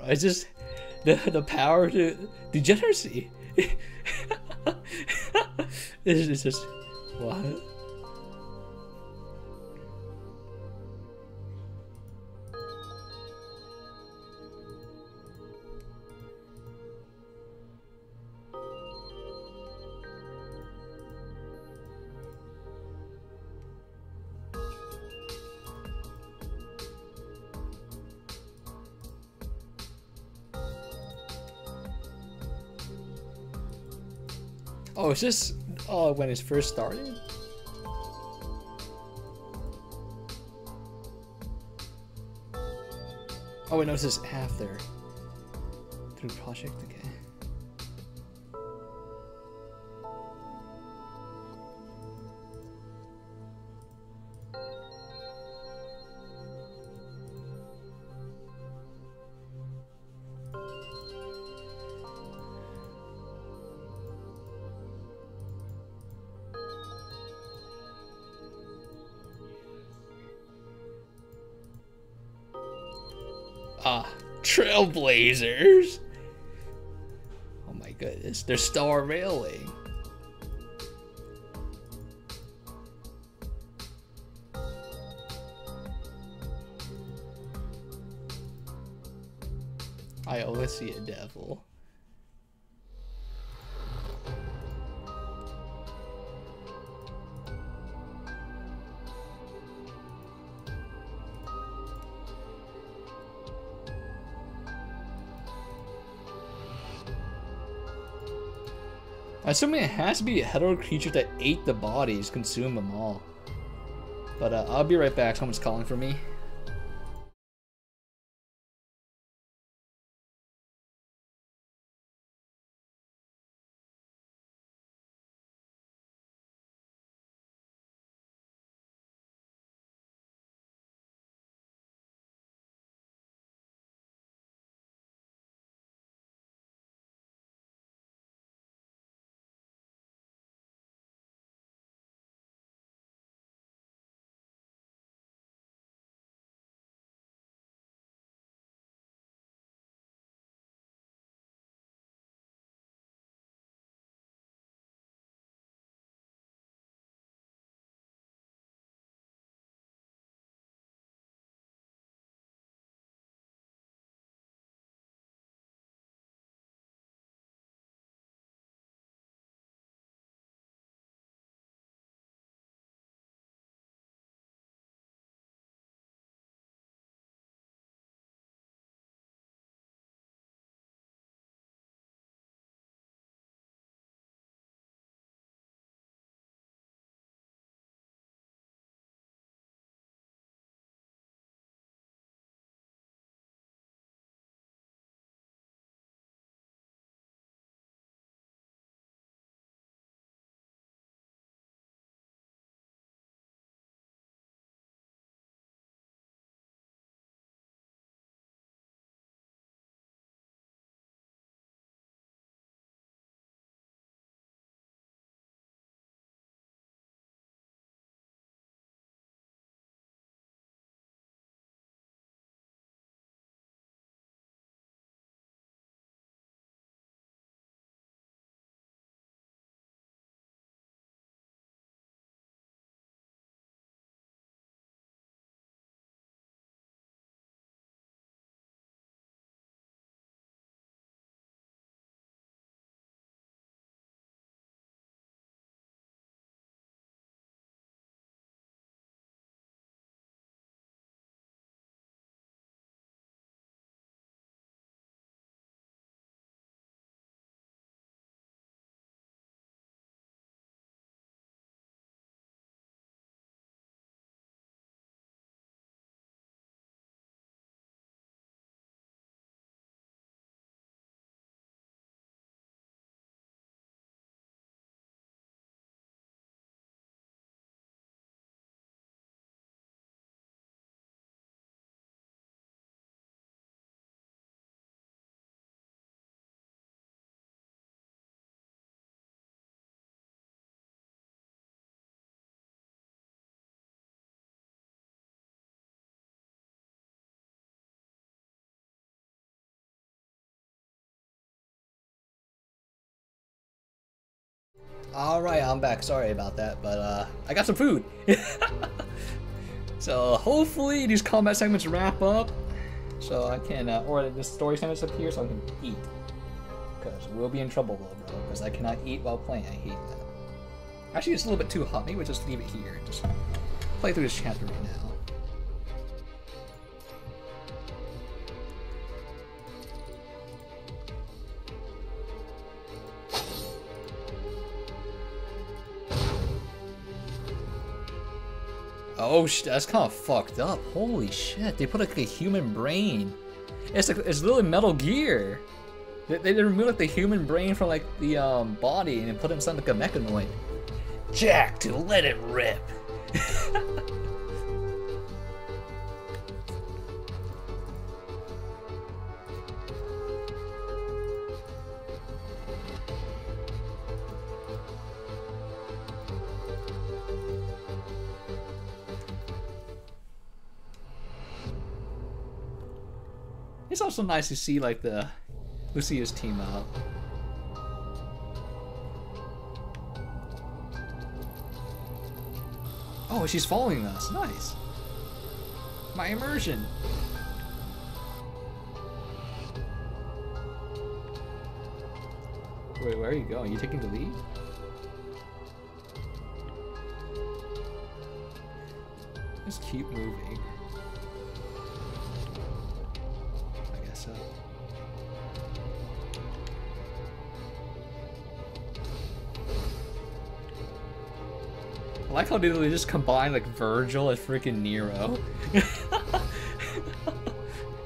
It's just the the power to degeneracy. it's, it's just Is this oh when it's first started? Oh wait, no, this is after. Through Project, okay. Trailblazers. Oh my goodness, they're Star Railing. I always see a devil. I assuming it has to be a hetero creature that ate the bodies, consume them all. But uh, I'll be right back. Someone's calling for me. Alright, I'm back. Sorry about that, but uh, I got some food. so hopefully these combat segments wrap up so I can, uh, or the story segments up here so I can eat. Because we'll be in trouble though, bro, because I cannot eat while playing. I hate that. Actually, it's a little bit too hot. Maybe we'll just leave it here. Just play through this chapter right now. Oh, that's kind of fucked up. Holy shit, they put like a human brain. It's like it's literally Metal Gear. They, they removed like the human brain from like the um, body and put it inside like a mechanoid. Jack to let it rip. also nice to see like the Lucia's team up. Oh, she's following us. Nice. My immersion. Wait, where are you going? you taking the lead? Just keep moving. Like how they just combine like Vergil and freaking Nero.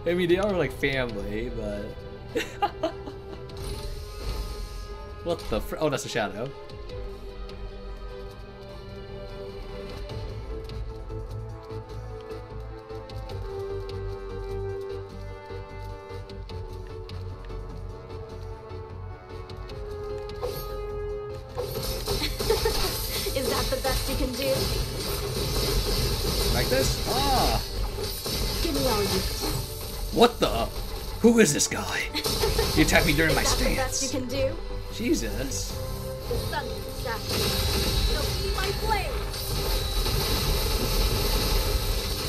I mean, they are like family, but. what the fr- Oh, that's a shadow. Is this guy? He attacked me during my that the best you stance. can do? Jesus. The sun statue. So be my.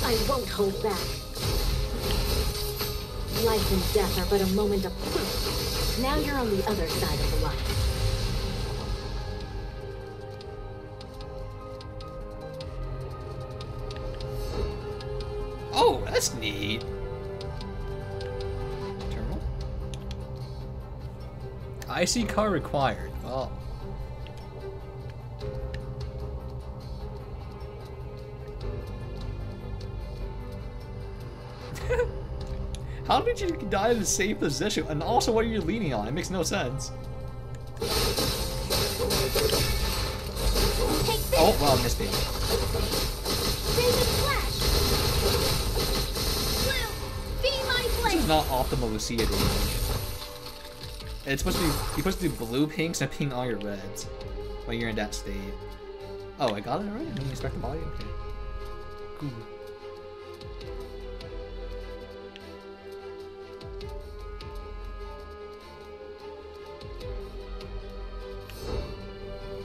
I won't hold back. Life and death are but a moment of proof. Now you're on the other side of the line. IC car required. Well. Oh. How did you die in the same position? And also, what are you leaning on? It makes no sense. Oh, well, I missed it. This is not optimal Lucia damage. It's supposed to be you're supposed to do blue pings and ping all your reds when you're in that state. Oh, I got it already? I didn't the body? Okay. Cool.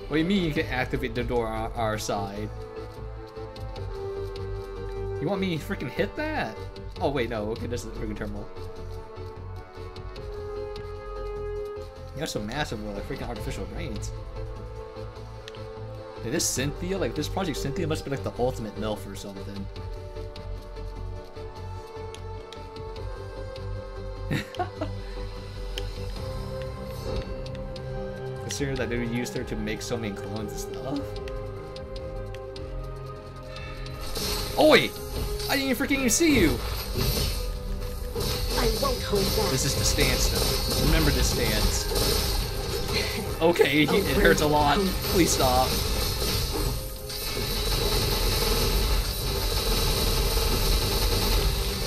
What do you mean you can activate the door on our side? You want me to freaking hit that? Oh wait, no. Okay, this is freaking terminal. You have some massive, like freaking artificial brains. This Cynthia, like this Project Cynthia must be like the ultimate MILF or something. Consider that they used her to make so many clones and stuff. Oi! I didn't even freaking see you! This is the stance though. Remember this stance. Okay, it hurts a lot. Please stop.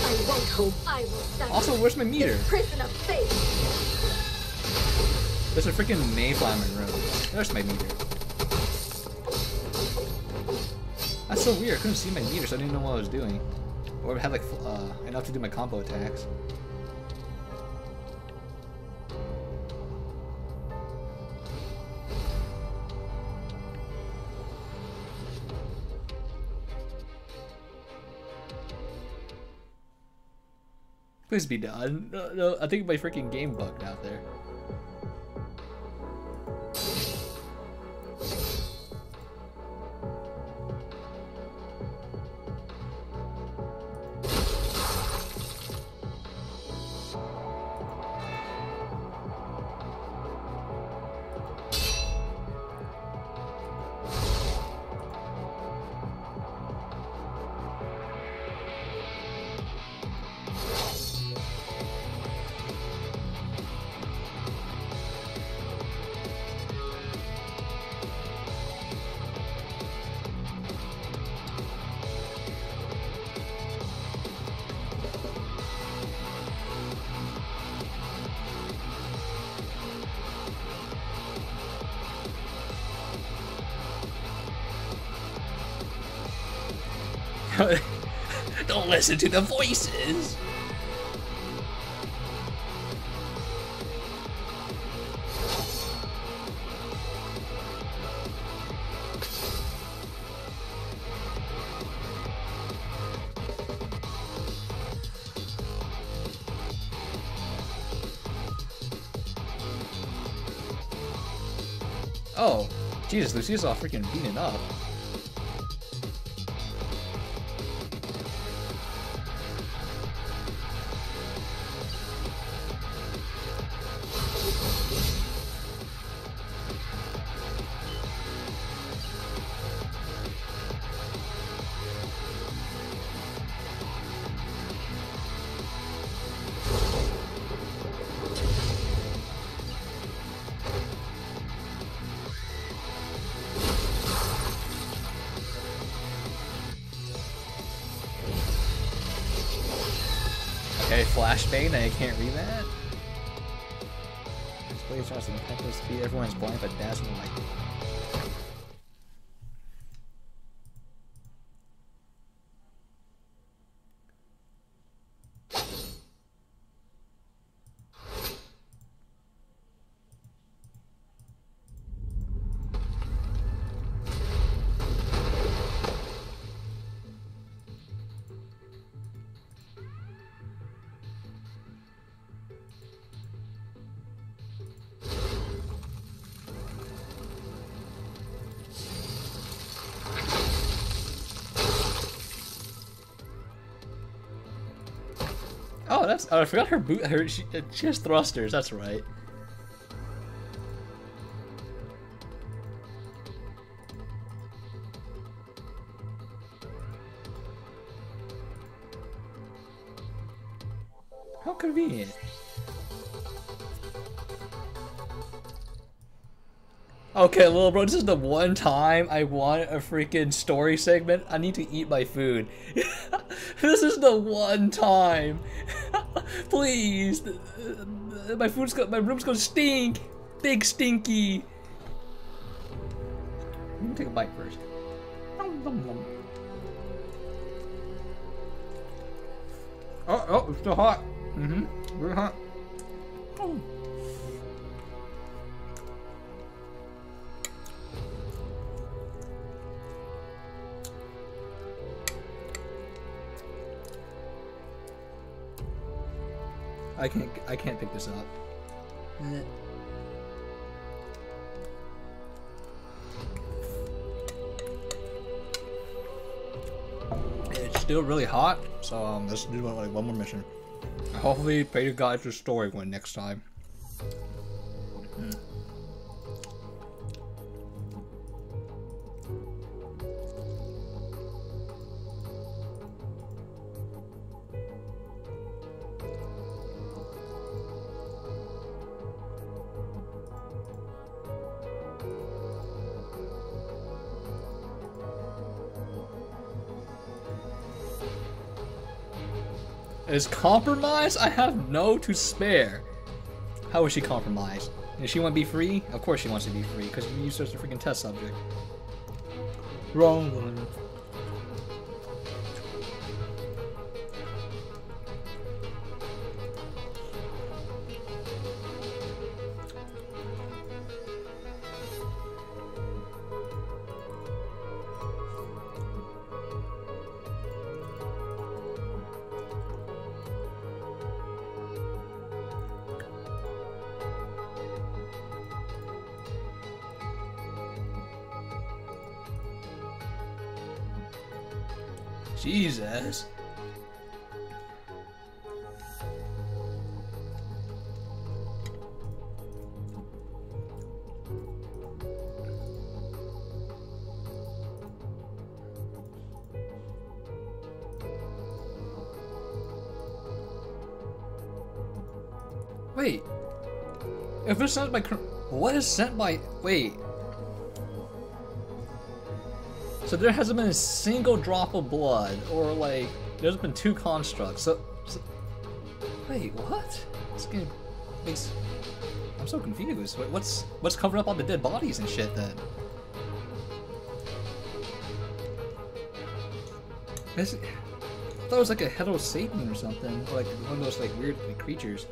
I won't. I will Also, where's my meter? prison of. There's a freaking Mayflower in my room. There's my meter. That's so weird. I couldn't see my meter, so I didn't know what I was doing. Or I had like uh, enough to do my combo attacks. Please be done. No, no, I think my freaking game bugged out there. Listen to the voices. Oh, Jesus, Lucia's all freaking beaten up. That's. Oh, I forgot her boot. Her she, uh, she has thrusters. That's right. How convenient. Okay, little bro, this is the one time I want a freaking story segment. I need to eat my food. this is the one time. Please. My food's go my room's gonna stink. Big stinky. Let me take a bite first. Oh, oh, it's still hot. Still really hot, so um, let's do like one more mission. Hopefully, to God your story one next time. Is? I have no to spare. How is she compromised? Does she want to be free? Of course she wants to be free, because you used her as a freaking test subject. Wrong one. Sent by... Wait. So there hasn't been a single drop of blood, or like, there's been two constructs. So, so wait, what? This game makes. I'm so confused. Wait, what's what's covering up all the dead bodies and shit then? I thought it was like a hetero Satan or something, or like one of those like weird like, creatures.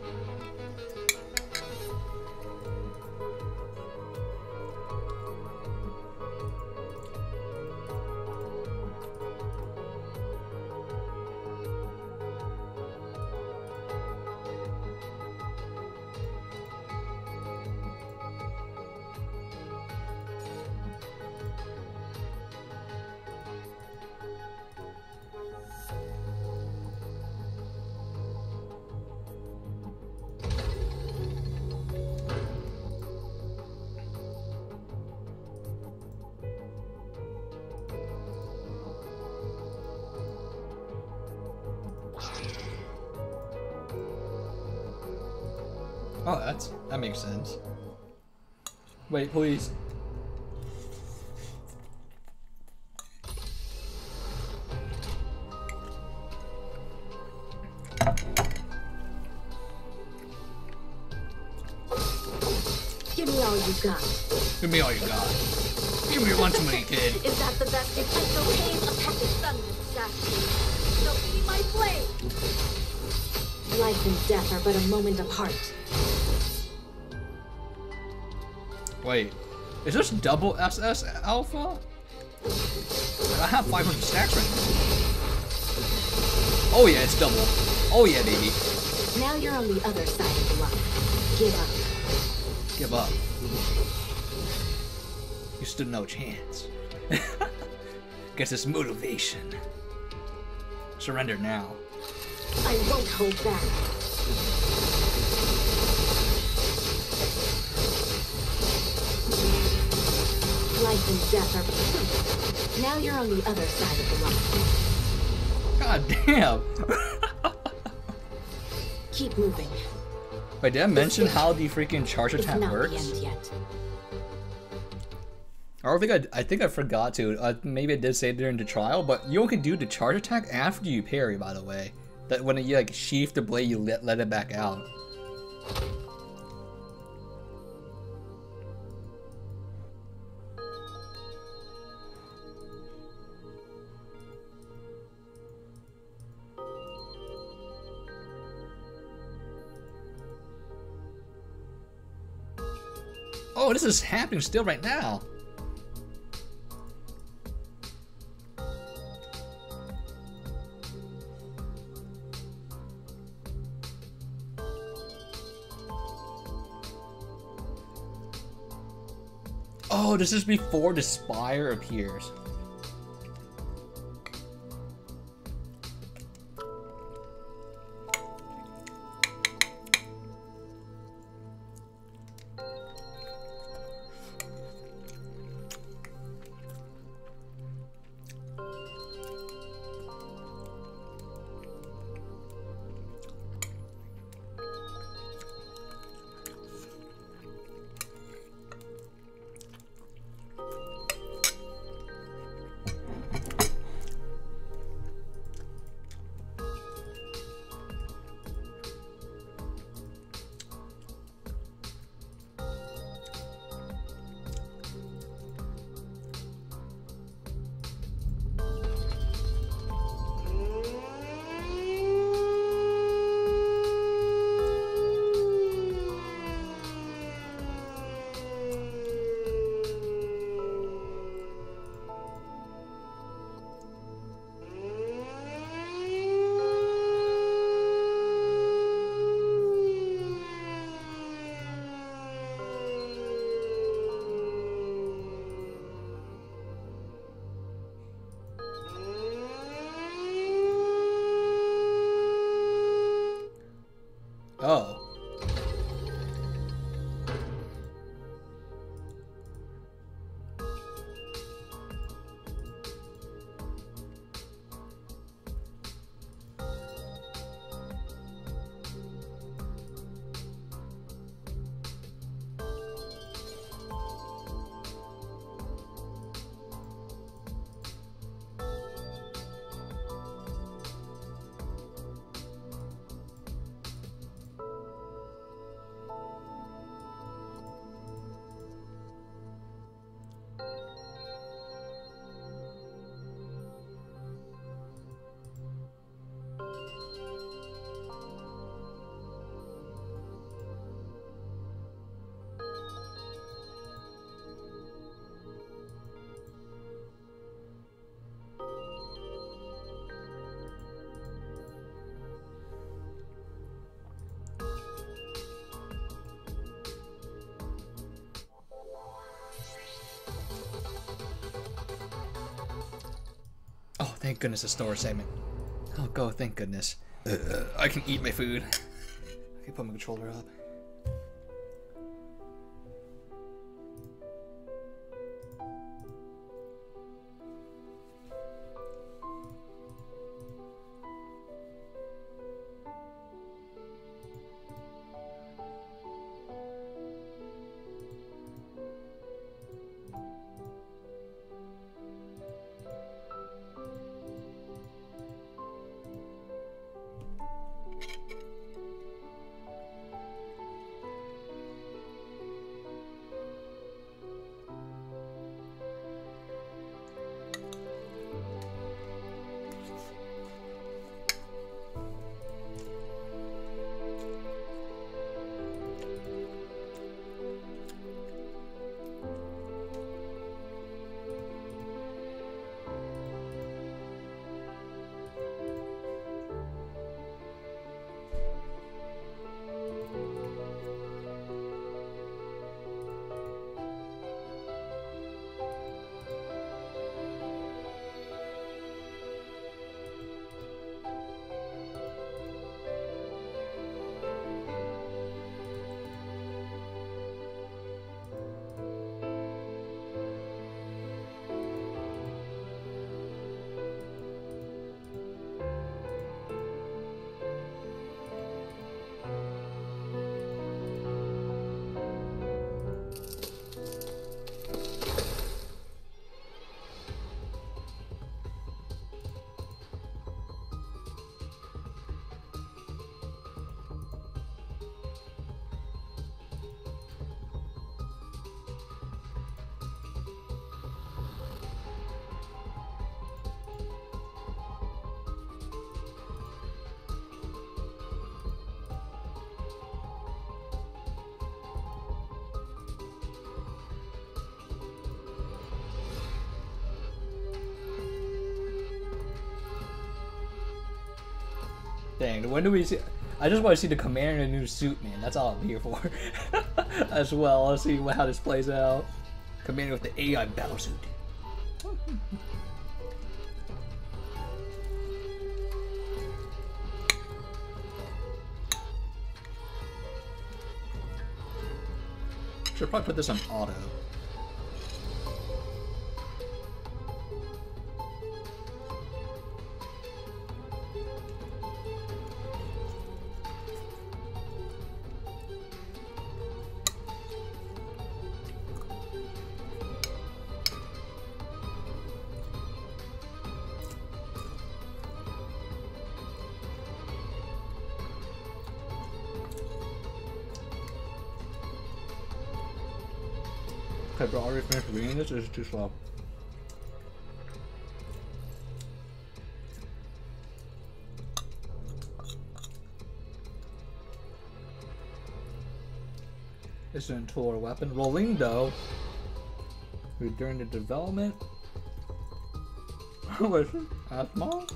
Please. Double SS Alpha? I have 500 stacks right now. Oh yeah, it's double. Oh yeah, baby. Now you're on the other side of the line. Give up. Give up. You stood no chance. Guess it's motivation. Surrender now. I won't hold back. Life and death are. Now you're on the other side of the line. God damn. Keep moving. Wait, did I mention how the freaking charge attack works? the end yet. I don't think I, I think I forgot to. Uh, maybe I did say it during the trial, but you only can do the charge attack after you parry. By the way, that when you like sheath the blade, you let let it back out. Oh, this is happening still right now. Oh, this is before the spire appears. Thank goodness the store segment. Oh, go, thank goodness. Uh, I can eat my food. I can put my controller up. When do we see? I just want to see the commander in a new suit, man. That's all I'm here for. As well, let's see how this plays out. Commander with the AI battle suit. Should probably put this on auto. This, is too slow? It's an tool or weapon. Rolindo. During the development. Listen, Asthma?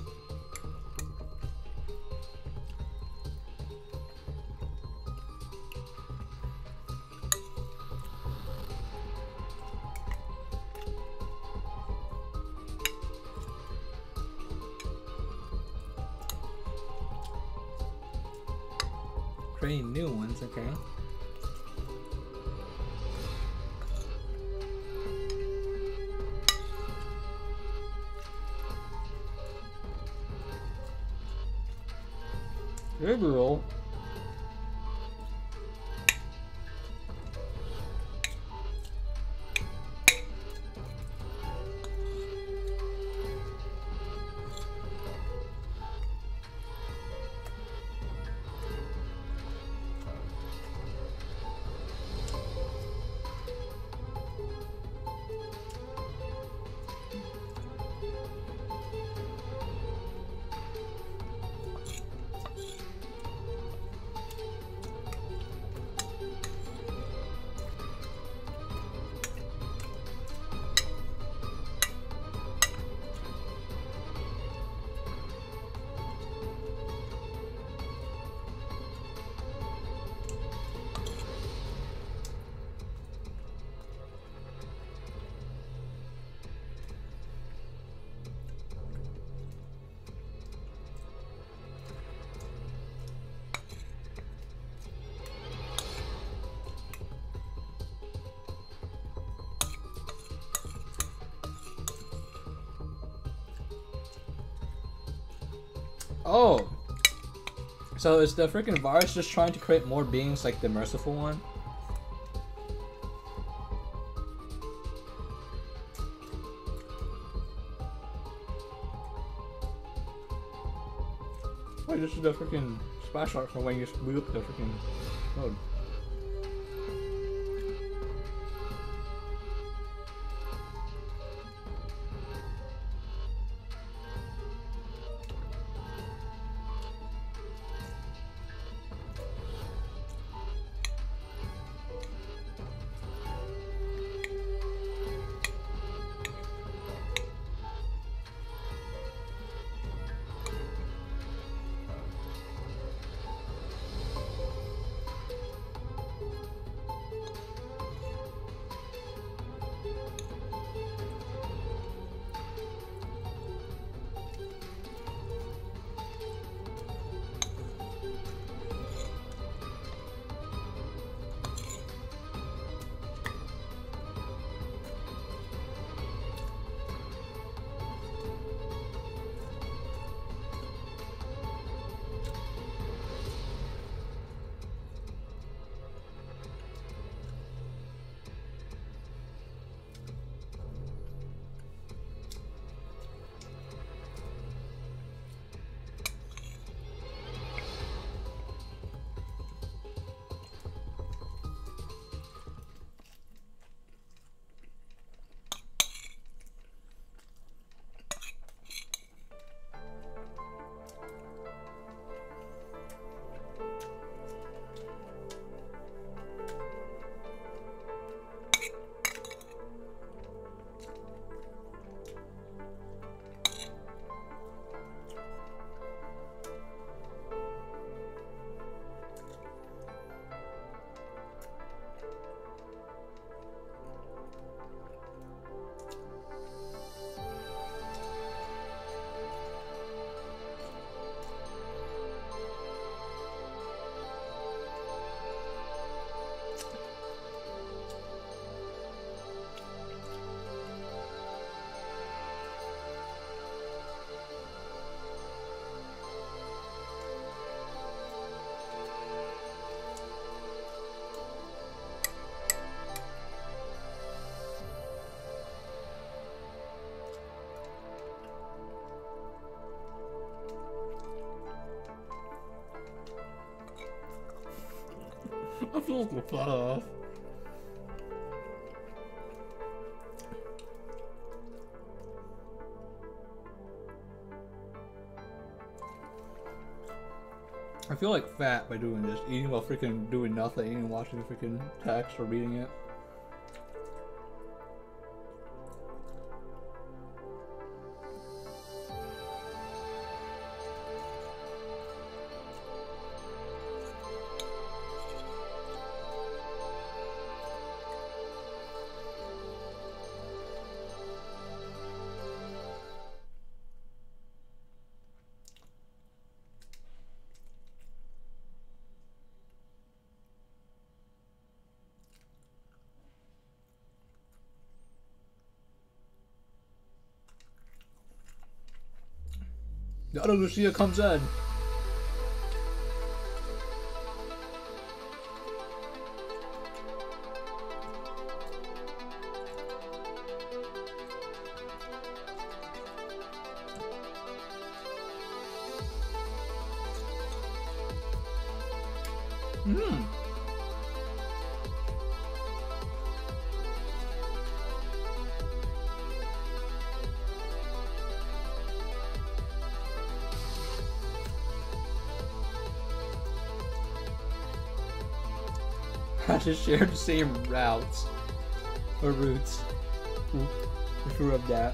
So is the freaking virus just trying to create more beings like the merciful one? Wait, this is the freaking splash art from when you up the freaking mode. I feel like off. I feel like fat by doing this, eating while freaking doing nothing and watching freaking text or reading it. The other Lucia comes in. To share the same routes or routes. Screwed up that.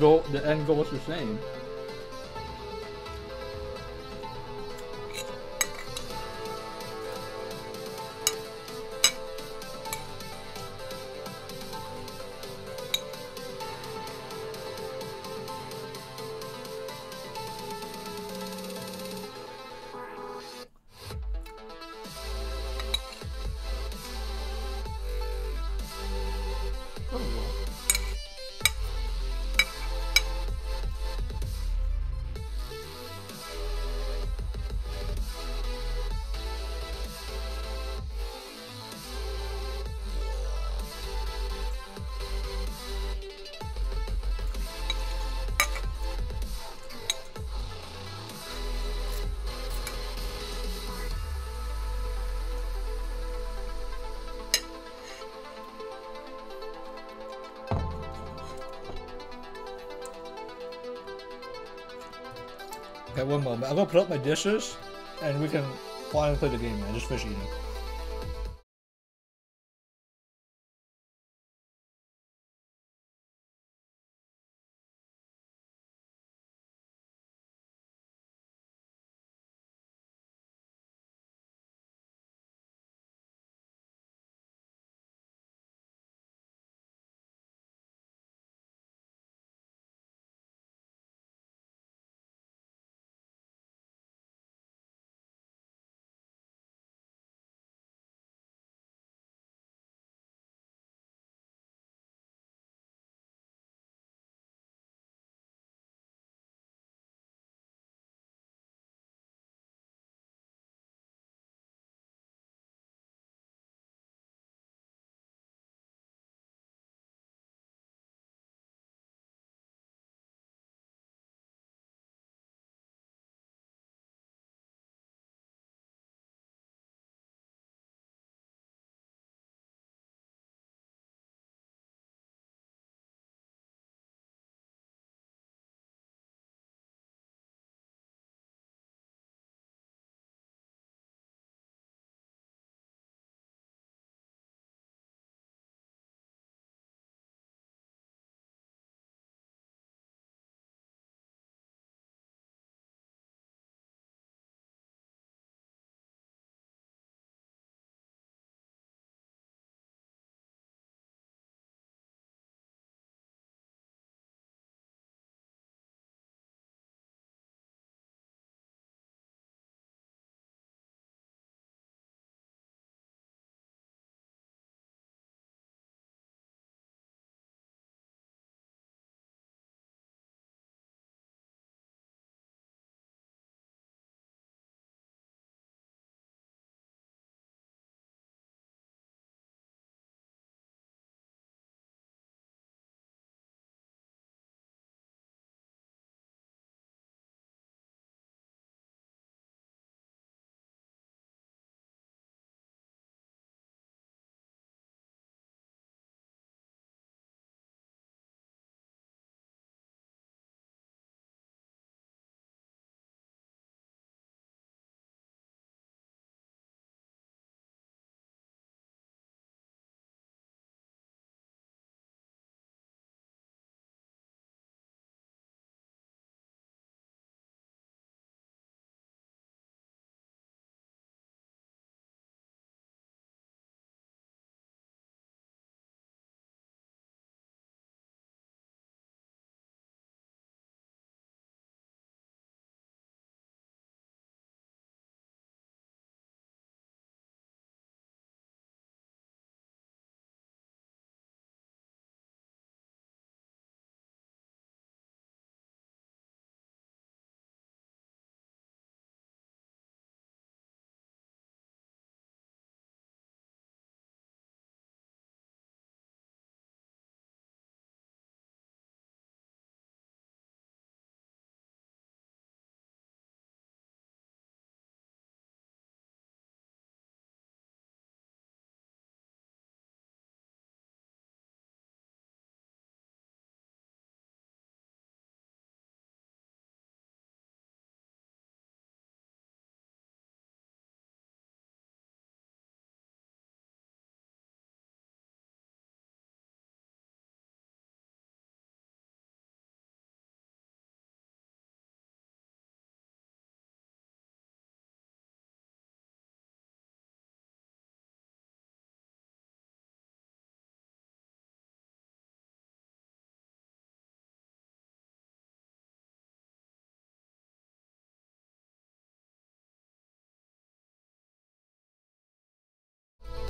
Goal, the end goal is the same. I'm gonna put up my dishes, and we can finally play the game, man. Just finish eating.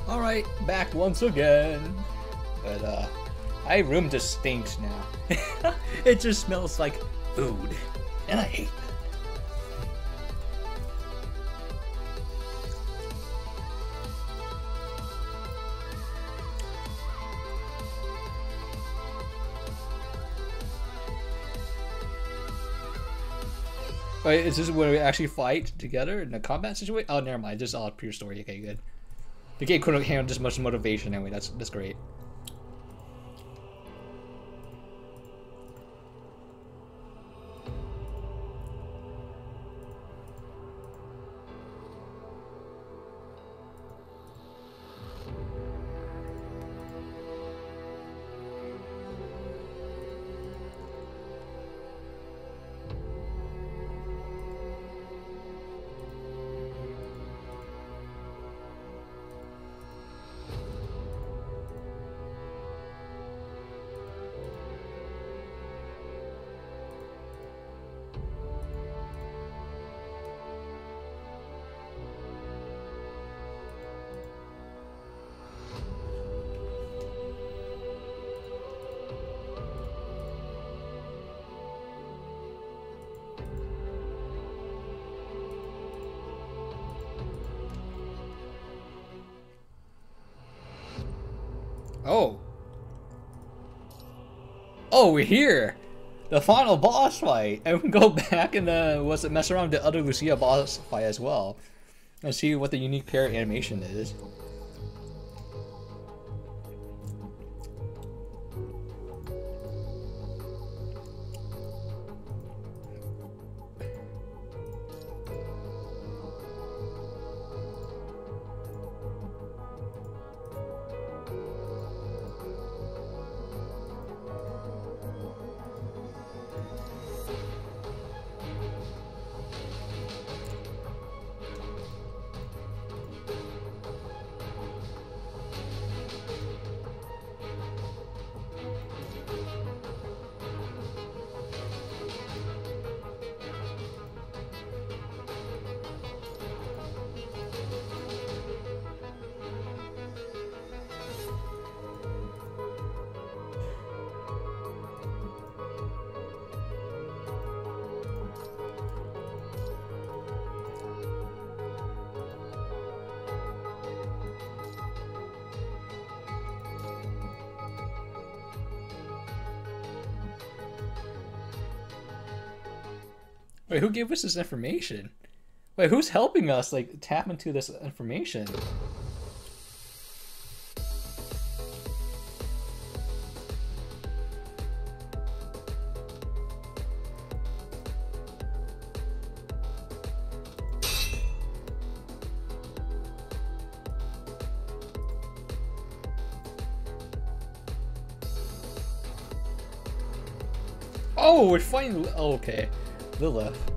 Alright, back once again. But, uh, my room just stinks now. it just smells like food. And I hate that. Wait, is this where we actually fight together in a combat situation? Oh, never mind. Just all pure story. Okay, good. The game couldn't handle this much motivation anyway. That's that's great. Oh, we're here! The final boss fight! And we go back and, uh, was it mess around with the other Lucia boss fight as well. And see what the unique pair animation is. Gave us this information? Wait, who's helping us like tap into this information? Oh, we're fighting. Oh, okay, Lilith.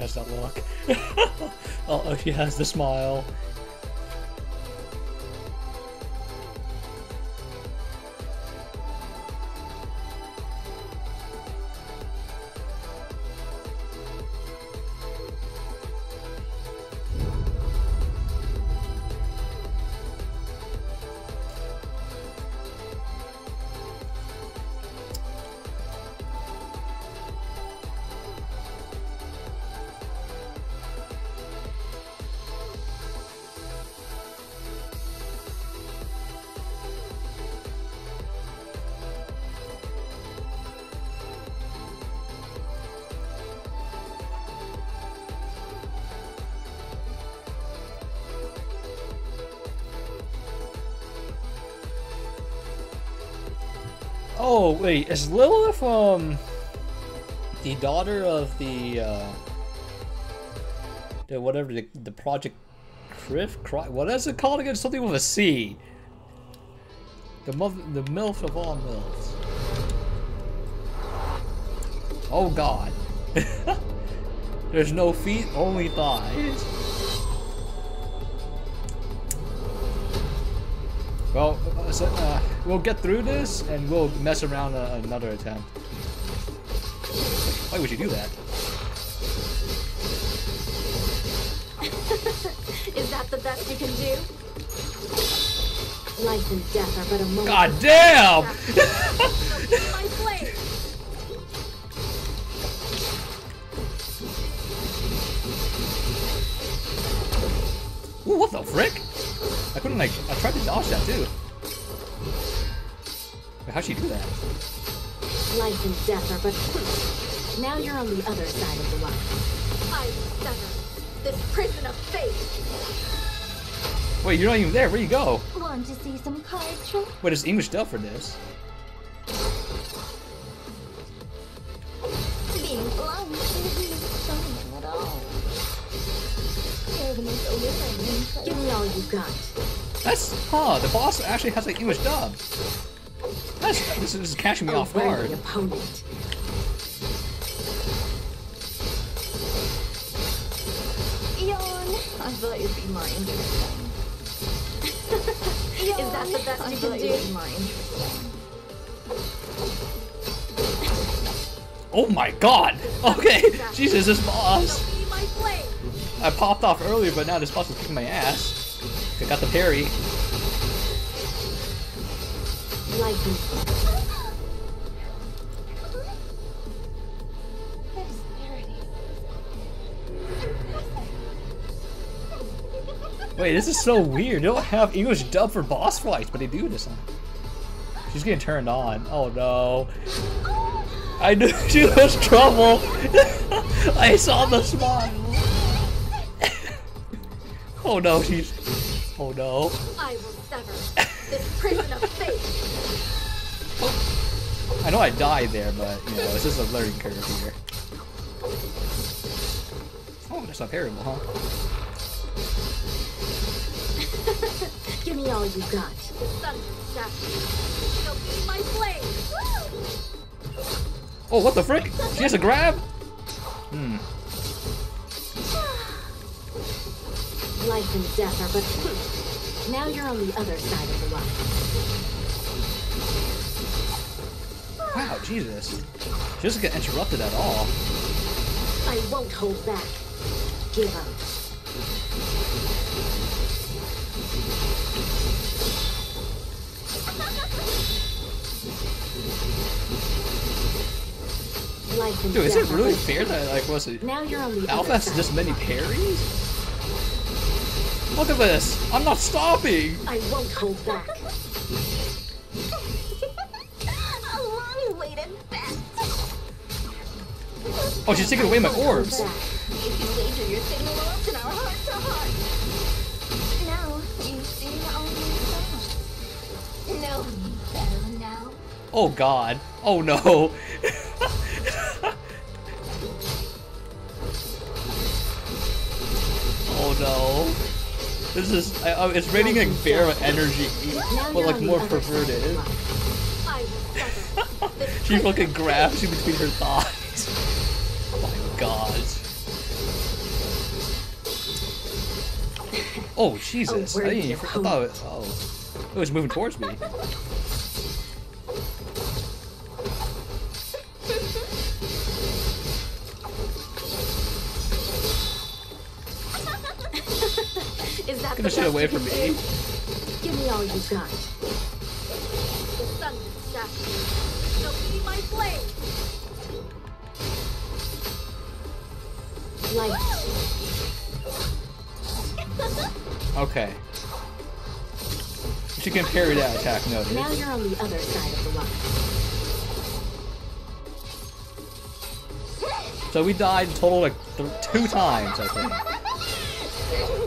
Has that look. uh oh, she has the smile. Wait, is Lilith um the daughter of the uh the whatever the, the project Criff Cry what is it called again? Something with a C. The mother the MILF of all MILFs. Oh god. There's no feet, only thighs. We'll get through this and we'll mess around uh, another attempt. Why would you do that? Is that the best you can do? Life and death are but a moment. God damn! On the other side of the line. I sever this prison of fate! Wait, you're not even there, where'd you go? Want to see some card trick? Wait, there's English dub for this. Being blind isn't showing at all. Give me all you got. That's huh. The boss actually has an English dub. That's this is catching me A off guard. opponent. Can do? be more interesting. Oh my god! Okay, Jesus, this boss. Be my blade. I popped off earlier, but now this boss is kicking my ass. I got the parry. Wait, this is so weird. They don't have English dub for boss fights, but they do this one. She's getting turned on. Oh no. I knew she was trouble. I saw the smile. oh no, she's. Oh no. I will sever this prison of fate. I know I died there, but you know, it's just a learning curve here. Oh, that's not terrible, huh? give me all you got. The sun be my blade. Oh, what the frick? She has a grab? Hmm. Life and death are but Now you're on the other side of the line. Wow, Jesus. She doesn't get interrupted at all. I won't hold back. Give up. Life and Dude, is it really fair that, like, what's it? Now you're on the Alpha other has side. this many parries? Look at this! I'm not stopping! I won't hold back. A long-awaited bet. Oh, she's taking away my orbs! back. You can wager your signal orbs in our heart to heart. Now you see all my thoughts. Know now. Oh god. Oh no. no. This is, I, I, it's raining like Vera energy, but like more other side of the perverted. line. I will sever this She fucking grabs you between her thighs. Oh my god. Oh Jesus! I didn't even, I thought it, oh, oh it was moving towards me. Is Get the the shit best away from me. Give me all you got. The sun statue. Shall be my blade. Light. Okay. She can parry that attack, notice. Now you're on the other side of the line. So we died in total like th two times, I think.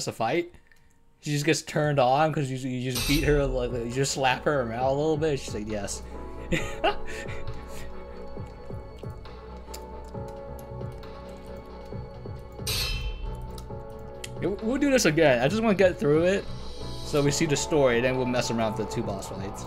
That's a fight? She just gets turned on because you, you just beat her, like you just slap her around a little bit. She's like, yes. We'll do this again. I just want to get through it, so we see the story, and then we'll mess around with the two boss fights.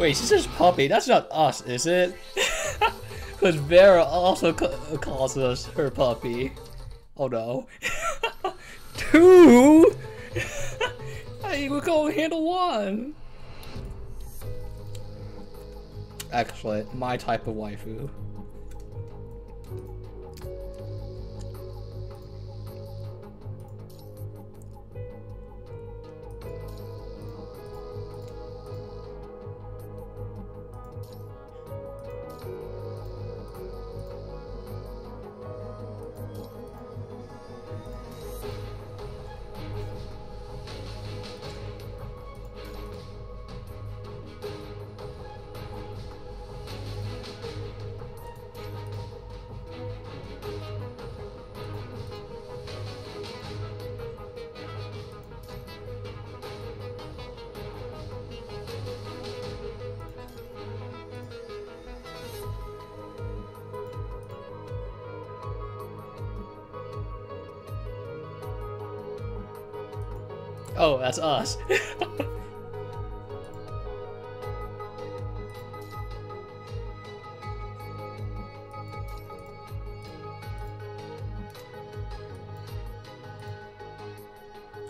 Wait, she says puppy. That's not us, is it? Because Vera also ca- calls us her puppy. Oh no. Two? hey, we can handle one. Excellent. My type of waifu. That's us.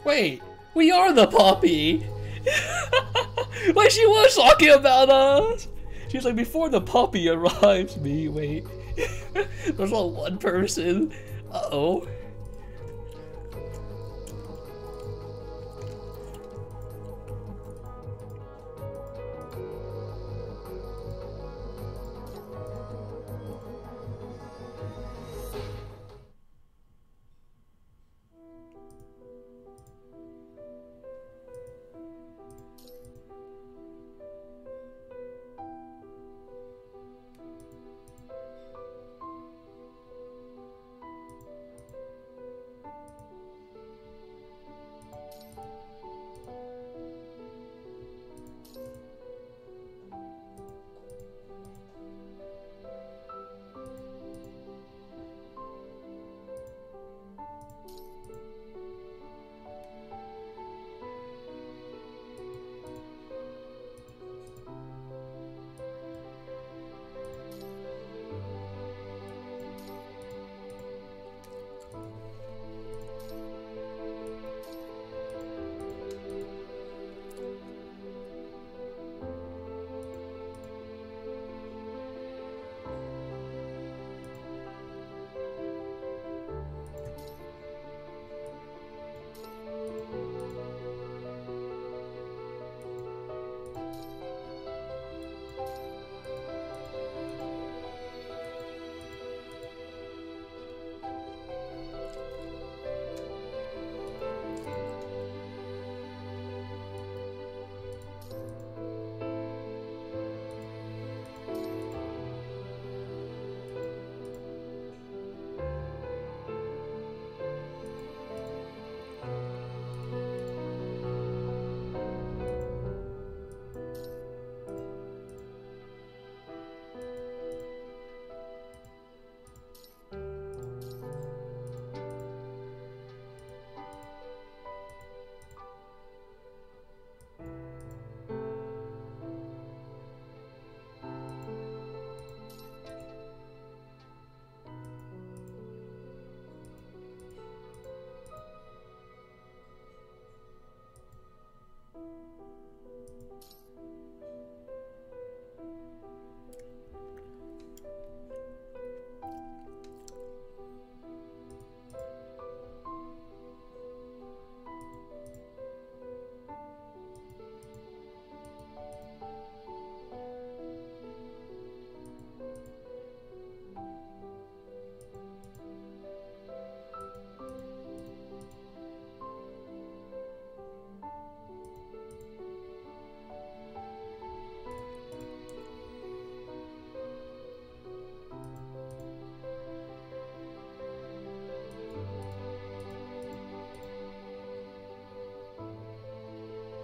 Wait, we are the puppy. Wait, she was talking about us. She was like, before the puppy arrives, me. Wait, there's only one person. Uh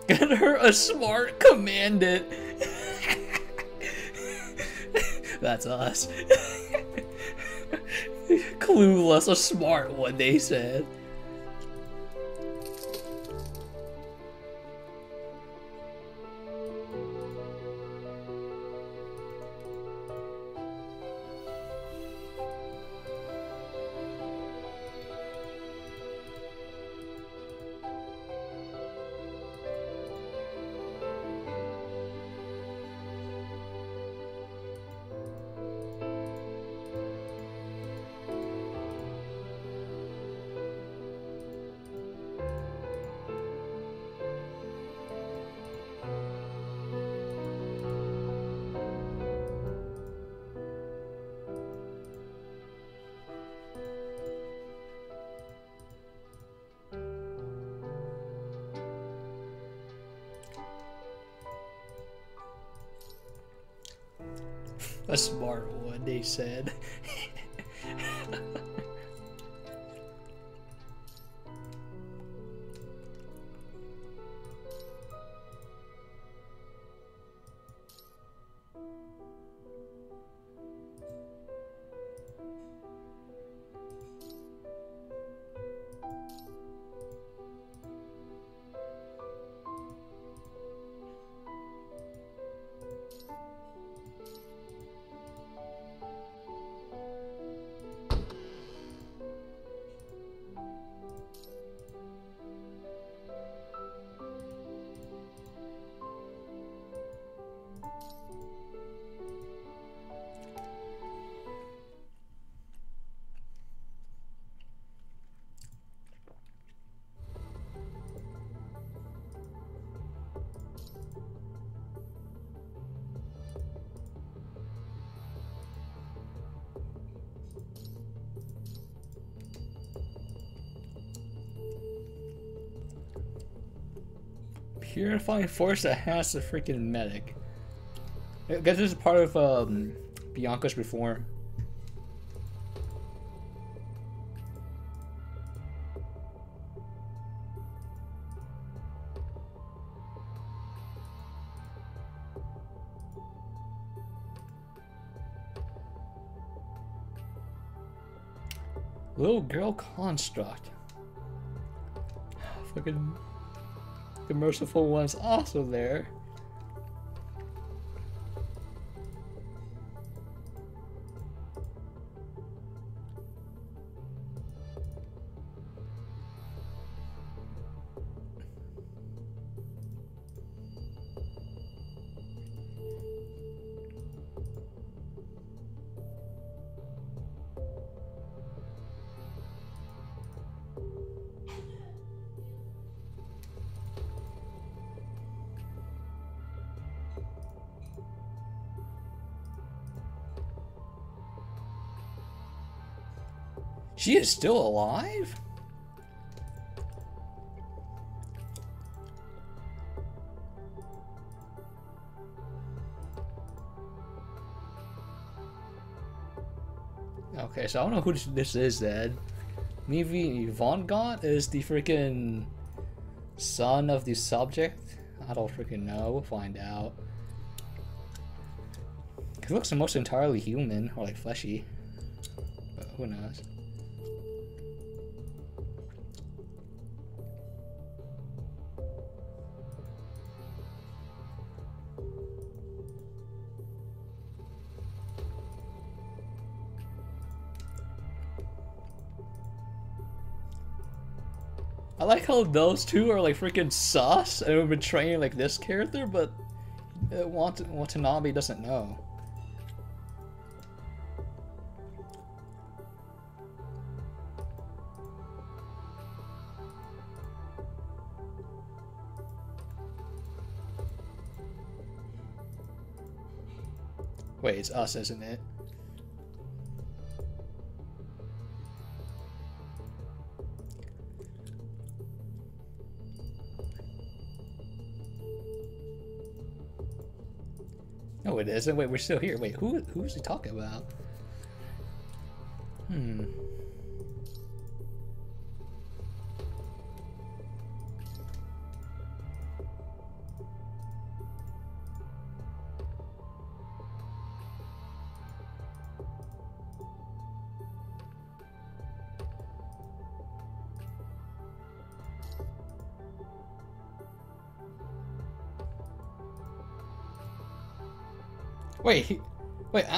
Get her a smart commandant. That's us. Clueless, a smart one, they said. Said. Purifying force that has the freaking medic. I guess this is part of um, Bianca's reform. Little girl construct. Fucking merciful one's also there. She is still alive? Okay, so I don't know who this is then. Maybe Gott is the freaking son of the subject? I don't freaking know. We'll find out. He looks almost entirely human, or like fleshy. But who knows? Like how those two are like freaking sus and we've been training like this character, but uh, Wat Watanabe doesn't know. Wait, it's us, isn't it? It isn't. Wait, we're still here. Wait, who who's he talking about?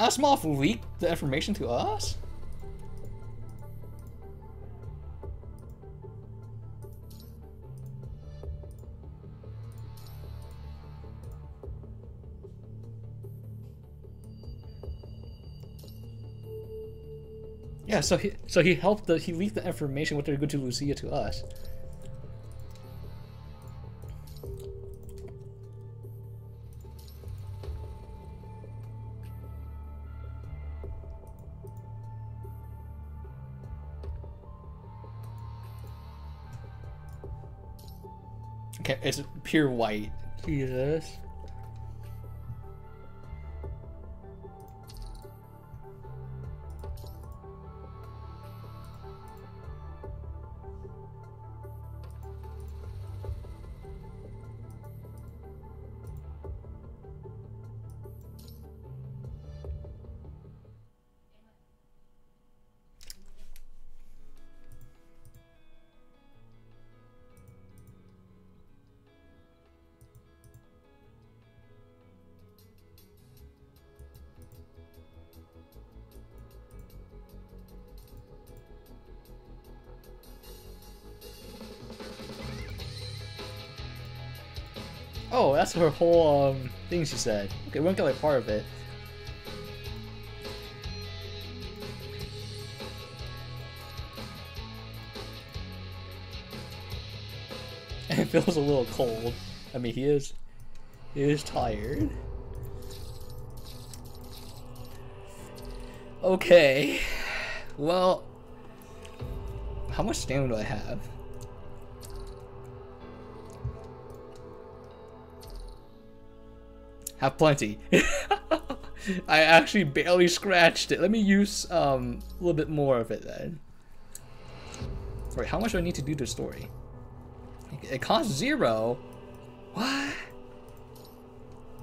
Asimov leaked the information to us? Yeah, so he so he helped the he leaked the information what they're going to Lucia to us. Pure white. Jesus. That's her whole um, thing she said. Okay, we won't get like part of it. it feels a little cold. I mean, he is, he is tired. Okay, well, how much stamina do I have? Have plenty. I actually barely scratched it. Let me use um, a little bit more of it then. Wait, how much do I need to do the story? It costs zero. What?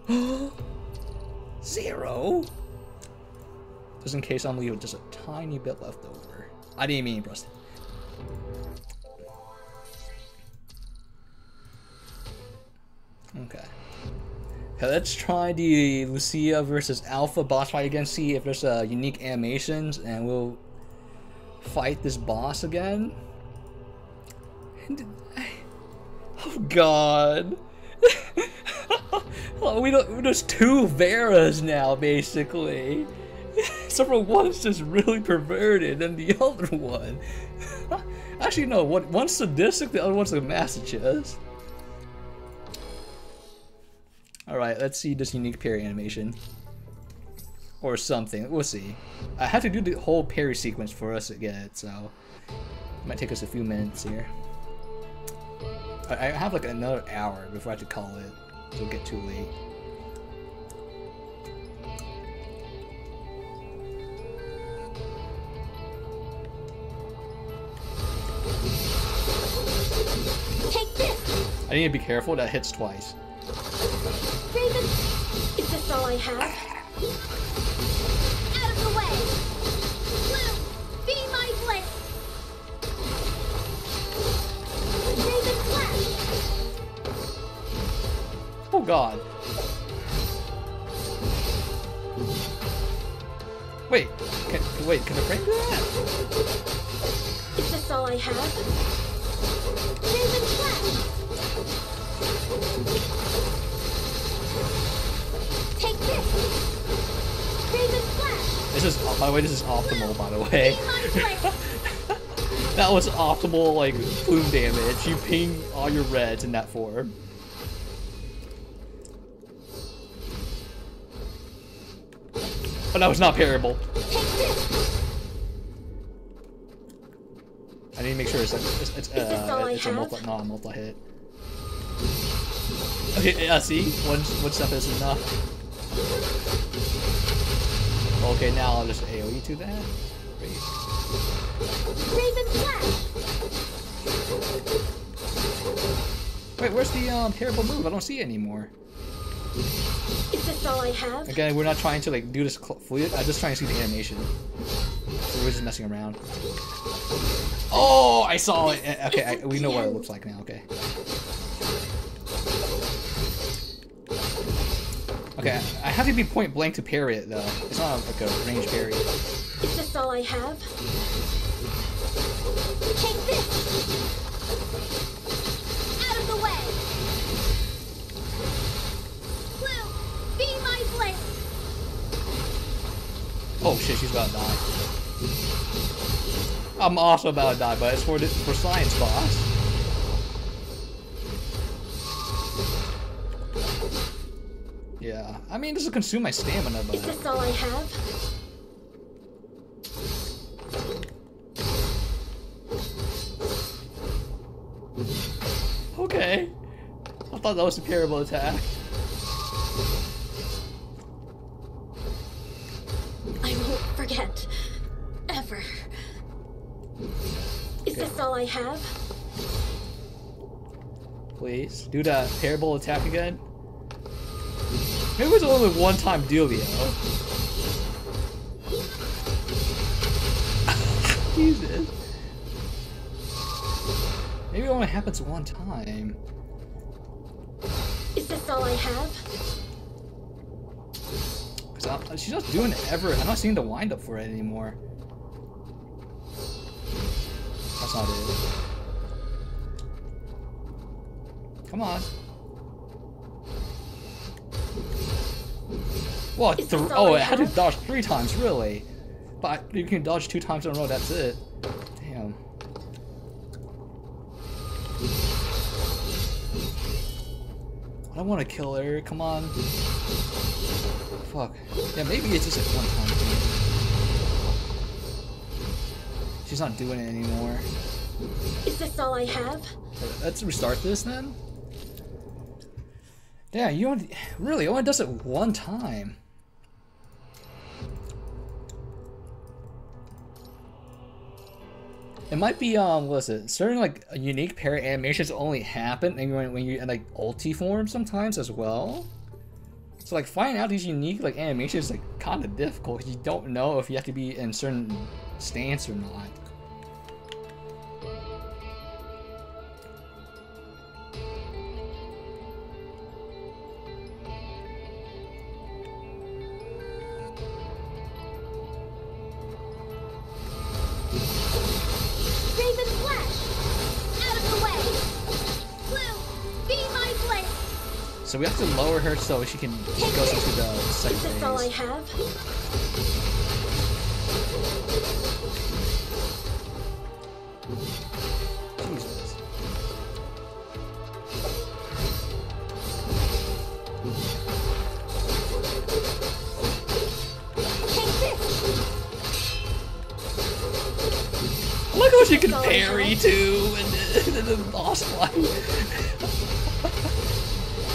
zero? Just in case I'm leaving just a tiny bit left over. I didn't mean Preston. Okay. Okay, let's try the Lucia versus Alpha boss fight again, see if there's uh, unique animations, and we'll fight this boss again. Oh god. oh, we don't, there's two Veras now, basically. Several one's just really perverted, and the other one... Actually, no, one, one's sadistic, the other one's a masochist. Alright, let's see this unique parry animation. Or something, we'll see. I have to do the whole parry sequence for us to get it, so... It might take us a few minutes here. I have like another hour before I have to call it. It'll get too late. Take this! I need to be careful, that hits twice. Raven! Is this all I have? Out of the way! Blue, be my blade! Raven Flash! Oh god. Wait, can, wait, can I break that? Is this all I have? Raven Flash! Take this! Raven Flash! This is, by the way, this is optimal, by the way. Be my blade! that was optimal, like, plume damage. You ping all your reds in that form. But that was not parryable. I need to make sure it's, it's, it's, uh, it's a multi, not a multi-hit. Okay, yeah, see? One, one step is enough. Okay, now I'll just AoE to that. Great. Raven Flash! Wait, where's the um, terrible move? I don't see it anymore. Is this all I have? Again, we're not trying to like do this fluid. I'm just trying to see the animation. So we're just messing around. Oh, I saw it. Eh, Okay, I, we know what it looks like now. Okay. Okay, I have to be point blank to parry it though. It's not like a range parry. Is this all I have? Take this! Out of the way! Blue, be my blade! Oh shit, she's about to die. I'm also about to die, but it's for for science boss. Yeah, I mean this will consume my stamina, Is but this all I have? okay. I thought that was a parryable attack. I won't forget. Ever. Is this all I have? Please do that parryable attack again. Maybe it was only a one-time dealio. Jesus. Maybe it only happens one time. Is this all I have? Cause she's not doing it ever. I'm not seeing the wind up for it anymore. That's not it. Come on. Th oh, I I had to dodge three times, really. But you can dodge two times in a row, that's it. Damn. I don't want to kill her, come on. Fuck. Yeah, maybe it's just a one time thing. She's not doing it anymore. Is this all I have? Let's restart this then. Yeah, you only really only does it one time. It might be um, what is it? Certain like unique pair animations only happen when when you in like ulti form sometimes as well. So like finding out these unique like animations is like kind of difficult. Because you don't know if you have to be in certain stance or not. So we have to lower her so she can go into the second this all I phase. have? Jesus. Take! Look how she can parry too in the, in the boss fight.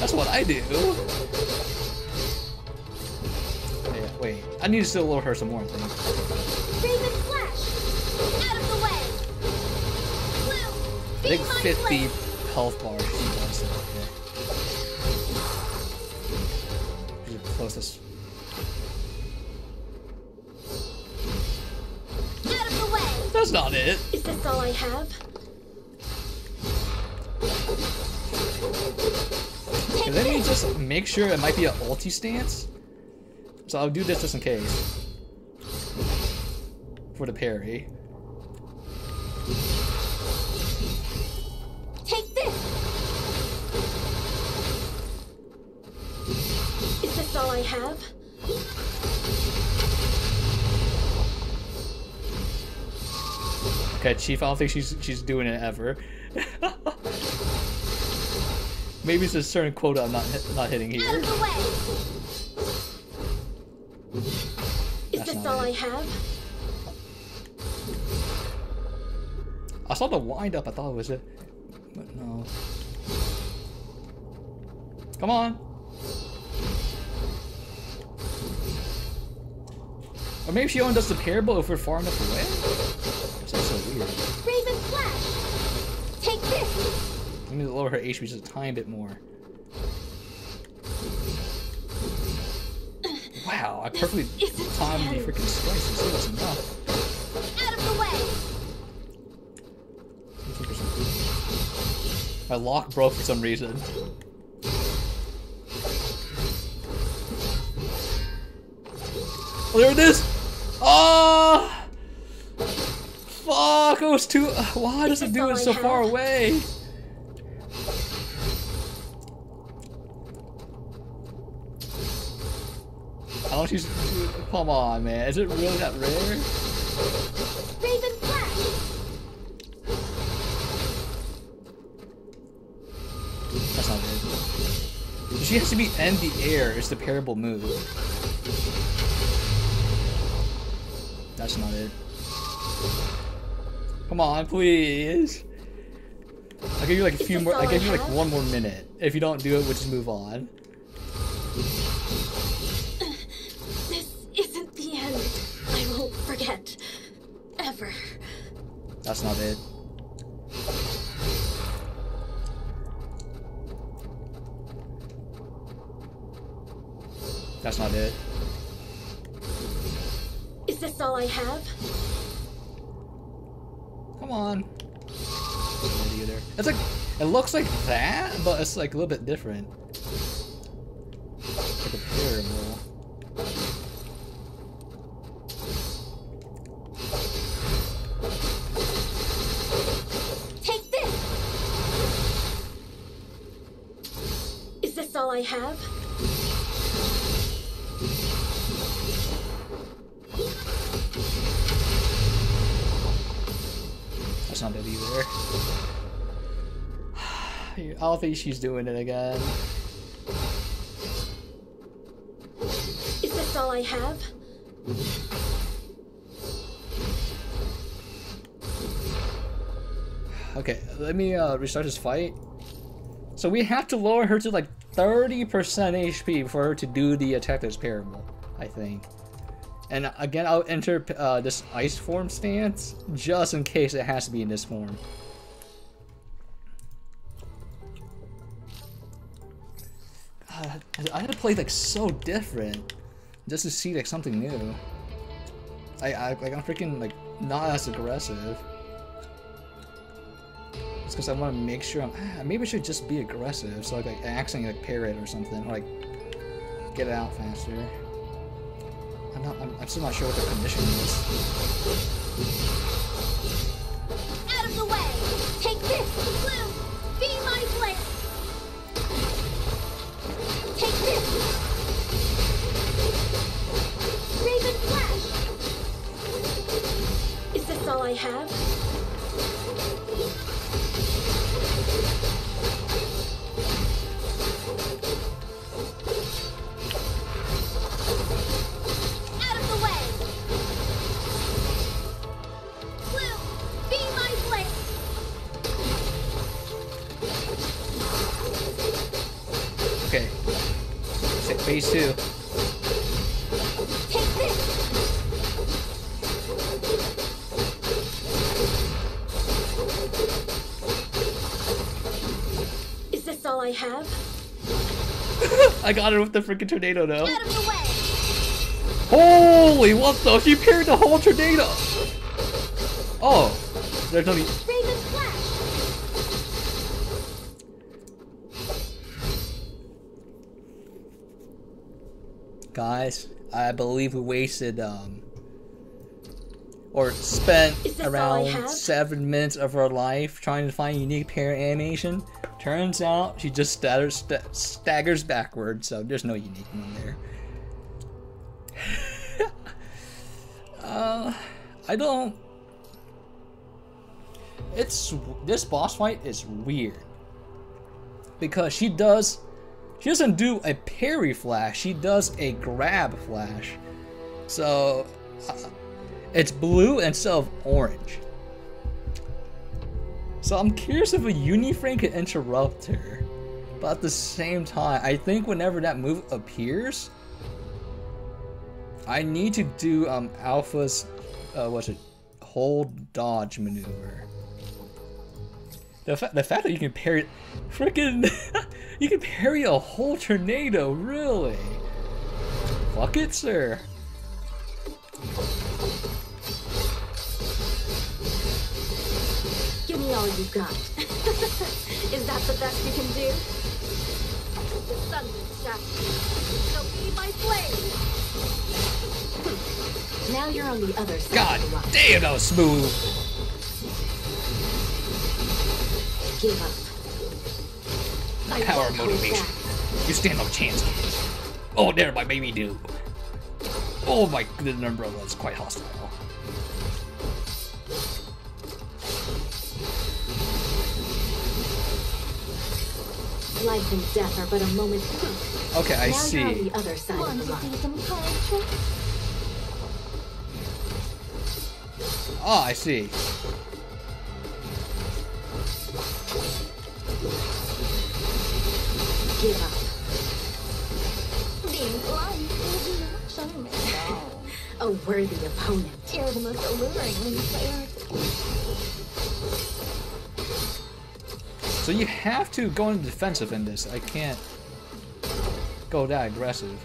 That's what I do. Oh, yeah, wait, I need to still lower her some more, I think. Raven Flash! Out of the way! Blue, I think 50 blade! health bars she does. So, okay. She's the closest. Out of the way! That's not it. Is this all I have? And then you just make sure it might be an ulti stance. So I'll do this just in case. For the parry. Take this! Is this all I have? Okay, Chief, I don't think she's she's doing it ever. Maybe it's a certain quota I'm not hit, not hitting here. Out of the way! Is That's this all it. I have? I saw the wind up. I thought it was it, but no. Come on. Or maybe she only does the parryable if we're far enough away. That's so weird. Raven Flash! I need to lower her HP just a tiny bit more. Wow, I perfectly timed the freaking slices. So that's enough. Out of the way! 15%. My lock broke for some reason. Oh, there it is! Oh! Fuck! It was too. Why does it do it so far away? I don't she's. Come on, man. Is it really that rare? Raven Flash! That's not it. She has to be in the air. It's the parryable move. That's not it. Come on, please. I'll give you like a few more. I'll give you like one more minute. If you don't do it, we'll just move on. This isn't the end. I won't forget. Ever. That's not it. That's not it. Is this all I have? Come on. It's like it looks like that, but it's like a little bit different. Like I have? That's not it either. I don't think she's doing it again. Is this all I have? Okay, let me uh, restart this fight. So we have to lower her to like 30% HP for her to do the attack that's parryable, I think. And again, I'll enter uh, this ice form stance just in case it has to be in this form. God, I had to play like so different just to see like something new. I, I like I'm freaking like not as aggressive. It's because I want to make sure I'm. Ah, maybe I should just be aggressive, so like, like accidentally like parry it or something, or like get it out faster. I'm not. I'm, I'm still not sure what the condition is. Out of the way! Take this, Blue! Be my blade! Take this! Raven Flash! Is this all I have? Phase two. Is this all I have? I got her with the freaking tornado though. Out of the way! Holy, what the? She parried the whole tornado. Oh, there's only. Raven Flash! Guys, I believe we wasted um or spent Is this all I around seven minutes of our life trying to find unique parry animation. Turns out she just staggers, sta staggers backwards, so there's no unique one there. uh, I don't. It's this boss fight is weird because she does she doesn't do a parry flash, she does a grab flash. So uh, it's blue instead of orange. So I'm curious if a Uniframe could interrupt her. But at the same time, I think whenever that move appears, I need to do um Alpha's uh what's it hold dodge maneuver. The, fa- the fact that you can parry freaking you can parry a whole tornado, really? Fuck it, sir. Give me all you got. Is that the best you can do? The sun will shatter. So be my blade! Now you're on the other side God of the line. damn, that was smooth. Give up. I Power motivation. You stand no chance. Oh, there, my baby do. Oh my, the umbrella is quite hostile. Life and death are but a moment. Okay, I now you're on see. the other side Want of to the see line. Oh, I see. Give up. Being blind is not charming at. A worthy opponent. You're the most alluring player. So you have to go into defensive in this. I can't go that aggressive.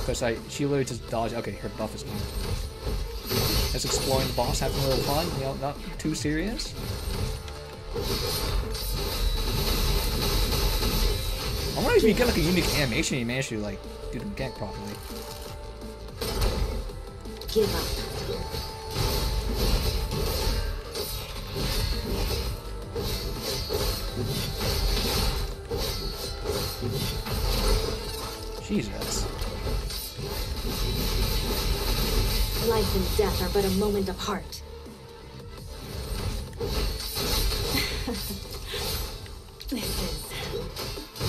Because I, she literally just dodged. Okay, her buff is gone. Just exploring the boss, having a little fun. You know, not too serious. I wonder if you get like a unique animation, you manage to like do the mechanic properly. Give up. Jesus. Life and death are but a moment apart. this is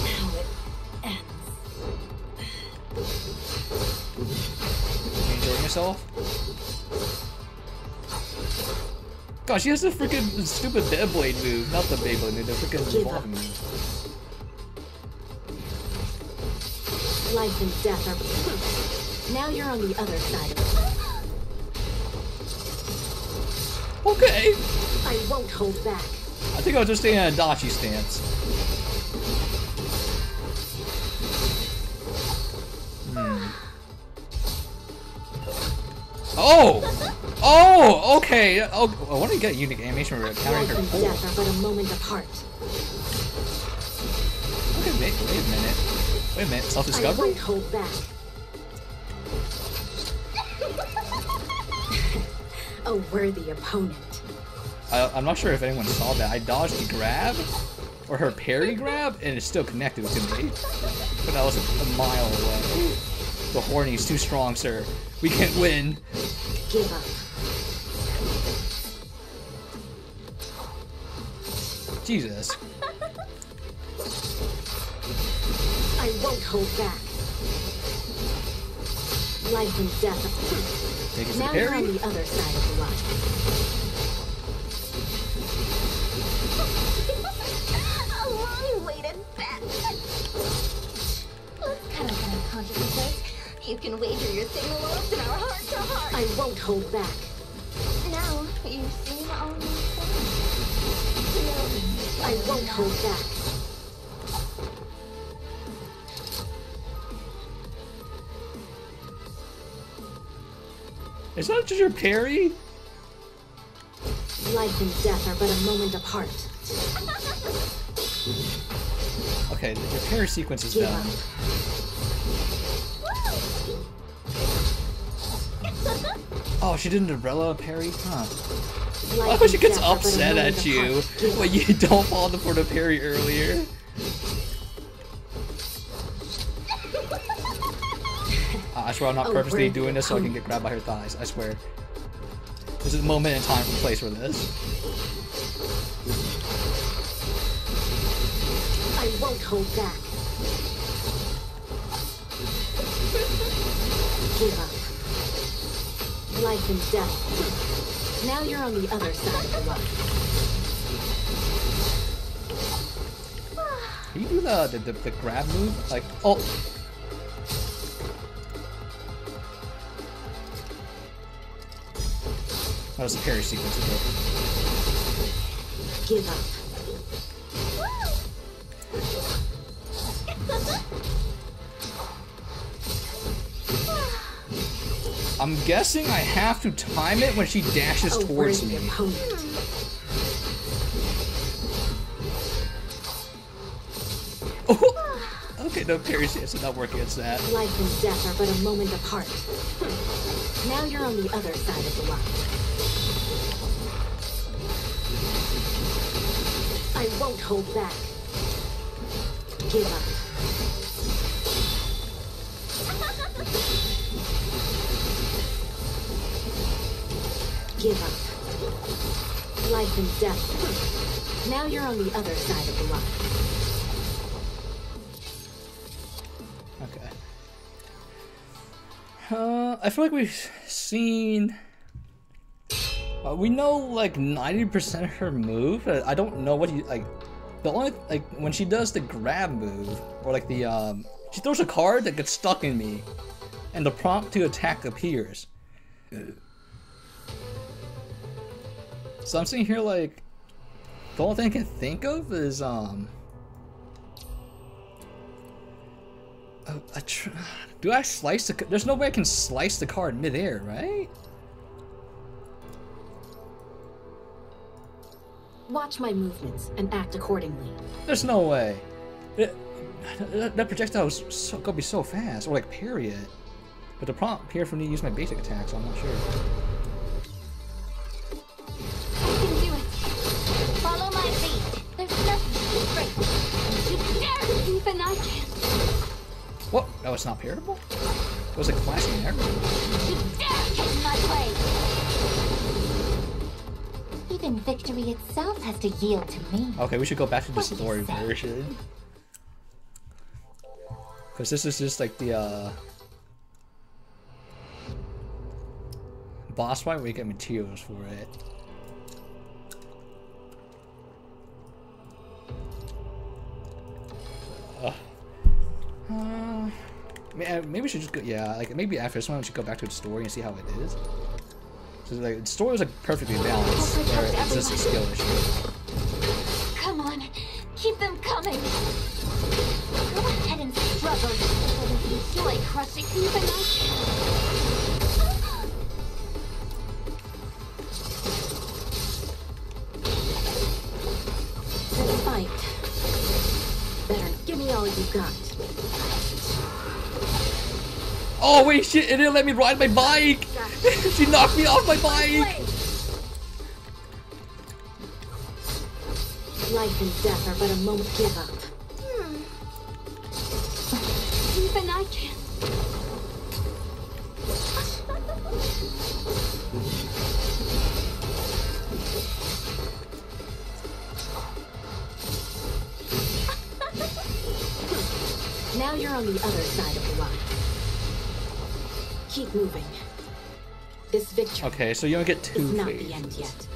how it ends. You yourself? Gosh, she has the freaking stupid Beyblade move. Not the Beyblade move, the freaking revolving move. Life and death are... Now you're on the other side. Okay, I won't hold back. I think I'll just stay in Odachi stance. Hmm. Oh! Oh! Okay. Oh, I want to get a unique animation for countering her pull. death are but a moment apart. Okay, wait, wait a minute. Wait a minute. I Self-discovery? won't hold back. a worthy opponent. I, I'm not sure if anyone saw that. I dodged the grab, or her parry grab, and it's still connected to me. But that was a, a mile away. The horny's too strong, sir. We can't win. Give up. Jesus. I won't hold back. Life and death. Thank you for Now the you're on the other side of the line. A long-awaited bet. Let's kind of unconscious this. You can wager your single loaves in our heart to heart. I won't hold back. Now you've seen all my friends. I won't hold back. Is that just your parry? Life and death are but a moment apart. Okay, your parry sequence is Give done. up. Oh, she did an umbrella parry? Huh. Life Oh, she and gets death are but a upset at you apart. When you don't fall for the port of parry earlier. Swear I'm not Oh, purposely doing this so I can get oh. grabbed by her thighs. I swear. This is a moment in time and place for this. I won't hold back. Give up. Life and death. Now you're on the other side of the line. Can you do the, the, the, the grab move? Like, oh. That was a parry sequence. Give up. I'm guessing I have to time it when she dashes towards me. okay, no parry stance did not work against that. Life and death are but a moment apart. Now you're on the other side of the line. Won't hold back. Give up. Give up. Life and death. Now you're on the other side of the line. Okay. Uh, I feel like we've seen. Uh, we know like 90% of her move. I don't know what you like. The only like when she does the grab move or like the um, she throws a card that gets stuck in me, and the prompt to attack appears. So I'm sitting here like, the only thing I can think of is um. Uh, I tr- do I slice the? There's no way I can slice the card midair, right? Watch my movements and act accordingly. There's no way. It- that, that projectile was so, gonna be so fast, or like parry it. But the prompt here for me to use my basic attack, so I'm not sure. I can do it. Follow my lead. There's nothing to break. You dare! Even I. What? Oh, it's not parryable? It was like flashing there. You dare get in my way. Even victory itself has to yield to me. Okay, we should go back to the What story version. Because this is just like the uh, boss fight where you get materials for it. Uh, uh, maybe we should just go. Yeah, like maybe after this one we should go back to the story and see how it is. So like the story was like perfectly balanced. Where it's just a skill issue. Come on, keep them coming. Go ahead and struggle. Whether you feel like crushing even I fight. Better give me all you got. Oh wait, shit! It didn't let me ride my bike. she knocked me off my bike. Life and death are but a moment. Give up. Hmm. Even I can't. Now you're on the other side of the line. Keep moving. This victory Okay, so you don't get two not phases. the end yet.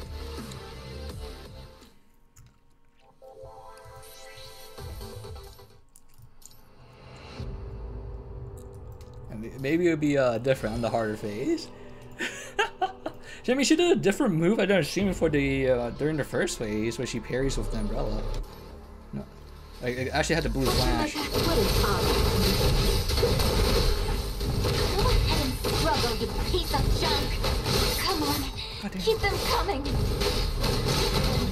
And Maybe it would be uh, different on the harder phase. I mean, she did a different move I'd never seen before the uh, during the first phase, where she parries with the umbrella. No, I, I actually had the blue flash. You piece of junk. Come on, Goddamn. keep them coming.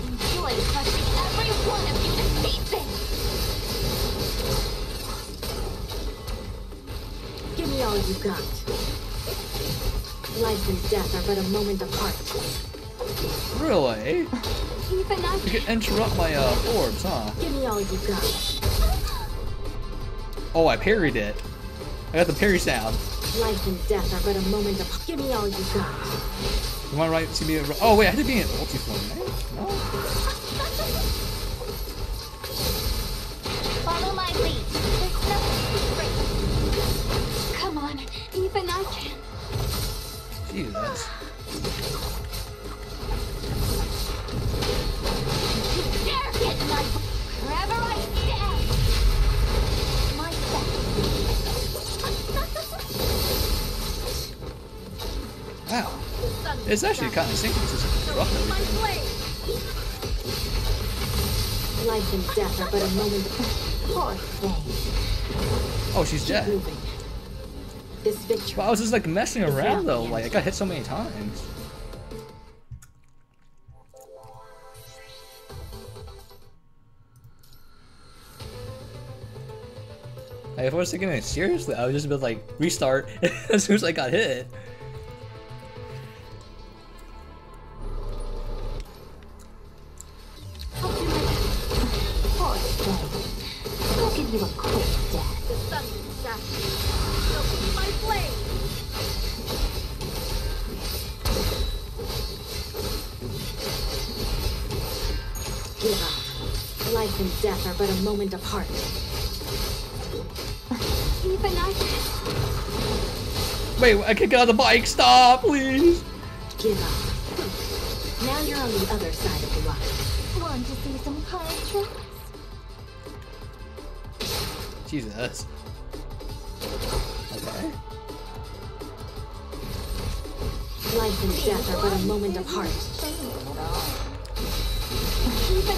Enjoy crushing every one of you to pieces. Give me all you got. Life and death are but a moment apart. Really? Even I You can interrupt my uh, orbs, huh? Give me all you got. Oh, I parried it. I got the parry sound. Life and death are but a moment apart. Give me all you got. You want to write to me? Oh wait, I had to be in ulti form, right? Eh? No. follow my lead. There's nothing secret. Come on, even I can. Jesus. Dare get my wherever I stand. My best. Wow. It's actually kind of to disrupt My everything. Life and death are but a moment. Poor thing. Oh, she's dead. This victory But I was just like messing around though. Like I got hit so many times. Like, if I was taking it seriously, I would just be like restart as soon as I got hit. You a quick death. The sun is dashing. My blade! give up. Life and death are but a moment apart. Even I can. Wait, I can't get on the bike. Stop, please. Give up. Now you're on the other side of the line. Want to see some card tricks? Jesus. Okay. Life and death are but a moment apart. Even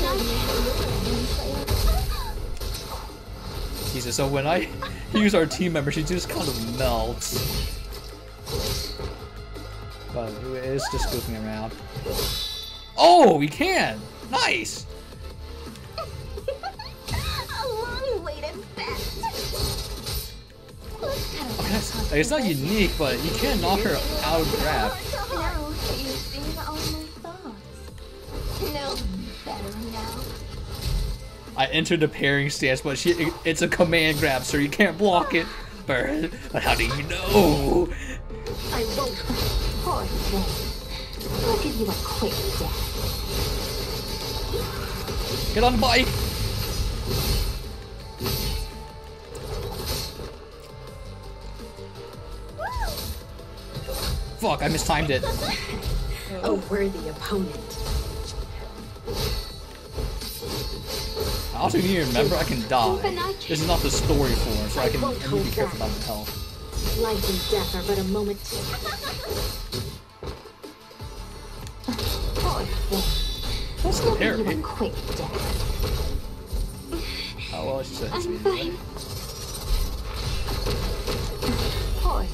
Jesus. So when I use our team member, she just kind of melts. But it's just goofing around. Oh, we can. Nice. Okay, it's not unique, but you can't knock her out of grab. I entered the pairing stance, but she it's a command grab, so you can't block it. But how do you know? I won't. Thing. I'll give you a quick death. Get on the bike! Fuck, I mistimed it. A worthy opponent. I also need to remember I can die. This is not the story form, so I can I won't need to hold be careful about my health. Life and death are but a moment. What's the We'll give you a quick death. Oh well, she said I'm fine. Poor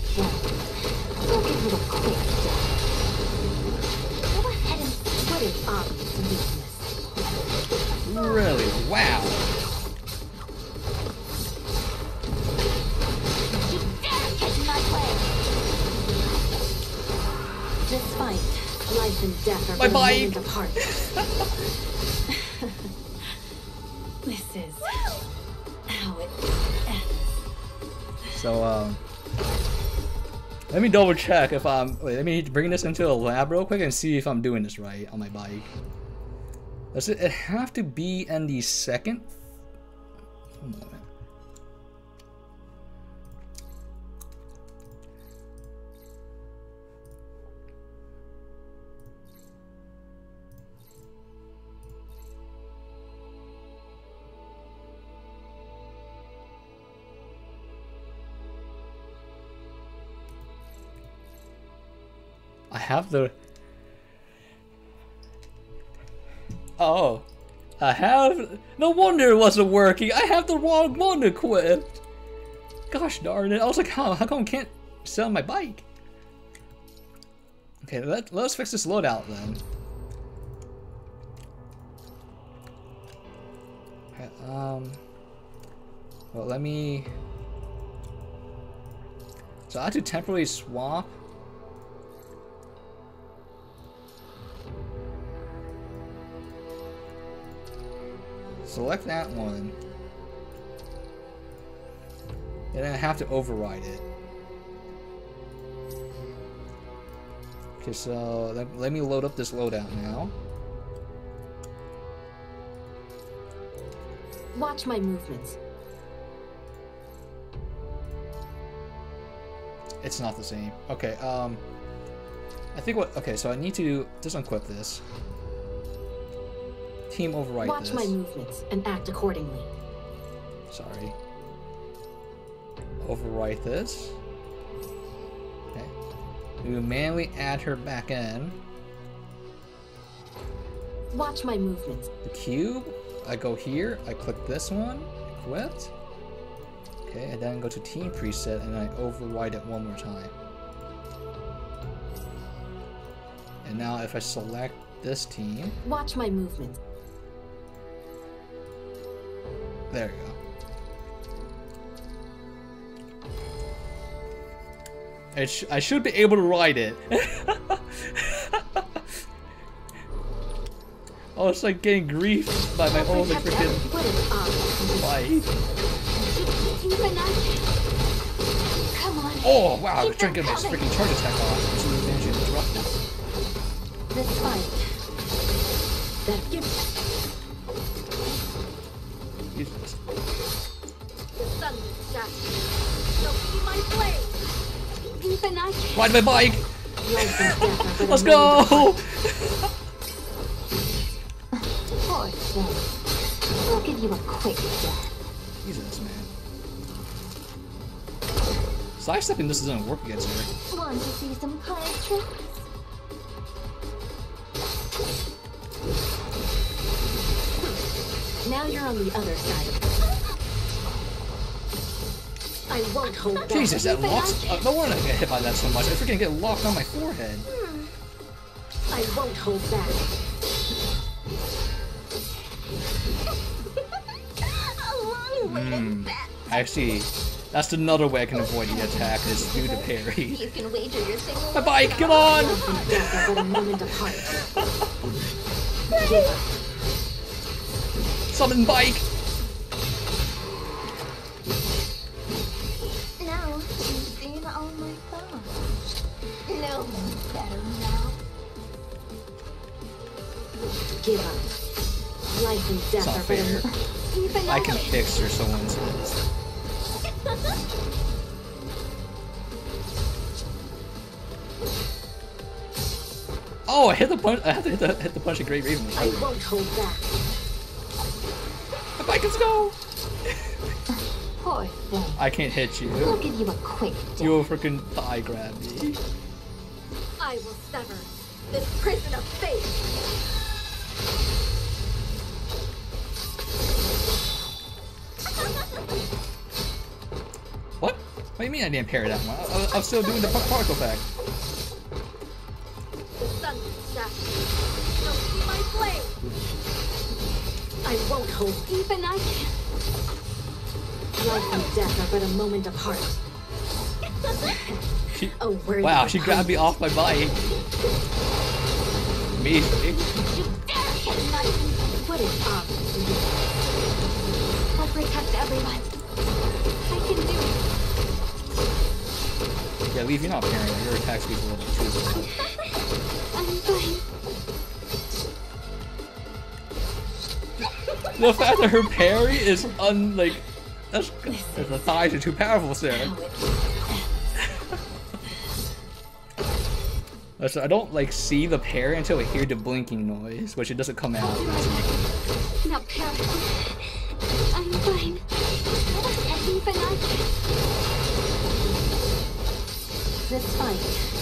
thing. We'll give you a quick death. Go ahead and What an obvious weakness. Really? Wow. you dare get in my way. This fight, life and death are My bike. apart. this is how it ends. So um, let me double check if I'm. Wait, let me bring this into the lab real quick and see if I'm doing this right on my bike. Does it, it have to be in the second? I have the. Oh, I have. No wonder it wasn't working. I have the wrong one equipped. Gosh darn it! I was like, how? How come I can't sell my bike? Okay, let let's fix this loadout then. Okay, um. Well, let me. So I have to temporarily swap. Select that one. And then I have to override it. Okay, so let, let me load up this loadout now. Watch my movements. It's not the same. Okay, um... I think what... Okay, so I need to just unequip this. Team override Watch this. my movements and act accordingly. Sorry. Overwrite this. Okay. We will manually add her back in. Watch my movements. The cube. I go here. I click this one. Equipped. Okay, and then go to team preset and I override it one more time. And now if I select this team, Watch my movements. There you go. I, sh I should be able to ride it. oh, it's like getting grief by my own like, freaking bike. Oh wow, Keep to them get my freaking charge attack off. Which is managed to interrupt it. This fight. That gives Jesus. The sun will shatter. So be my blade. Even I can. Ride my bike! Let's go! We'll give you a quick death. Jesus, man. Sidestepping this doesn't work against her. Want to see some card tricks? Now you're on the other side. I won't hold back. Jesus, that locks. Uh, no wonder I get hit by that so much. I freaking get locked on my forehead. I won't hold back. Hmm. Actually, that's another way I can avoid the attack is through the parry. You can wager your single. My bike, come on! Summon bike! Now you've seen all my thoughts. No one better now. Give up. Life and death are fair. a Even I can fix her, someone says. Oh, I hit the punch. I have to hit the hit the punch of Great Raven. I won't hold back. Let's go. I can't hit you. I'll give you a quick death. You will freaking thigh grab me. I will sever this prison of fate. What? What do you mean I didn't parry that one? I, I'm still doing the par- particle effect. The sun will shatter. You'll see my flame. I won't hold. Even I can. Life and death are but a moment apart. She, A worthy wow, she grabbed me off my bike. Me. You dare hit my What is up? I'll protect everyone. I can do it. Yeah, leave. You're not parrying. Your attack speed's a little bit too slow. I'm fine. The fact that her parry is un like that's the thighs are too powerful, Sarah. So I don't like see the parry until I hear the blinking noise, which it doesn't come out. Now. I'm fine. And even I can. This fight.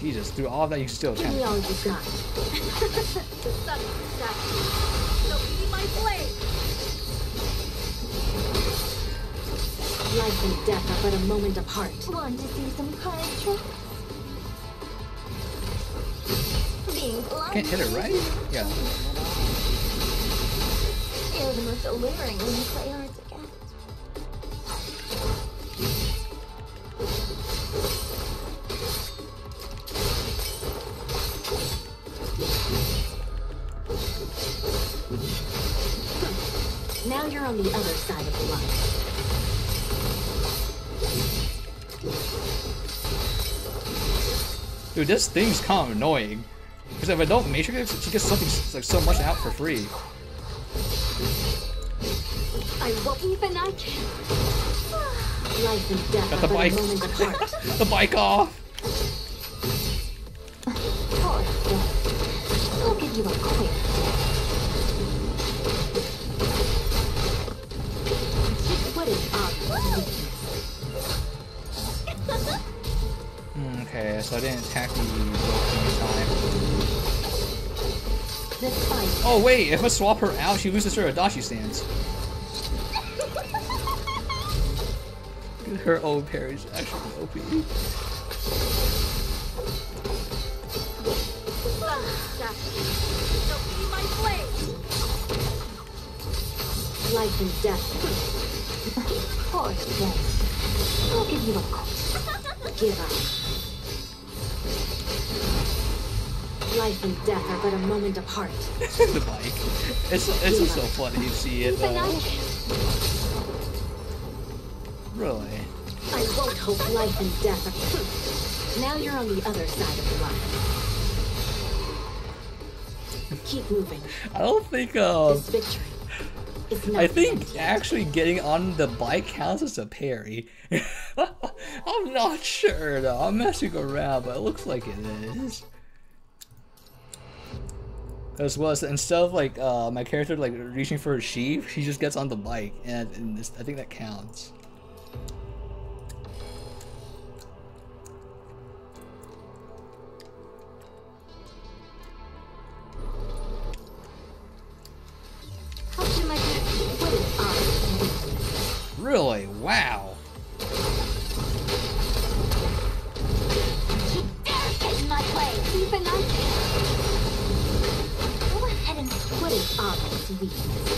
Jesus, through all that you still Give me can't. all you got. The sun will shatter. See my flame. Life and death are but a moment apart. Want to see some card tricks? Being blind. Can't hit it, right? Yeah. You're the most alluring when you play Now you're on the other side of the line. Dude, this thing's kind of annoying. Because if I don't matrix it, she gets something like so much out for free. I won't even I can. Life and death Got the bike. a moment apart. the bike off. You a quick What is Okay, so I didn't attack the time. Oh wait, if I swap her out, she loses her Odachi stance. Her old parry's actually OP. Life and death. Poor thing. I'll give you a quick Give up. Life and death are but a moment apart. the bike. It's it's just so funny to see it even I though. can. Really. I won't hope life and death are. Now you're on the other side of the line. Keep moving. I don't think um This victory I think actually getting on the bike counts as a parry. I'm not sure though. I'm messing around, but it looks like it is. As well as instead of like uh, my character like reaching for a sheath, she just gets on the bike, and, and this, I think that counts. Really? Wow. You dare get in my way. Go ahead and is Abba's weakness?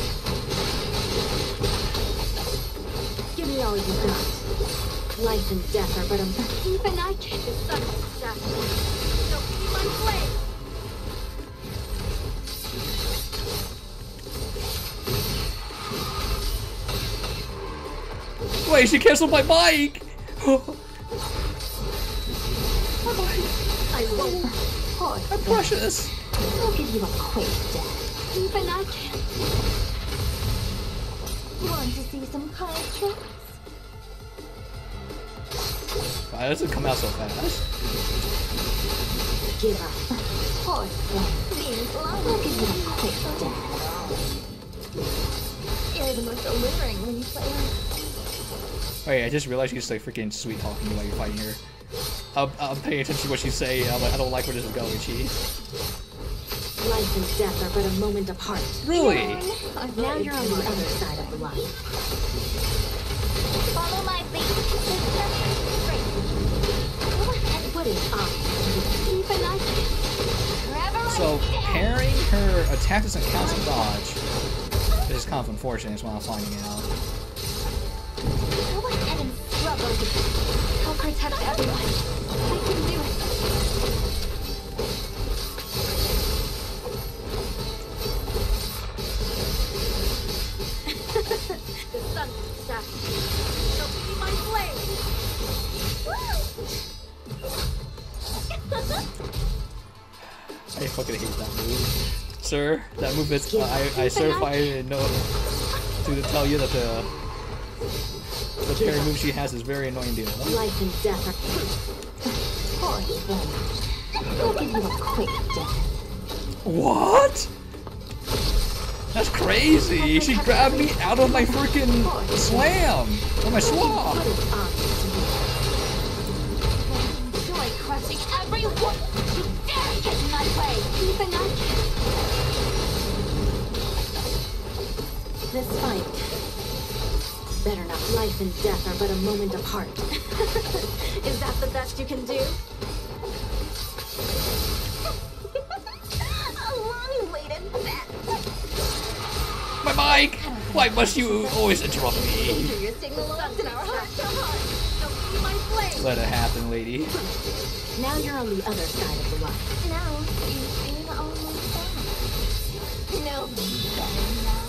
Give me all you got. Life and death are but a... even I can. The sun will shatter. You'll see Wait, she canceled my bike. I won't. Poor I'm precious. I'll give you a quick death. Even I can't. Want to see some kind tricks? Why does it come out so fast? Give up. Being blind. I'll give you a quick death. You're the most alluring when you play. Oh yeah, I just realized she's like freaking sweet talking while you're fighting her. I'm, I'm paying attention to what she's saying. I'm like, I don't like where this is going, Chi. Life and death are but a moment apart. Really? Now you're on the other side of the line. Follow my lead, sister. Great. Go ahead. What is up? Even I can. So pairing her attack doesn't count as dodge. This is kind of unfortunate, is what I'm finding out. Go ahead and struggle. I'll protect everyone. I can do it. The sun will shatter. Shall be my. I fucking hate that move. Sir, that move is I, I certify and know to tell you that the the parry move she has is very annoying to with. Life and death are. Poor thing. I'll give you a quick death. What? That's crazy! She grabbed me out of my freaking slam! Or my swap! What is up? Enjoy crushing everyone. You dare get in my way. Even I can. This fight. Better not. Life and death are but a moment apart. Is that the best you can do? A long-awaited bet. My mic! Why must you always interrupt me? Your signal alarms in our heart to heart. Shall be my blade. Let it happen, lady. Now you're on the other side of the line. Now you see only that. No better now.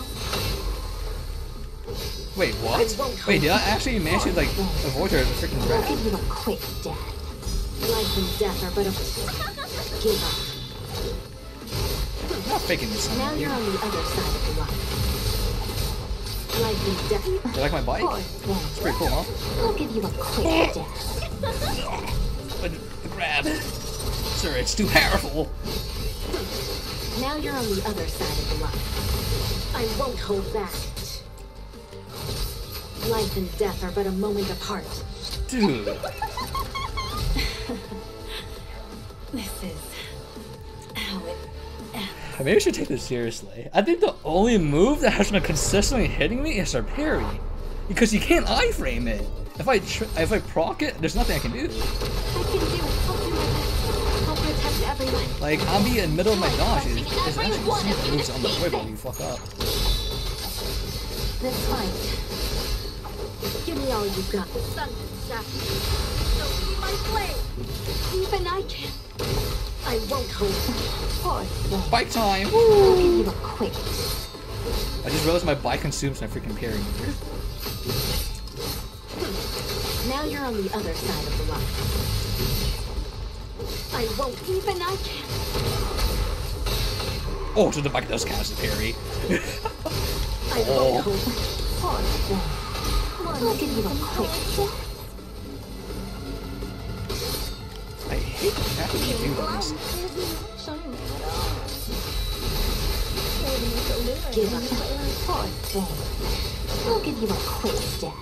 Wait, what? Wait, did I actually manage to, like, avoid her freaking I'll grab? give you a quick death. Life and death are but a. Give up. I'm not faking this Now you're on the other side of the line. Life and death. Do you like my bike? It's pretty cool, huh? I'll give you a quick death. But the grab. Sir, it's too powerful. Now you're on the other side of the line. I won't hold back. Life and death are but a moment apart. Dude. This is how it. Maybe I should take this seriously. I think the only move that has been consistently hitting me is her parry. Because you can't iframe it. If I tr if I proc it, there's nothing I can do. I can do it. I'll do my best. I'll protect everyone. Like, I'll be in the middle of my dodge. It's actually moves on the way while you fuck up. This fight. Give me all you got. The sun will shatter. Shall be my blade. Even I can. I won't hold back. Bike time! I'll give you a quick I just realized my bike consumes my freaking parry meter. Hmm. Now you're on the other side of the line. I won't even I can. Oh, so the bike does as a parry. I Oh. won't hold back. I'll give you a quick that you do. Give up. Poor thing. I'll give you a quick death.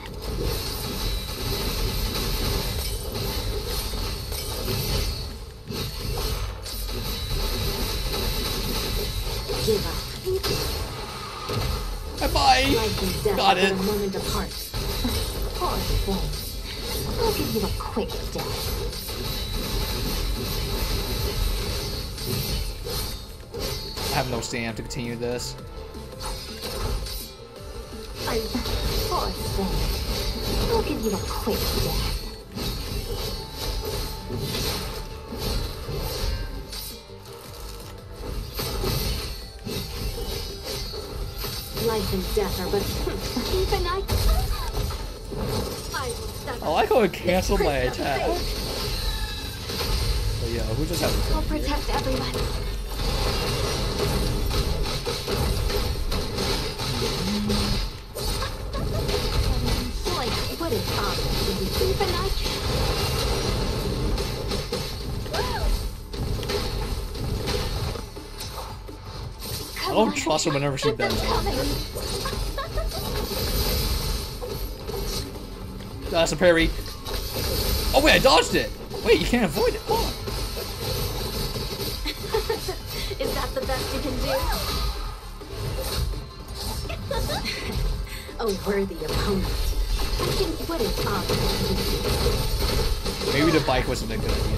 Give up. Bye bye! Got it. Moment apart. Poor thing. I'll give you a quick death. I have no stamina to continue this. I Poor thing. I'll give you a quick death. life and death are but hmm, Even I I like how it canceled my attack. But yeah, who just had to I'll protect everyone. what is. I don't trust her whenever she does. Uh, That's a parry. Oh wait, I dodged it. Wait, you can't avoid it. On. Is that the best you can do? A worthy opponent. I think what is? Maybe the bike wasn't a good idea.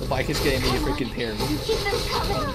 The bike is getting me a freaking parry. Keep them coming.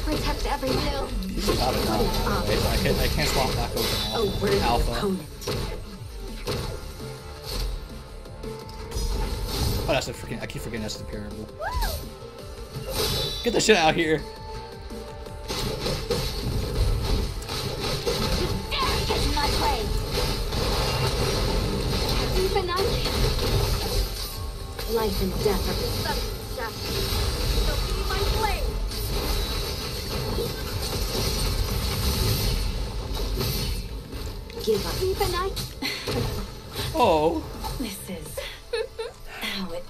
Protect everyone. She's got it now. Wait, I can't, I can't swap back over A now. worthy Alpha. opponent. Oh, that's the freaking. I keep forgetting that's the parryable. Get the shit out here. Dare get in my way. Even I can. Life and death are Don't be my flame. Give up. Even I Oh, This is how it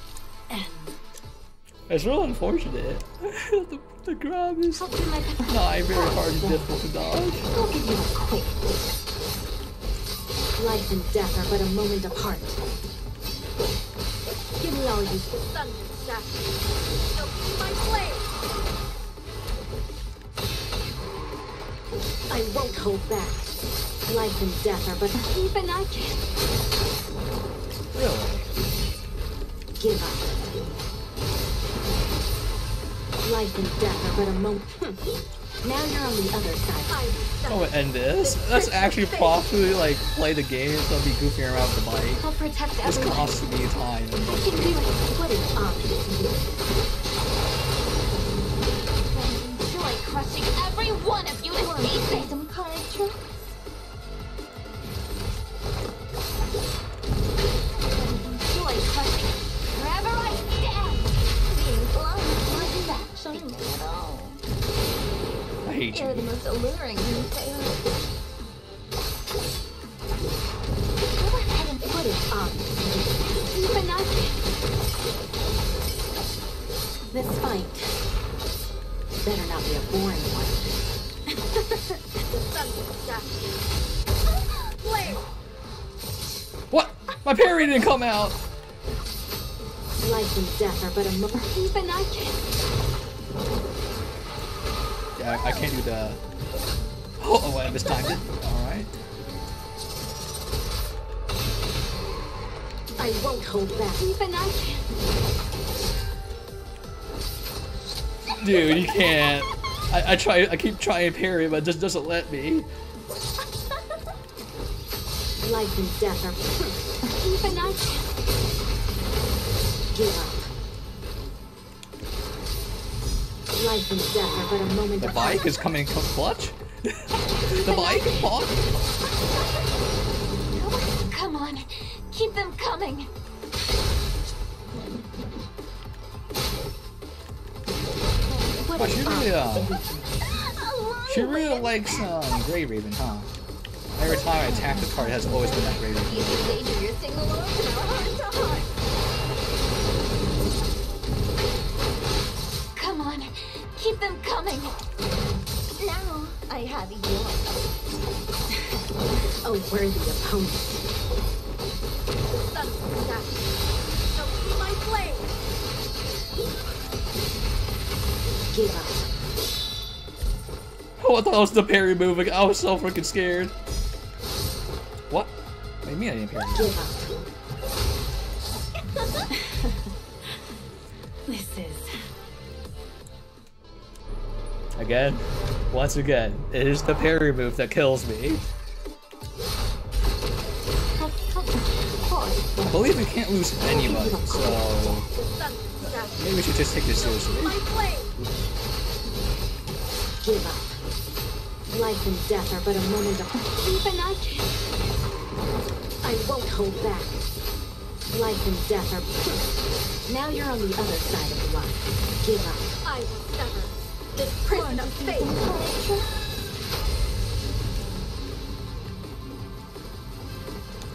ends. it's real unfortunate. the, the grab is I'll do my best. not very hard and difficult to dodge. I'll give you a quick. Life and death are but a moment apart. Give me all you Thunder. Don't be my flame. I won't hold back. Life and death are but Even I can. Really? give up. Life and death are but a moment. Hmm. now you're on the other side. I oh, I'm end this. Let's actually properly like play the game instead of be goofing around with the bike. I'll protect This everyone. costs me time. I can do it. What is up? Enjoy crushing every one of you to pieces. Some courage. Enjoy crushing wherever I stand. Being blind wasn't that shiny at all. I hate You're the you. most alluring new sailor. Go ahead and What is up? even I can. This fight better not be a boring one. Flare. What? My parry didn't come out. Life and death are but a moment. Even I can. Yeah, I, I can't do the. Oh, oh, I mistimed it. All right. I won't hold back. Even I can. Dude, you can't. I, I try. I keep trying to parry, but it just doesn't let me. Life and death are. Even I can. Give up. Life and death are but a moment The apart. bike is coming cl- clutch. the bike, Paul. Come on. Keep them coming. Oh, is she really, she really likes um, Gray Raven, huh? Every time I attack the card, it has always been that Gray Raven. You do danger your single alone in our heart to heart. Come on. Keep them coming. Now I have you. A worthy opponent. Don't be my flame. Oh, I thought it was the parry move. I was so freaking scared. What? What do you mean I didn't parry? This is. Again, once again, it is the parry move that kills me. I believe we can't lose anybody, so The sun dashes. Maybe we should just take this seriously. My blade. Give up. Life and death are but a moment of. Even I can't. I won't hold back. Life and death are. Now you're on the other side of the line. Give up. I will sever this prison of fate.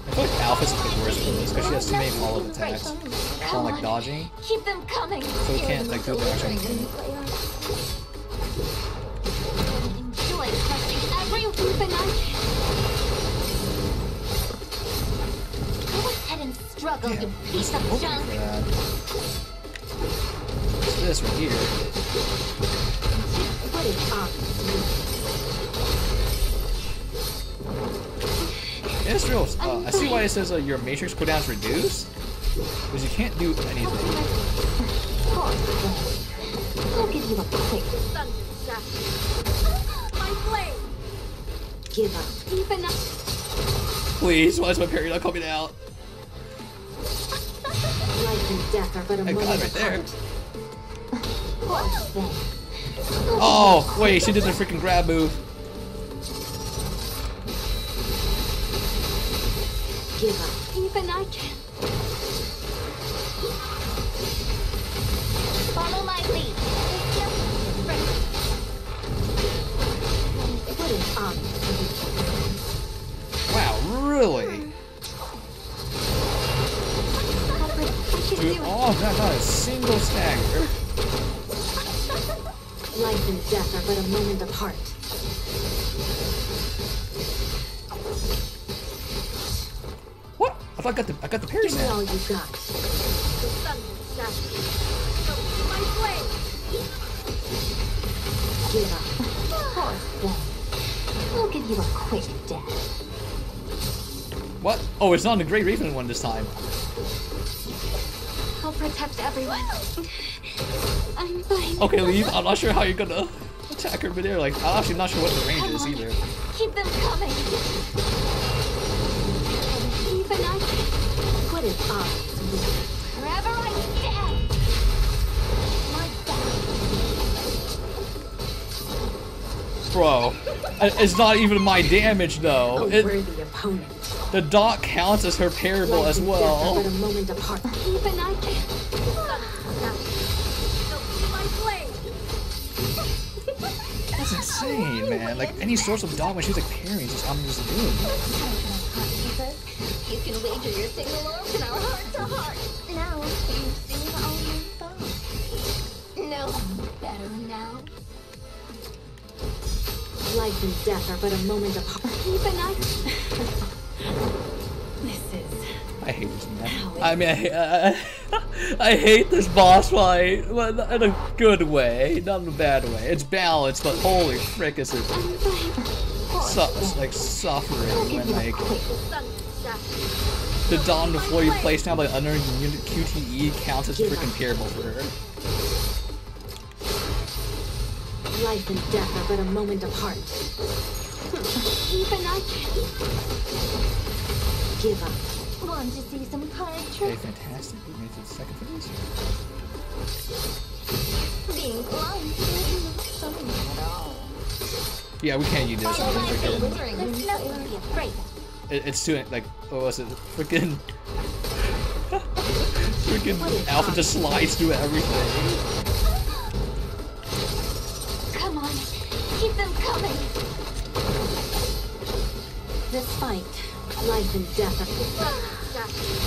I feel like Alpha's like the worst for this because she has too many follow attacks. Called like dodging, Keep them coming. so we can't like do the actual thing. Enjoy crushing I can. Go ahead and struggle, you piece of junk. that. It's this right here. What is obvious? Israel, uh, I see why it says uh, your matrix cooldown is reduced. Because you can't do anything. Give you up. even I Please, why is my parry not coming out? Life and death are but right there. Oh, wait, she did the freaking grab move. Give up. even I can. Follow my lead. What is obvious? Wow, really? Hmm. Dude, do it. oh, not, not a single stagger. Life and death are but a moment apart. What? I thought I got the I got the parry snap. all you got. The sun dashes. So my blade. Give up. Poor. We'll give you a quick death. What? Oh, it's not the Gray Raven one this time. I'll protect everyone. I'm fine. Okay, leave. I'm not sure how you're gonna attack her, but they're like, I'm actually not sure what the range is either. Keep them coming. Even I. What is obvious? Wherever I can. My back. Bro, it's not even my damage A though. It, worthy opponent. the dot counts as her parryable as and death are well. but a moment apart. Even I can. The sun dashes. So my blade. That's insane, man. Like any source of dot when she's like parrying, just I'm just doing. It. You can wager your single along in our heart to heart. Now you sing on my phone. No, better now. Life and death are but a moment apart. Even I This is. I hate this man. I mean, I, ha- I, uh, I hate this boss fight, but in a good way, not in a bad way. It's balanced, but holy frick, is it I'm su- oh. like suffering when like The dawn before you place now by under unit QTE counts as freaking parryable for her. Life and death are but a moment apart. Hmm. Even I can't. Give up. Want to see some card Okay, tricks? fantastic. We made it to the second phase. Being blind isn't something at all. Yeah, we can't use this. Follow my Freaking, lead. To be afraid. It, it's too like what was it? Freaking. Freaking Alpha just slides through everything. Come on, keep them coming. This fight. Life and death are. Sun dashes.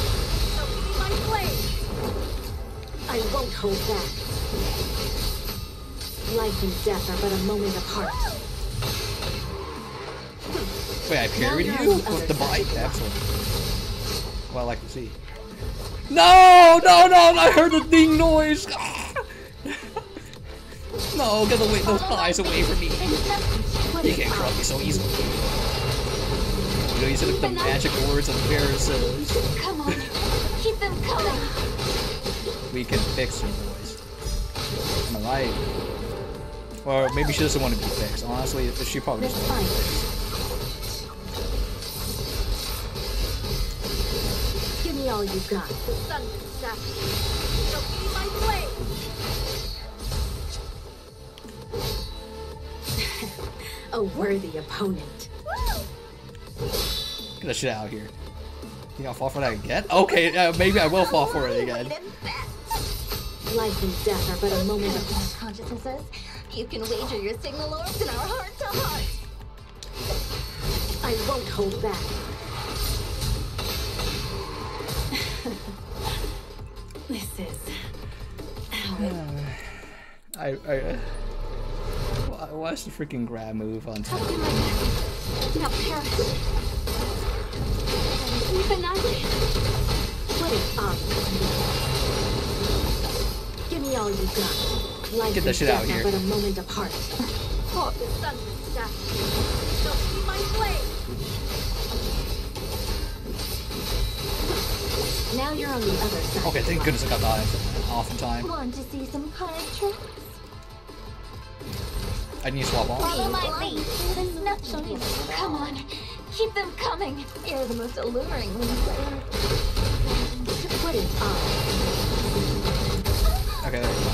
So my blade. I won't hold back. Life and death are but a moment apart. Wait, I parried you you're on the with the bite? Excellent. Well, I like to see. No, no, no! I heard the ding noise. no, get away those eyes away from me. You can't crush me so easily. You know, you said the magic words of Varys. Come on, keep them coming. We can fix her boys. I'm right? Or maybe she doesn't want to be fixed. Honestly, she probably doesn't. want to be fixed. Give me all all you got. The sun statue. So be my blade. A worthy opponent. Get that shit out of here. You gonna fall for that again? Okay, uh, maybe I will fall for it again. Life and death are but a moment of consciousnesses. You can wager your signal orbs in our heart to heart. I won't hold back. This is how it I, I, uh, why- the freaking grab move on top? I'll do my best. Now perish. Even I what is up. Give me all you got. Life Get that shit death out here. but a moment apart. Oh, the sun statue. So be my blade. Now you're on the other side. Okay, thank goodness I got that off in time. Want to see some card tricks? I need to swap off. Follow my lead. There's nothing. Come on. Keep them coming. You're the most alluring Link player. What is up? Okay, there we go.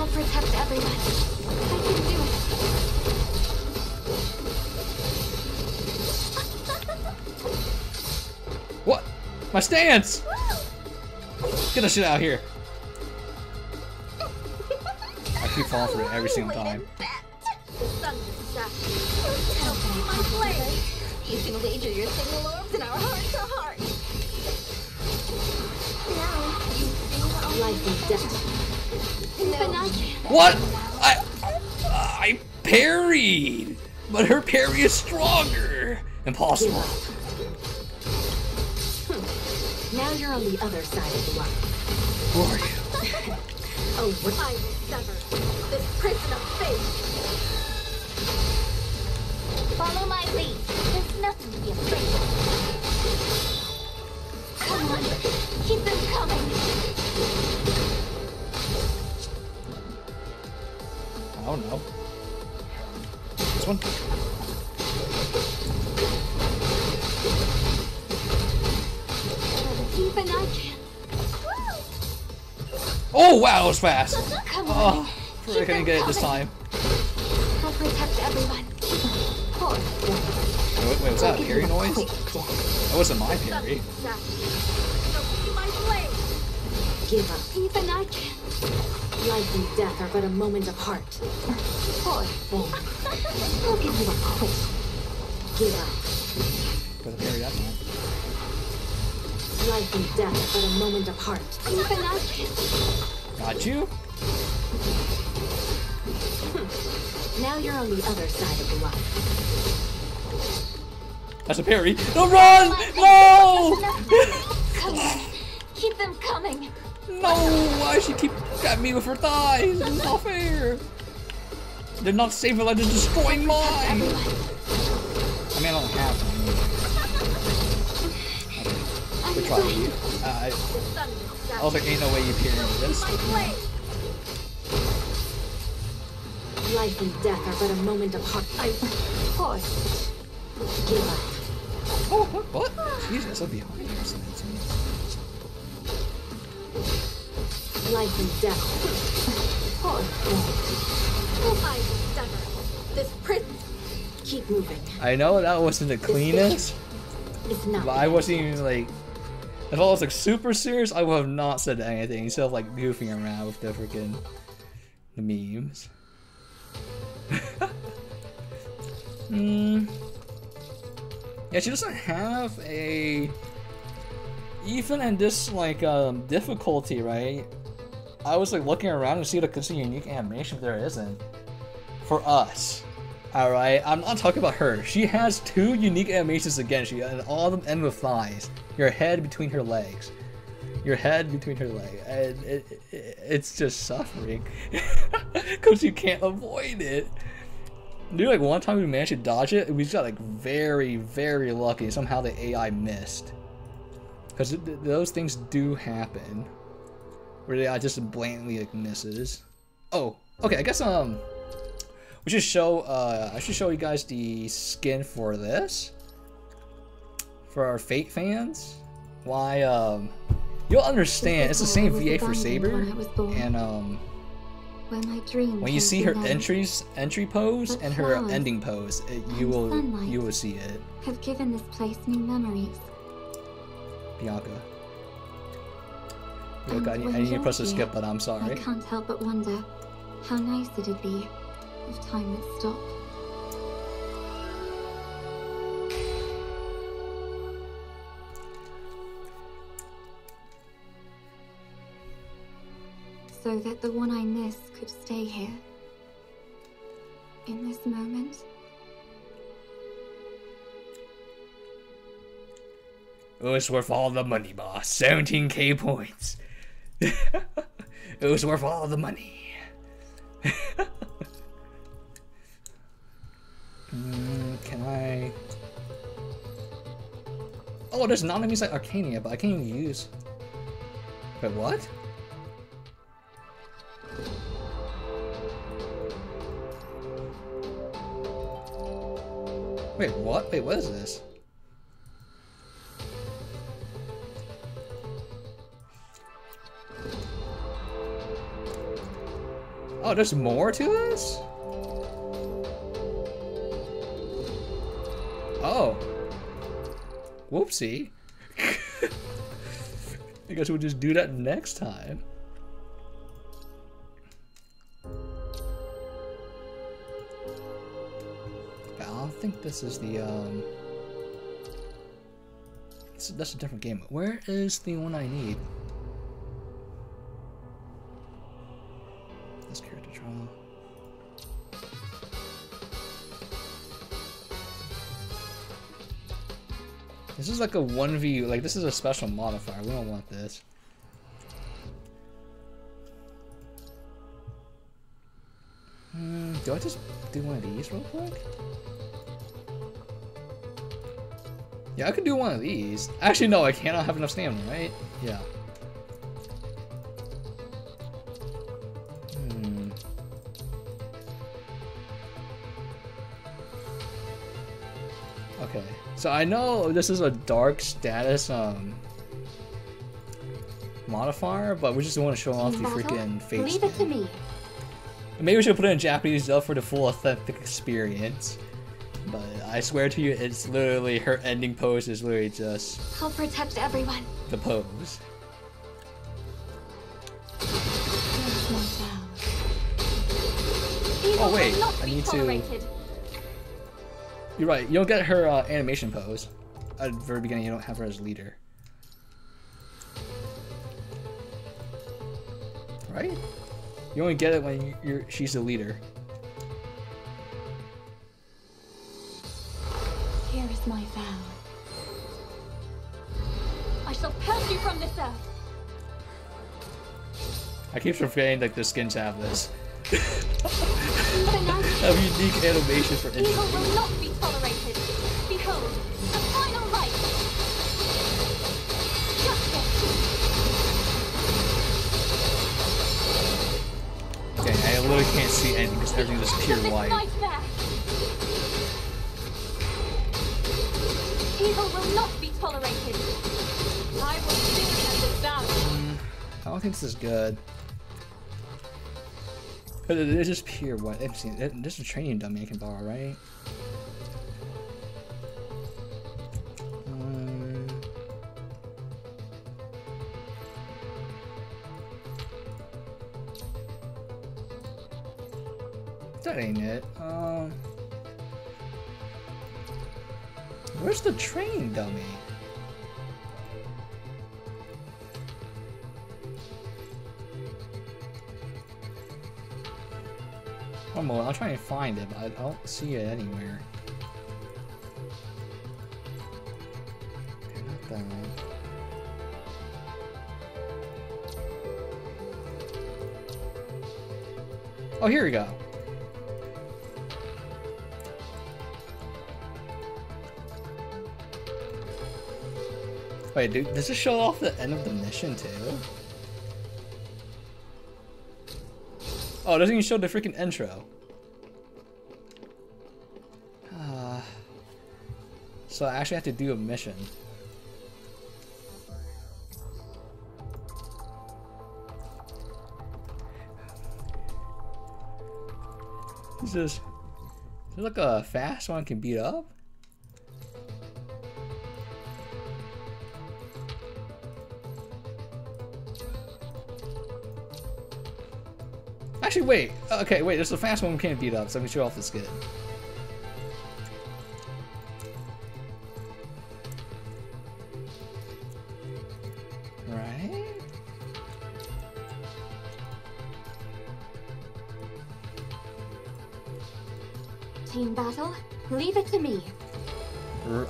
I'll protect everyone. I can do it. What? My stance! Get that shit out of here. I keep falling for it every single time. The sun statue. So be my blade. You can wager your signal orbs in our heart to heart. Now, you see Life and death. Even I can. What? I I parried, but her parry is stronger. Impossible. Now you're on the other side of the line. Who are you? Oh, what? I will sever this prison of fate. Follow my lead. There's nothing to be afraid of. Come on. Keep them coming. I don't know. This one? Even I can. Oh wow, that was fast. Come oh, on. Oh, I couldn't get it this time. I'll protect everyone. Thing. Wait, wait was that a parry noise? That wasn't my parry. Statue. So be my blade. Give up. Even I can. Life and death are but a moment apart. Poor thing. I'll give you a quick. Give up. Was a parry that time. Life and death but a moment apart. Can. Got you? Hmm. Now you're on the other side of the line. That's a parry. No, run! No! Come on. Keep them coming. No! Why she keep grabbing me with her thighs? This is not fair. They're not safe like they're destroying mine. I mean, I don't have them. Trying. afraid. Uh, I, The sun I statue. was like, ain't no way you parry Be this. my. Life and death are but a moment apart. I Poor give up. Oh, what? What? Jesus, I'm behind or something. Life and death. Thing. I will sever this prison. Keep moving. I know that wasn't the cleanest, It's not. but I wasn't even like. If I was like super serious, I would have not said anything instead of like goofing around with the freaking the memes. Hmm. Yeah, she doesn't have a even in this like um difficulty, right? I was like looking around to see see a unique animation, there isn't. For us. Alright, I'm not talking about her. She has two unique animations again. She and all of them end with thighs. Your head between her legs. Your head between her legs. And it, it, it's just suffering. Because you can't avoid it. Dude, like one time we managed to dodge it, we just got like very, very lucky. Somehow the AI missed. Because th- those things do happen. Where the AI just blatantly like misses. Oh, okay, I guess um we should show uh I should show you guys the skin for this. For our Fate fans. why um you'll understand. It's the same VA for Saber, when I was born. and um Where my dream when you see her entries entry pose But and her ending pose, it, you will you will see it, have given this place new memories. Bianca. Look, I, need- I need to press the skip button. I'm sorry. I can't help but wonder how nice it'd be if time would stop. So that the one I miss could stay here. In this moment. It was worth all the money, boss. 17k points. it was worth all the money. mm, can I? Oh, there's non enemies like Arcania, but I can't even use. Wait, what? Wait, what? Wait, what is this? Oh, there's more to this? Oh. Whoopsie. I guess we'll just do that next time. I think this is the, um... That's a different game. Where is the one I need? This character trial. This is like a 1v, like this is a special modifier. We don't want this. Hmm, do I just do one of these real quick? Yeah, I could do one of these. Actually, no, I don't have enough stamina, right? Yeah. Hmm. Okay, so I know this is a dark status um modifier, but we just want to show off the freaking face. Leave it to me. Maybe we should put it in Japanese though for the full authentic experience. But I swear to you, it's literally her ending pose is literally just I'll protect everyone. the pose. Here's my vow. Evil Oh, wait, I need to- You're right. You don't get her uh, animation pose at the very beginning. You don't have her as leader, right? You only get it when you- you're she's the leader. Here is my vow. I shall curse you from this earth. I keep forgetting like the skins have this. Have unique animation for evil will not be tolerated. Behold, the final light. Justice. Okay, I literally can't see anything because everything is pure white. Evil will not be tolerated. I don't think this is good. But it is just pure what? This is a training dummy I can borrow, right? Um, that ain't it. Um, where's the training dummy? One moment, I'll try and find it, but I don't see it anywhere. Oh, here we go. Wait, dude, does this show off the end of the mission too? Oh, it doesn't even show the freaking intro. Uh, so I actually have to do a mission. Is this, is this like a fast one I can beat up? Actually, wait. Okay, wait. There's a fast one we can't beat up, so I'm gonna show off this skin. Right? Team battle, leave it to me.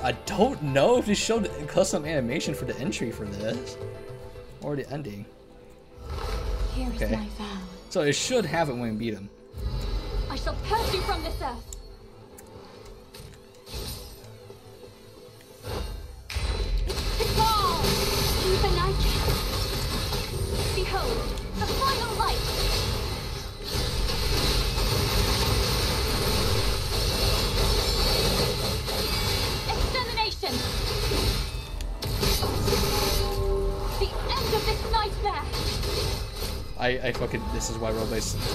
I don't know if they showed custom animation for the entry for this. Or the ending. Here is Okay. my vow. So it should have it when we beat him. I shall curse you from this earth. Fall! Even I can. Behold, the final light! The end of this nightmare! I, I fucking this is why Robles It's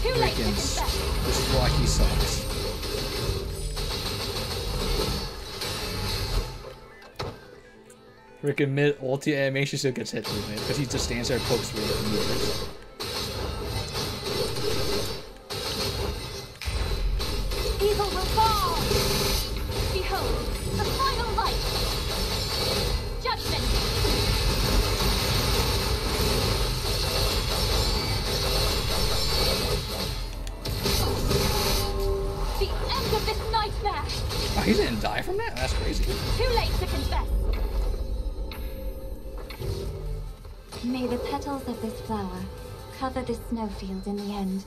too late to this is why he sucks. Freaking mid ulti animation still gets hit with it because he just stands there and pokes through it and moves. That's crazy. Too late to confess! May the petals of this flower cover the snowfield in the end.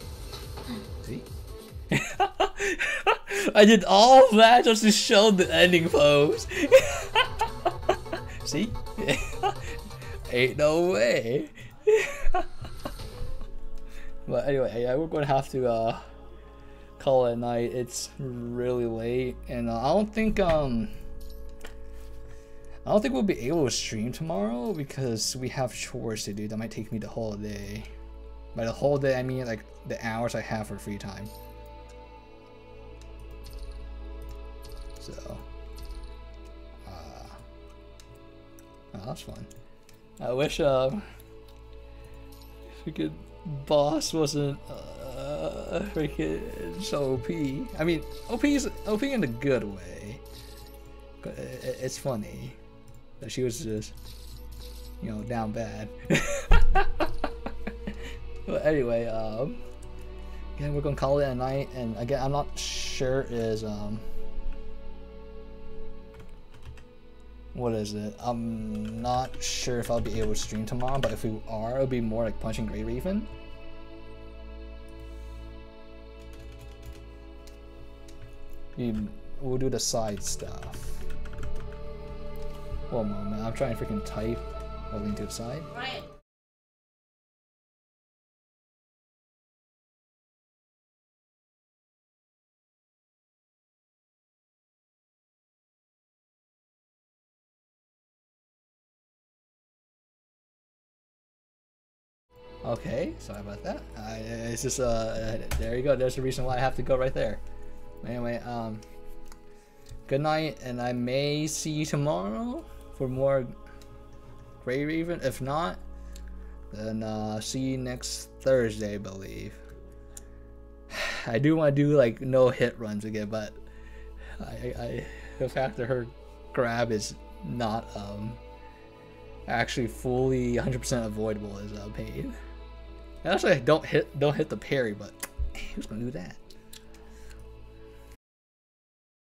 See? I did all of that just to show the ending pose. See? Ain't no way. but anyway, yeah, we're gonna have to uh, call it night. It's really late, and uh, I don't think um. I don't think we'll be able to stream tomorrow because we have chores to do. That might take me the whole day. By the whole day, I mean like the hours I have for free time. So, uh, oh, that's fun. I wish uh, freaking boss wasn't uh, freaking so OP. I mean, OP is OP in a good way. It's funny that she was just, you know, down bad. But anyway, um, again, we're gonna call it a night. And again, I'm not sure is um, what is it? I'm not sure if I'll be able to stream tomorrow. But if we are, it'll be more like Punishing Gray Raven. We- We'll do the side stuff. One moment, I'm trying to freaking type. Moving to the side. Ryan. Okay, sorry about that. I, it's just uh, there you go. There's the reason why I have to go right there. Anyway, um, good night, and I may see you tomorrow for more Gray Raven. If not, then uh, see you next Thursday, I believe. I do want to do like no hit runs again, but I, I the fact that her grab is not um actually fully 100% avoidable is a pain. And actually, don't hit don't hit the parry, but who's gonna do that?